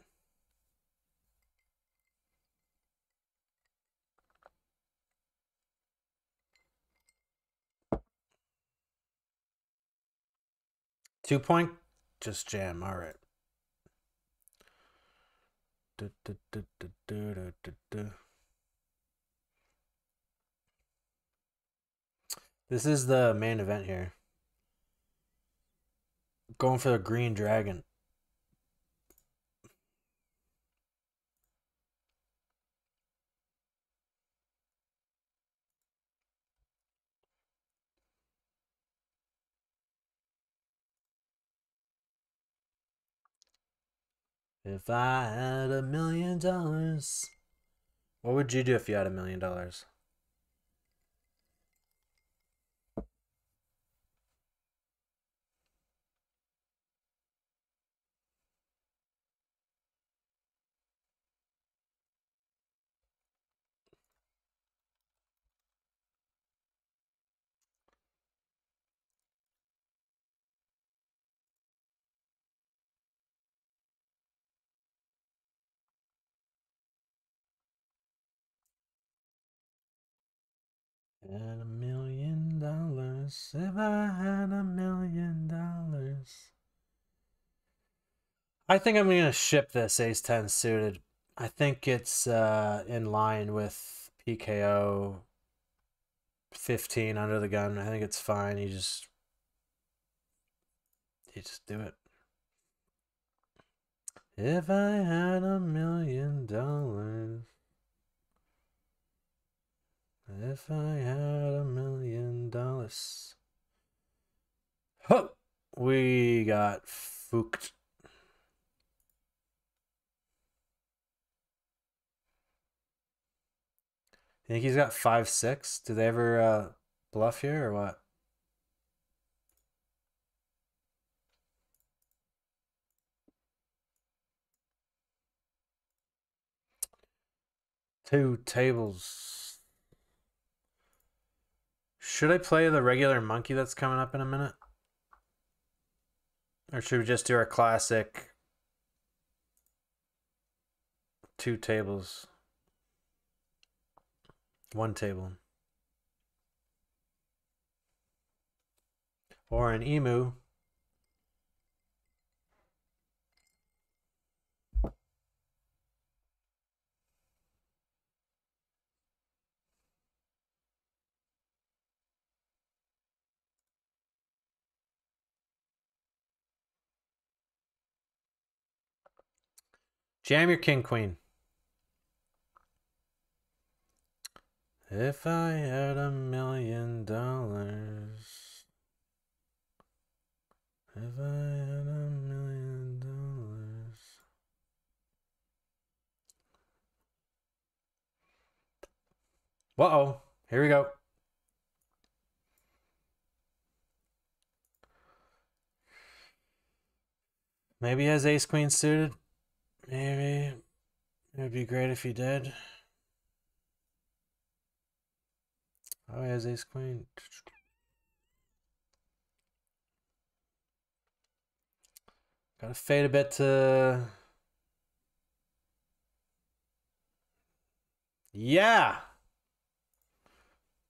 S3: Two point, just jam. All right. Du, du, du, This is the main event here. Going for the green dragon. If I had a million dollars, what would you do if you had a million dollars?
S2: had a million dollars, if I had a million dollars.
S3: I think I'm gonna ship this ace ten suited. I think it's uh, in line with PKO fifteen under the gun. I think it's fine. You just you just do it. If I had a million dollars. If I had a million dollars. oh, We got fooked. think he's got five six. Do they ever uh, bluff here or what? Two tables. Should I play the regular monkey that's coming up in a minute? Or should we just do our classic two tables? One table. Or an emu. Jam your king queen. If I had a million dollars.
S2: If I had a million dollars.
S3: Whoa, -oh. here we go. Maybe he has ace queen suited. Maybe. It'd be great if he did. Oh, he has ace queen. Gotta fade a bit to. Yeah!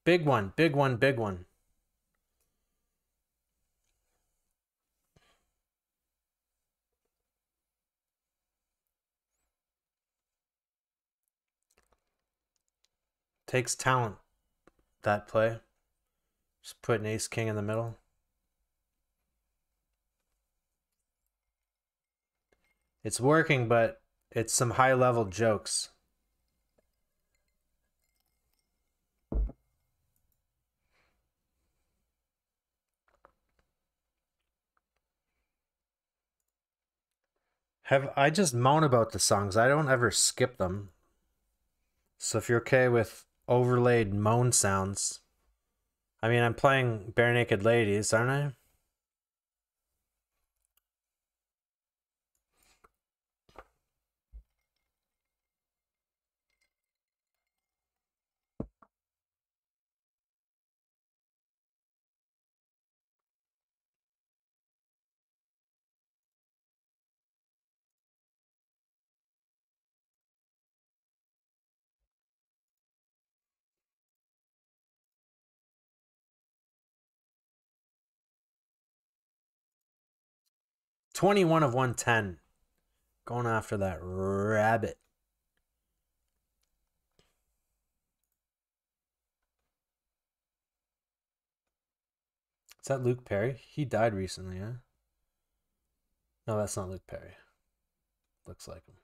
S3: Big one, big one, big one. Takes talent, that play. Just put an ace king in the middle. It's working, but it's some high level jokes. Have I just moan about the songs? I don't ever skip them. So if you're okay with overlaid moan sounds. I mean, I'm playing Barenaked Ladies, aren't I? 21 of 110. Going after that rabbit. Is that Luke Perry? He died recently, huh? No, that's not Luke Perry. Looks like him.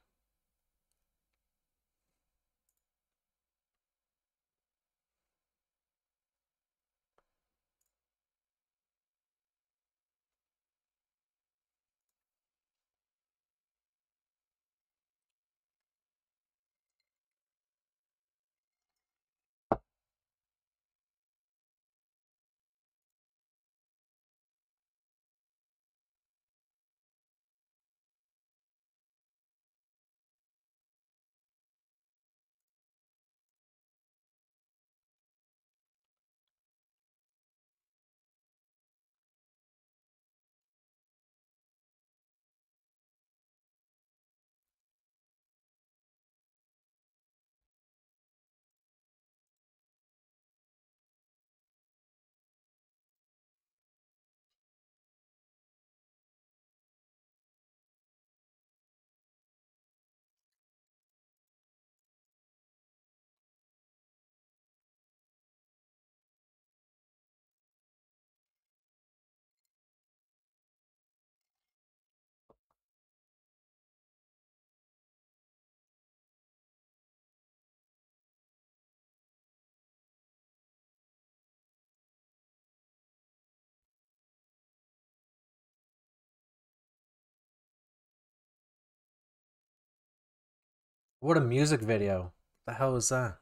S3: What a music video. What the hell is that?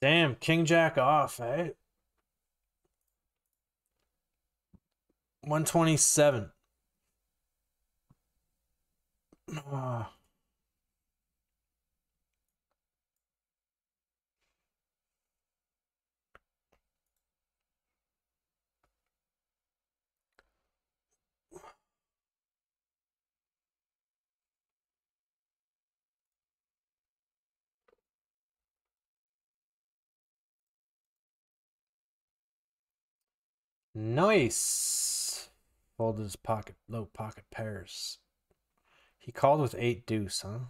S3: Damn, King Jack off, eh? 127. Ah. Nice. Folded his pocket, low pocket pairs. He called with eight deuce, huh?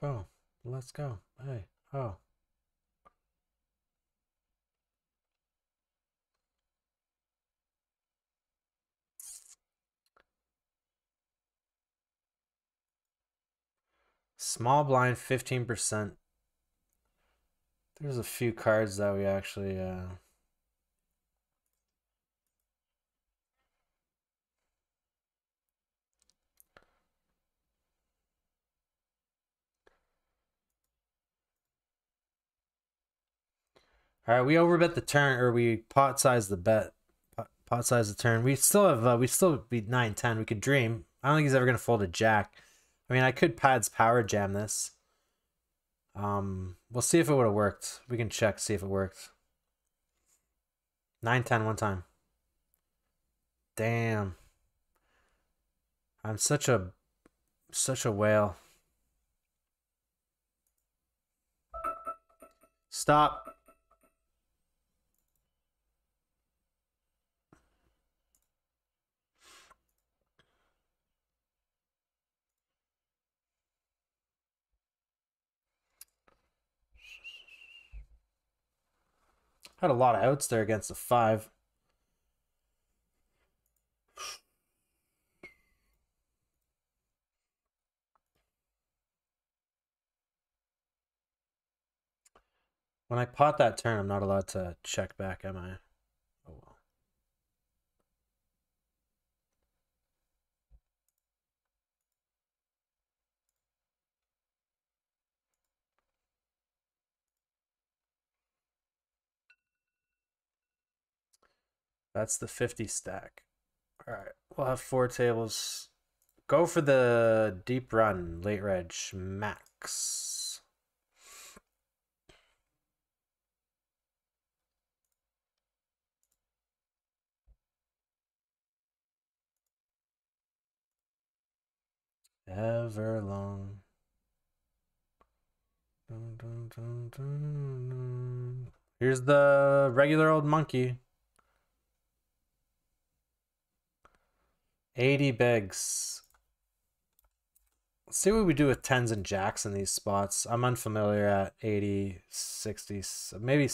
S2: Boom. Let's go. Hey. Oh.
S3: Small blind, 15%. There's a few cards that we actually... Uh... All right, we overbet the turn, or we pot size the bet, pot, size the turn. We still have, uh, we still be nine ten. We could dream. I don't think he's ever gonna fold a jack. I mean, I could pads power jam this. Um, we'll see if it would have worked. We can check see if it worked. Nine ten one time. Damn. I'm such a such a whale. Stop. Had a lot of outs there against the five. When I pot that turn, I'm not allowed to check back, am I? That's the 50 stack. All right, we'll have four tables. Go for the deep run, late reg, max. Ever long. Dun, dun, dun, Here's the regular old monkey. 80 bigs. Let's see what we do with tens and jacks in these spots. I'm unfamiliar at 80, 60, maybe.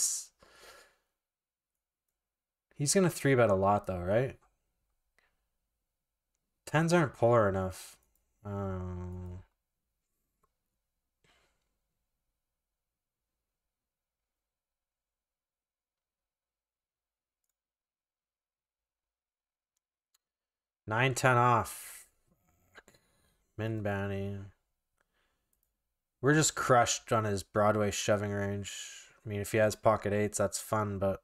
S3: He's going to three bet a lot though, right? Tens aren't polar enough. Um, Nine ten off. Min bounty. We're just crushed on his Broadway shoving range. I mean, if he has pocket eights, that's fun, but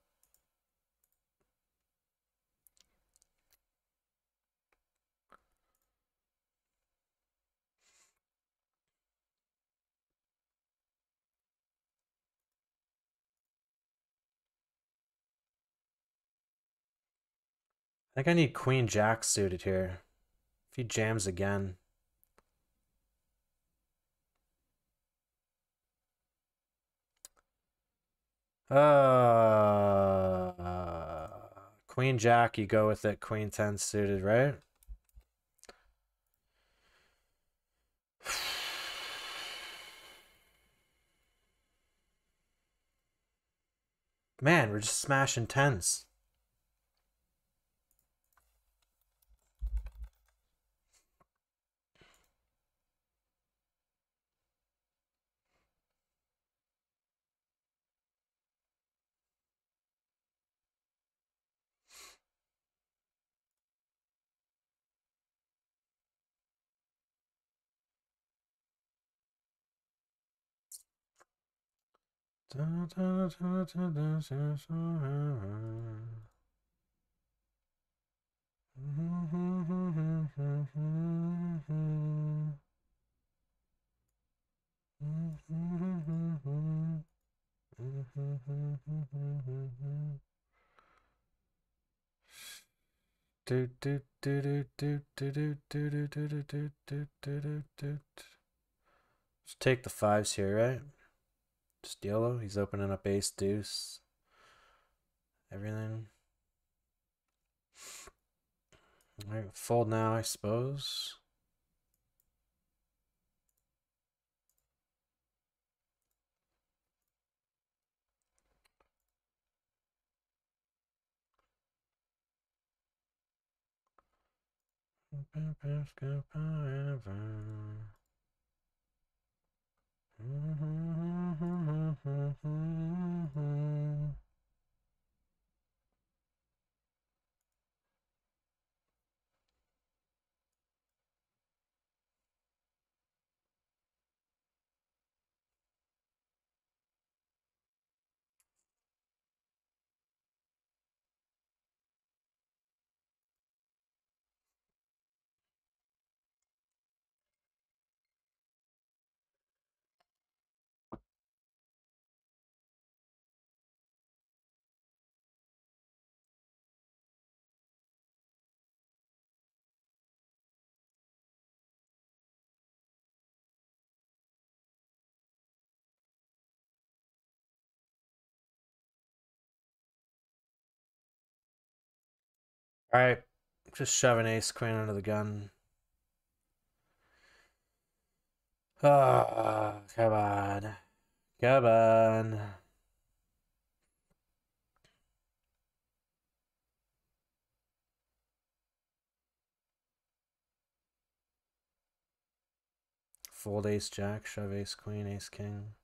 S3: I think I need Queen Jack suited here. If he jams again. Uh, uh, Queen Jack, you go with it. Queen 10 suited, right? Man, we're just smashing tens. do Let's take the fives here, right? Just yellow. he's opening up ace, deuce, everything. All right, fold now, I suppose.
S2: Go Mm-hmm.
S3: Alright, just shove an ace queen under the gun. Oh, come on. Come on. Fold ace jack, shove ace queen, ace king.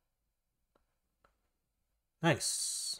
S3: Nice.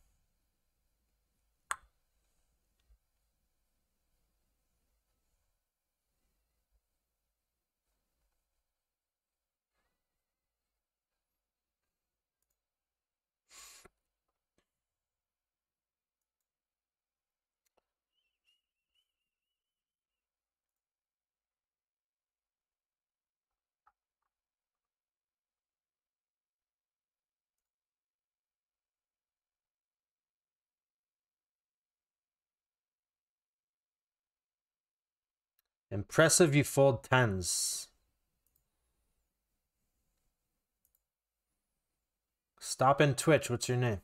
S3: Impressive you fold tens. Stop and Twitch, what's your name?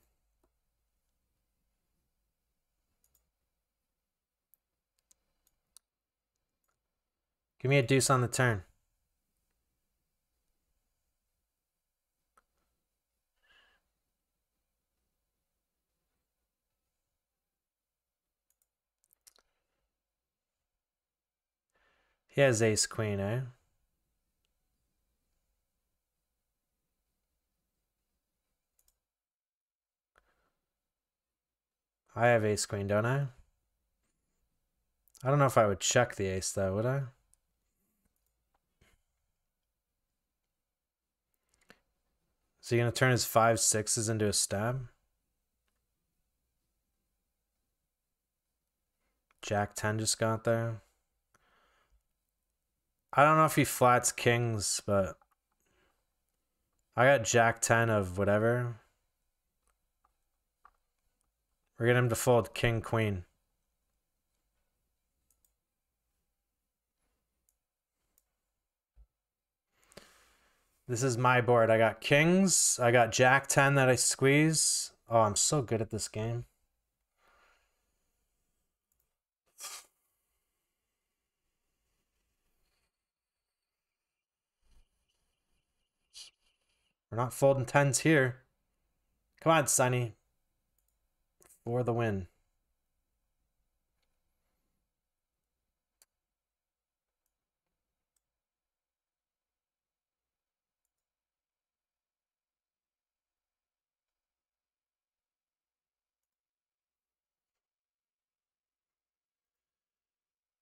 S3: Give me a deuce on the turn. He has ace queen, eh? I have ace queen, don't I? I don't know if I would check the ace though, would I? Is he gonna turn his five sixes into a stab? Jack 10 just got there. I don't know if he flats kings, but I got jack 10 of whatever. We're getting him to fold king queen. This is my board. I got kings. I got jack 10 that I squeeze. Oh, I'm so good at this game. We're not folding tens here. Come on, Sonny. For the win.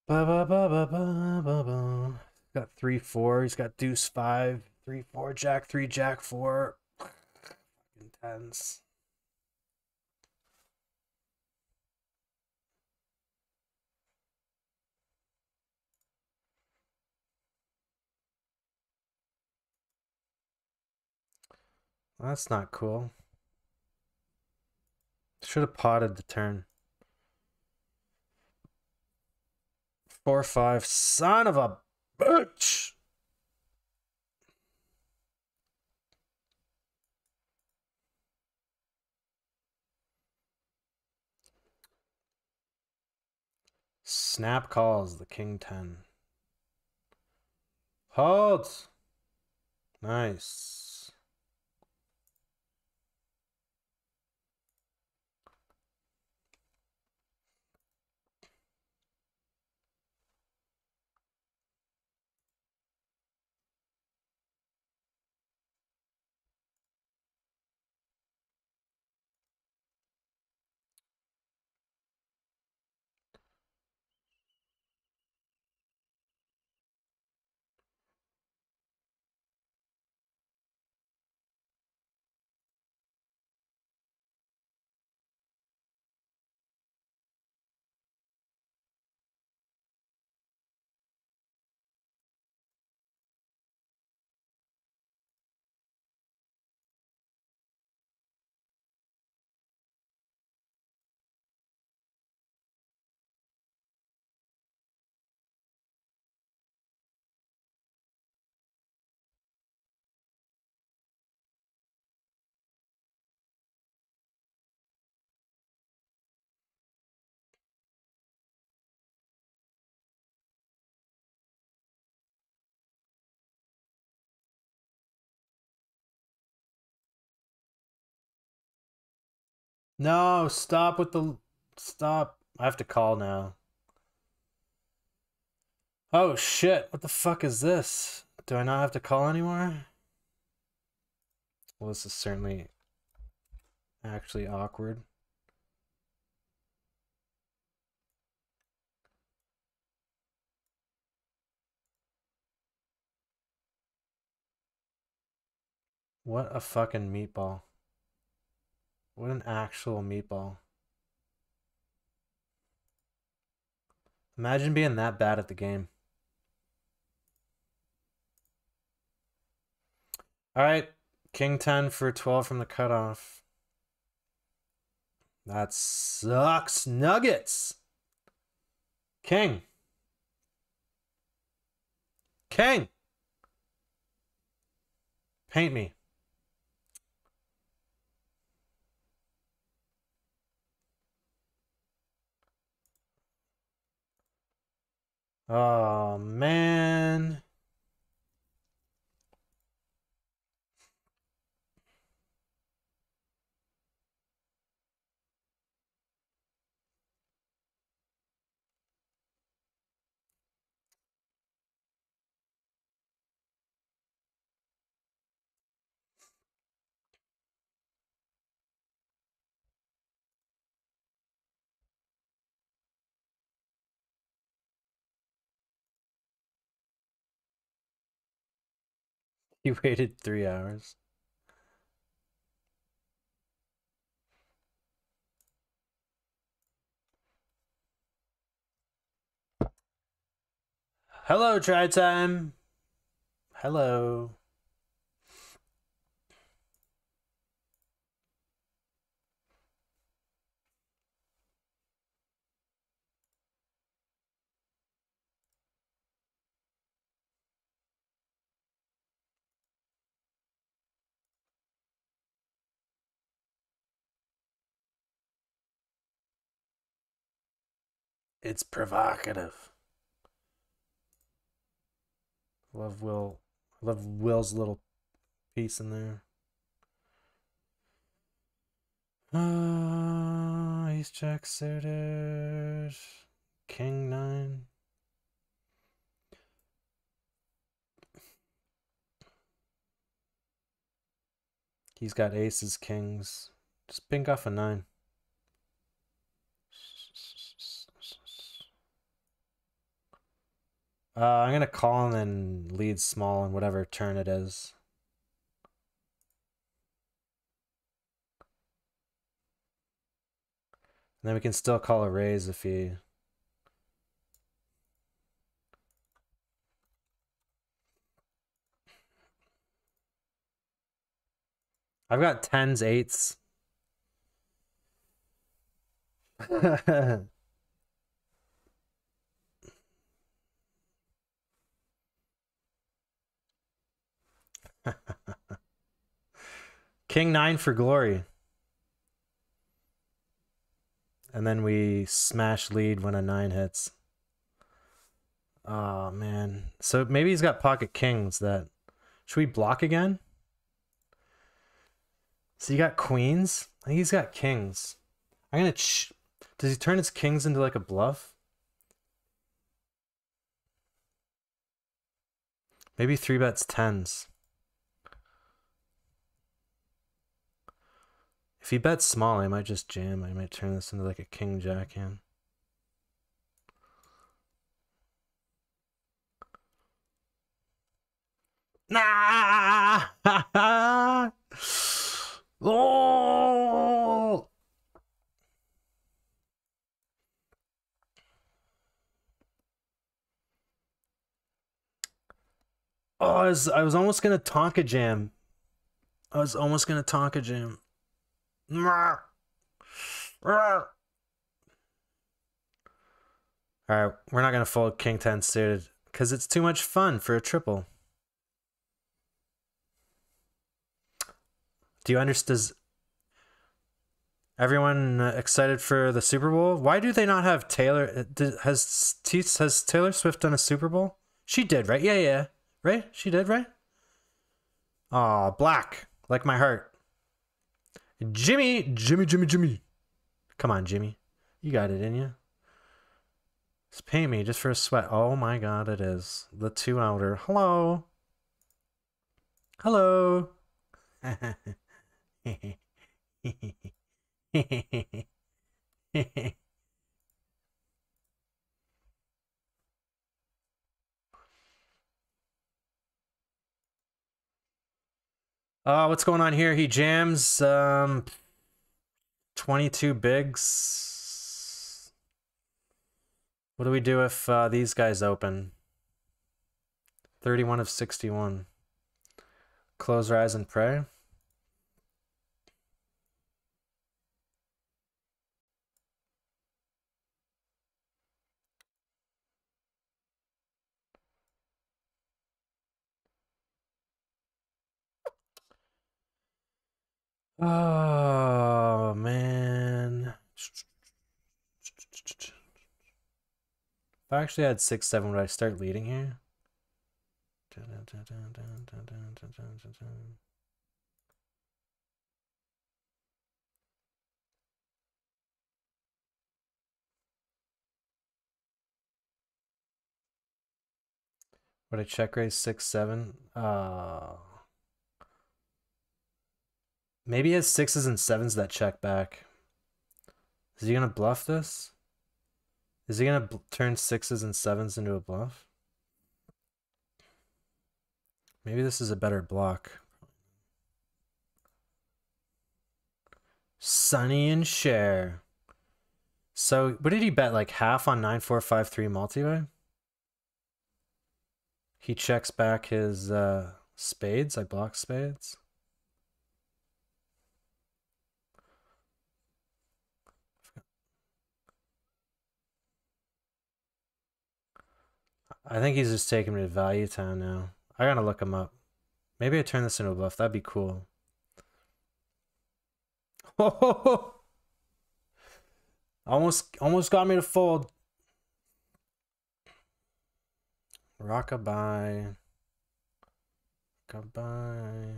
S3: Ba, ba, ba, ba, ba, ba, ba. got three four. He's got deuce five three, four, jack, three, jack, four. intense. That's not cool. Should have potted the turn. Four, five, son of a bitch! Snap calls the king 10. Halt. Nice. No, stop with the... Stop. I have to call now. Oh, shit. What the fuck is this? Do I not have to call anymore? Well, this is certainly actually awkward. What a fucking meatball. What an actual meatball. Imagine being that bad at the game. All right, king 10 for 12 from the cutoff. That sucks. Nuggets. King. King. Paint me. Oh,
S2: man. He waited three hours.
S3: Hello, Try Time. Hello.
S2: It's provocative.
S3: Love Will. Love Will's little piece in there.
S2: Ah, uh, Ace Jack suited. King nine.
S3: He's got aces, kings. Just pink off a nine. Uh, I'm going to call and then lead small in whatever turn it is. And then we can still call a raise if he... I've got tens, eights. King 9 for glory. And then we smash lead when a 9 hits. Oh, man. So maybe he's got pocket kings that... Should we block again? So you got queens? I think he's got kings. I'm gonna... Does he turn his kings into like a bluff? Maybe 3 bets 10s. If he bets small, I might just jam. I might turn this into like a king jack hand.
S2: Nah! oh! Oh,
S3: I was, I was almost gonna Tonka jam. I was almost gonna Tonka jam. Alright, we're not going to fold king 10 suited because it's too much fun for a triple. Do you understand? Everyone uh, excited for the Super Bowl? Why do they not have Taylor? Uh, has has Taylor Swift done a Super Bowl? She did, right? Yeah, yeah, right. She did, right? Aw, black like my heart. Jimmy, Jimmy, Jimmy, Jimmy. Come on, Jimmy. You got it in you. Just pay me just for a sweat. Oh my god, it is. The two outer. Hello. Hello. Uh, what's going on here? He jams um, 22 bigs. What do we do if uh, these guys open? 31 of 61. Close your eyes and pray. Oh man. If I actually had six seven, would I start leading here? Would I check raise six seven? Uh Maybe he has sixes and sevens that check back. Is he going to bluff this? Is he going to turn sixes and sevens into a bluff? Maybe this is a better block. Sonny and Cher. So, what did he bet? Like half on 9453 multiway? He checks back his uh, spades. I block spades. I think he's just taking me to Value Town now. I gotta look him up. Maybe I turn this into a bluff. That'd be cool. almost, almost got me to fold. Rockabye. Goodbye.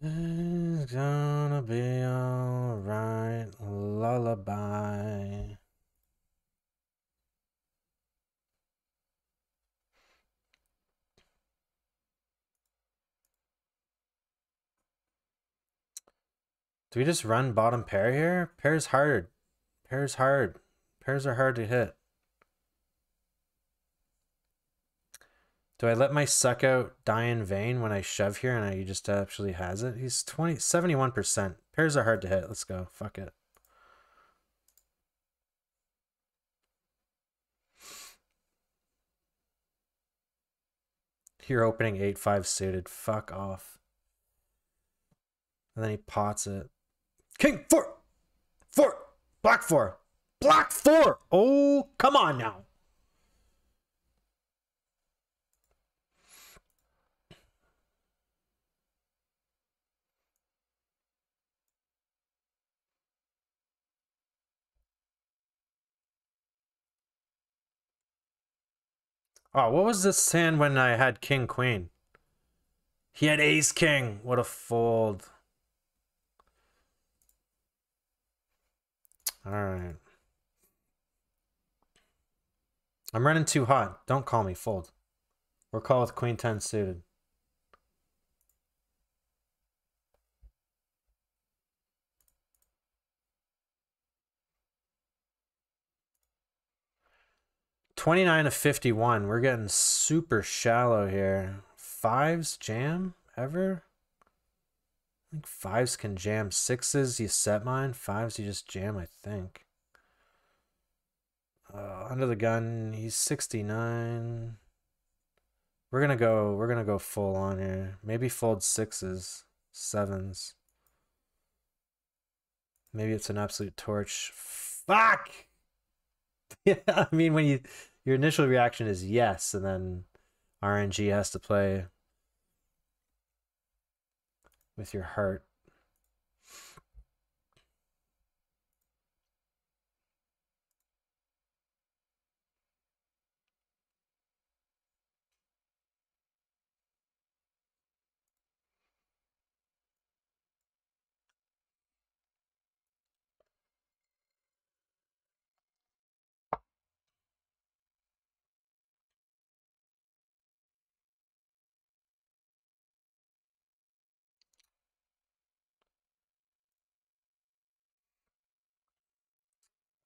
S2: It's gonna be alright. Lullaby.
S3: Do we just run bottom pair here? Pair's hard. Pair's hard. Pairs are hard to hit. Do I let my suck out die in vain when I shove here and I, he just actually has it? He's 20, 71%. Pairs are hard to hit. Let's go. Fuck it. You're opening 8-5 suited. Fuck off. And then he pots it. King four. Four. Black four. Black four. Oh, come on now. Oh, what was this sand when I had king queen? He had ace king. What a fold. All right. I'm running too hot. Don't call me. Fold. We're called with queen 10 suited. Twenty-nine of fifty-one. We're getting super shallow here. Fives jam ever? I think fives can jam. Sixes, you set mine. Fives, you just jam, I think. Uh, under the gun, he's 69. We're gonna go, we're gonna go full on here. Maybe fold sixes, sevens. Maybe it's an absolute torch. Fuck! yeah, I mean, when you, your initial reaction is yes, and then RNG has to play with your heart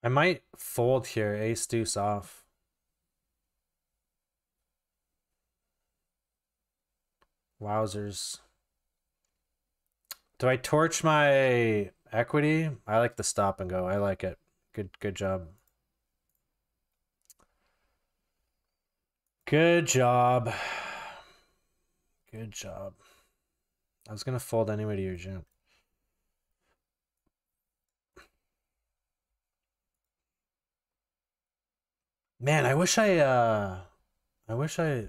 S3: I might fold here, ace deuce off. Wowzers. Do I torch my equity? I like the stop and go. I like it. Good good job. Good job. Good job. I was gonna fold anyway to your jump. Man, I wish I, uh, I wish I,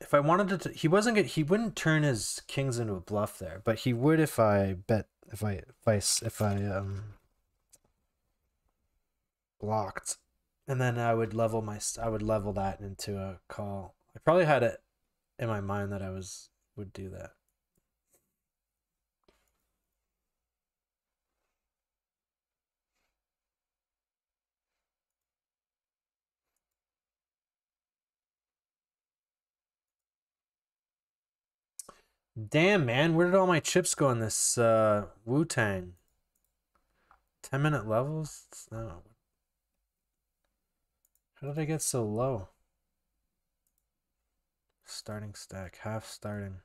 S3: if I wanted to, he wasn't gonna, he wouldn't turn his kings into a bluff there, but he would if I bet, if I, if I, if I, um, blocked. And then I would level my, I would level that into a call. I probably had it in my mind that I was, would do that. Damn, man. Where did all my chips go in this uh, Wu-Tang? 10-minute levels? No. How did I get so low? Starting stack. Half starting.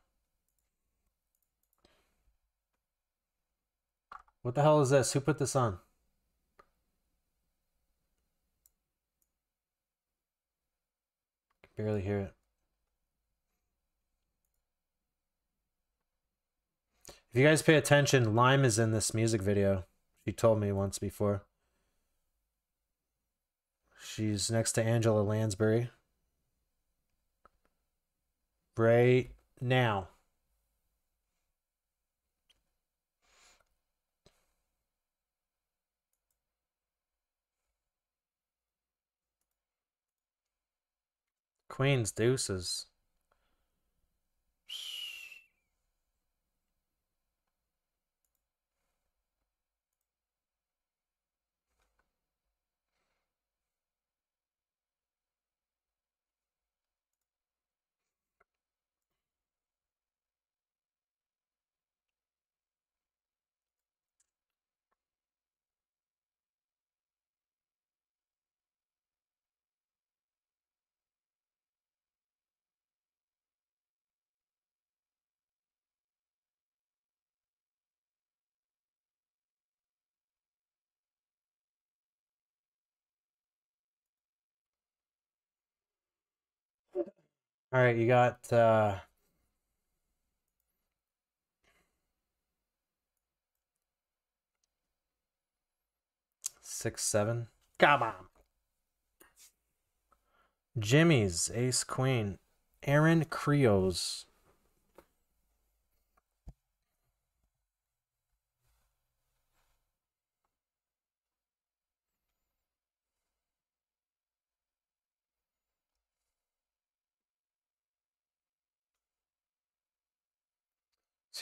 S3: What the hell is this? Who put this on? barely hear it. If you guys pay attention, Lime is in this music video. She told me once before. She's next to Angela Lansbury. Right now. Queen's deuces. All right, you got uh, six, seven. Come on. Jimmy's ace queen. Aaron Creos.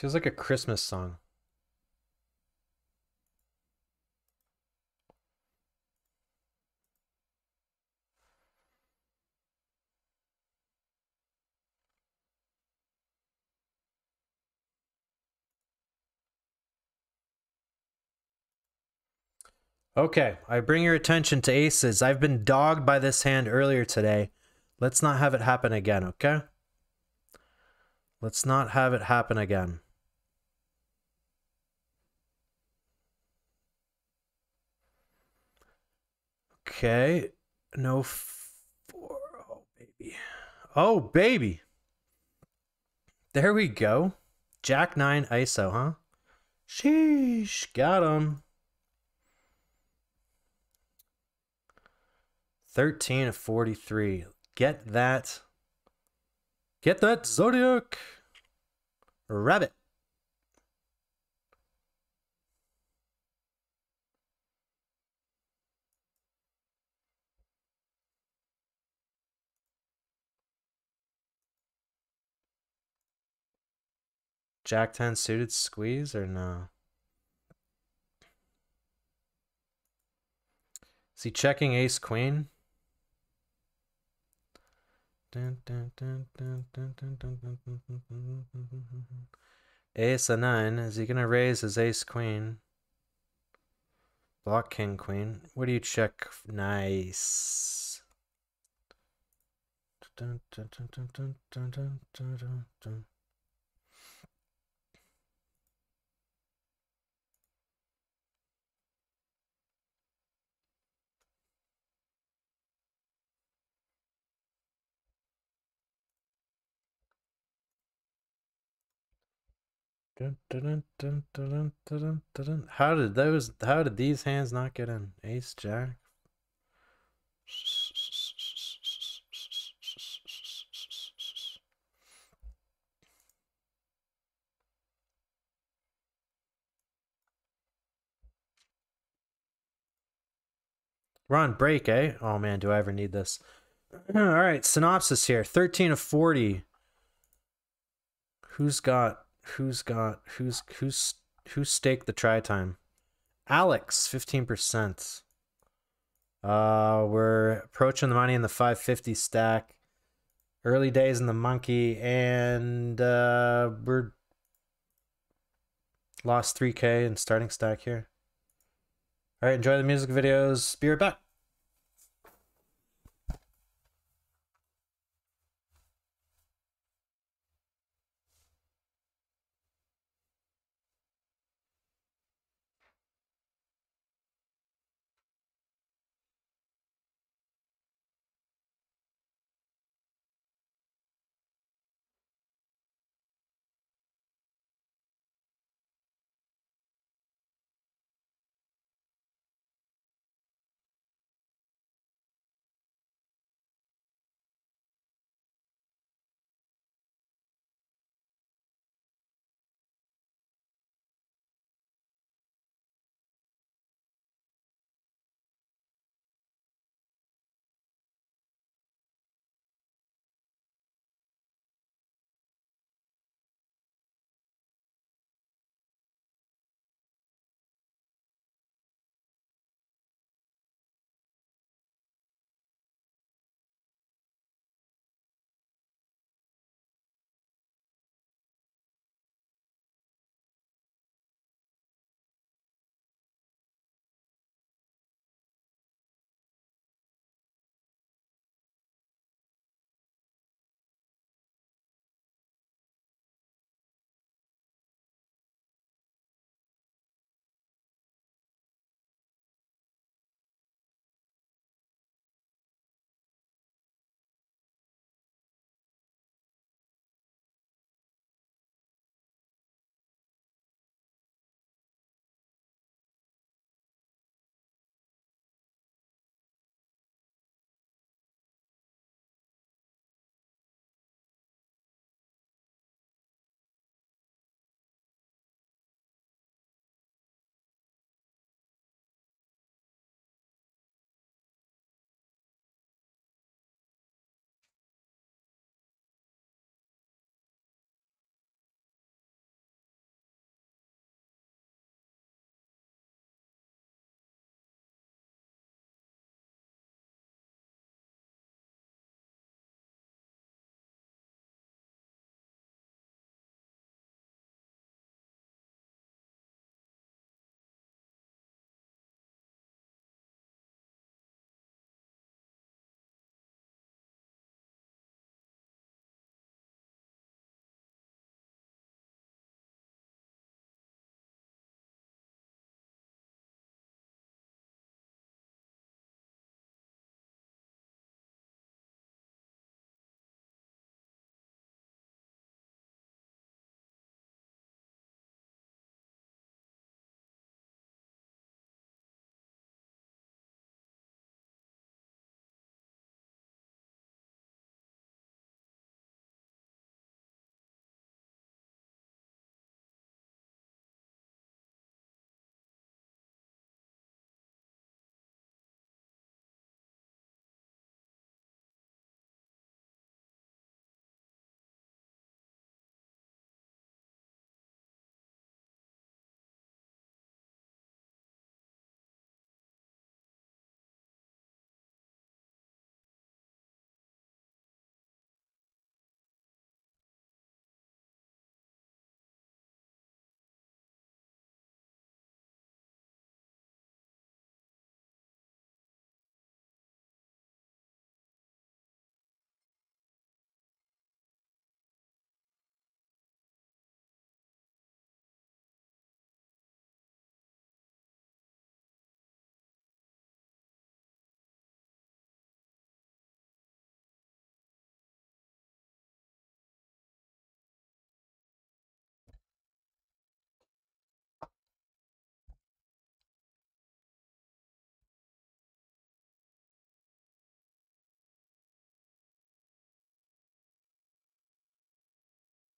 S3: Feels like a Christmas song. Okay, I bring your attention to aces. I've been dogged by this hand earlier today. Let's not have it happen again, okay? Let's not have it happen again. Okay. No four. Oh, baby. Oh, baby. There we go. Jack 9 ISO, huh? Sheesh. Got him. 13 of 43. Get that. Get that Zodiac. Rabbit. Jack 10 suited squeeze or no? Is he checking ace queen? Ace a nine. Is he gonna raise his ace queen? Block king queen. What do you check? Nice. Dun, dun,
S2: dun,
S3: How did those? How did these hands not get an ace jack? We're on break, eh? Oh man, do I ever need this? All right, synopsis here. 13 of 40. Who's got who's got who's who's who staked the try time? Alex, fifteen percent. Uh, we're approaching the money in the five fifty stack. Early days in the monkey, and uh, we're lost three k in starting stack here. All right, enjoy the music videos. Be right back.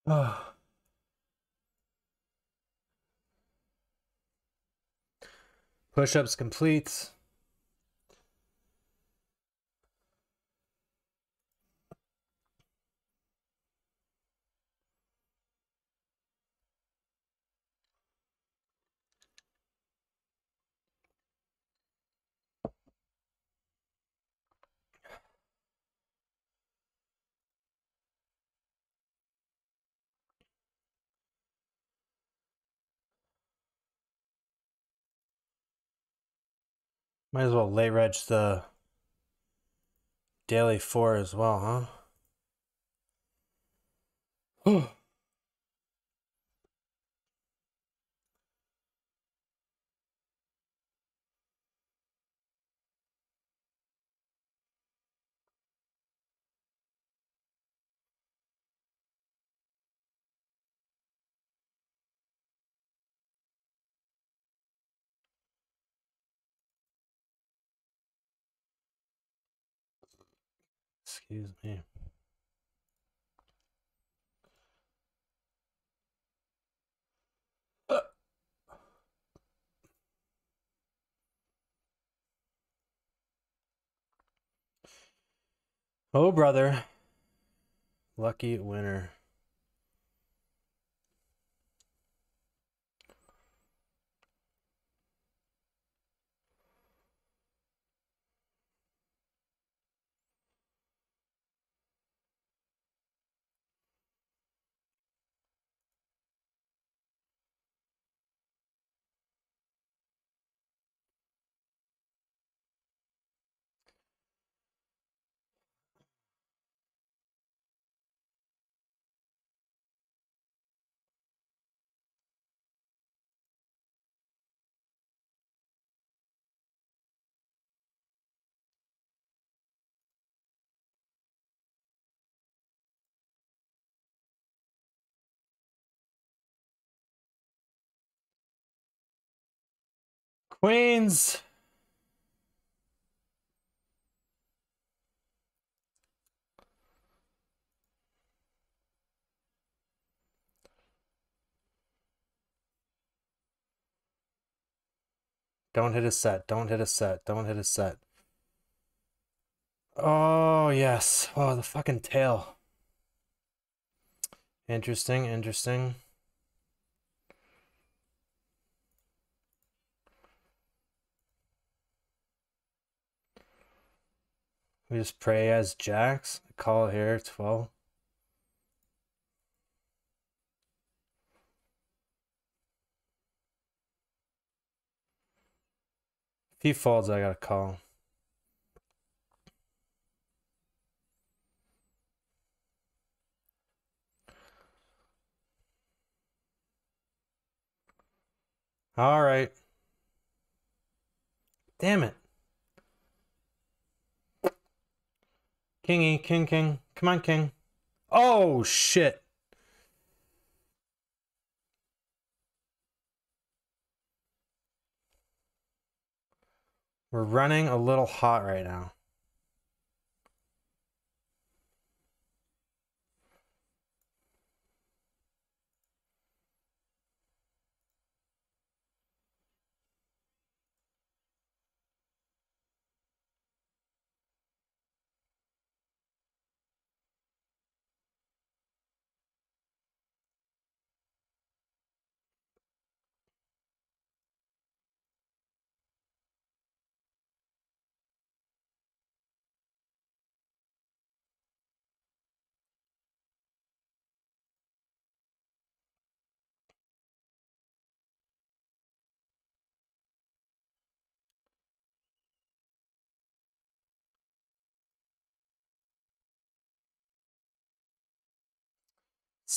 S3: Oh. Push-ups complete. Might as well late reg the daily four as well,
S4: huh?
S2: Excuse me.
S3: Oh, brother. Lucky winner.
S1: Queens.
S3: Don't hit a set. Don't hit a set. Don't hit a set. Oh, yes. Oh, the fucking tail. Interesting, interesting. We just pray as jacks. Call here 12. If he folds, I gotta call. All right. Damn it. Kingy, king, king. Come on, king. Oh, shit. We're running a little hot right now.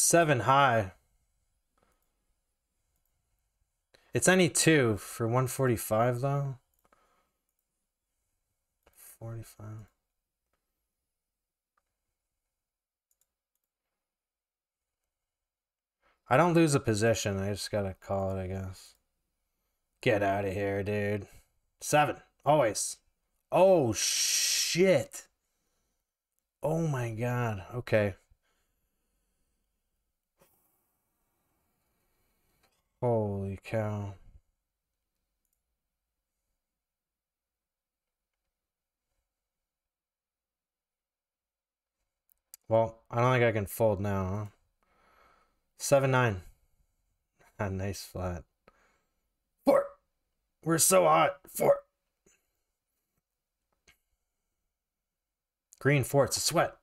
S3: Seven high. It's any two for 145 though. 45. I don't lose a position. I just gotta call it, I guess. Get out of here, dude. Seven. Always. Oh, shit. Oh, my God. Okay. Holy cow. Well, I don't think I can fold now, huh? Seven nine. A nice flat. Four. We're so hot. Four. Green four. It's a sweat.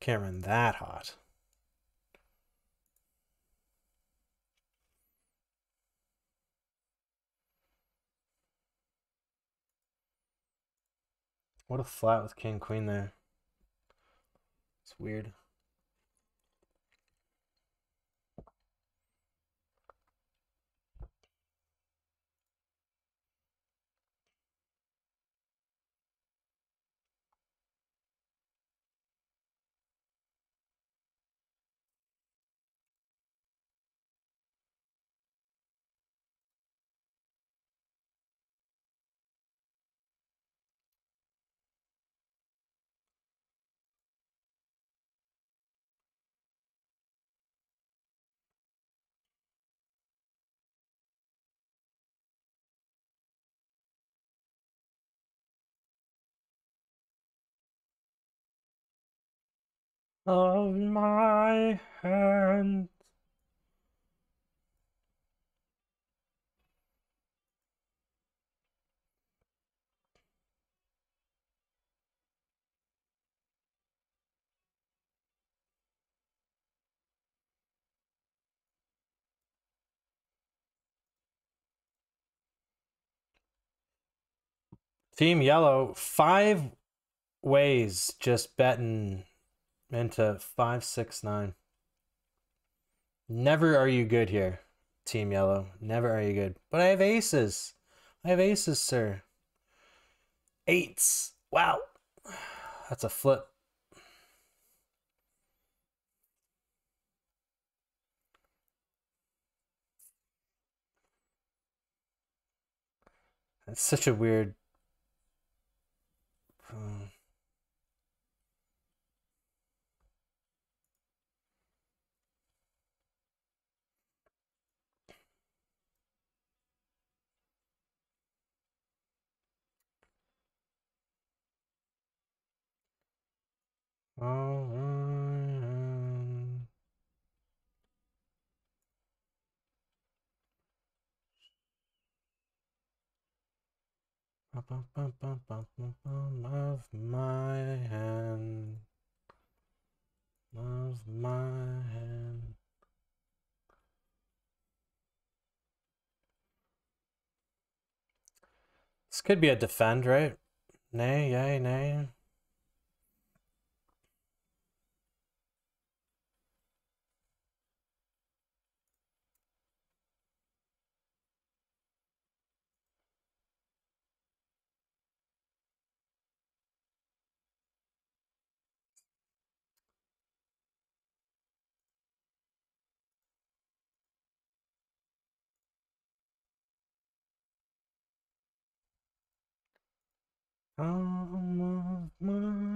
S3: Can't run that hot. What a flat with king queen there. It's weird.
S1: of
S2: my hand.
S3: Team Yellow, five ways just betting into 569. Never are you good here, Team Yellow. Never are you good. But I have aces. I have aces, sir. Eights. Wow. That's a flip. That's such a weird. Um,
S2: All right. Love my hand.
S3: Love my hand. This could be a defend, right? Nay, yay, nay.
S2: Oh my my.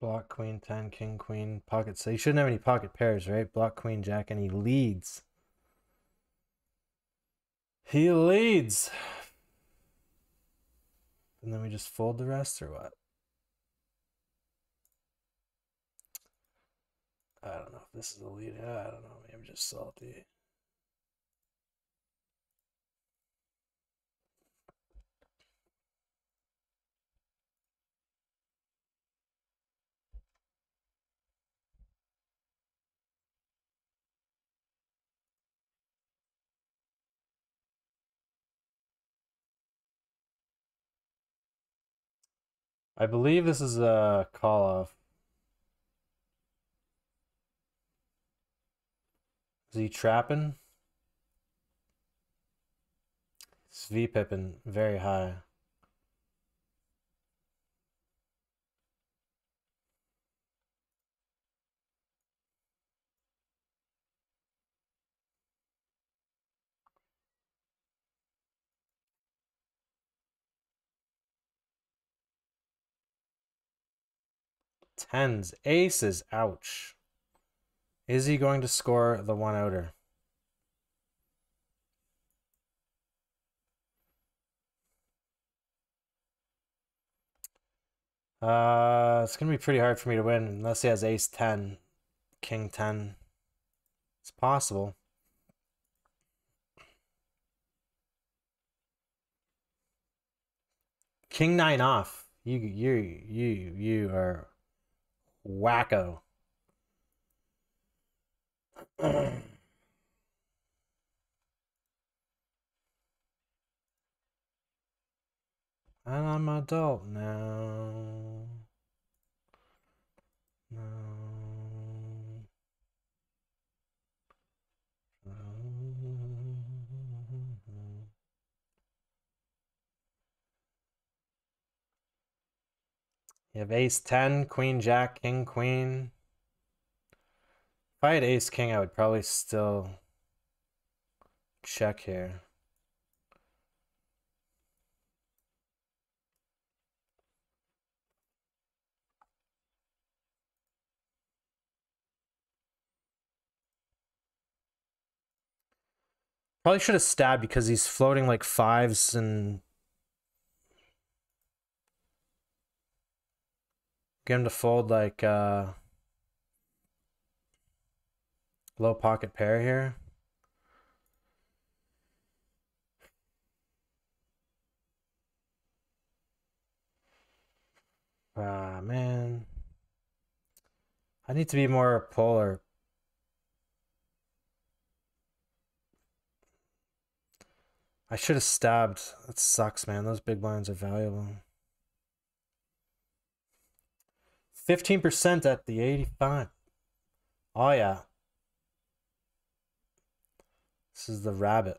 S3: Block, queen, 10, king, queen, pocket. So you shouldn't have any pocket pairs, right? Block, queen, jack, and he leads. He leads. And then we just fold the rest or what?
S2: I don't know if this is a lead. I don't know. I'm just salty.
S3: I believe this is a call off. Is he trapping? It's pipping very high. Tens. Aces. Ouch. Is he going to score the one outer? Uh, it's going to be pretty hard for me to win unless he has ace 10, king 10. It's possible. King 9 off. You you you you are wacko. And
S2: I'm adult now.
S3: You have ace 10, queen jack, king queen. If I had ace king, I would probably still check here. Probably should have stabbed because he's floating like fives and Get him to fold like uh, low pocket pair here. Ah, man. I need to be more polar. I should have stabbed. That sucks, man. Those big blinds are valuable. 15% at the 85. Oh, yeah. This is the rabbit.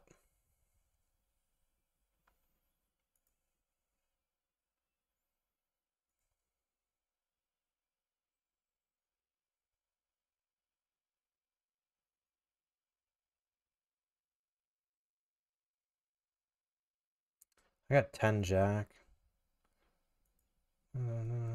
S3: I got 10 jack. No, uh, no.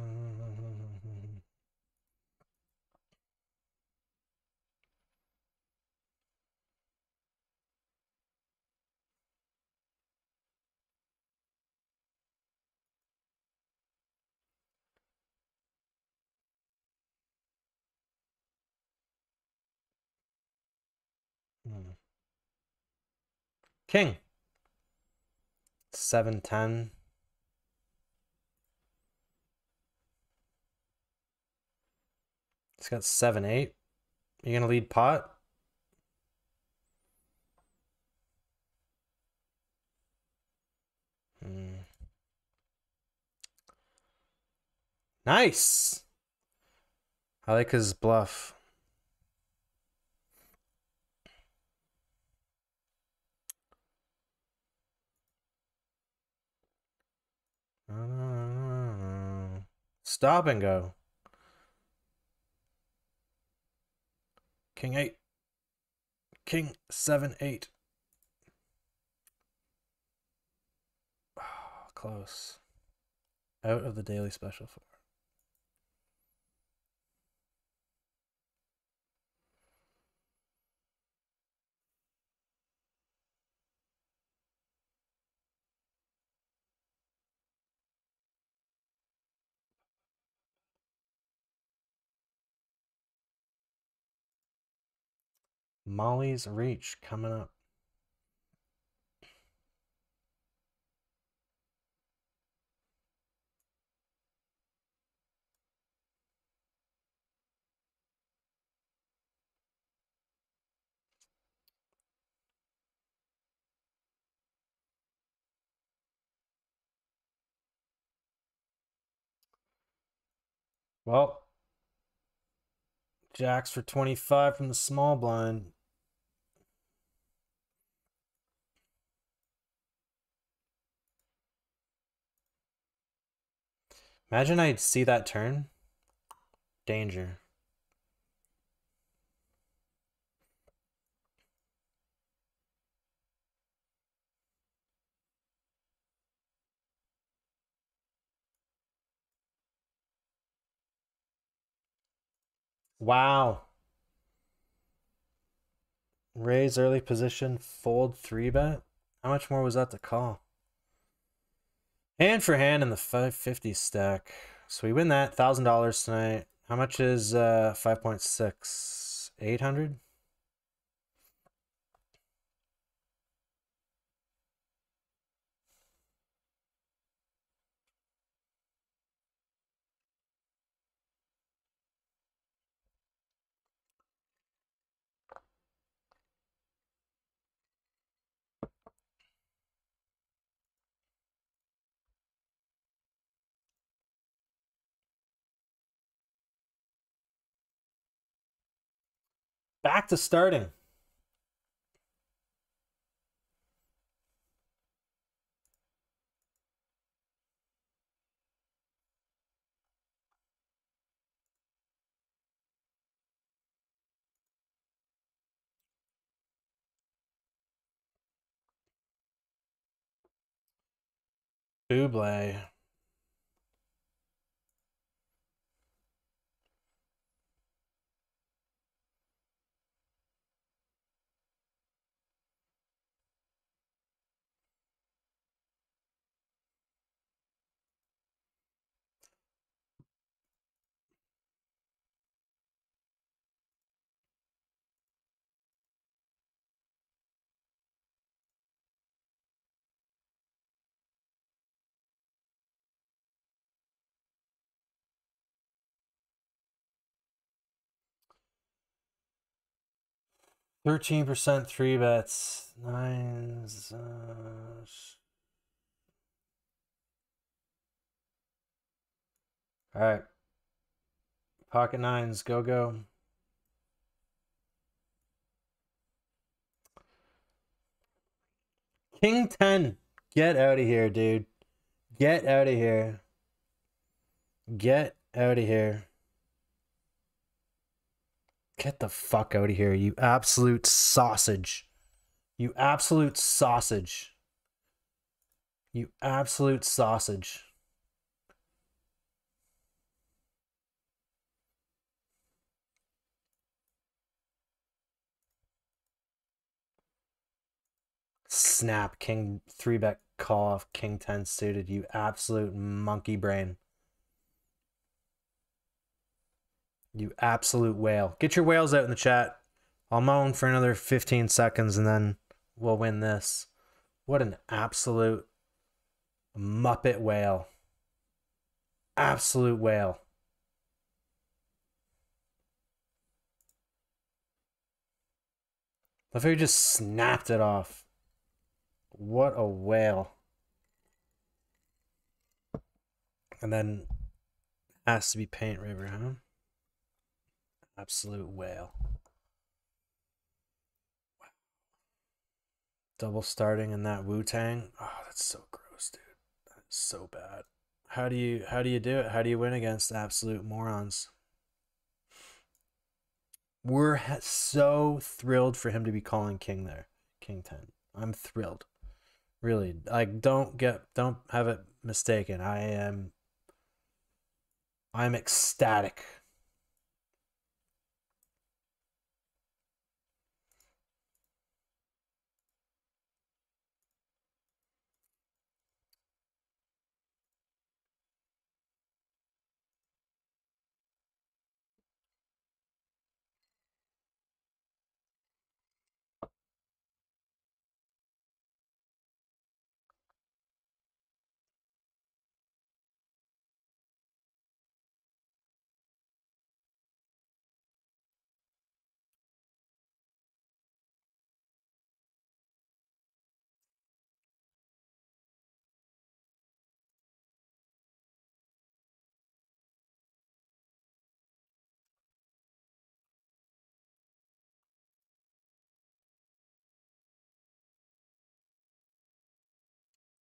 S3: King. 710. It's got 7 8. You going to lead pot? Hmm. Nice. I like his bluff. stop and go. King 8. King 7 8. Oh, close. Out of the daily special four. Molly's Reach coming up. Well, jacks for 25 from the small blind. Imagine I see that turn. Danger. Wow. Raise early position, fold three bet. How much more was that to call? Hand for hand in the 550 stack. So we win that $1,000 tonight. How much is uh, 5.6? 800?
S1: Back to starting.
S2: Bubble.
S3: Thirteen percent three bets.
S2: Nine. Uh,
S3: all right. Pocket nines. Go go. King ten. Get out of here, dude. Get out of here. Get out of here. Get the fuck out of here, you absolute sausage. You absolute sausage. You absolute sausage. Snap, king 3 bet call off, king 10 suited, you absolute monkey brain. You absolute whale. Get your whales out in the chat. I'll moan for another 15 seconds and then we'll win this. What an absolute Muppet whale. Absolute whale. The fairy he just snapped it off. What a whale. And then has to be Paint River, huh? Absolute whale. Wow. Double starting in that Wu Tang. Oh, that's so gross, dude. That's so bad. How do you how do you do it? How do you win against absolute morons? We're so thrilled for him to be calling King there, King Ten. I'm thrilled, really. Like, don't get, don't have it mistaken. I am, I'm ecstatic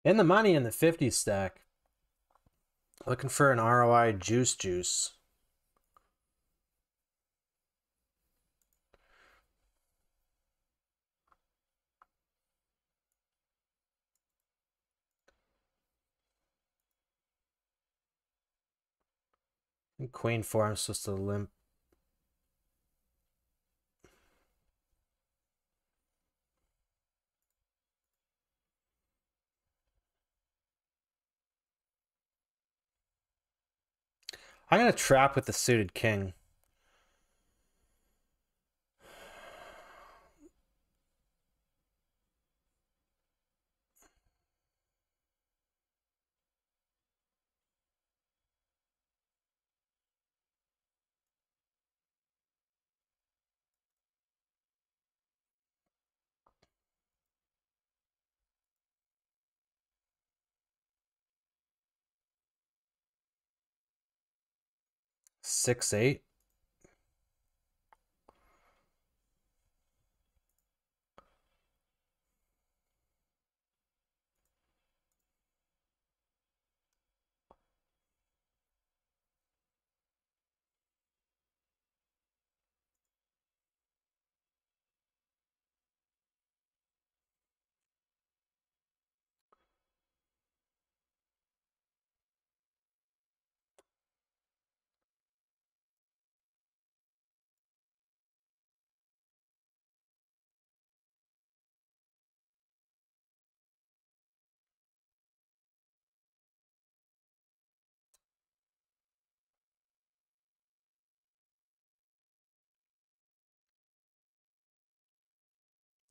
S3: In the money in the 50 stack, looking for an ROI juice juice. Queen 4, I'm supposed to limp I'm going to trap with the suited king. six eight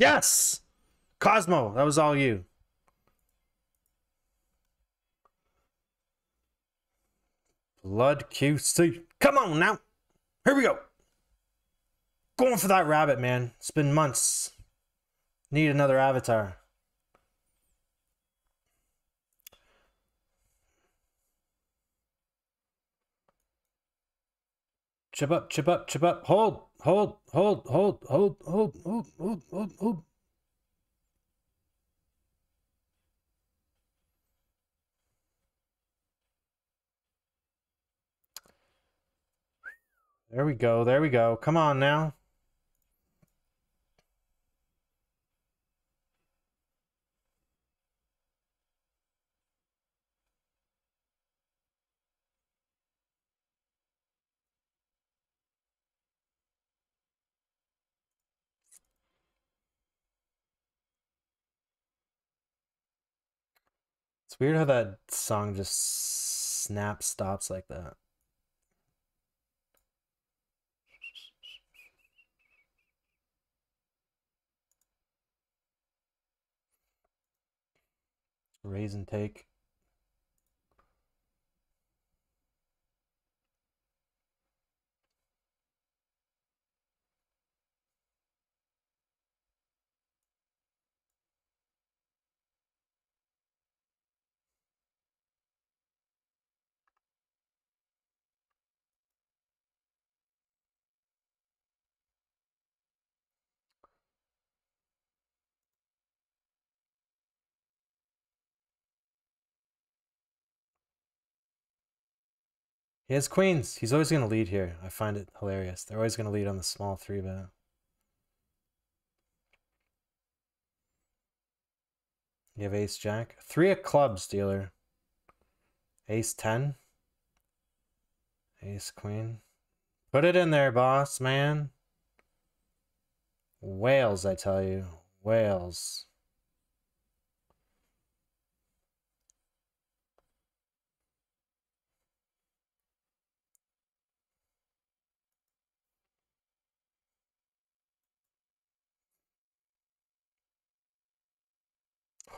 S3: Yes! Cosmo, that was all you. Blood QC. Come on now. Here we go. Going for that rabbit, man. It's been months. Need another avatar. Chip up, chip up, chip up. Hold hold, hold, hold, hold, hold, hold, hold, hold, hold. There we go, there we go. Come on now. weird how that song just snap stops like that. Raise and take. He has queens. He's always going to lead here. I find it hilarious. They're always going to lead on the small three bet. You have ace jack. Three of clubs, dealer. Ace 10. Ace queen. Put it in there, boss, man. Whales, I tell you. Whales.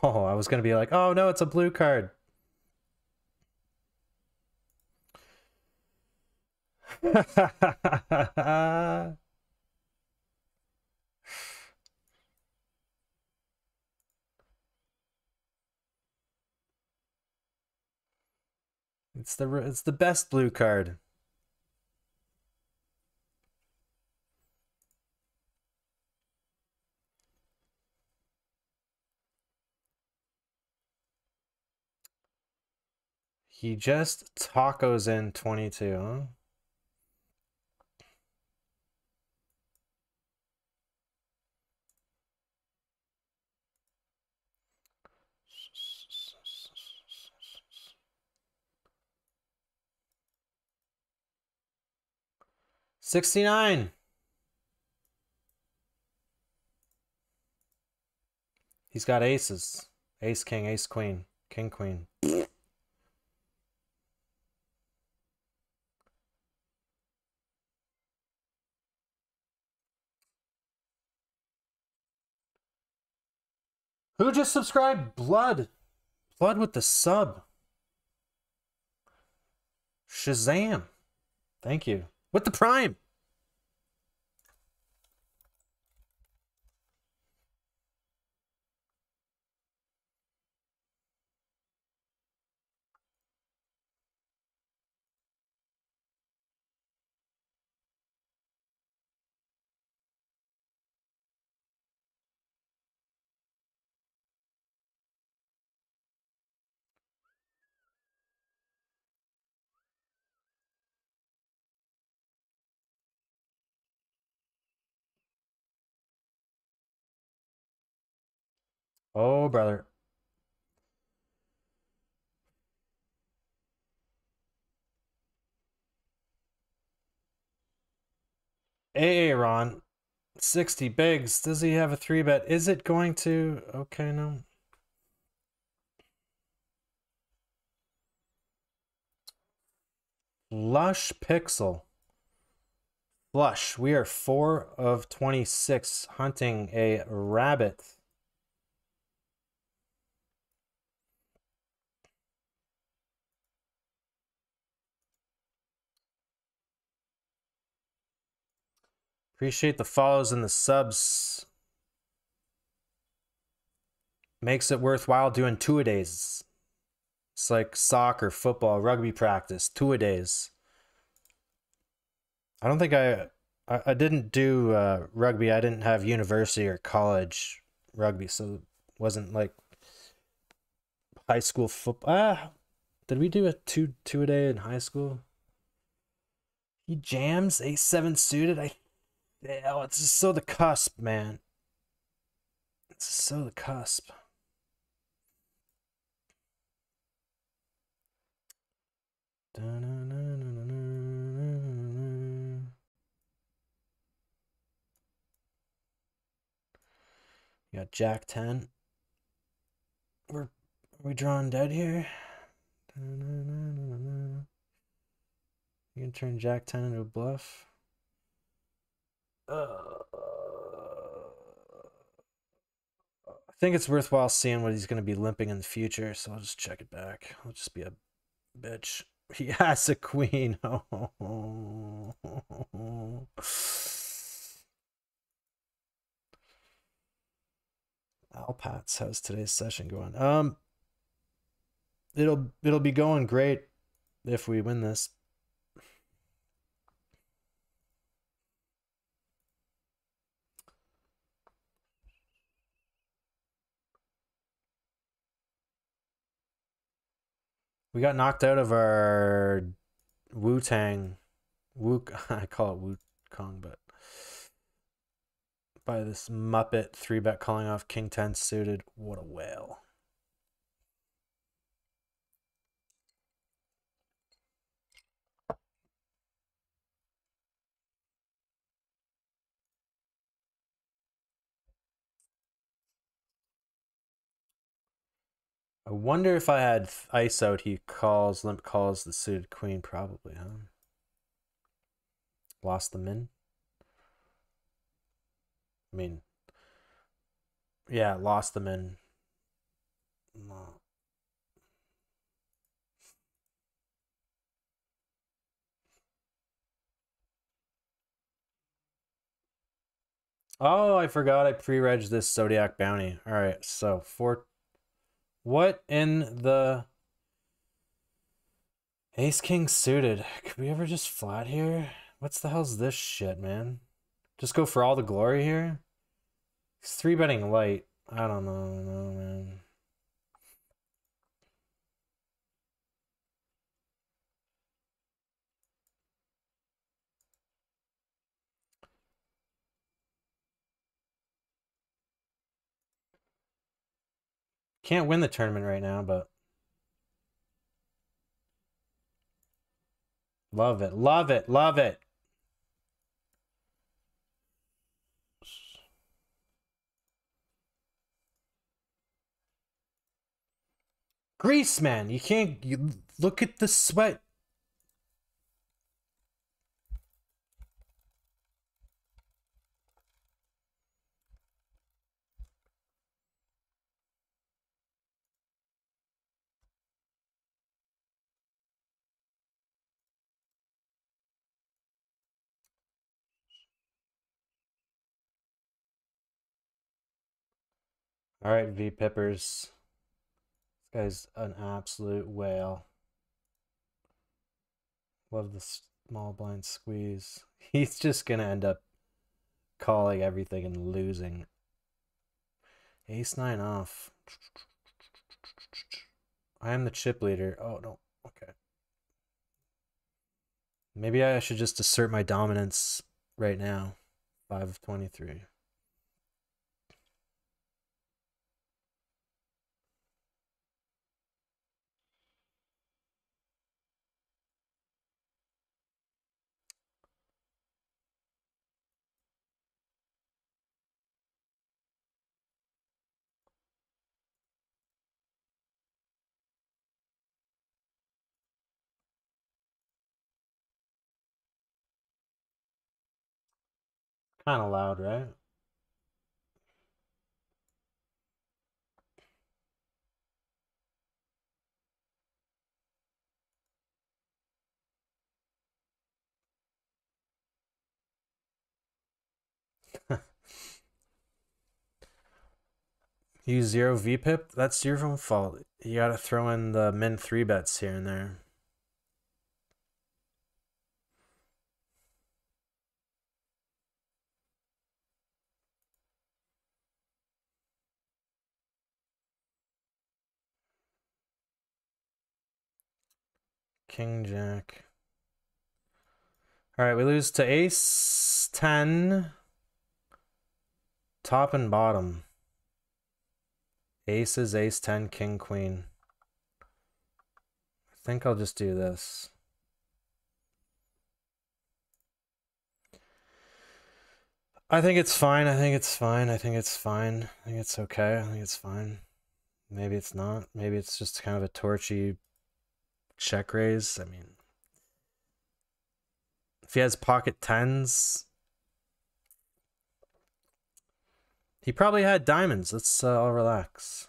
S3: Oh, I was going to be like, oh no, it's a blue card. it's the it's the best blue card. He just tacos in 22, huh? Sixty-nine. He's got aces. Ace, king, ace, queen, king, queen. Who just subscribed? Blood. Blood with the sub. Shazam. Thank you. With the prime.
S2: Oh, brother.
S3: Aaron, 60 bigs. Does he have a 3 bet? Is it going to? Okay, no. Lush Pixel. Lush, We are 4 of 26 hunting a rabbit. Appreciate the follows and the subs. Makes it worthwhile doing two a days. It's like soccer, football, rugby practice, two a days. I don't think I, I, I didn't do uh, rugby. I didn't have university or college rugby, so it wasn't like high school football. Ah, did we do a two two a day in high school? He jams a seven suited. I they, oh, it's just so the cusp, man. It's so the cusp. You got Jack 10. We're are we drawn dead here? You can turn Jack 10 into a bluff. Uh, I think it's worthwhile seeing what he's going to be limping in the future, so I'll just check it back. I'll just be a bitch. He has a queen. Alpats, how's today's session going? Um, it'll it'll be going great if we win this. We got knocked out of our Wu Tang. Wu I call it Wu Kong, but by this Muppet three bet calling off King Ten suited. What a whale. I wonder if I had ice out, he calls, limp calls the suited queen, probably, huh? Lost the min? I mean, yeah, lost the min. Oh, I forgot I pre-reg this Zodiac Bounty. Alright, so four what in the... Ace King suited. Could we ever just flat here? What's the hell's this shit, man? Just go for all the glory here? It's three betting light. I don't know, no, man. Can't win the tournament right now, but love it, love it, love it. Grease man, you can't you look at the sweat All right, V Peppers. This guy's an absolute whale. Love the small blind squeeze. He's just going to end up calling everything and losing. Ace 9 off. I am the chip leader. Oh, no. Okay. Maybe I should just assert my dominance right now. 5 of 23.
S2: Kind of loud, right?
S3: Use zero VPIP? That's your own fault. You gotta throw in the min 3 bets here and there. King Jack. All right, we lose to Ace 10. Top and bottom. Aces, Ace 10, King, Queen. I think I'll just do this. I think it's fine. I think it's fine. I think it's fine. I think it's okay. I think it's fine. Maybe it's not. Maybe it's just kind of a torchy check raise. I mean, if he has pocket tens, he probably had diamonds. Let's uh, all relax.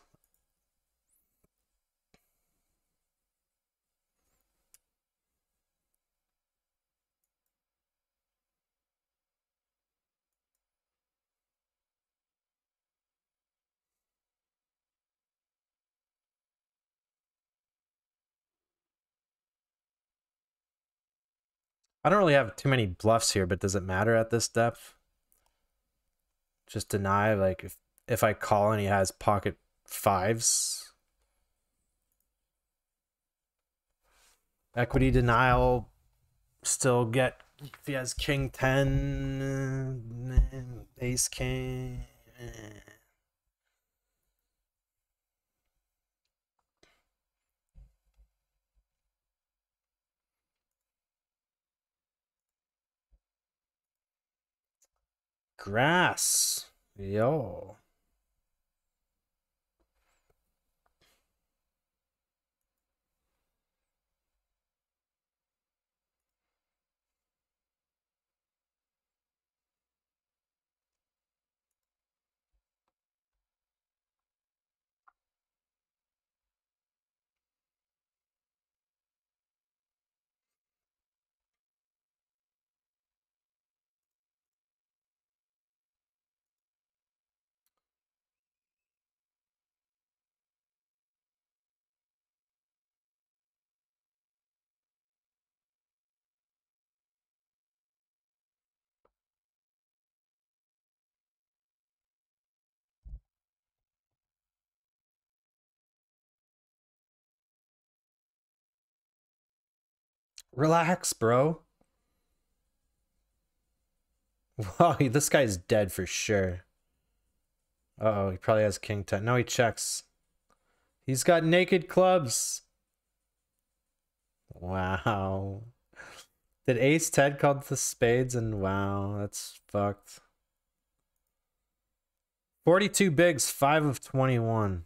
S3: I don't really have too many bluffs here, but does it matter at this depth? Just deny, like, if, if I call and he has pocket fives. Equity denial, still get, if he has king 10, eh, ace king. Eh.
S2: grass. yo.
S3: Relax, bro. Wow, this guy's dead for sure. Uh oh he probably has king 10. No, he checks. He's got naked clubs. Wow. Did ace 10 called the spades and wow, that's fucked. 42 bigs, 5 of 21.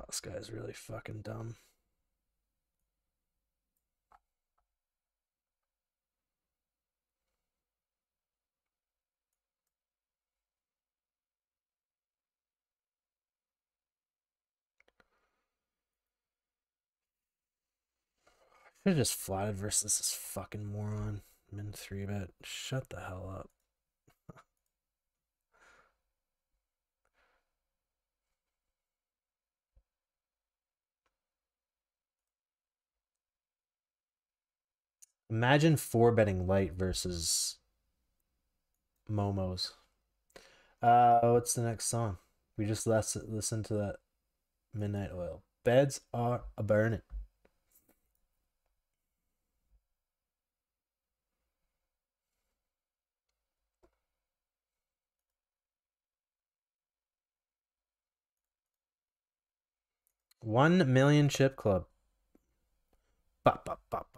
S2: Oh, this guy's really fucking dumb.
S3: I just flatted versus this fucking moron. Min 3 bet. Shut the hell up. Imagine four betting light versus Momo's. Uh, what's the next song? We just listened to that Midnight Oil. Beds are a burning. One million chip club. Bop, bop, bop,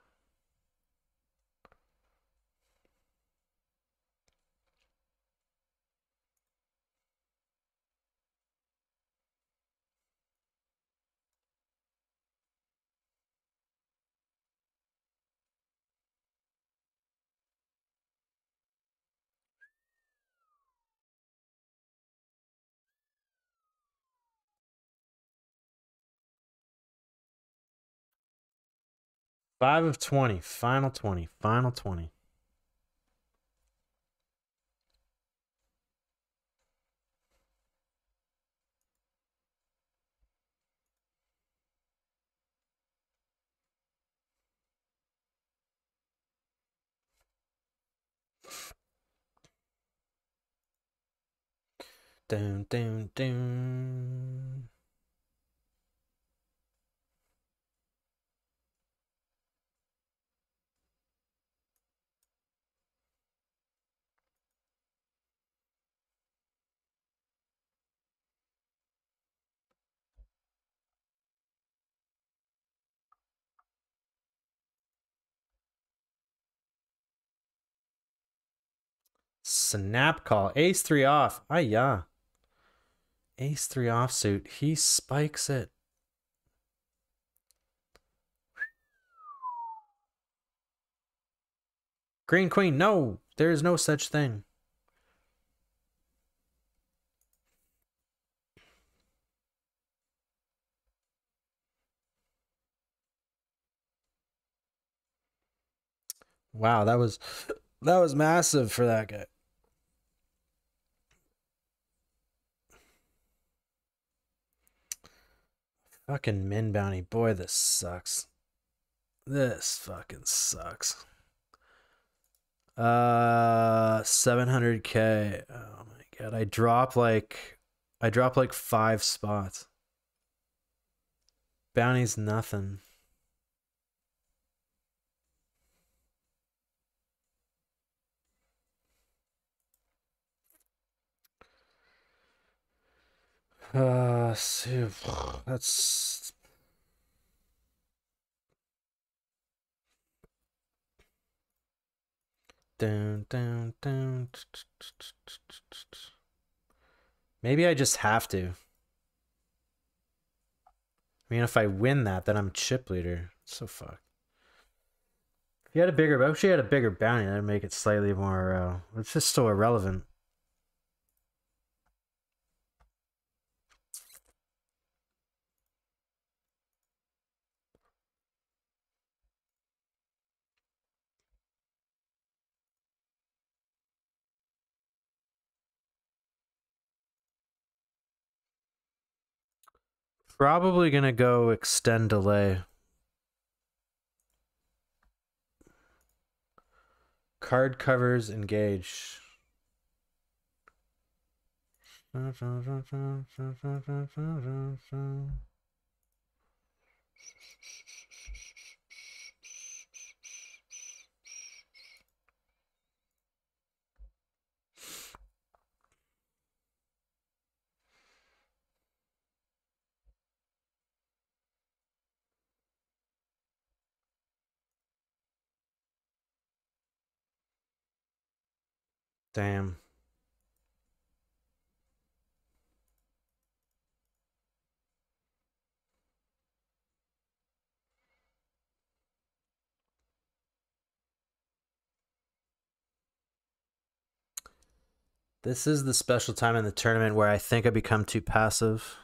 S3: Five of 20. Final 20. Final 20. Down, down, down. Snap call. Ace three off. Ah, yeah. Ace three off suit He spikes it. Green Queen, no, there is no such thing. Wow, that was that was massive for that guy. Fucking Min Bounty. Boy, this sucks. This fucking sucks. Uh, 700k. Oh my god. I drop like I drop like 5 spots. Bounty's nothing.
S2: Uh, see, that's
S3: down, down, down. Maybe I just have to. I mean, if I win that, then I'm chip leader. So fuck. If you had a bigger, if she had a bigger bounty, that'd make it slightly more. Uh, it's just so irrelevant. Probably going to go extend delay. Card covers engage. Damn. This is the special time in the tournament where I think I become too passive.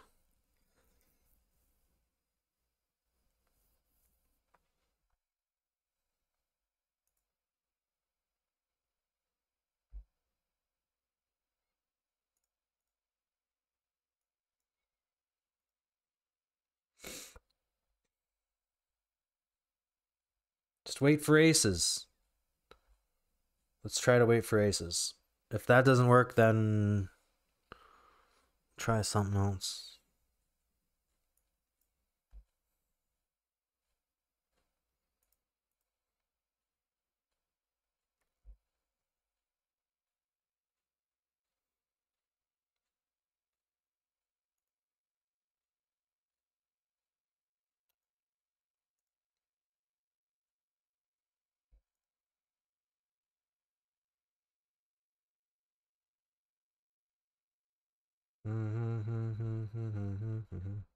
S3: Just wait for aces. Let's try to wait for aces. If that doesn't work, then try something else.
S4: Mm-hmm.
S2: mm-hmm, mm-hmm, mm-hmm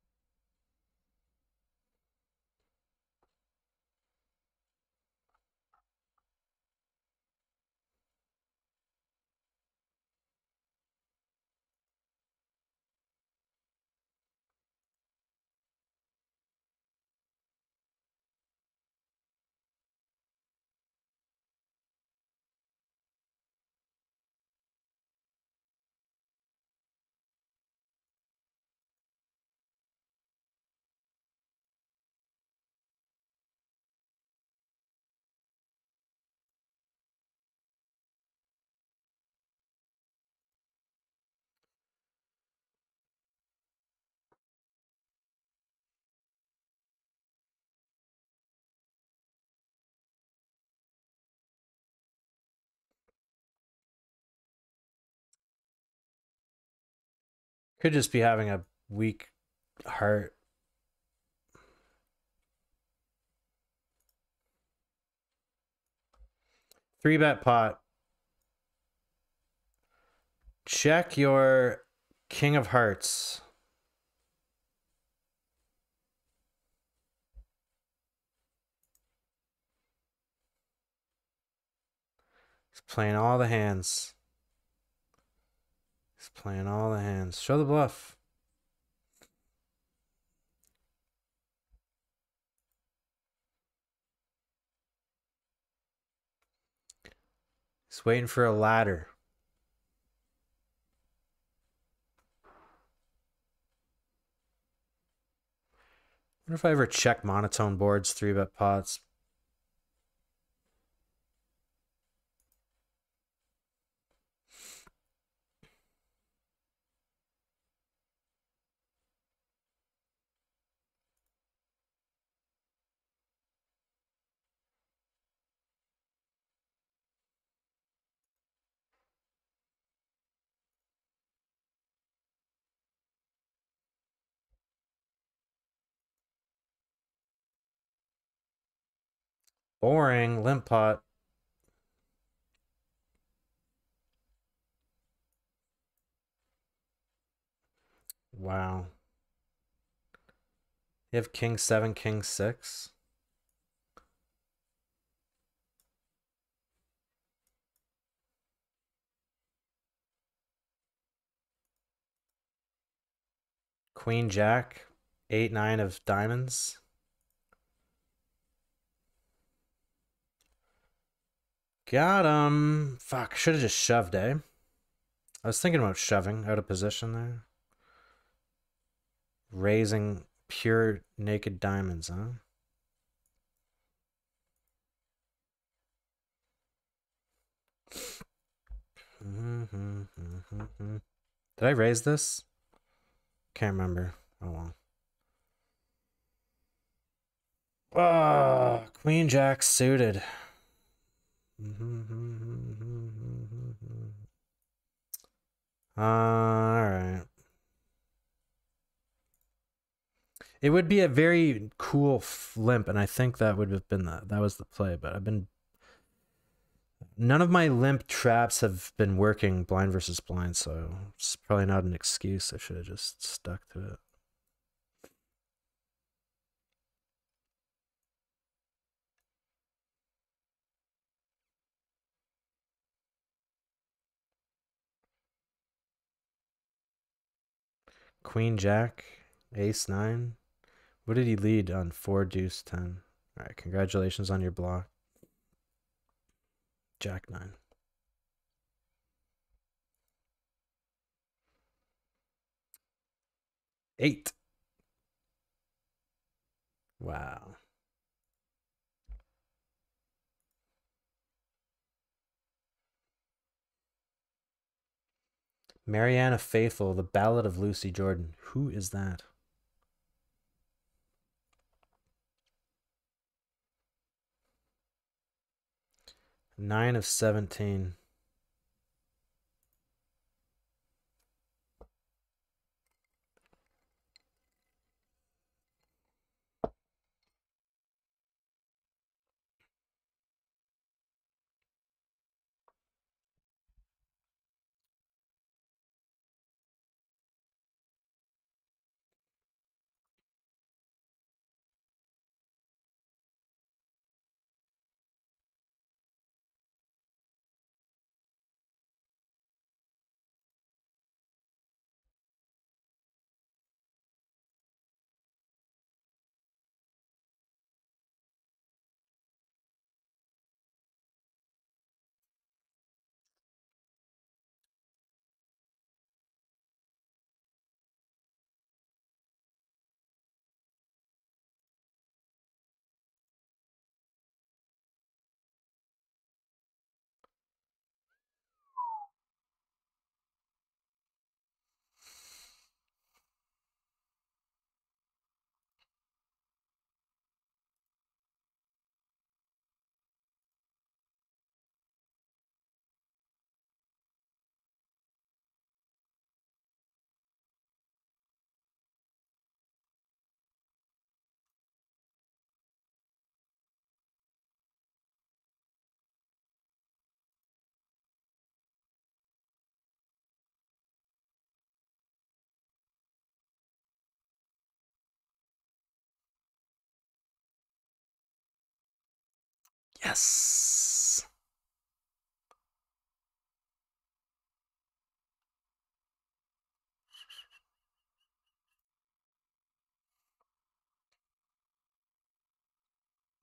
S1: Could just be
S3: having a weak heart. Three bet pot. Check your king of hearts. He's playing all the hands. Playing all the hands. Show the bluff. He's waiting for a ladder. I wonder if I ever check monotone boards, three bet pots. Boring, limp pot. Wow. You have king seven, king six. Queen jack, eight nine of diamonds. Got him. Fuck, should have just shoved, eh? I was thinking about shoving out of position there. Raising pure naked diamonds, huh? Did I raise this? Can't remember. Oh well. Ah, Queen Jack suited. Mm-hmm, mm-hmm, mm-hmm, All right. It would be a very cool limp, and I think that would have been the that was the play. But I've been none of my limp traps have been working blind versus blind, so it's probably not an excuse. I should have just stuck to it. Queen Jack, Ace 9. What did he lead on 4 Deuce 10? All right, congratulations on your block. Jack 9.
S1: Eight. Wow.
S3: Marianne Faithfull, The Ballad of Lucy Jordan. Who is that? Nine of 17. Yes.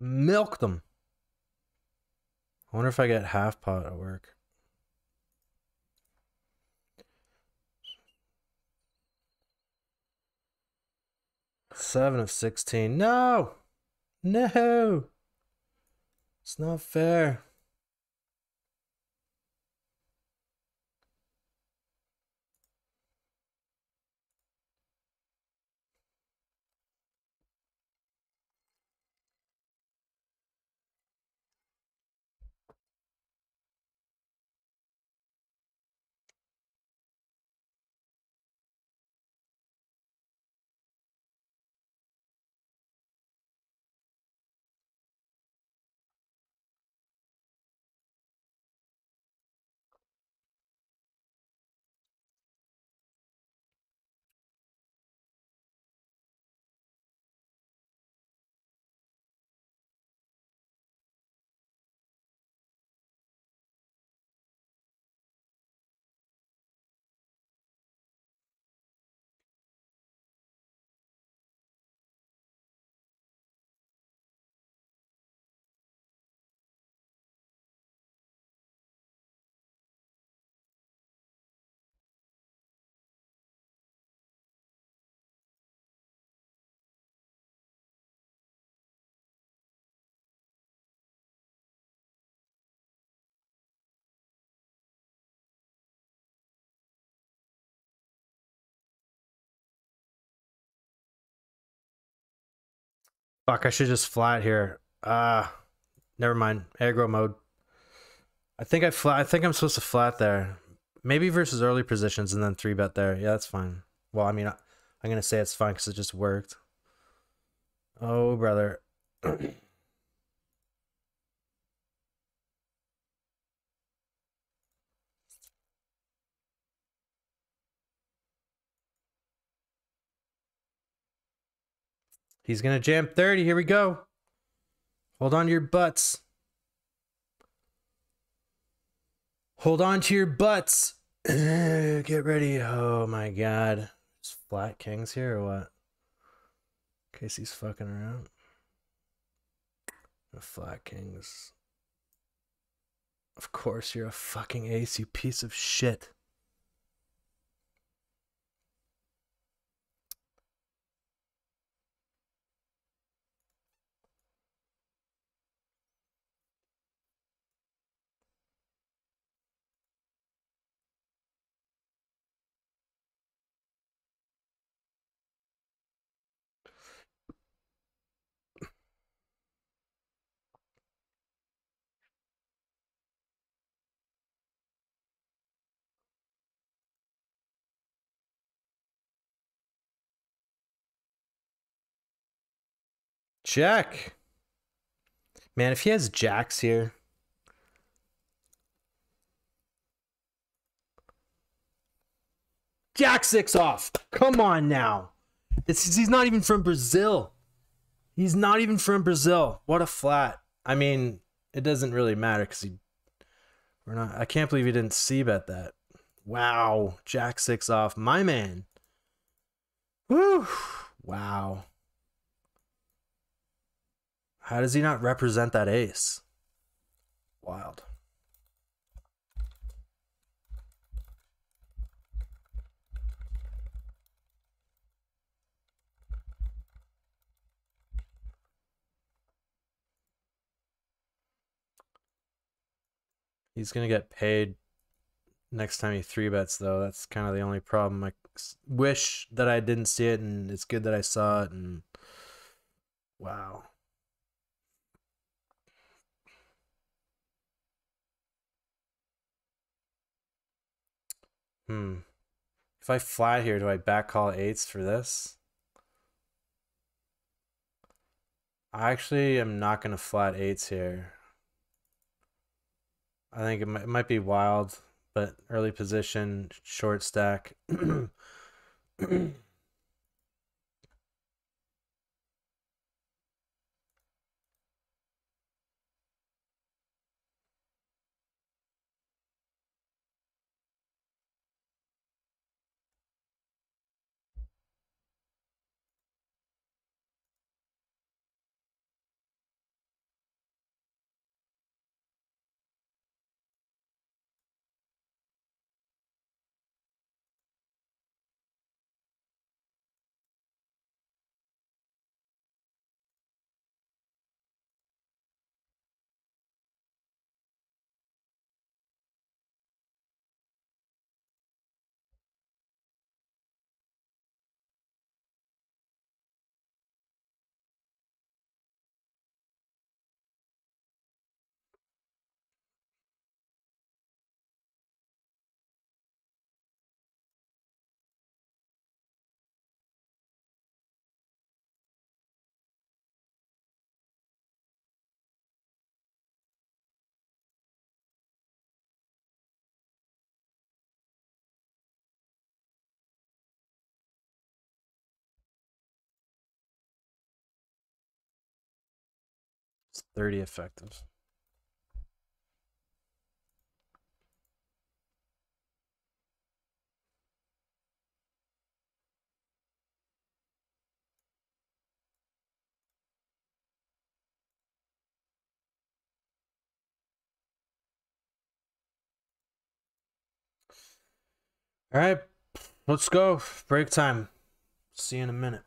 S3: Milk them. I wonder if I get half pot at work. Seven of sixteen. No. No. It's not fair. Fuck, I should just flat here. Ah, uh, never mind. Aggro mode. I think I flat. I think I'm supposed to flat there. Maybe versus early positions and then three bet there. Yeah, that's fine. Well, I mean, I, am gonna say it's fine because it just worked. Oh, brother. He's going to jam 30. Here we go. Hold on to your butts. Hold on to your butts. Get ready. Oh my god. Is Flat Kings here or what? Casey's fucking around. The Flat Kings. Of course you're a fucking ace, you piece of shit. Jack. Man, if he has jacks here. Jack six off. Come on now. he's not even from Brazil. He's not even from Brazil. What a flat. I mean, it doesn't really matter because he we're not I can't believe he didn't see about that. Wow. Jack six off. My man. Woo. Wow. How does he not represent that ace? Wild. He's going to get paid next time he three bets, though. That's kind of the only problem. I wish that I didn't see it, and it's good that I saw it. And wow. Hmm. If I flat here, do I backcall eights for this? I actually am not going to flat eights here. I think it might, it might be wild, but early position, short stack.
S2: It's 30 effective.
S3: All right, let's go. Break time. See you in a minute.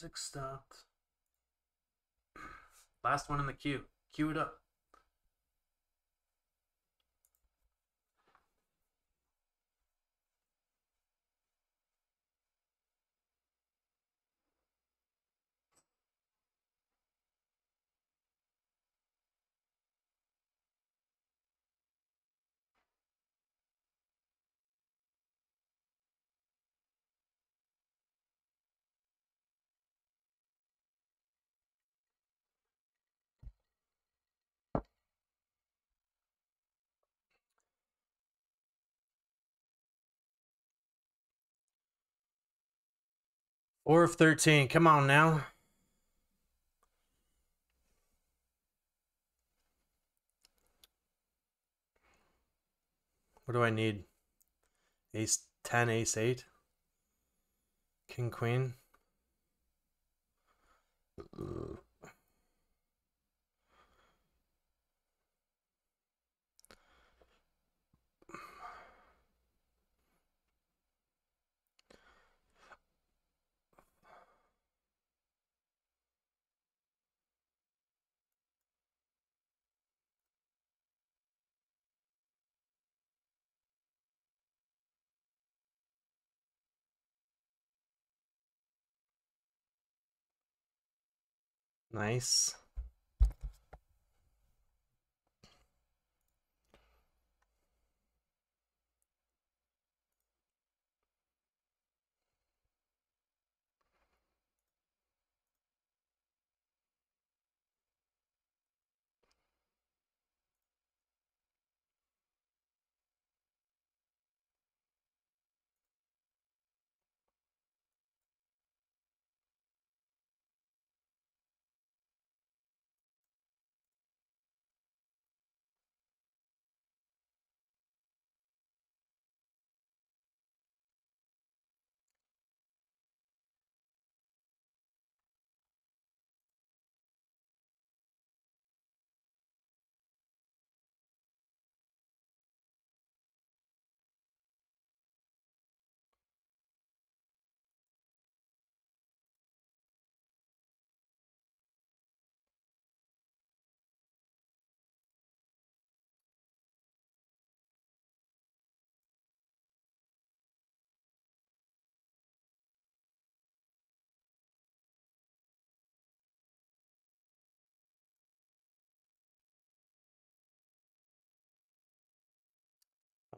S1: Music stopped.
S2: Last one in the queue. Cue it up.
S3: Or of 13. Come on now. What do I need? Ace 10, ace 8. King, queen. Uh, Nice.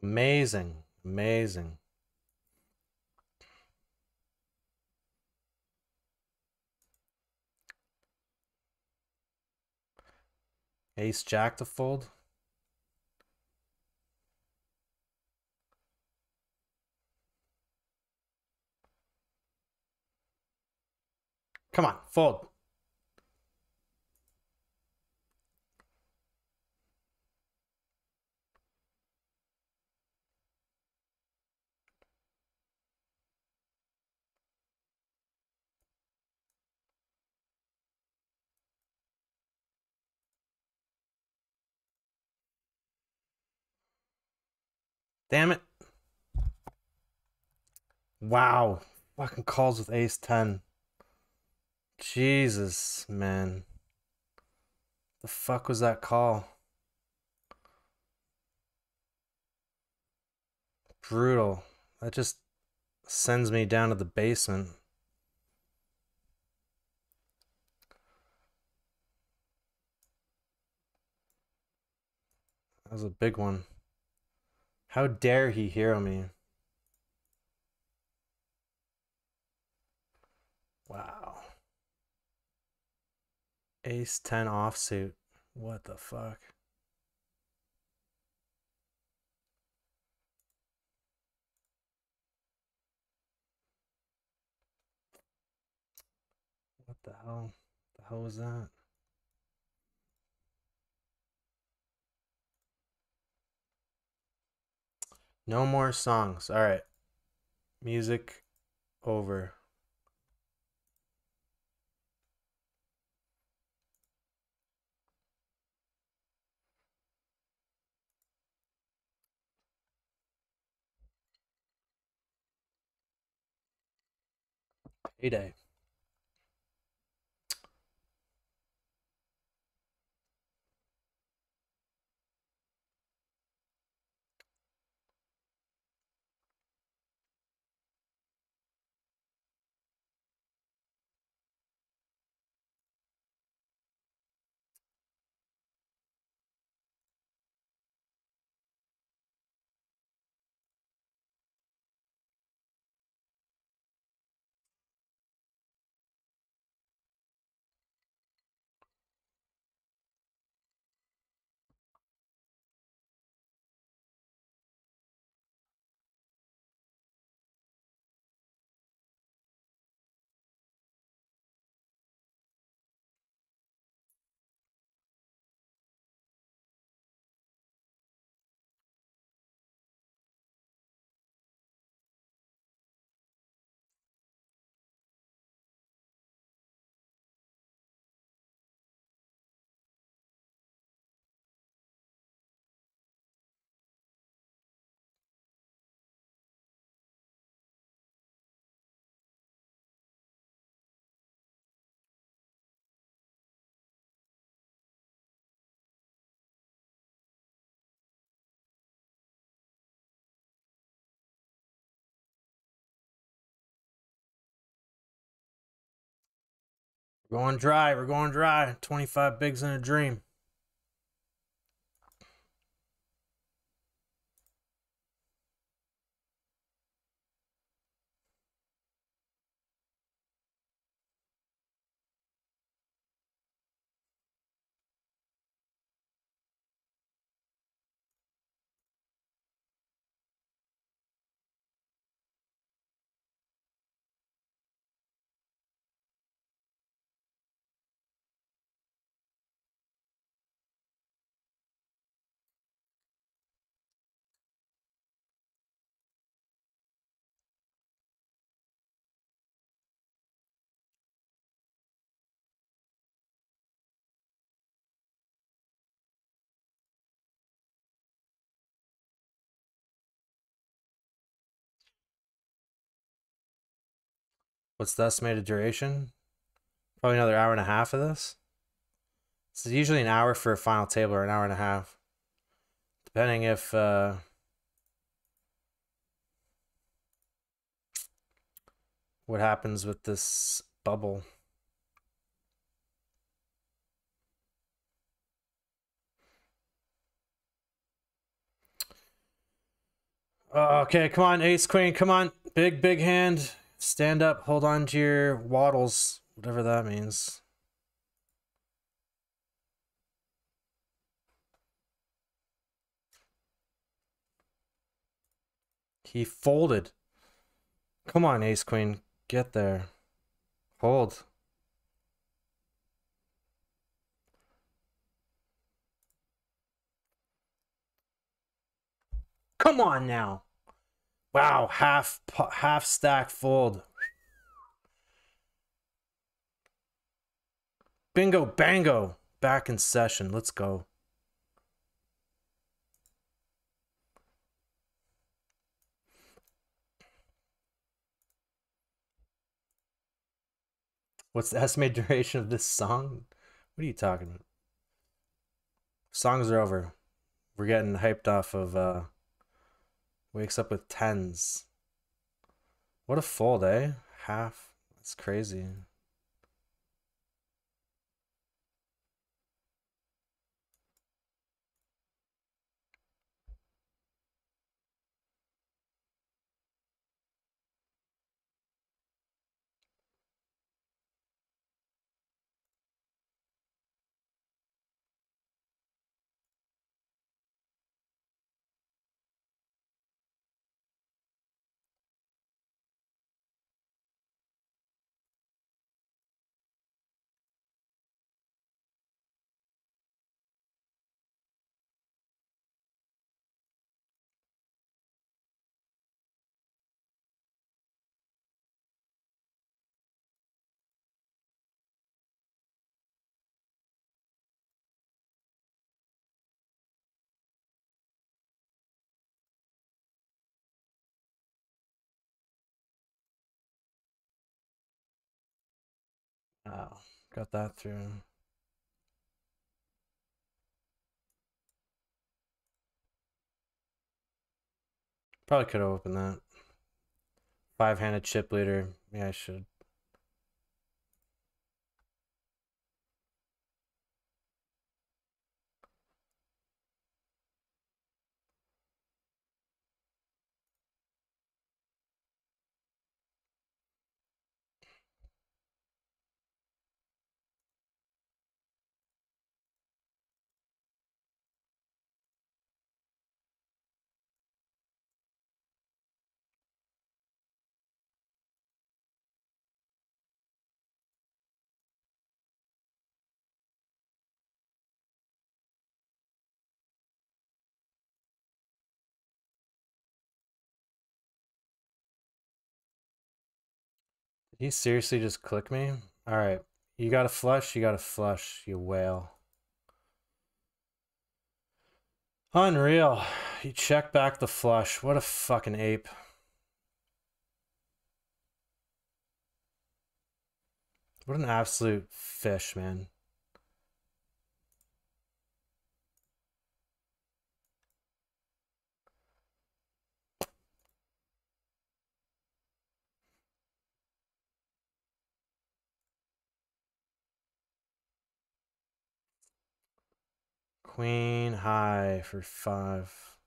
S3: Amazing. Amazing. Ace Jack to fold.
S1: Come on, fold.
S3: Damn it. Wow. Fucking calls with ace 10. Jesus, man. The fuck was that call? Brutal. That just sends me down to the basement. That was a big one. How dare he hero me? Wow. Ace 10 offsuit.
S2: What the fuck? What the hell? The hell was that?
S3: No more songs. All right. Music over.
S2: Payday. We're going dry. We're going dry. 25 bigs in a dream.
S3: What's the estimated duration? Probably another hour and a half of this. This is usually an hour for a final table or an hour and a half. Depending if... Uh, what happens with this bubble. okay, come on, ace, queen, come on. Big, big hand. Stand up, hold on to your waddles, whatever that means. He folded. Come on, ace queen. Get there. Hold. Come on now. Wow, half half stack fold. Bingo bango, back in session. Let's go. What's the estimated duration of this song? What are you talking about? Songs are over. We're getting hyped off of uh Wakes up with tens. What a fold, eh? Half. That's crazy.
S2: Oh, got that through.
S3: Probably could have opened that. Five-handed chip leader. Yeah, I should. he seriously just click me? Alright. You gotta flush, you gotta flush, you whale. Unreal. You check back the flush. What a fucking ape. What an absolute fish, man. Queen high for five.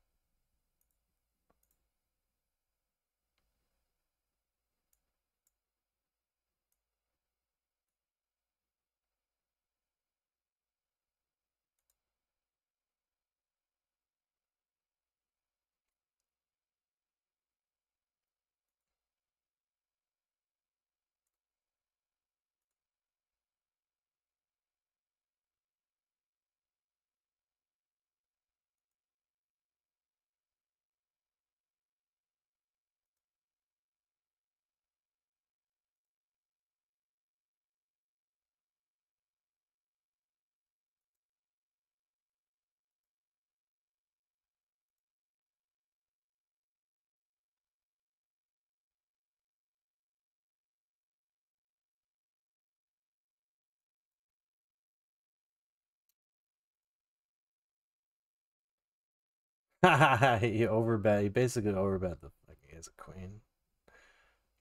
S3: he overbet. He basically overbet the fucking ace a queen.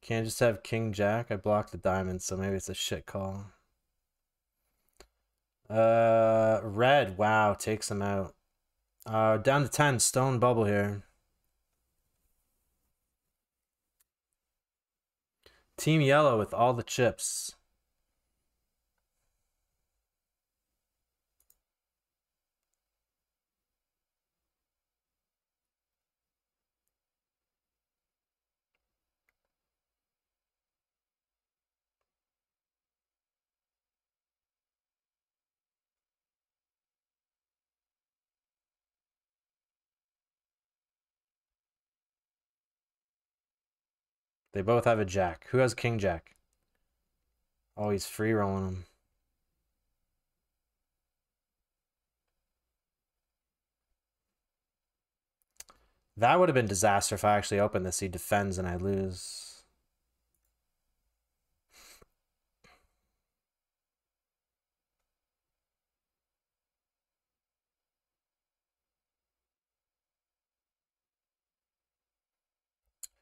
S3: Can't just have king jack. I blocked the diamond, so maybe it's a shit call. Uh, red. Wow, takes him out. Uh, down to ten. Stone bubble here. Team yellow with all the chips. They both have a jack. Who has king jack? Oh, he's free rolling them. That would have been disaster if I actually opened this. He defends and I lose.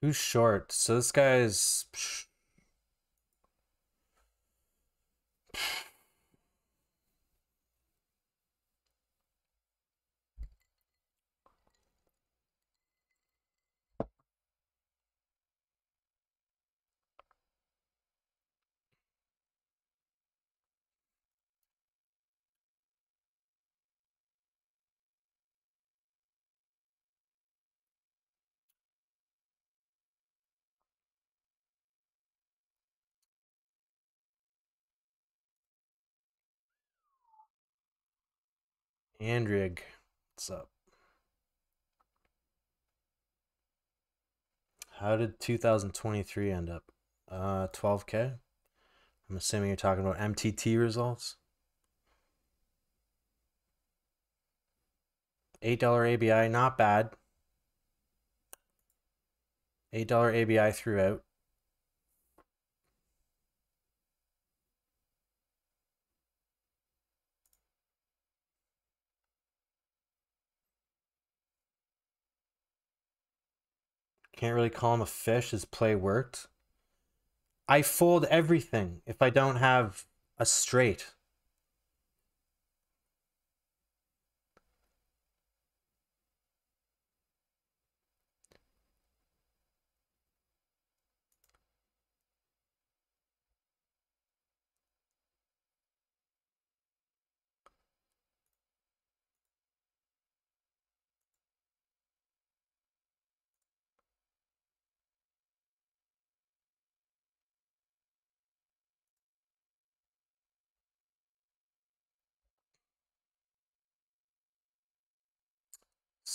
S3: Who's short? So this guy's. Andrig, what's up? How did 2023 end up? Uh, 12K? I'm assuming you're talking about MTT results. $8 ABI, not bad. $8 ABI throughout. Can't really call him a fish. His play worked. I fold everything if I don't have a straight.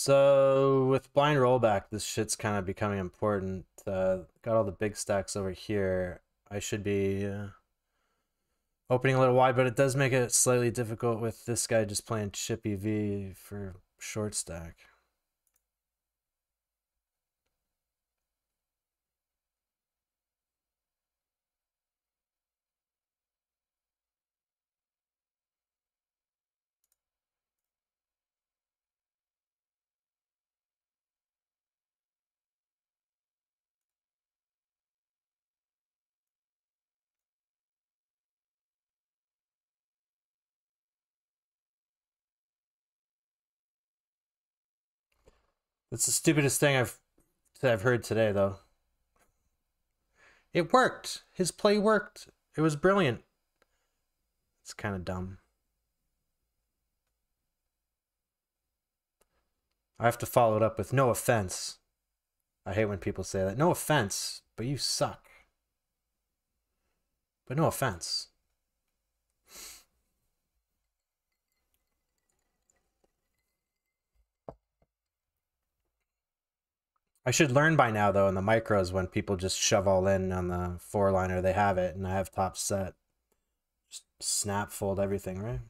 S3: So with blind rollback, this shit's kind of becoming important. Uh, got all the big stacks over here. I should be uh, opening a little wide, but it does make it slightly difficult with this guy just playing chip EV for short stack. That's the stupidest thing I've that I've heard today, though. It worked. His play worked. It was brilliant. It's kind of dumb. I have to follow it up with no offense. I hate when people say that. No offense, but you suck. But no offense. I should learn by now though in the micros when people just shove all in on the four liner they have it and I have top set. Just snap fold everything, right?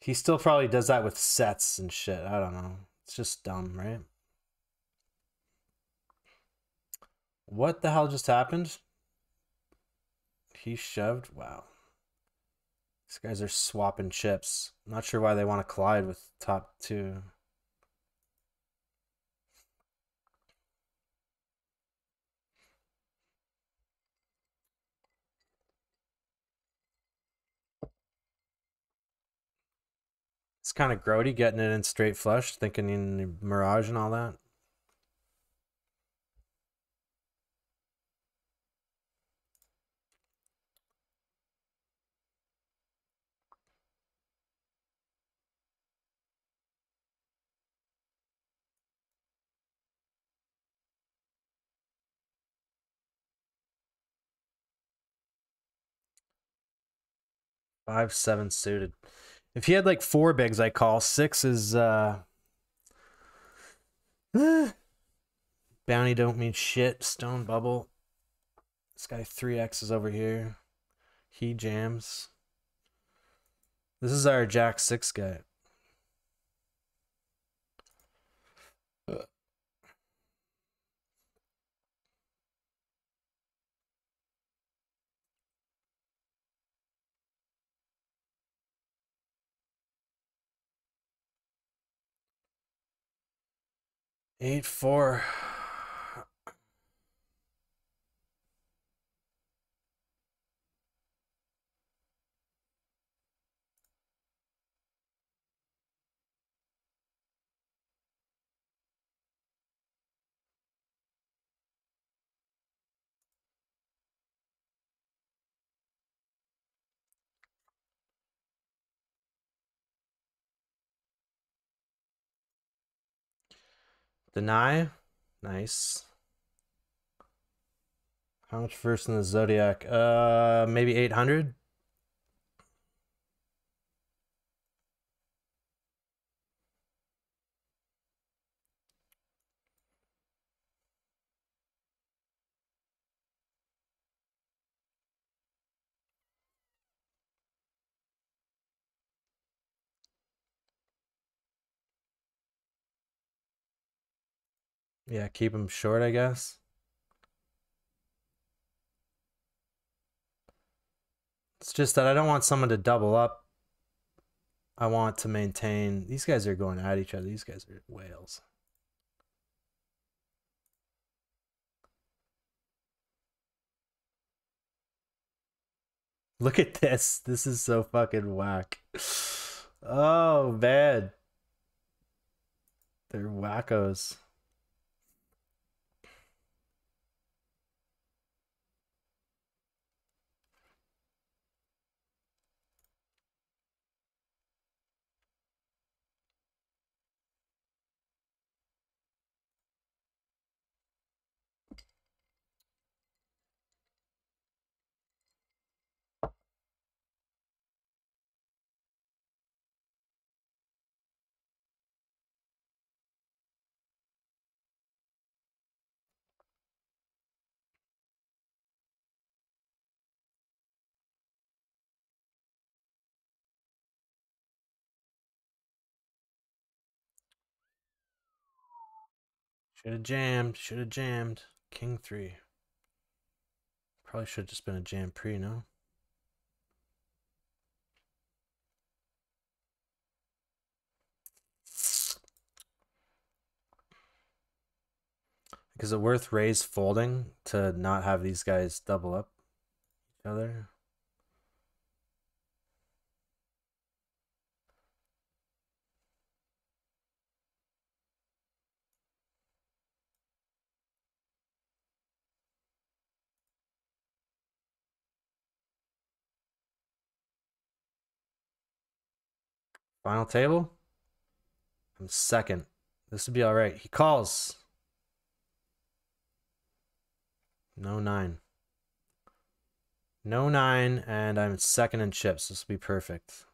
S3: He still probably does that with sets and shit. I don't know. It's just dumb, right? What the hell just happened? He shoved? Wow. These guys are swapping chips. I'm not sure why they want to collide with top two. It's kind of grody getting it in straight flush, thinking in Mirage and all that. Five, seven suited. If he had like four bigs, I call. Six is, uh... Bounty don't mean shit. Stone bubble. This guy 3 X's over here. He jams. This is our Jack 6 guy.
S2: Eight four.
S3: Deny. Nice. How much verse in the Zodiac? Uh, maybe 800? Yeah, keep them short, I guess. It's just that I don't want someone to double up. I want to maintain. These guys are going at each other. These guys are whales. Look at this. This is so fucking whack. Oh, man. They're wackos. Should have jammed. Should have jammed. King three. Probably should have just been a jam pre, no? Is it worth raise folding to not have these guys double up each other? Final table? I'm second. This would be all right. He calls. No nine. No nine, and I'm second in chips. This will be perfect.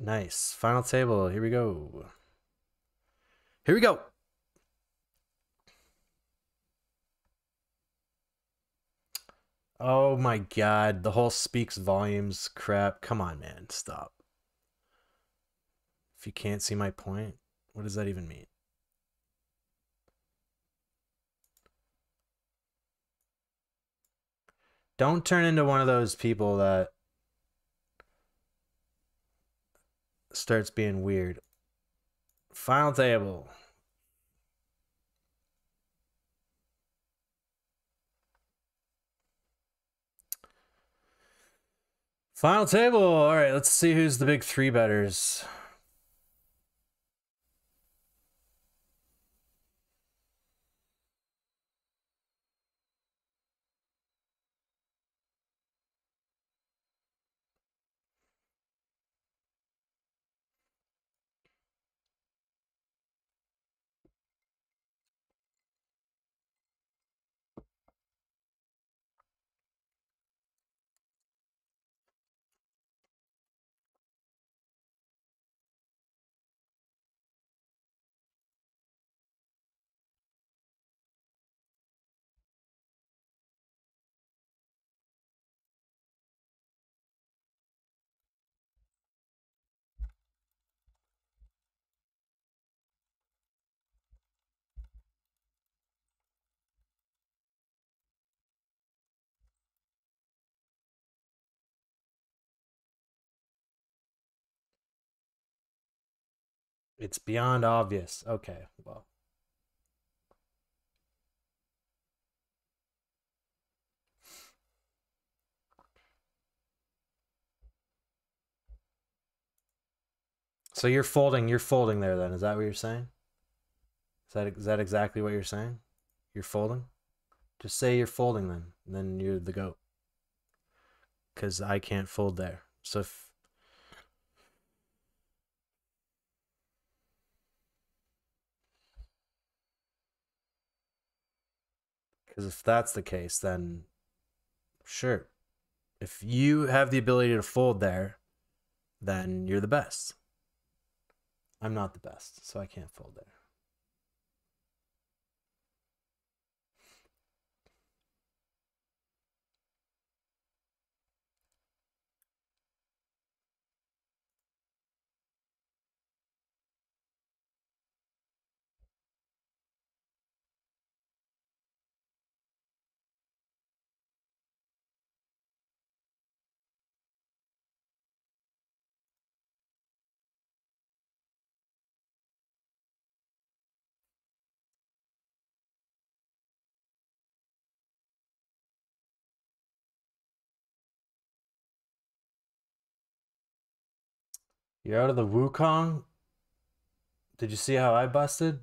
S3: Nice. Final table. Here we go. Here we go. Oh my god, the whole speaks volumes crap. Come on, man, stop. If you can't see my point, what does that even mean? Don't turn into one of those people that starts being weird. Final table. Final table. All right, let's see who's the big three betters.
S2: It's beyond obvious. Okay, well.
S3: So you're folding, you're folding there then. Is that what you're saying? Is that is that exactly what you're saying? You're folding? Just say you're folding then. Then you're the goat. Cuz I can't fold there. So if Because if that's the case, then sure. If you have the ability to fold there, then you're the best. I'm not the best, so I can't fold there. You're out of the Wukong? Did you see how I busted?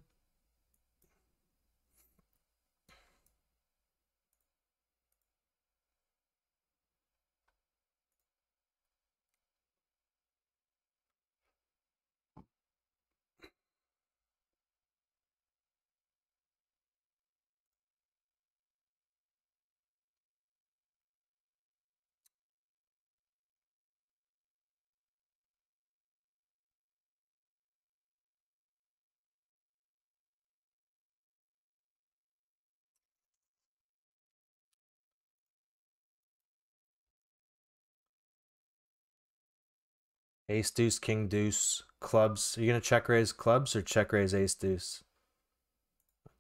S3: Ace deuce, king deuce, clubs. Are you going to check raise clubs or check raise ace deuce?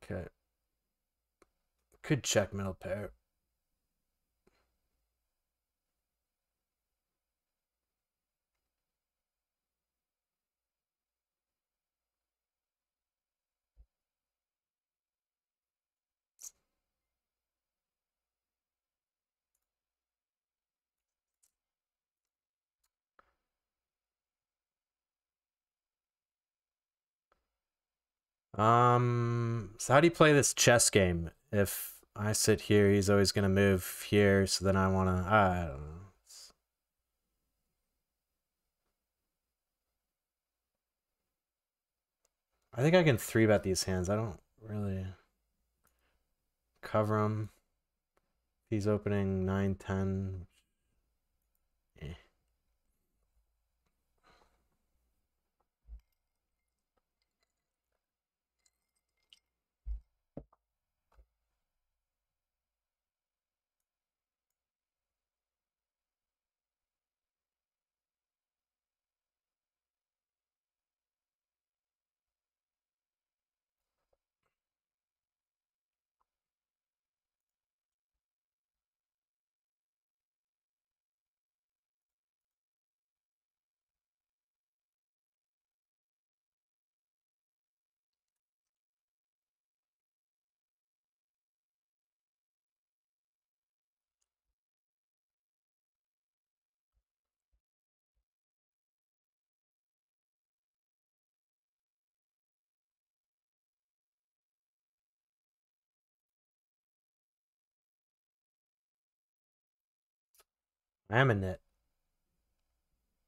S3: Okay. Could check middle pair. Um, so how do you play this chess game? If I sit here, he's always gonna move here. So then I wanna. I don't know. I think I can three bet these hands. I don't really cover them. He's opening 9, 10, Aminet.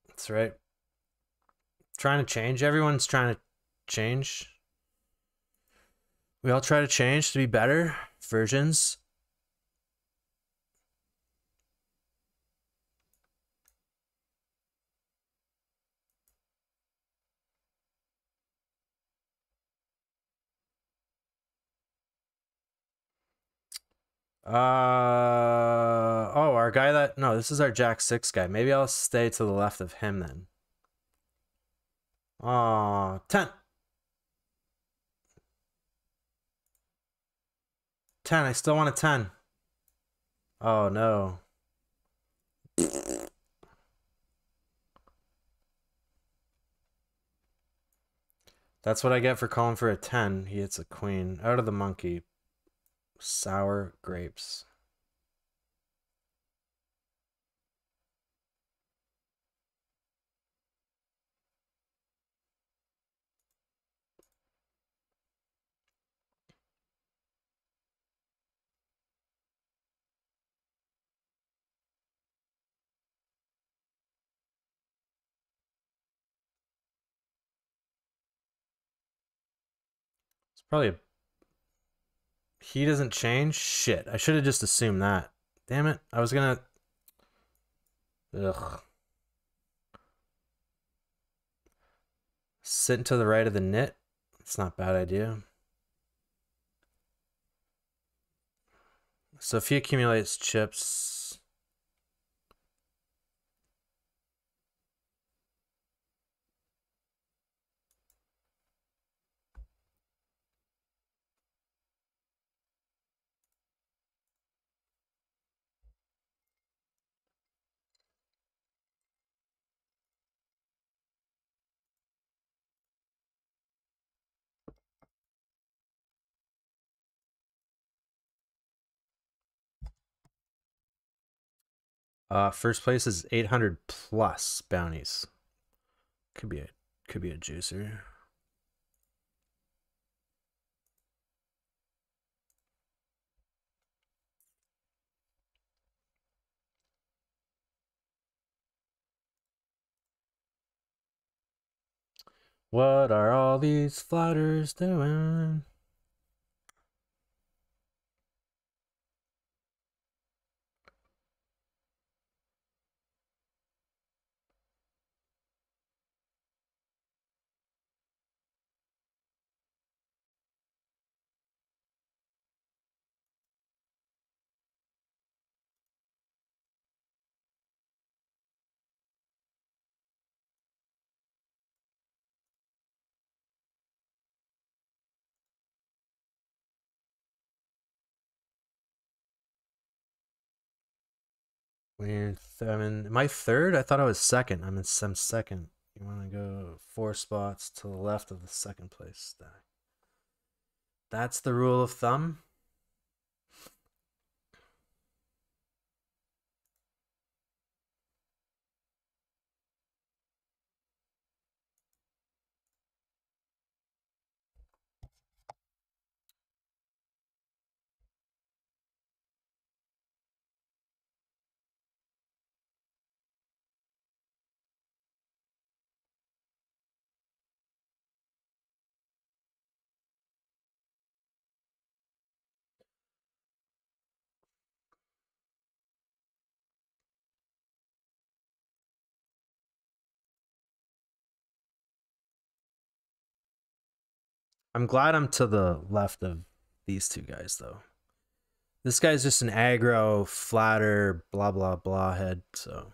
S3: That's right. Trying to change. Everyone's trying to change. We all try to change to be better versions Uh, oh, our guy that... No, this is our Jack 6 guy. Maybe I'll stay to the left of him then. Aw, oh, 10. 10, I still want a 10. Oh, no. That's what I get for calling for a 10. He hits a queen. Out of the monkey sour grapes. It's Probably he doesn't change? Shit. I should have just assumed that. Damn it. I was gonna... Ugh. Sit to the right of the nit? It's not bad idea. So if he accumulates chips, Uh, first place is 800 plus bounties. Could be a could be a juicer.
S2: What are all these flatters doing?
S3: I'm in, my third? I thought I was second. I'm in some second. You want to go four spots to the left of the second place stack. That's the rule of thumb. I'm glad I'm to the left of these two guys, though. This guy's just an aggro, flatter, blah, blah, blah head, so.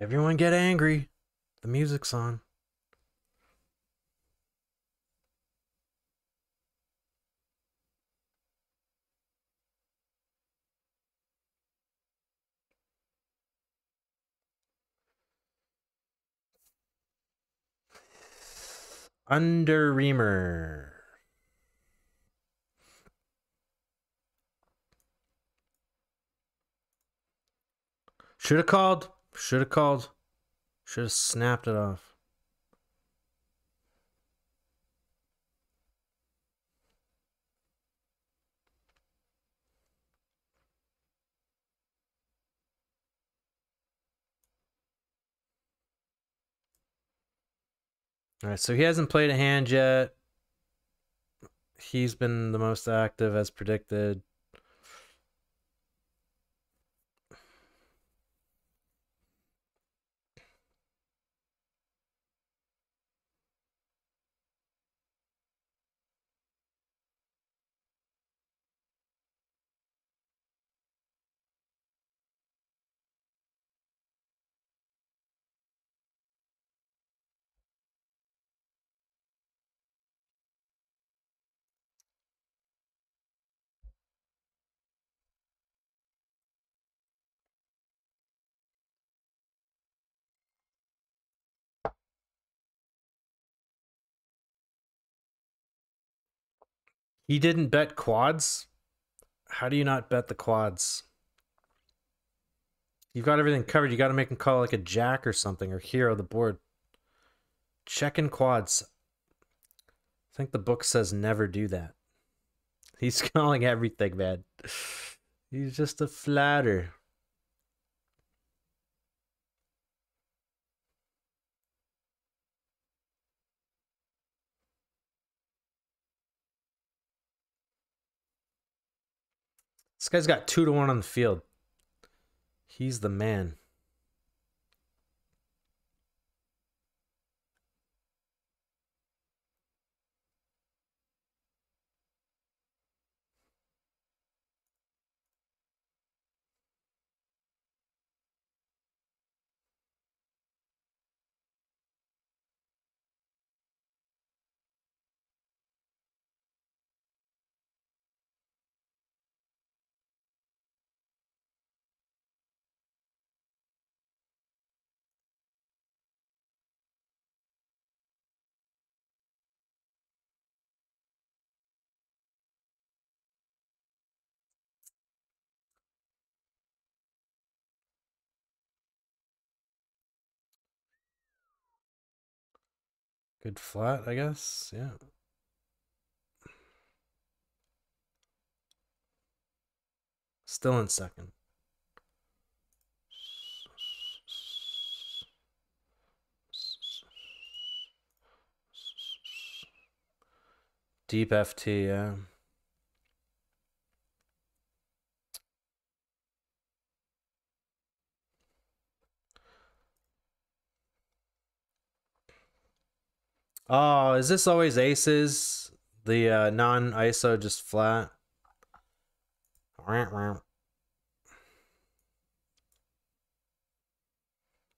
S3: Everyone get angry. The music's on. Under Reamer. Should have called. Should have called. Should have snapped it off. All right, so he hasn't played a hand yet. He's been the most active as predicted. He didn't bet quads? How do you not bet the quads? You've got everything covered. You got to make him call like a jack or something or hero the board. Checking quads. I think the book says never do that. He's calling everything, man. He's just a flatter. This guy's got two to one on the field. He's the man.
S2: Good flat, I guess. Yeah.
S3: Still in second. Deep FT, yeah. Oh, is this always aces? The uh, non-ISO just flat?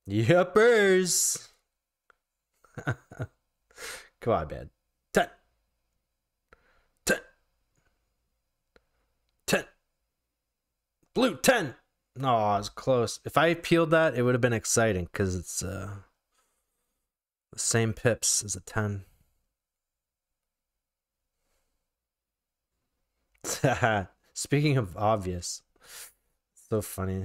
S3: Yuppers! Come on, man. Ten. Ten. Ten. Blue ten. No, oh, it's close. If I peeled that, it would have been exciting because it's uh same pips as a 10. Speaking of obvious, so funny.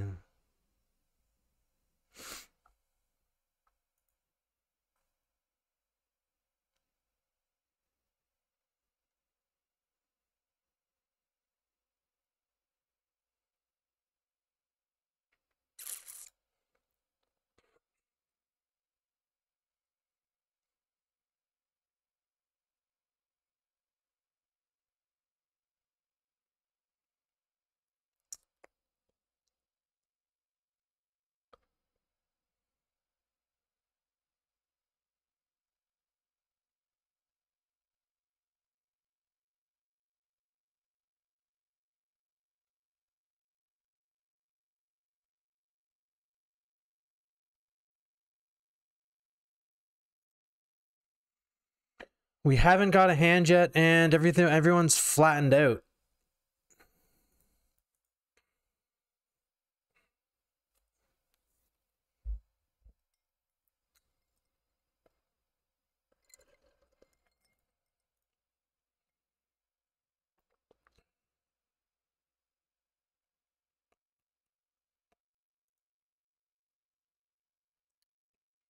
S3: We haven't got a hand yet, and everything everyone's flattened out.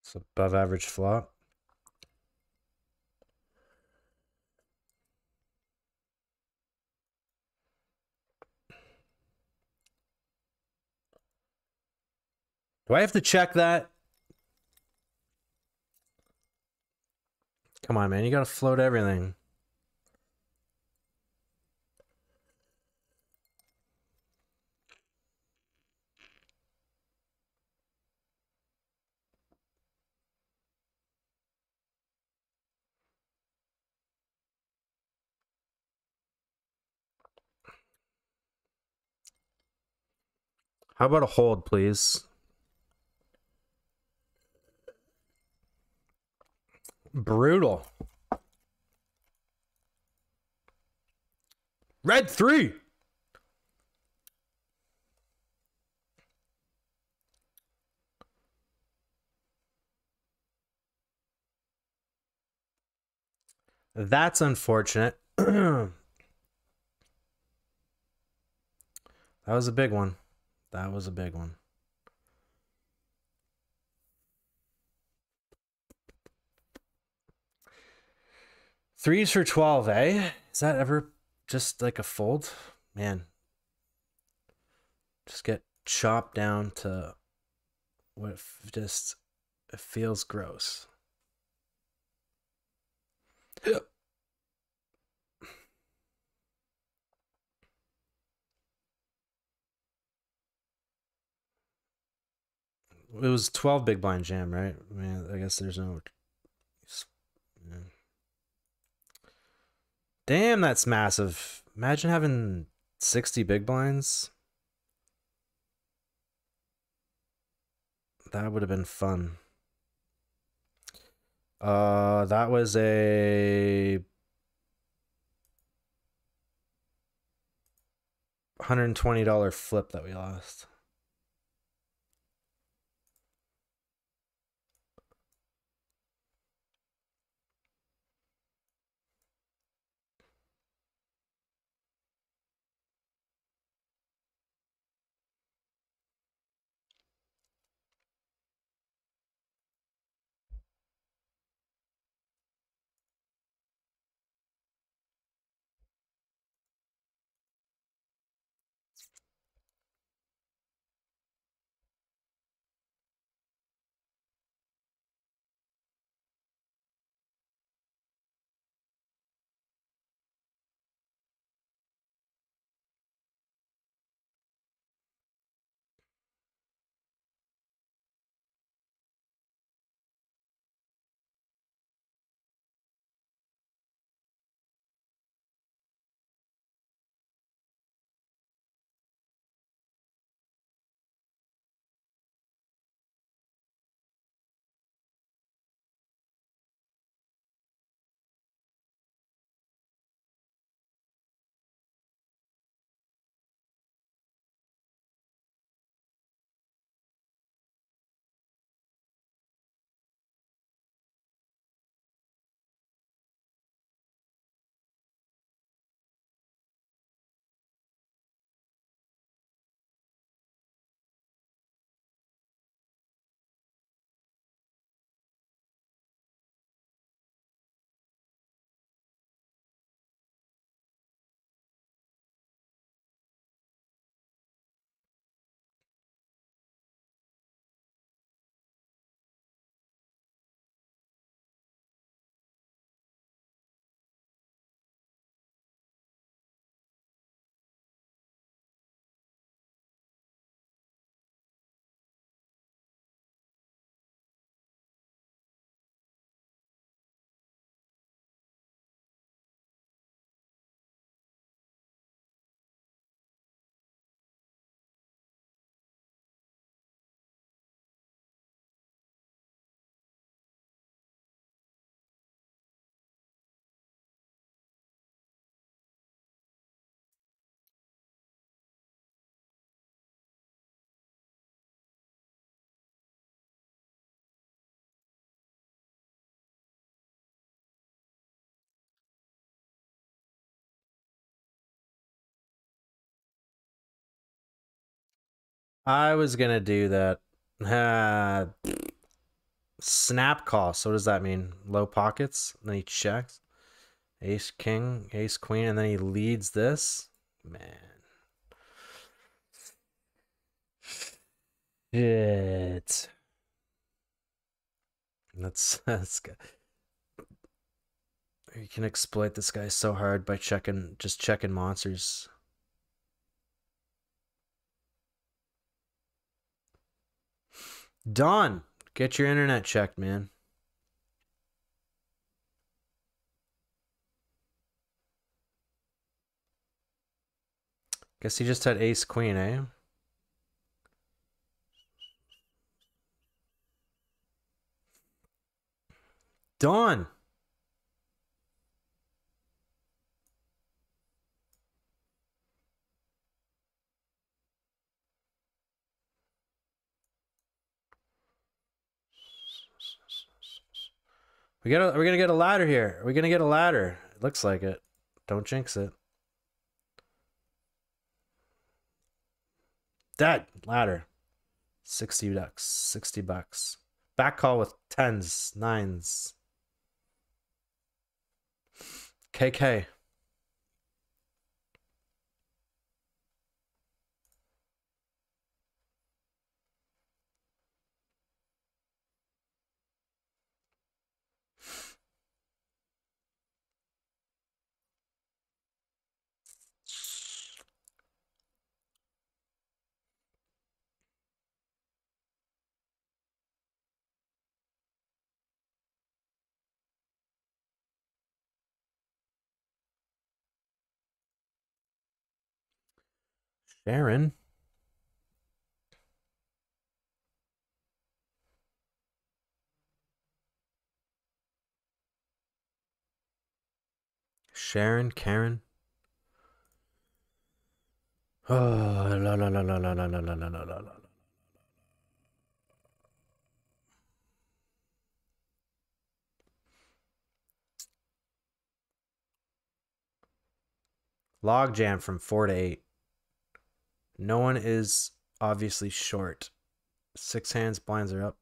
S3: It's above average flop. Do I have to check that? Come on, man. You gotta float everything. How about a hold, please? Brutal. Red three. That's unfortunate. that was a big one. That was a big one. Threes for 12, eh? Is that ever just like a fold? Man. Just get chopped down to what just it feels gross. it was 12 big blind jam, right? man? I guess there's no Damn, that's massive. Imagine having 60 big blinds. That would have been fun. Uh, that was a 120 twenty dollar flip that we lost. I was gonna do that. Uh, snap cost. So what does that mean? Low pockets. then he checks. Ace King, Ace Queen, and then he leads this. Man. Shit. That's that's good. You can exploit this guy so hard by checking just checking monsters. Don, get your internet checked, man. Guess he just had ace queen, eh? Don. We got we're gonna get a ladder here. We're gonna get a ladder. It looks like it. Don't jinx it. That ladder. 60 bucks. 60 bucks. Back call with tens, nines. KK. Sharon. Sharon, Karen. Oh, la la la la la la la la la la la la. Logjam from four to eight. No one is obviously short. Six hands, blinds are up.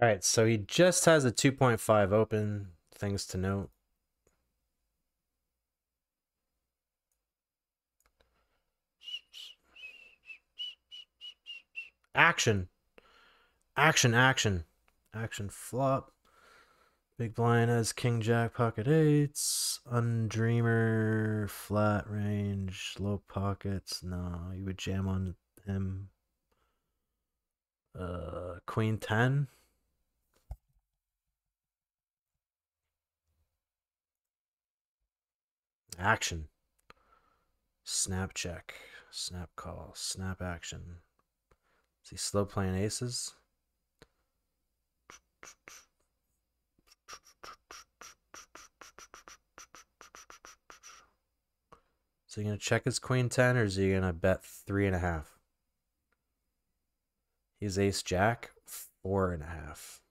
S3: All right, so he just has a 2.5 open. Things to note. Action. Action, action. Action flop. Big blind has king jack pocket eights, undreamer flat range, low pockets. No, you would jam on him. Uh, queen 10. Action. Snap check. Snap call. Snap action. See slow playing aces? So you gonna check his queen ten, or is he gonna bet three and a half? He's ace jack, four and a half.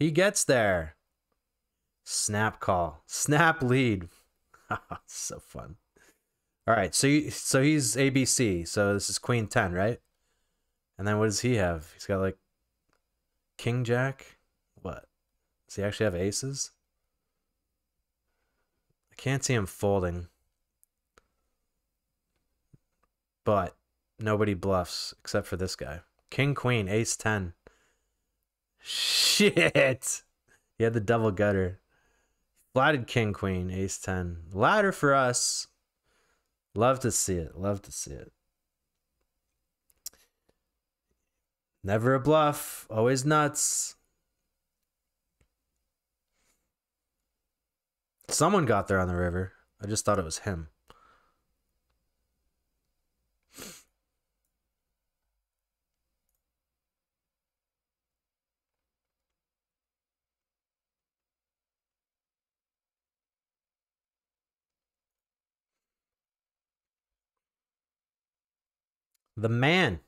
S3: He gets there. Snap call, snap lead. so fun. All right, so you, so he's ABC. So this is Queen ten, right? And then what does he have? He's got like King Jack. What? Does he actually have aces? I can't see him folding. But nobody bluffs except for this guy. King Queen, Ace 10. Shit! He had the double gutter. Flatted king, queen, ace 10. Ladder for us. Love to see it. Love to see it. Never a bluff. Always nuts. Someone got there on the river. I just thought it was him. the man.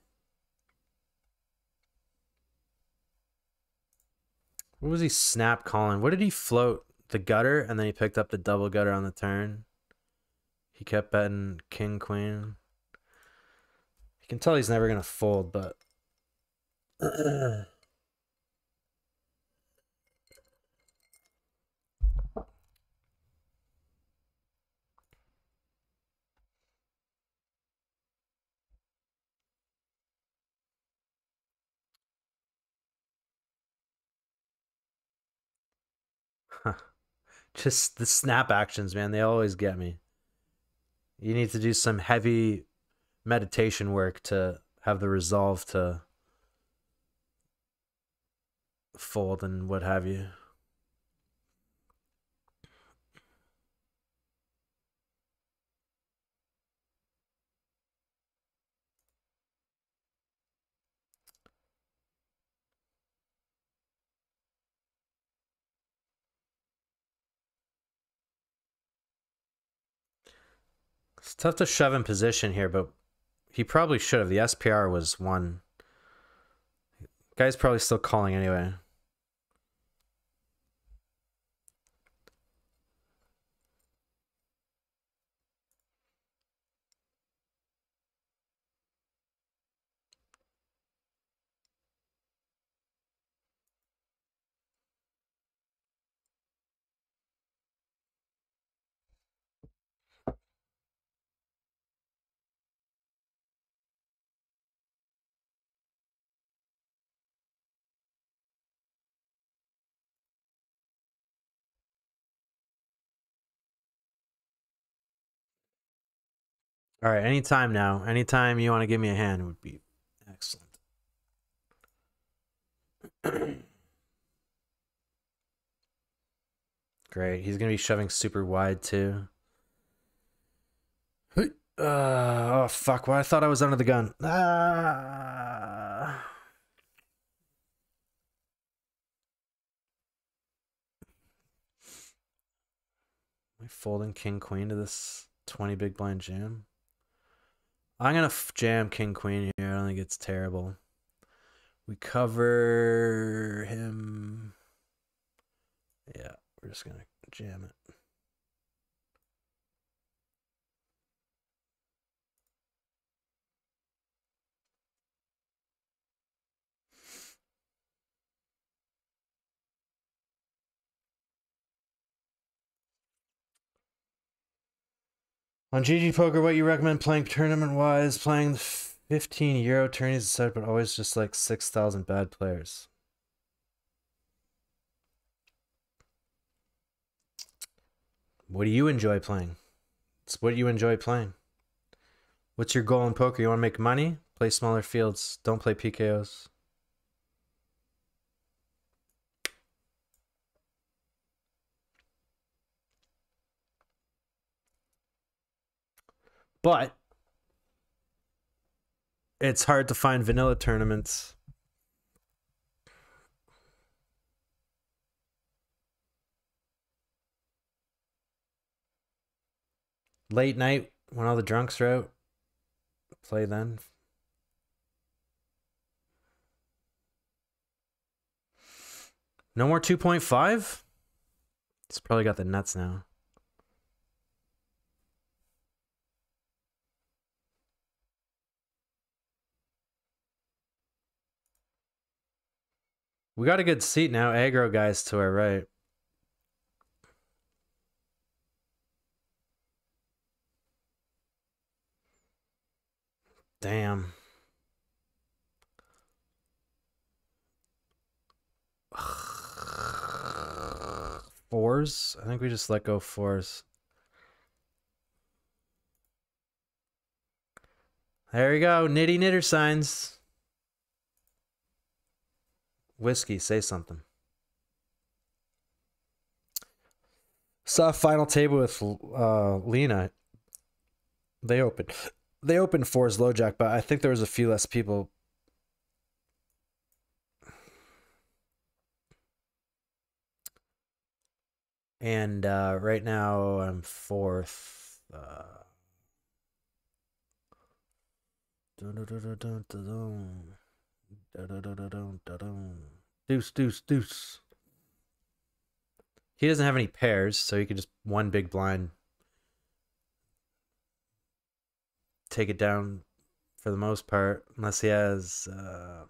S3: What was he snap calling? What did he float? The gutter, and then he picked up the double gutter on the turn. He kept betting king, queen. You can tell he's never going to fold, but... Just the snap actions, man, they always get me. You need to do some heavy meditation work to have the resolve to fold and what have you. tough to shove in position here, but he probably should have. The SPR was one. Guy's probably still calling anyway. All right, anytime now. Anytime you want to give me a hand would be excellent. Great. He's going to be shoving super wide too. Uh, oh, fuck. Well, I thought I was under the gun. Ah. Am I folding king queen to this 20 big blind jam? I'm gonna jam king queen here. I think it's terrible. We cover him. Yeah, we're just gonna jam it. On GG Poker, what you recommend playing tournament-wise? Playing 15 Euro tourneys aside, but always just like 6,000 bad players. What do you enjoy playing? It's what you enjoy playing. What's your goal in poker? You want to make money? Play smaller fields. Don't play PKOs. But it's hard to find vanilla tournaments. Late night when all the drunks are out, play then. No more 2.5? It's probably got the nuts now. We got a good seat now. Aggro guys to our right. Damn. Fours? I think we just let go fours. There we go. Nitty knitter signs. Whiskey, say something. Saw final table with uh, Lena. They opened. They opened four's low jack, but I think there was a few less people and uh, right now I'm fourth. Uh, dun, dun, dun, Deuce, deuce, deuce. He doesn't have any pairs, so he can just one big blind take it down for the most part, unless he has. Uh,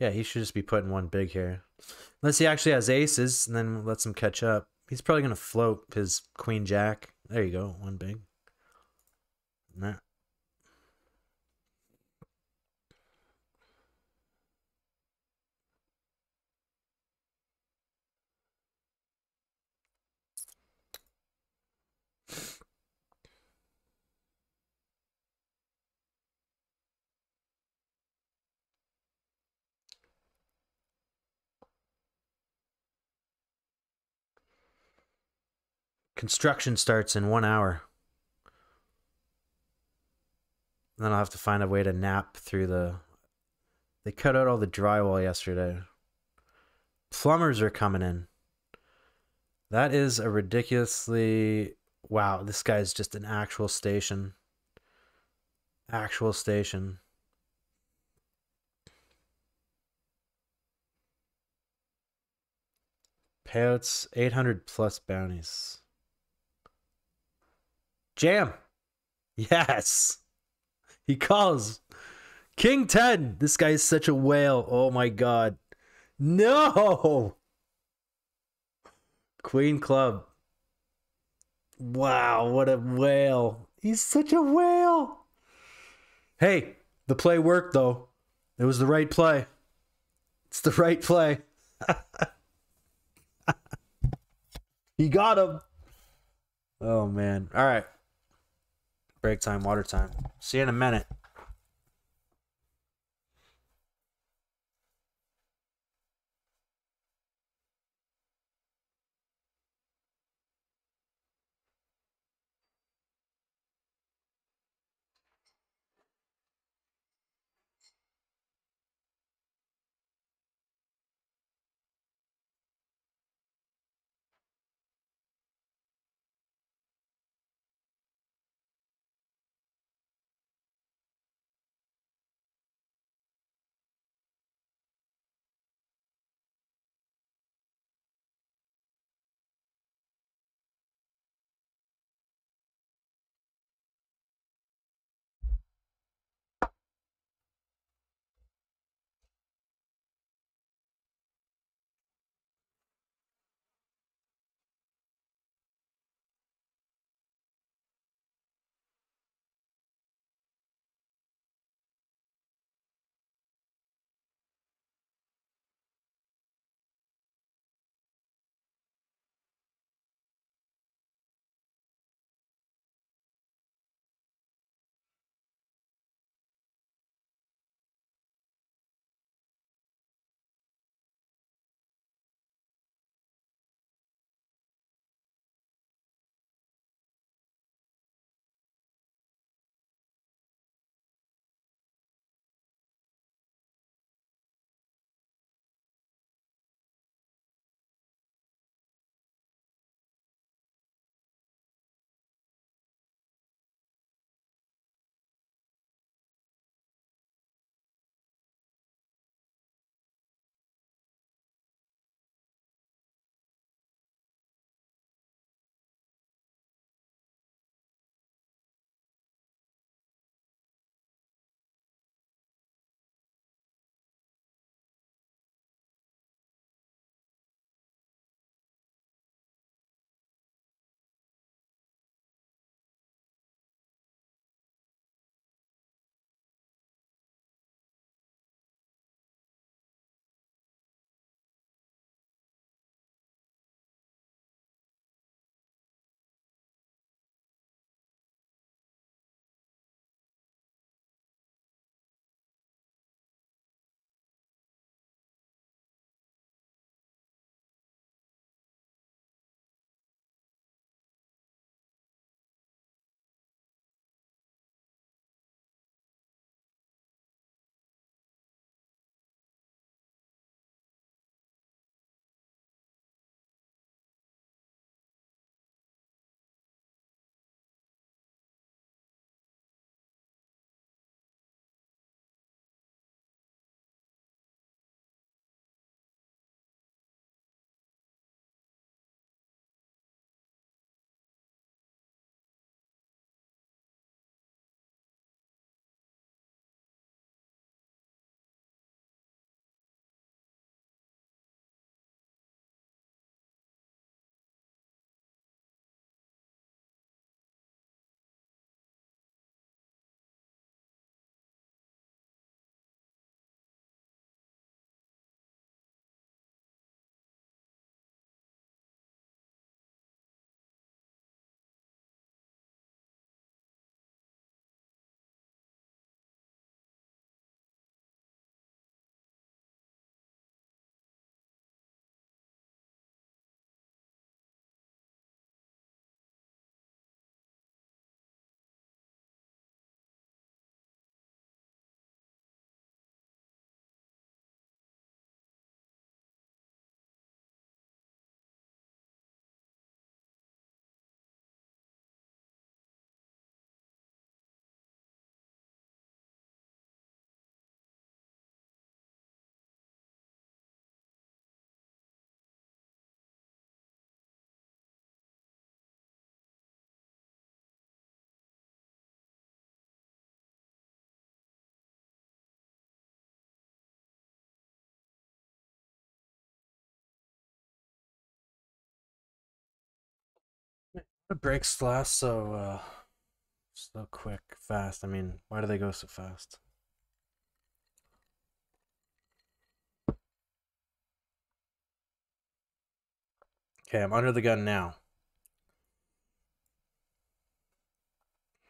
S3: yeah, he should just be putting one big here, unless he actually has aces, and then lets him catch up. He's probably gonna float his queen jack. There you go, one big. Nah. Construction starts in one hour. And then I'll have to find a way to nap through the. They cut out all the drywall yesterday. Plumbers are coming in. That is a ridiculously. Wow, this guy's just an actual station. Actual station. Payouts 800 plus bounties. Jam. Yes. He calls. King 10. This guy is such a whale. Oh my god. No. Queen Club. Wow, what a whale. He's such a whale. Hey, the play worked though. It was the right play. It's the right play. he got him. Oh man. All right break time, water time. See you in a minute. The breaks last so uh, so quick, fast. I mean, why do they go so fast? Okay, I'm under the gun now.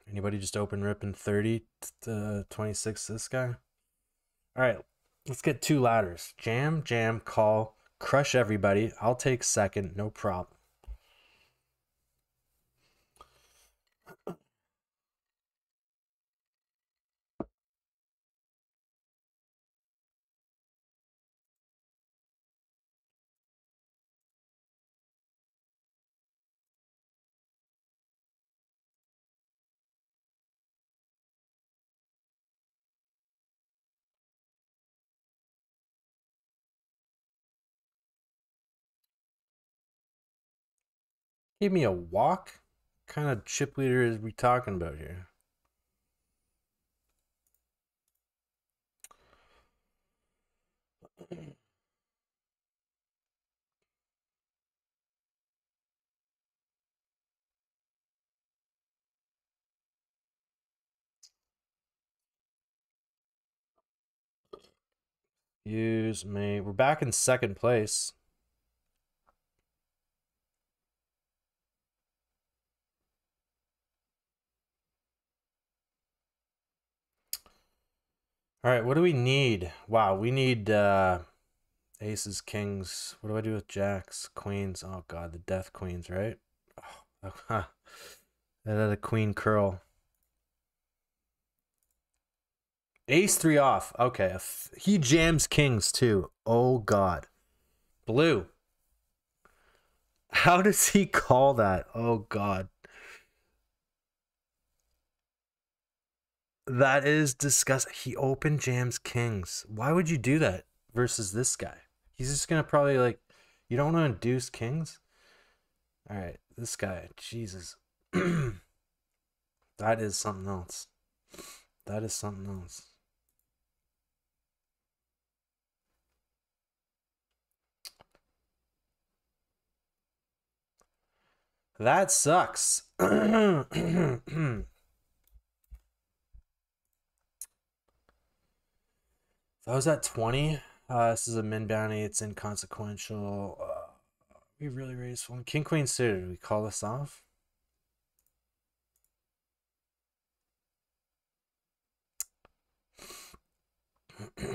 S3: Anybody just open ripping 30 to uh, 26 this guy? All right, let's get two ladders. Jam, jam, call, crush everybody. I'll take second, no problem. Give me a walk? What kind of chip leader is we talking about here? Use me. We're back in second place. All right, what do we need? Wow, we need uh, aces, kings. What do I do with jacks, queens? Oh god, the death queens, right? Oh, that had a queen curl. Ace three off. Okay, he jams kings too. Oh god, blue. How does he call that? Oh god. That is disgusting. He open jams kings. Why would you do that versus this guy? He's just gonna probably like, you don't want to induce kings. All right, this guy, Jesus, that is something else. That is something else. That sucks. So I was at 20. Uh, this is a min bounty. It's inconsequential. Uh, we really raised one. King Queen suited. We call this off. We've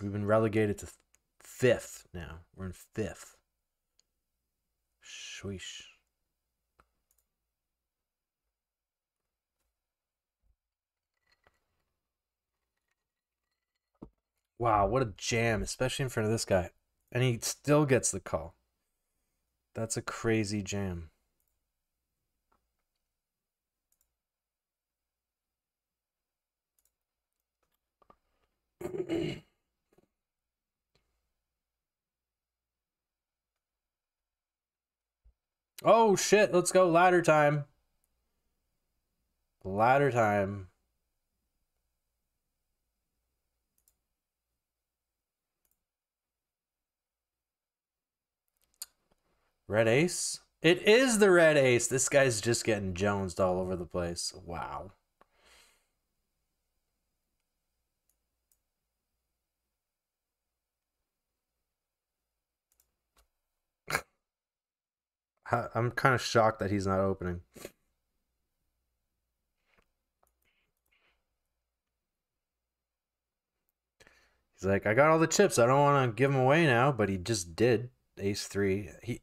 S3: been relegated to fifth now. We're in fifth. Sheesh. Wow, what a jam, especially in front of this guy. And he still gets the call. That's a crazy jam. oh shit, let's go ladder time. Ladder time. Red Ace? It is the Red Ace. This guy's just getting jonesed all over the place. Wow. I'm kind of shocked that he's not opening. He's like, I got all the chips. I don't want to give them away now, but he just did. Ace three. He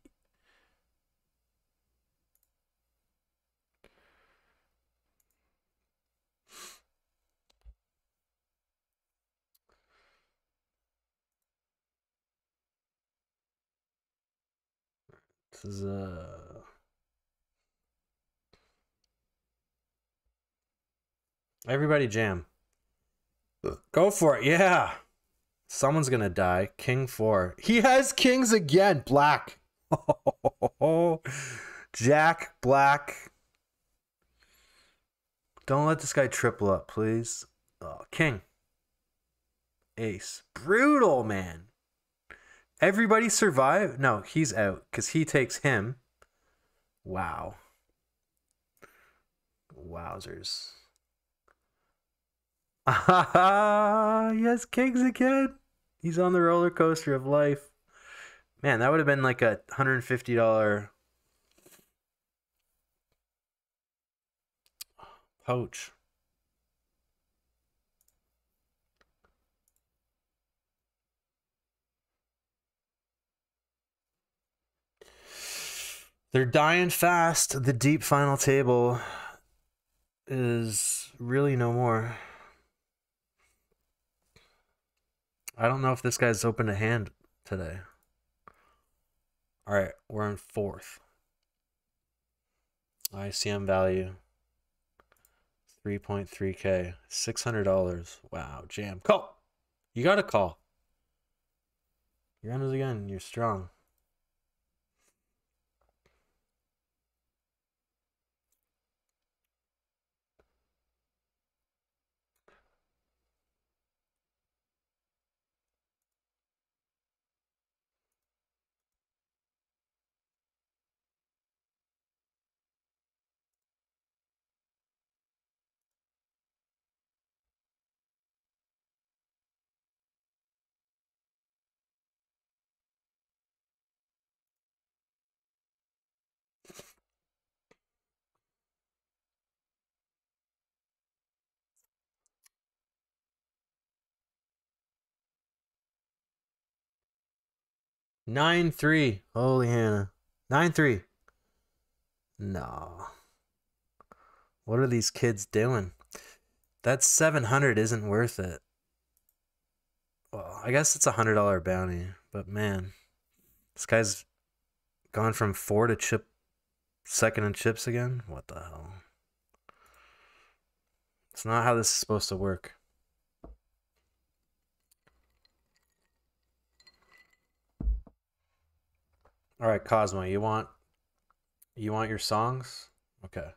S3: is Everybody jam. Go for it. Yeah. Someone's going to die. King 4. He has kings again. Black. Jack Black. Don't let this guy triple up, please. Oh, king. Ace. Brutal, man. Everybody survive? No, he's out because he takes him. Wow. Wowzers. Ah, yes, Kings again. He's on the roller coaster of life. Man, that would have been like a $150 pouch. They're dying fast. The deep final table is really no more. I don't know if this guy's open to hand today. All right, we're in fourth. ICM value 3.3K, $600. Wow, jam. Call. You got to call. You're on it again. You're strong. Nine three. Holy Hannah. Nine three. No. What are these kids doing? That seven hundred isn't worth it. Well, I guess it's a hundred dollar bounty, but man, this guy's gone from four to chip second and chips again. What the hell? It's not how this is supposed to work. All right, Cosmo, you want you want your songs? Okay.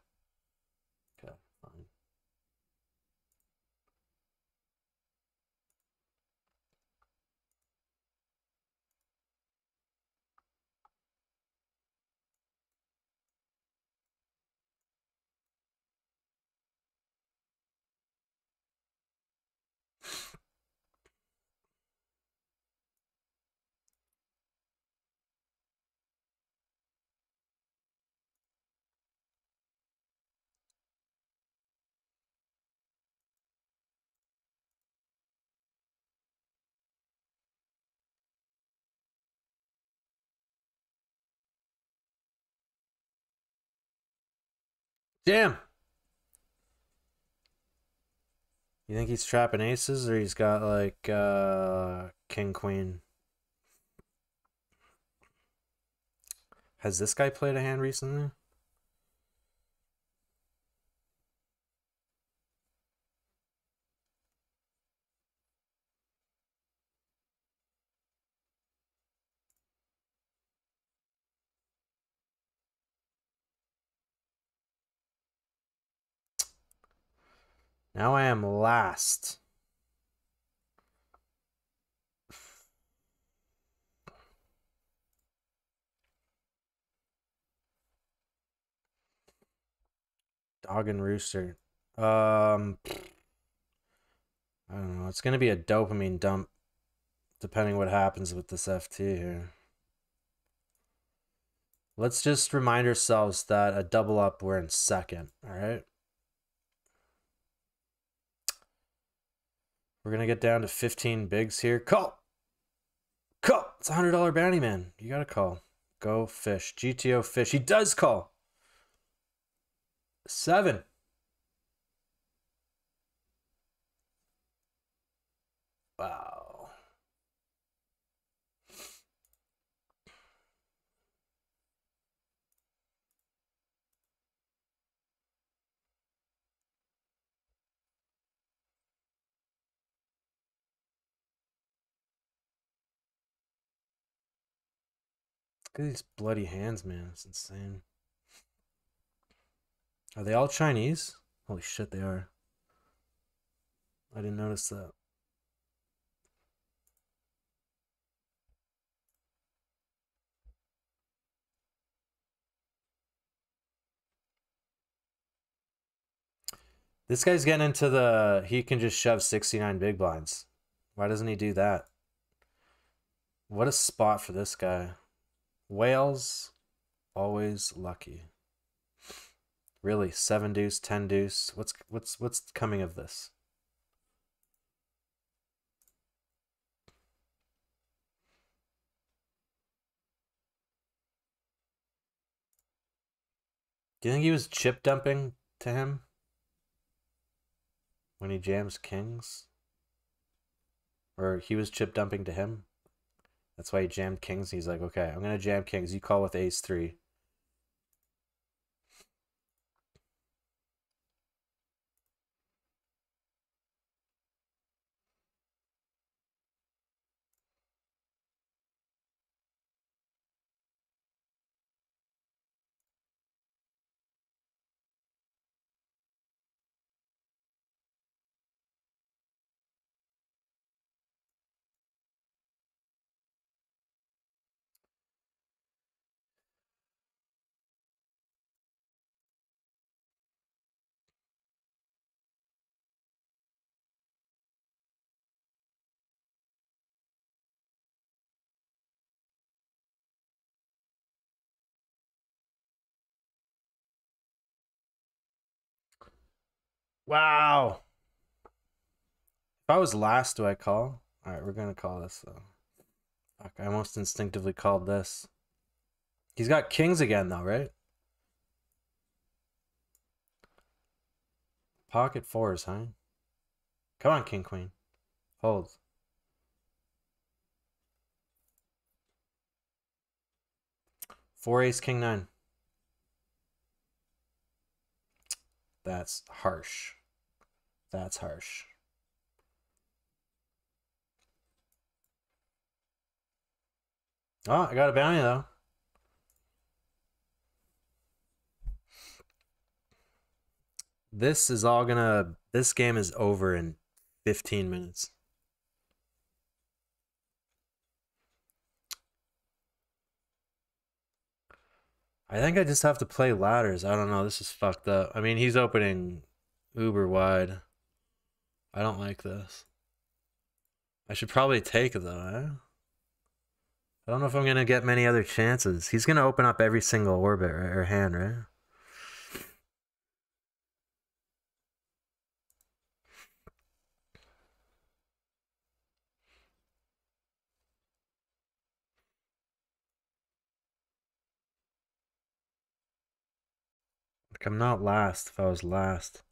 S3: Damn. You think he's trapping aces or he's got like uh king queen? Has this guy played a hand recently? Now I am last. Dog and rooster. Um, I don't know. It's going to be a dopamine dump depending what happens with this FT here. Let's just remind ourselves that a double up, we're in second, all right? We're going to get down to 15 bigs here. Call! Call! It's a $100 bounty, man. You got to call. Go fish. GTO fish. He does call. Seven. Look at these bloody hands, man. It's insane. Are they all Chinese? Holy shit, they are. I didn't notice that. This guy's getting into the he can just shove 69 big blinds. Why doesn't he do that? What a spot for this guy. Whales, always lucky. Really, seven deuce, ten deuce. What's what's what's coming of this? Do you think he was chip dumping to him when he jams kings? Or he was chip dumping to him? That's why he jammed kings. He's like, okay, I'm going to jam kings. You call with ace three. Wow. If I was last, do I call? All right, we're gonna call this though. Fuck, I almost instinctively called this. He's got kings again though, right? Pocket fours, huh? Come on, king queen. Hold. Four ace king nine. That's harsh. That's harsh. Oh, I got a bounty though. This is all gonna. This game is over in 15 minutes. I think I just have to play ladders. I don't know. This is fucked up. I mean, he's opening uber wide. I don't like this. I should probably take it though, eh? I don't know if I'm gonna get many other chances. He's gonna open up every single orbit right, or hand, right? Like I'm not last if I was last.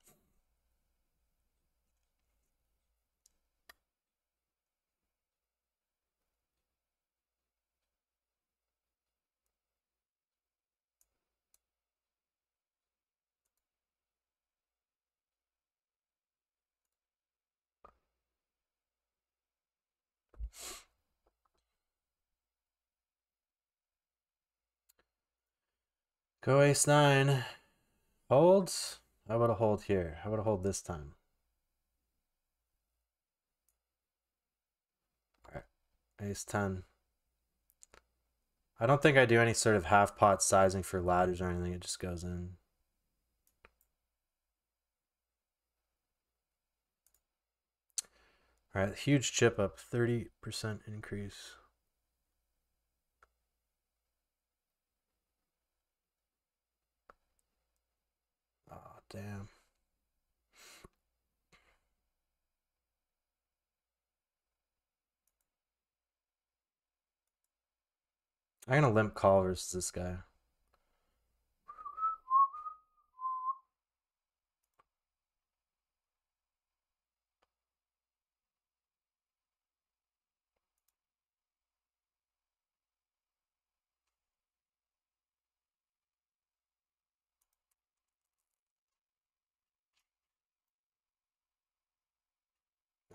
S3: Go ace nine. Holds. I would have hold here. I would have hold this time. All right. Ace 10. I don't think I do any sort of half pot sizing for ladders or anything. It just goes in. All right, huge chip up, 30% increase. damn. I'm gonna limp call versus this guy.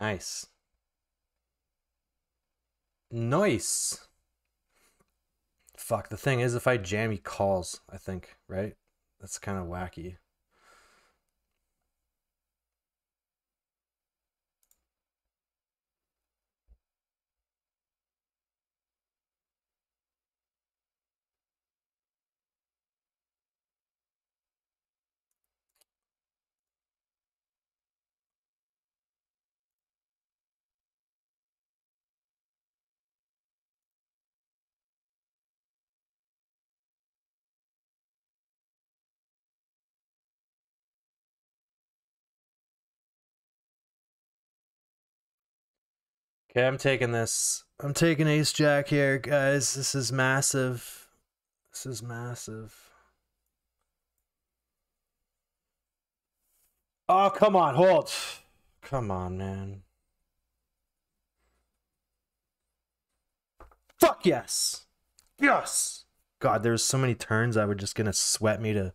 S3: Nice. Nice. Fuck, the thing is if I jam he calls, I think, right? That's kind of wacky. Okay, I'm taking this. I'm taking ace jack here, guys. This is massive. This is massive. Oh, come on, hold. Come on, man. Fuck yes. Yes. God, there's so many turns I was just gonna sweat me to.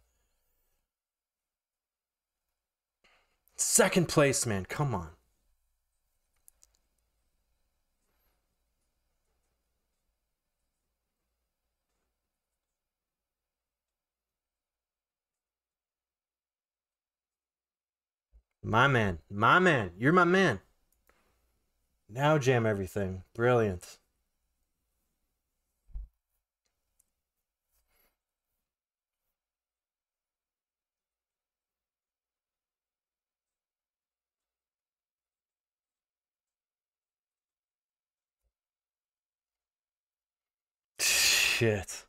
S3: Second place, man. Come on. My man. My man. You're my man. Now jam everything. Brilliant. Shit.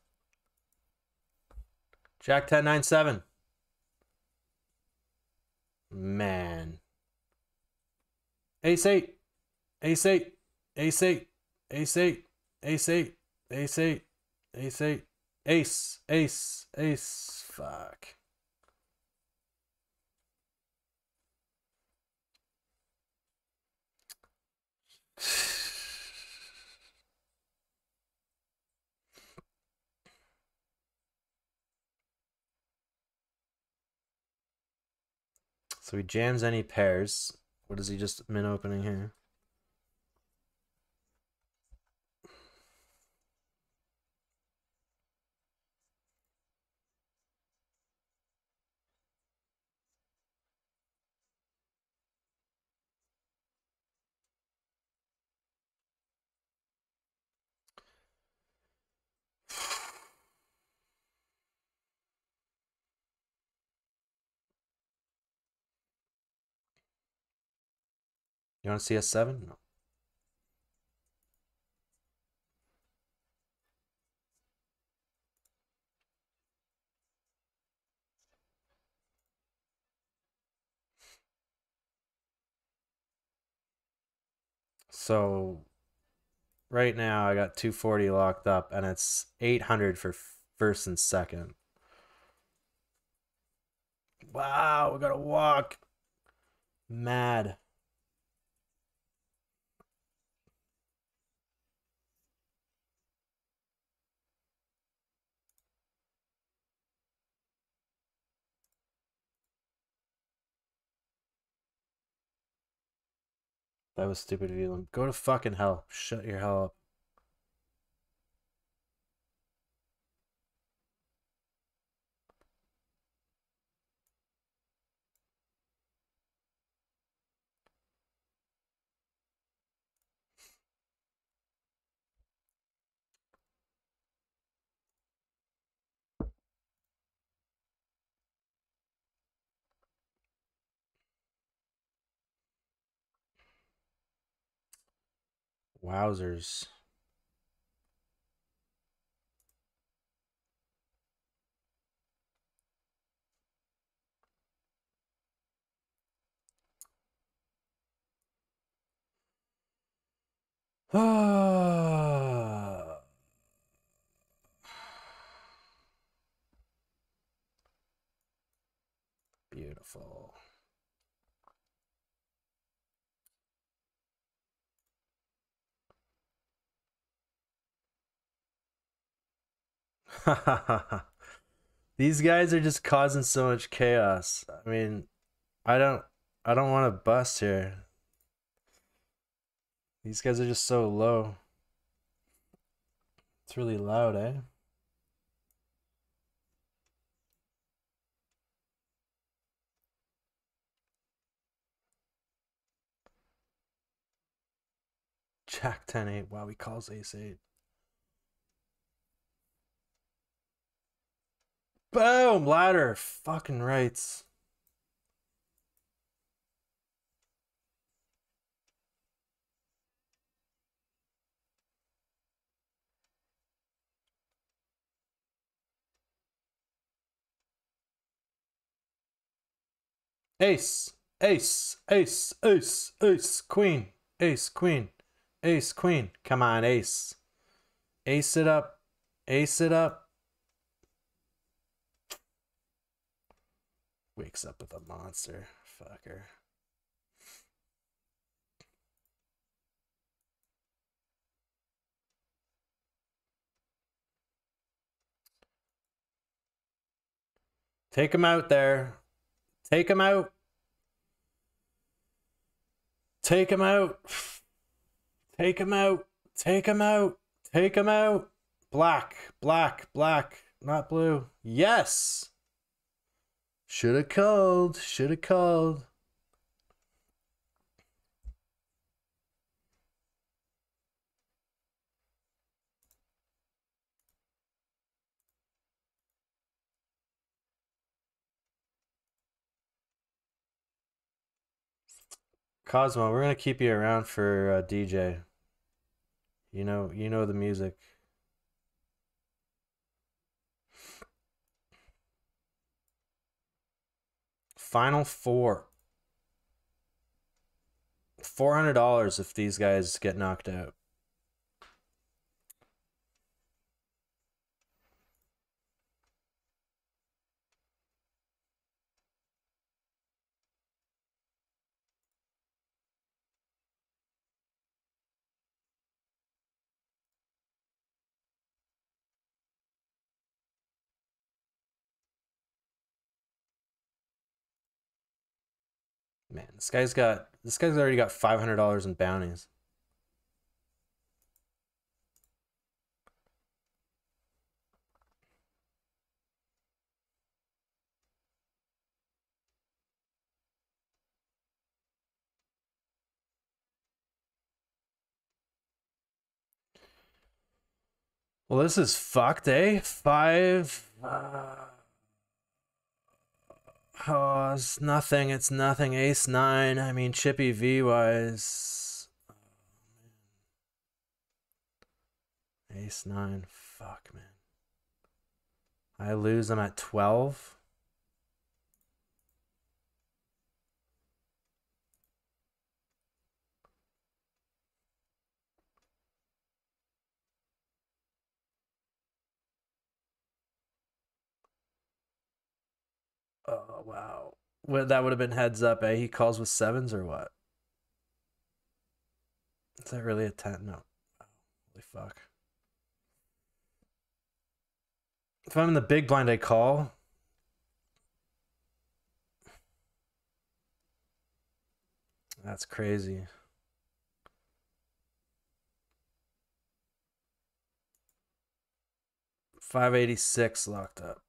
S3: Jack nine seven. Man. Ace eight. Ace eight. Ace eight. Ace eight. Ace eight. Ace eight. Ace eight. Ace. Ace. Ace. Fuck. So he jams any pairs. What is he just min opening here? You want to see a 7? No. So right now I got 240 locked up and it's 800 for first and second.
S2: Wow, we gotta walk.
S3: Mad. That was stupid of you. Go to fucking hell. Shut your hell up.
S2: Wowzers.
S1: Ah.
S3: These guys are just causing so much chaos. I mean, I don't I don't want to bust here. These guys are just so low. It's really loud, eh? Jack 10 8. Wow, he calls ace 8. Boom! Ladder! Fucking rights. Ace, ace, ace, ace, ace, queen, ace, queen, ace, queen. Come on, ace. Ace it up. Ace it up. wakes up with a monster. Fucker. Take him out there. Take him out. Take him out. Take him out. Take him out. Take him out. Black, black, black, not blue. Yes. Shoulda called, shoulda called. Cosmo, we're gonna keep you around for uh, DJ. You know, you know the music. Final four. $400 if these guys get knocked out. This guy's got this guy's already got five hundred dollars in bounties. Well, this is fucked, eh? Five.
S2: Uh...
S3: Oh, it's nothing. It's nothing. Ace nine. I mean, chip EV wise. Ace nine. Fuck, man. I lose. I'm at 12. wow. Well, that would have been heads up, eh? He calls with sevens or what? Is that really a 10? No. Holy fuck. If I'm in the big blind, I call. That's crazy. Five eighty six locked up.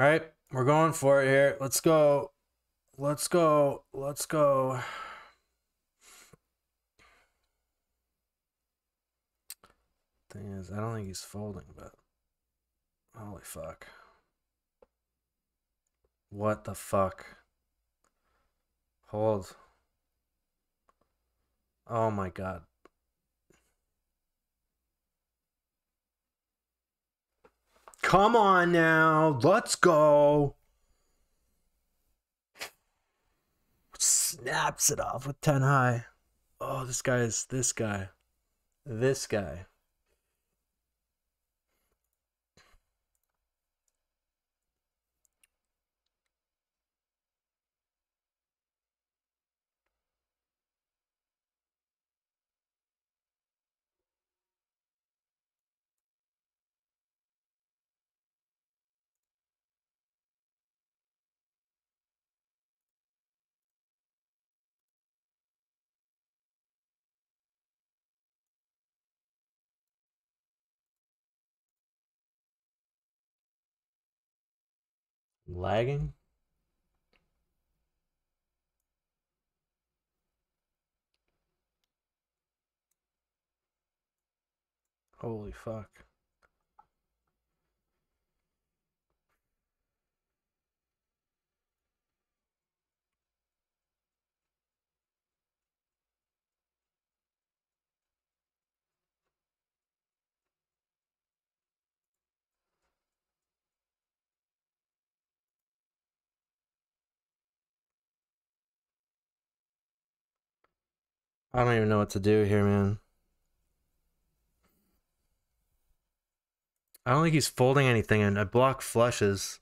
S3: All right, we're going for it here. Let's go. Let's go. Let's go. Thing is, I don't think he's folding, but holy fuck. What the fuck? Hold. Oh my god. Come on now, let's go. Snaps it off with 10 high. Oh, this guy is this guy. This guy.
S1: lagging.
S2: Holy fuck.
S3: I don't even know what to do here, man. I don't think he's folding anything, and I block flushes.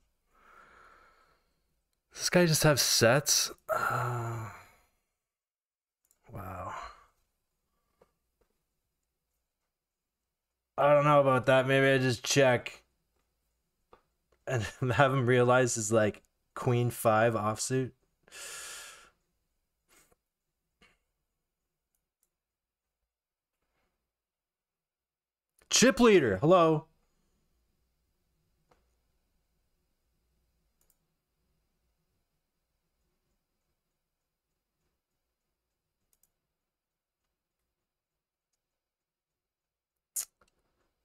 S3: Does this guy just have sets? Uh, wow. I don't know about that. Maybe I just check. And have him realize his like queen five offsuit. Chip leader. Hello.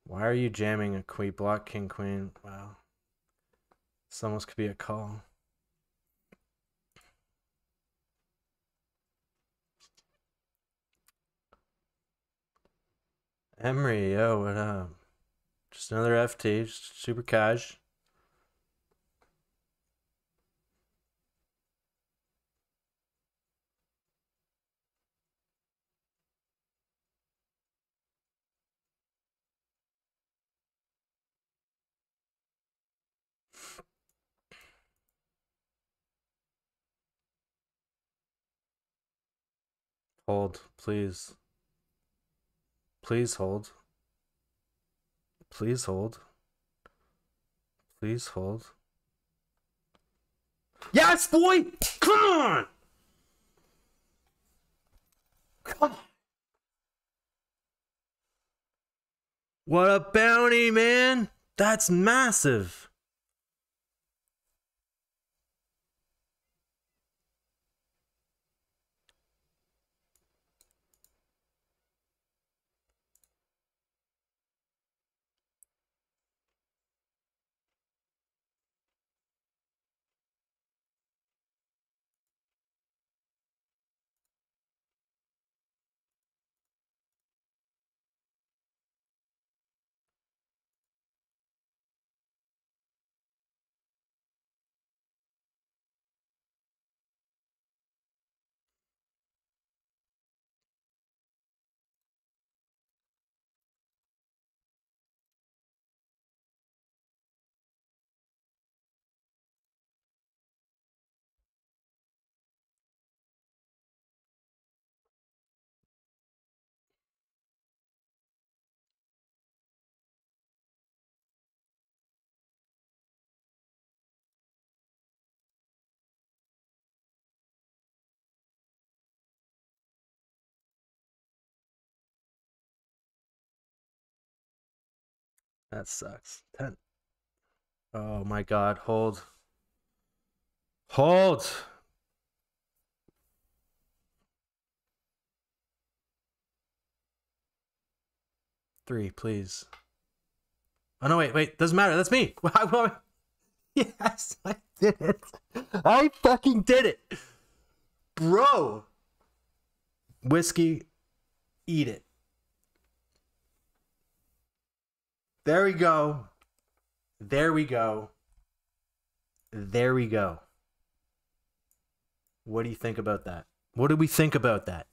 S3: Why are you jamming a queen block king queen? Wow. This almost could be a call. Emery, yo, what up? Just another FT, just super cash. Hold, please. Please hold. Please hold. Please hold.
S1: Yes, boy! Come on! Come on.
S3: What a bounty, man! That's massive! That sucks. 10. Oh my god, hold. Hold! Three, please. Oh no, wait, wait, doesn't matter, that's me! yes, I did it! I fucking did it! Bro! Whiskey, eat it. There we go. There we go. There we go. What do you think about that? What do we think about that?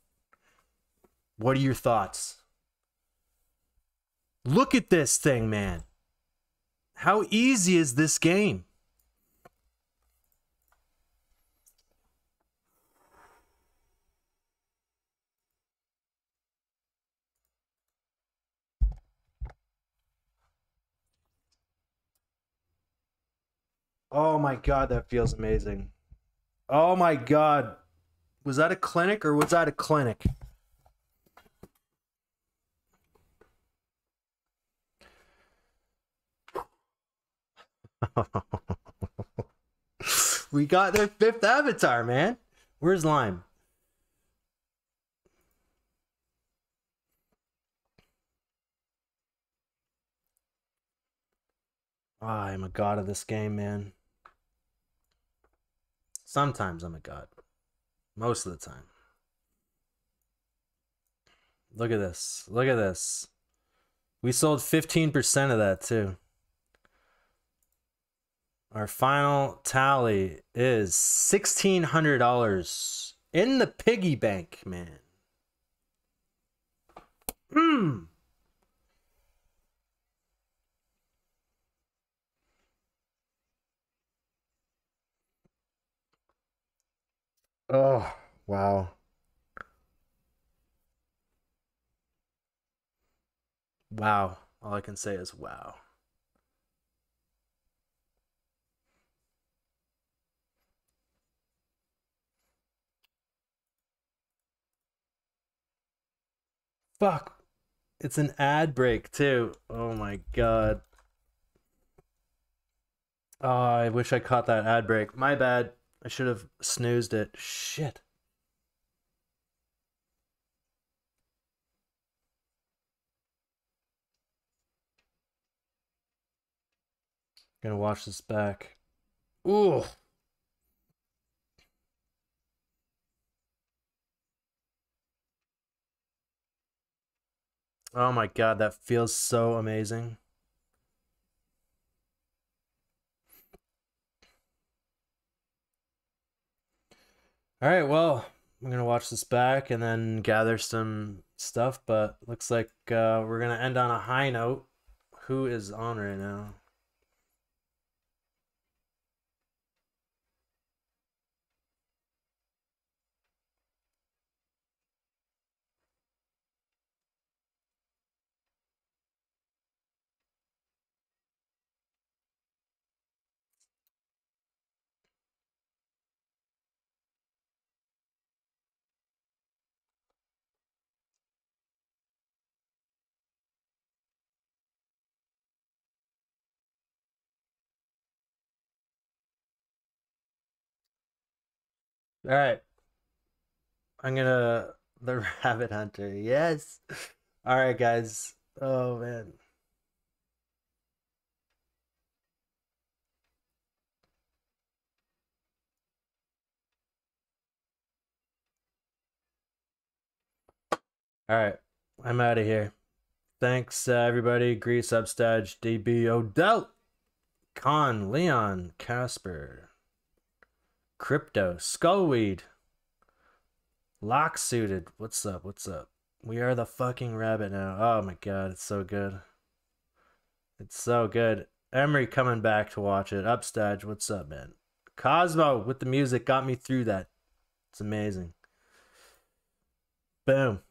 S3: What are your thoughts? Look at this thing, man. How easy is this game? Oh my god, that feels amazing. Oh my god. Was that a clinic or was that a clinic? we got their fifth avatar, man. Where's Lime? Oh, ah, I am a god of this game, man. Sometimes I'm a god. Most of the time. Look at this. Look at this. We sold 15% of that too. Our final tally is $1,600 in the piggy bank, man. Mmm. Oh, wow. Wow. All I can say is wow. Fuck. It's an ad break, too. Oh my god. Oh, I wish I caught that ad break. My bad. I should have snoozed it. Shit. Gonna watch this back. Ooh. Oh my god, that feels so amazing. All right, well, I'm going to watch this back and then gather some stuff, but looks like uh, we're going to end on a high note. Who is on right now? All right. I'm gonna the rabbit hunter. Yes. All right, guys. Oh man. All right, I'm out of here. Thanks, uh, everybody. Grease, Upstage, DB, Odell, Con, Leon, Casper. Crypto, Skullweed, Lock Suited. What's up? What's up? We are the fucking rabbit now. Oh my god, it's so good. It's so good. Emery coming back to watch it. Upstage, what's up, man? Cosmo with the music got me through that. It's amazing. Boom.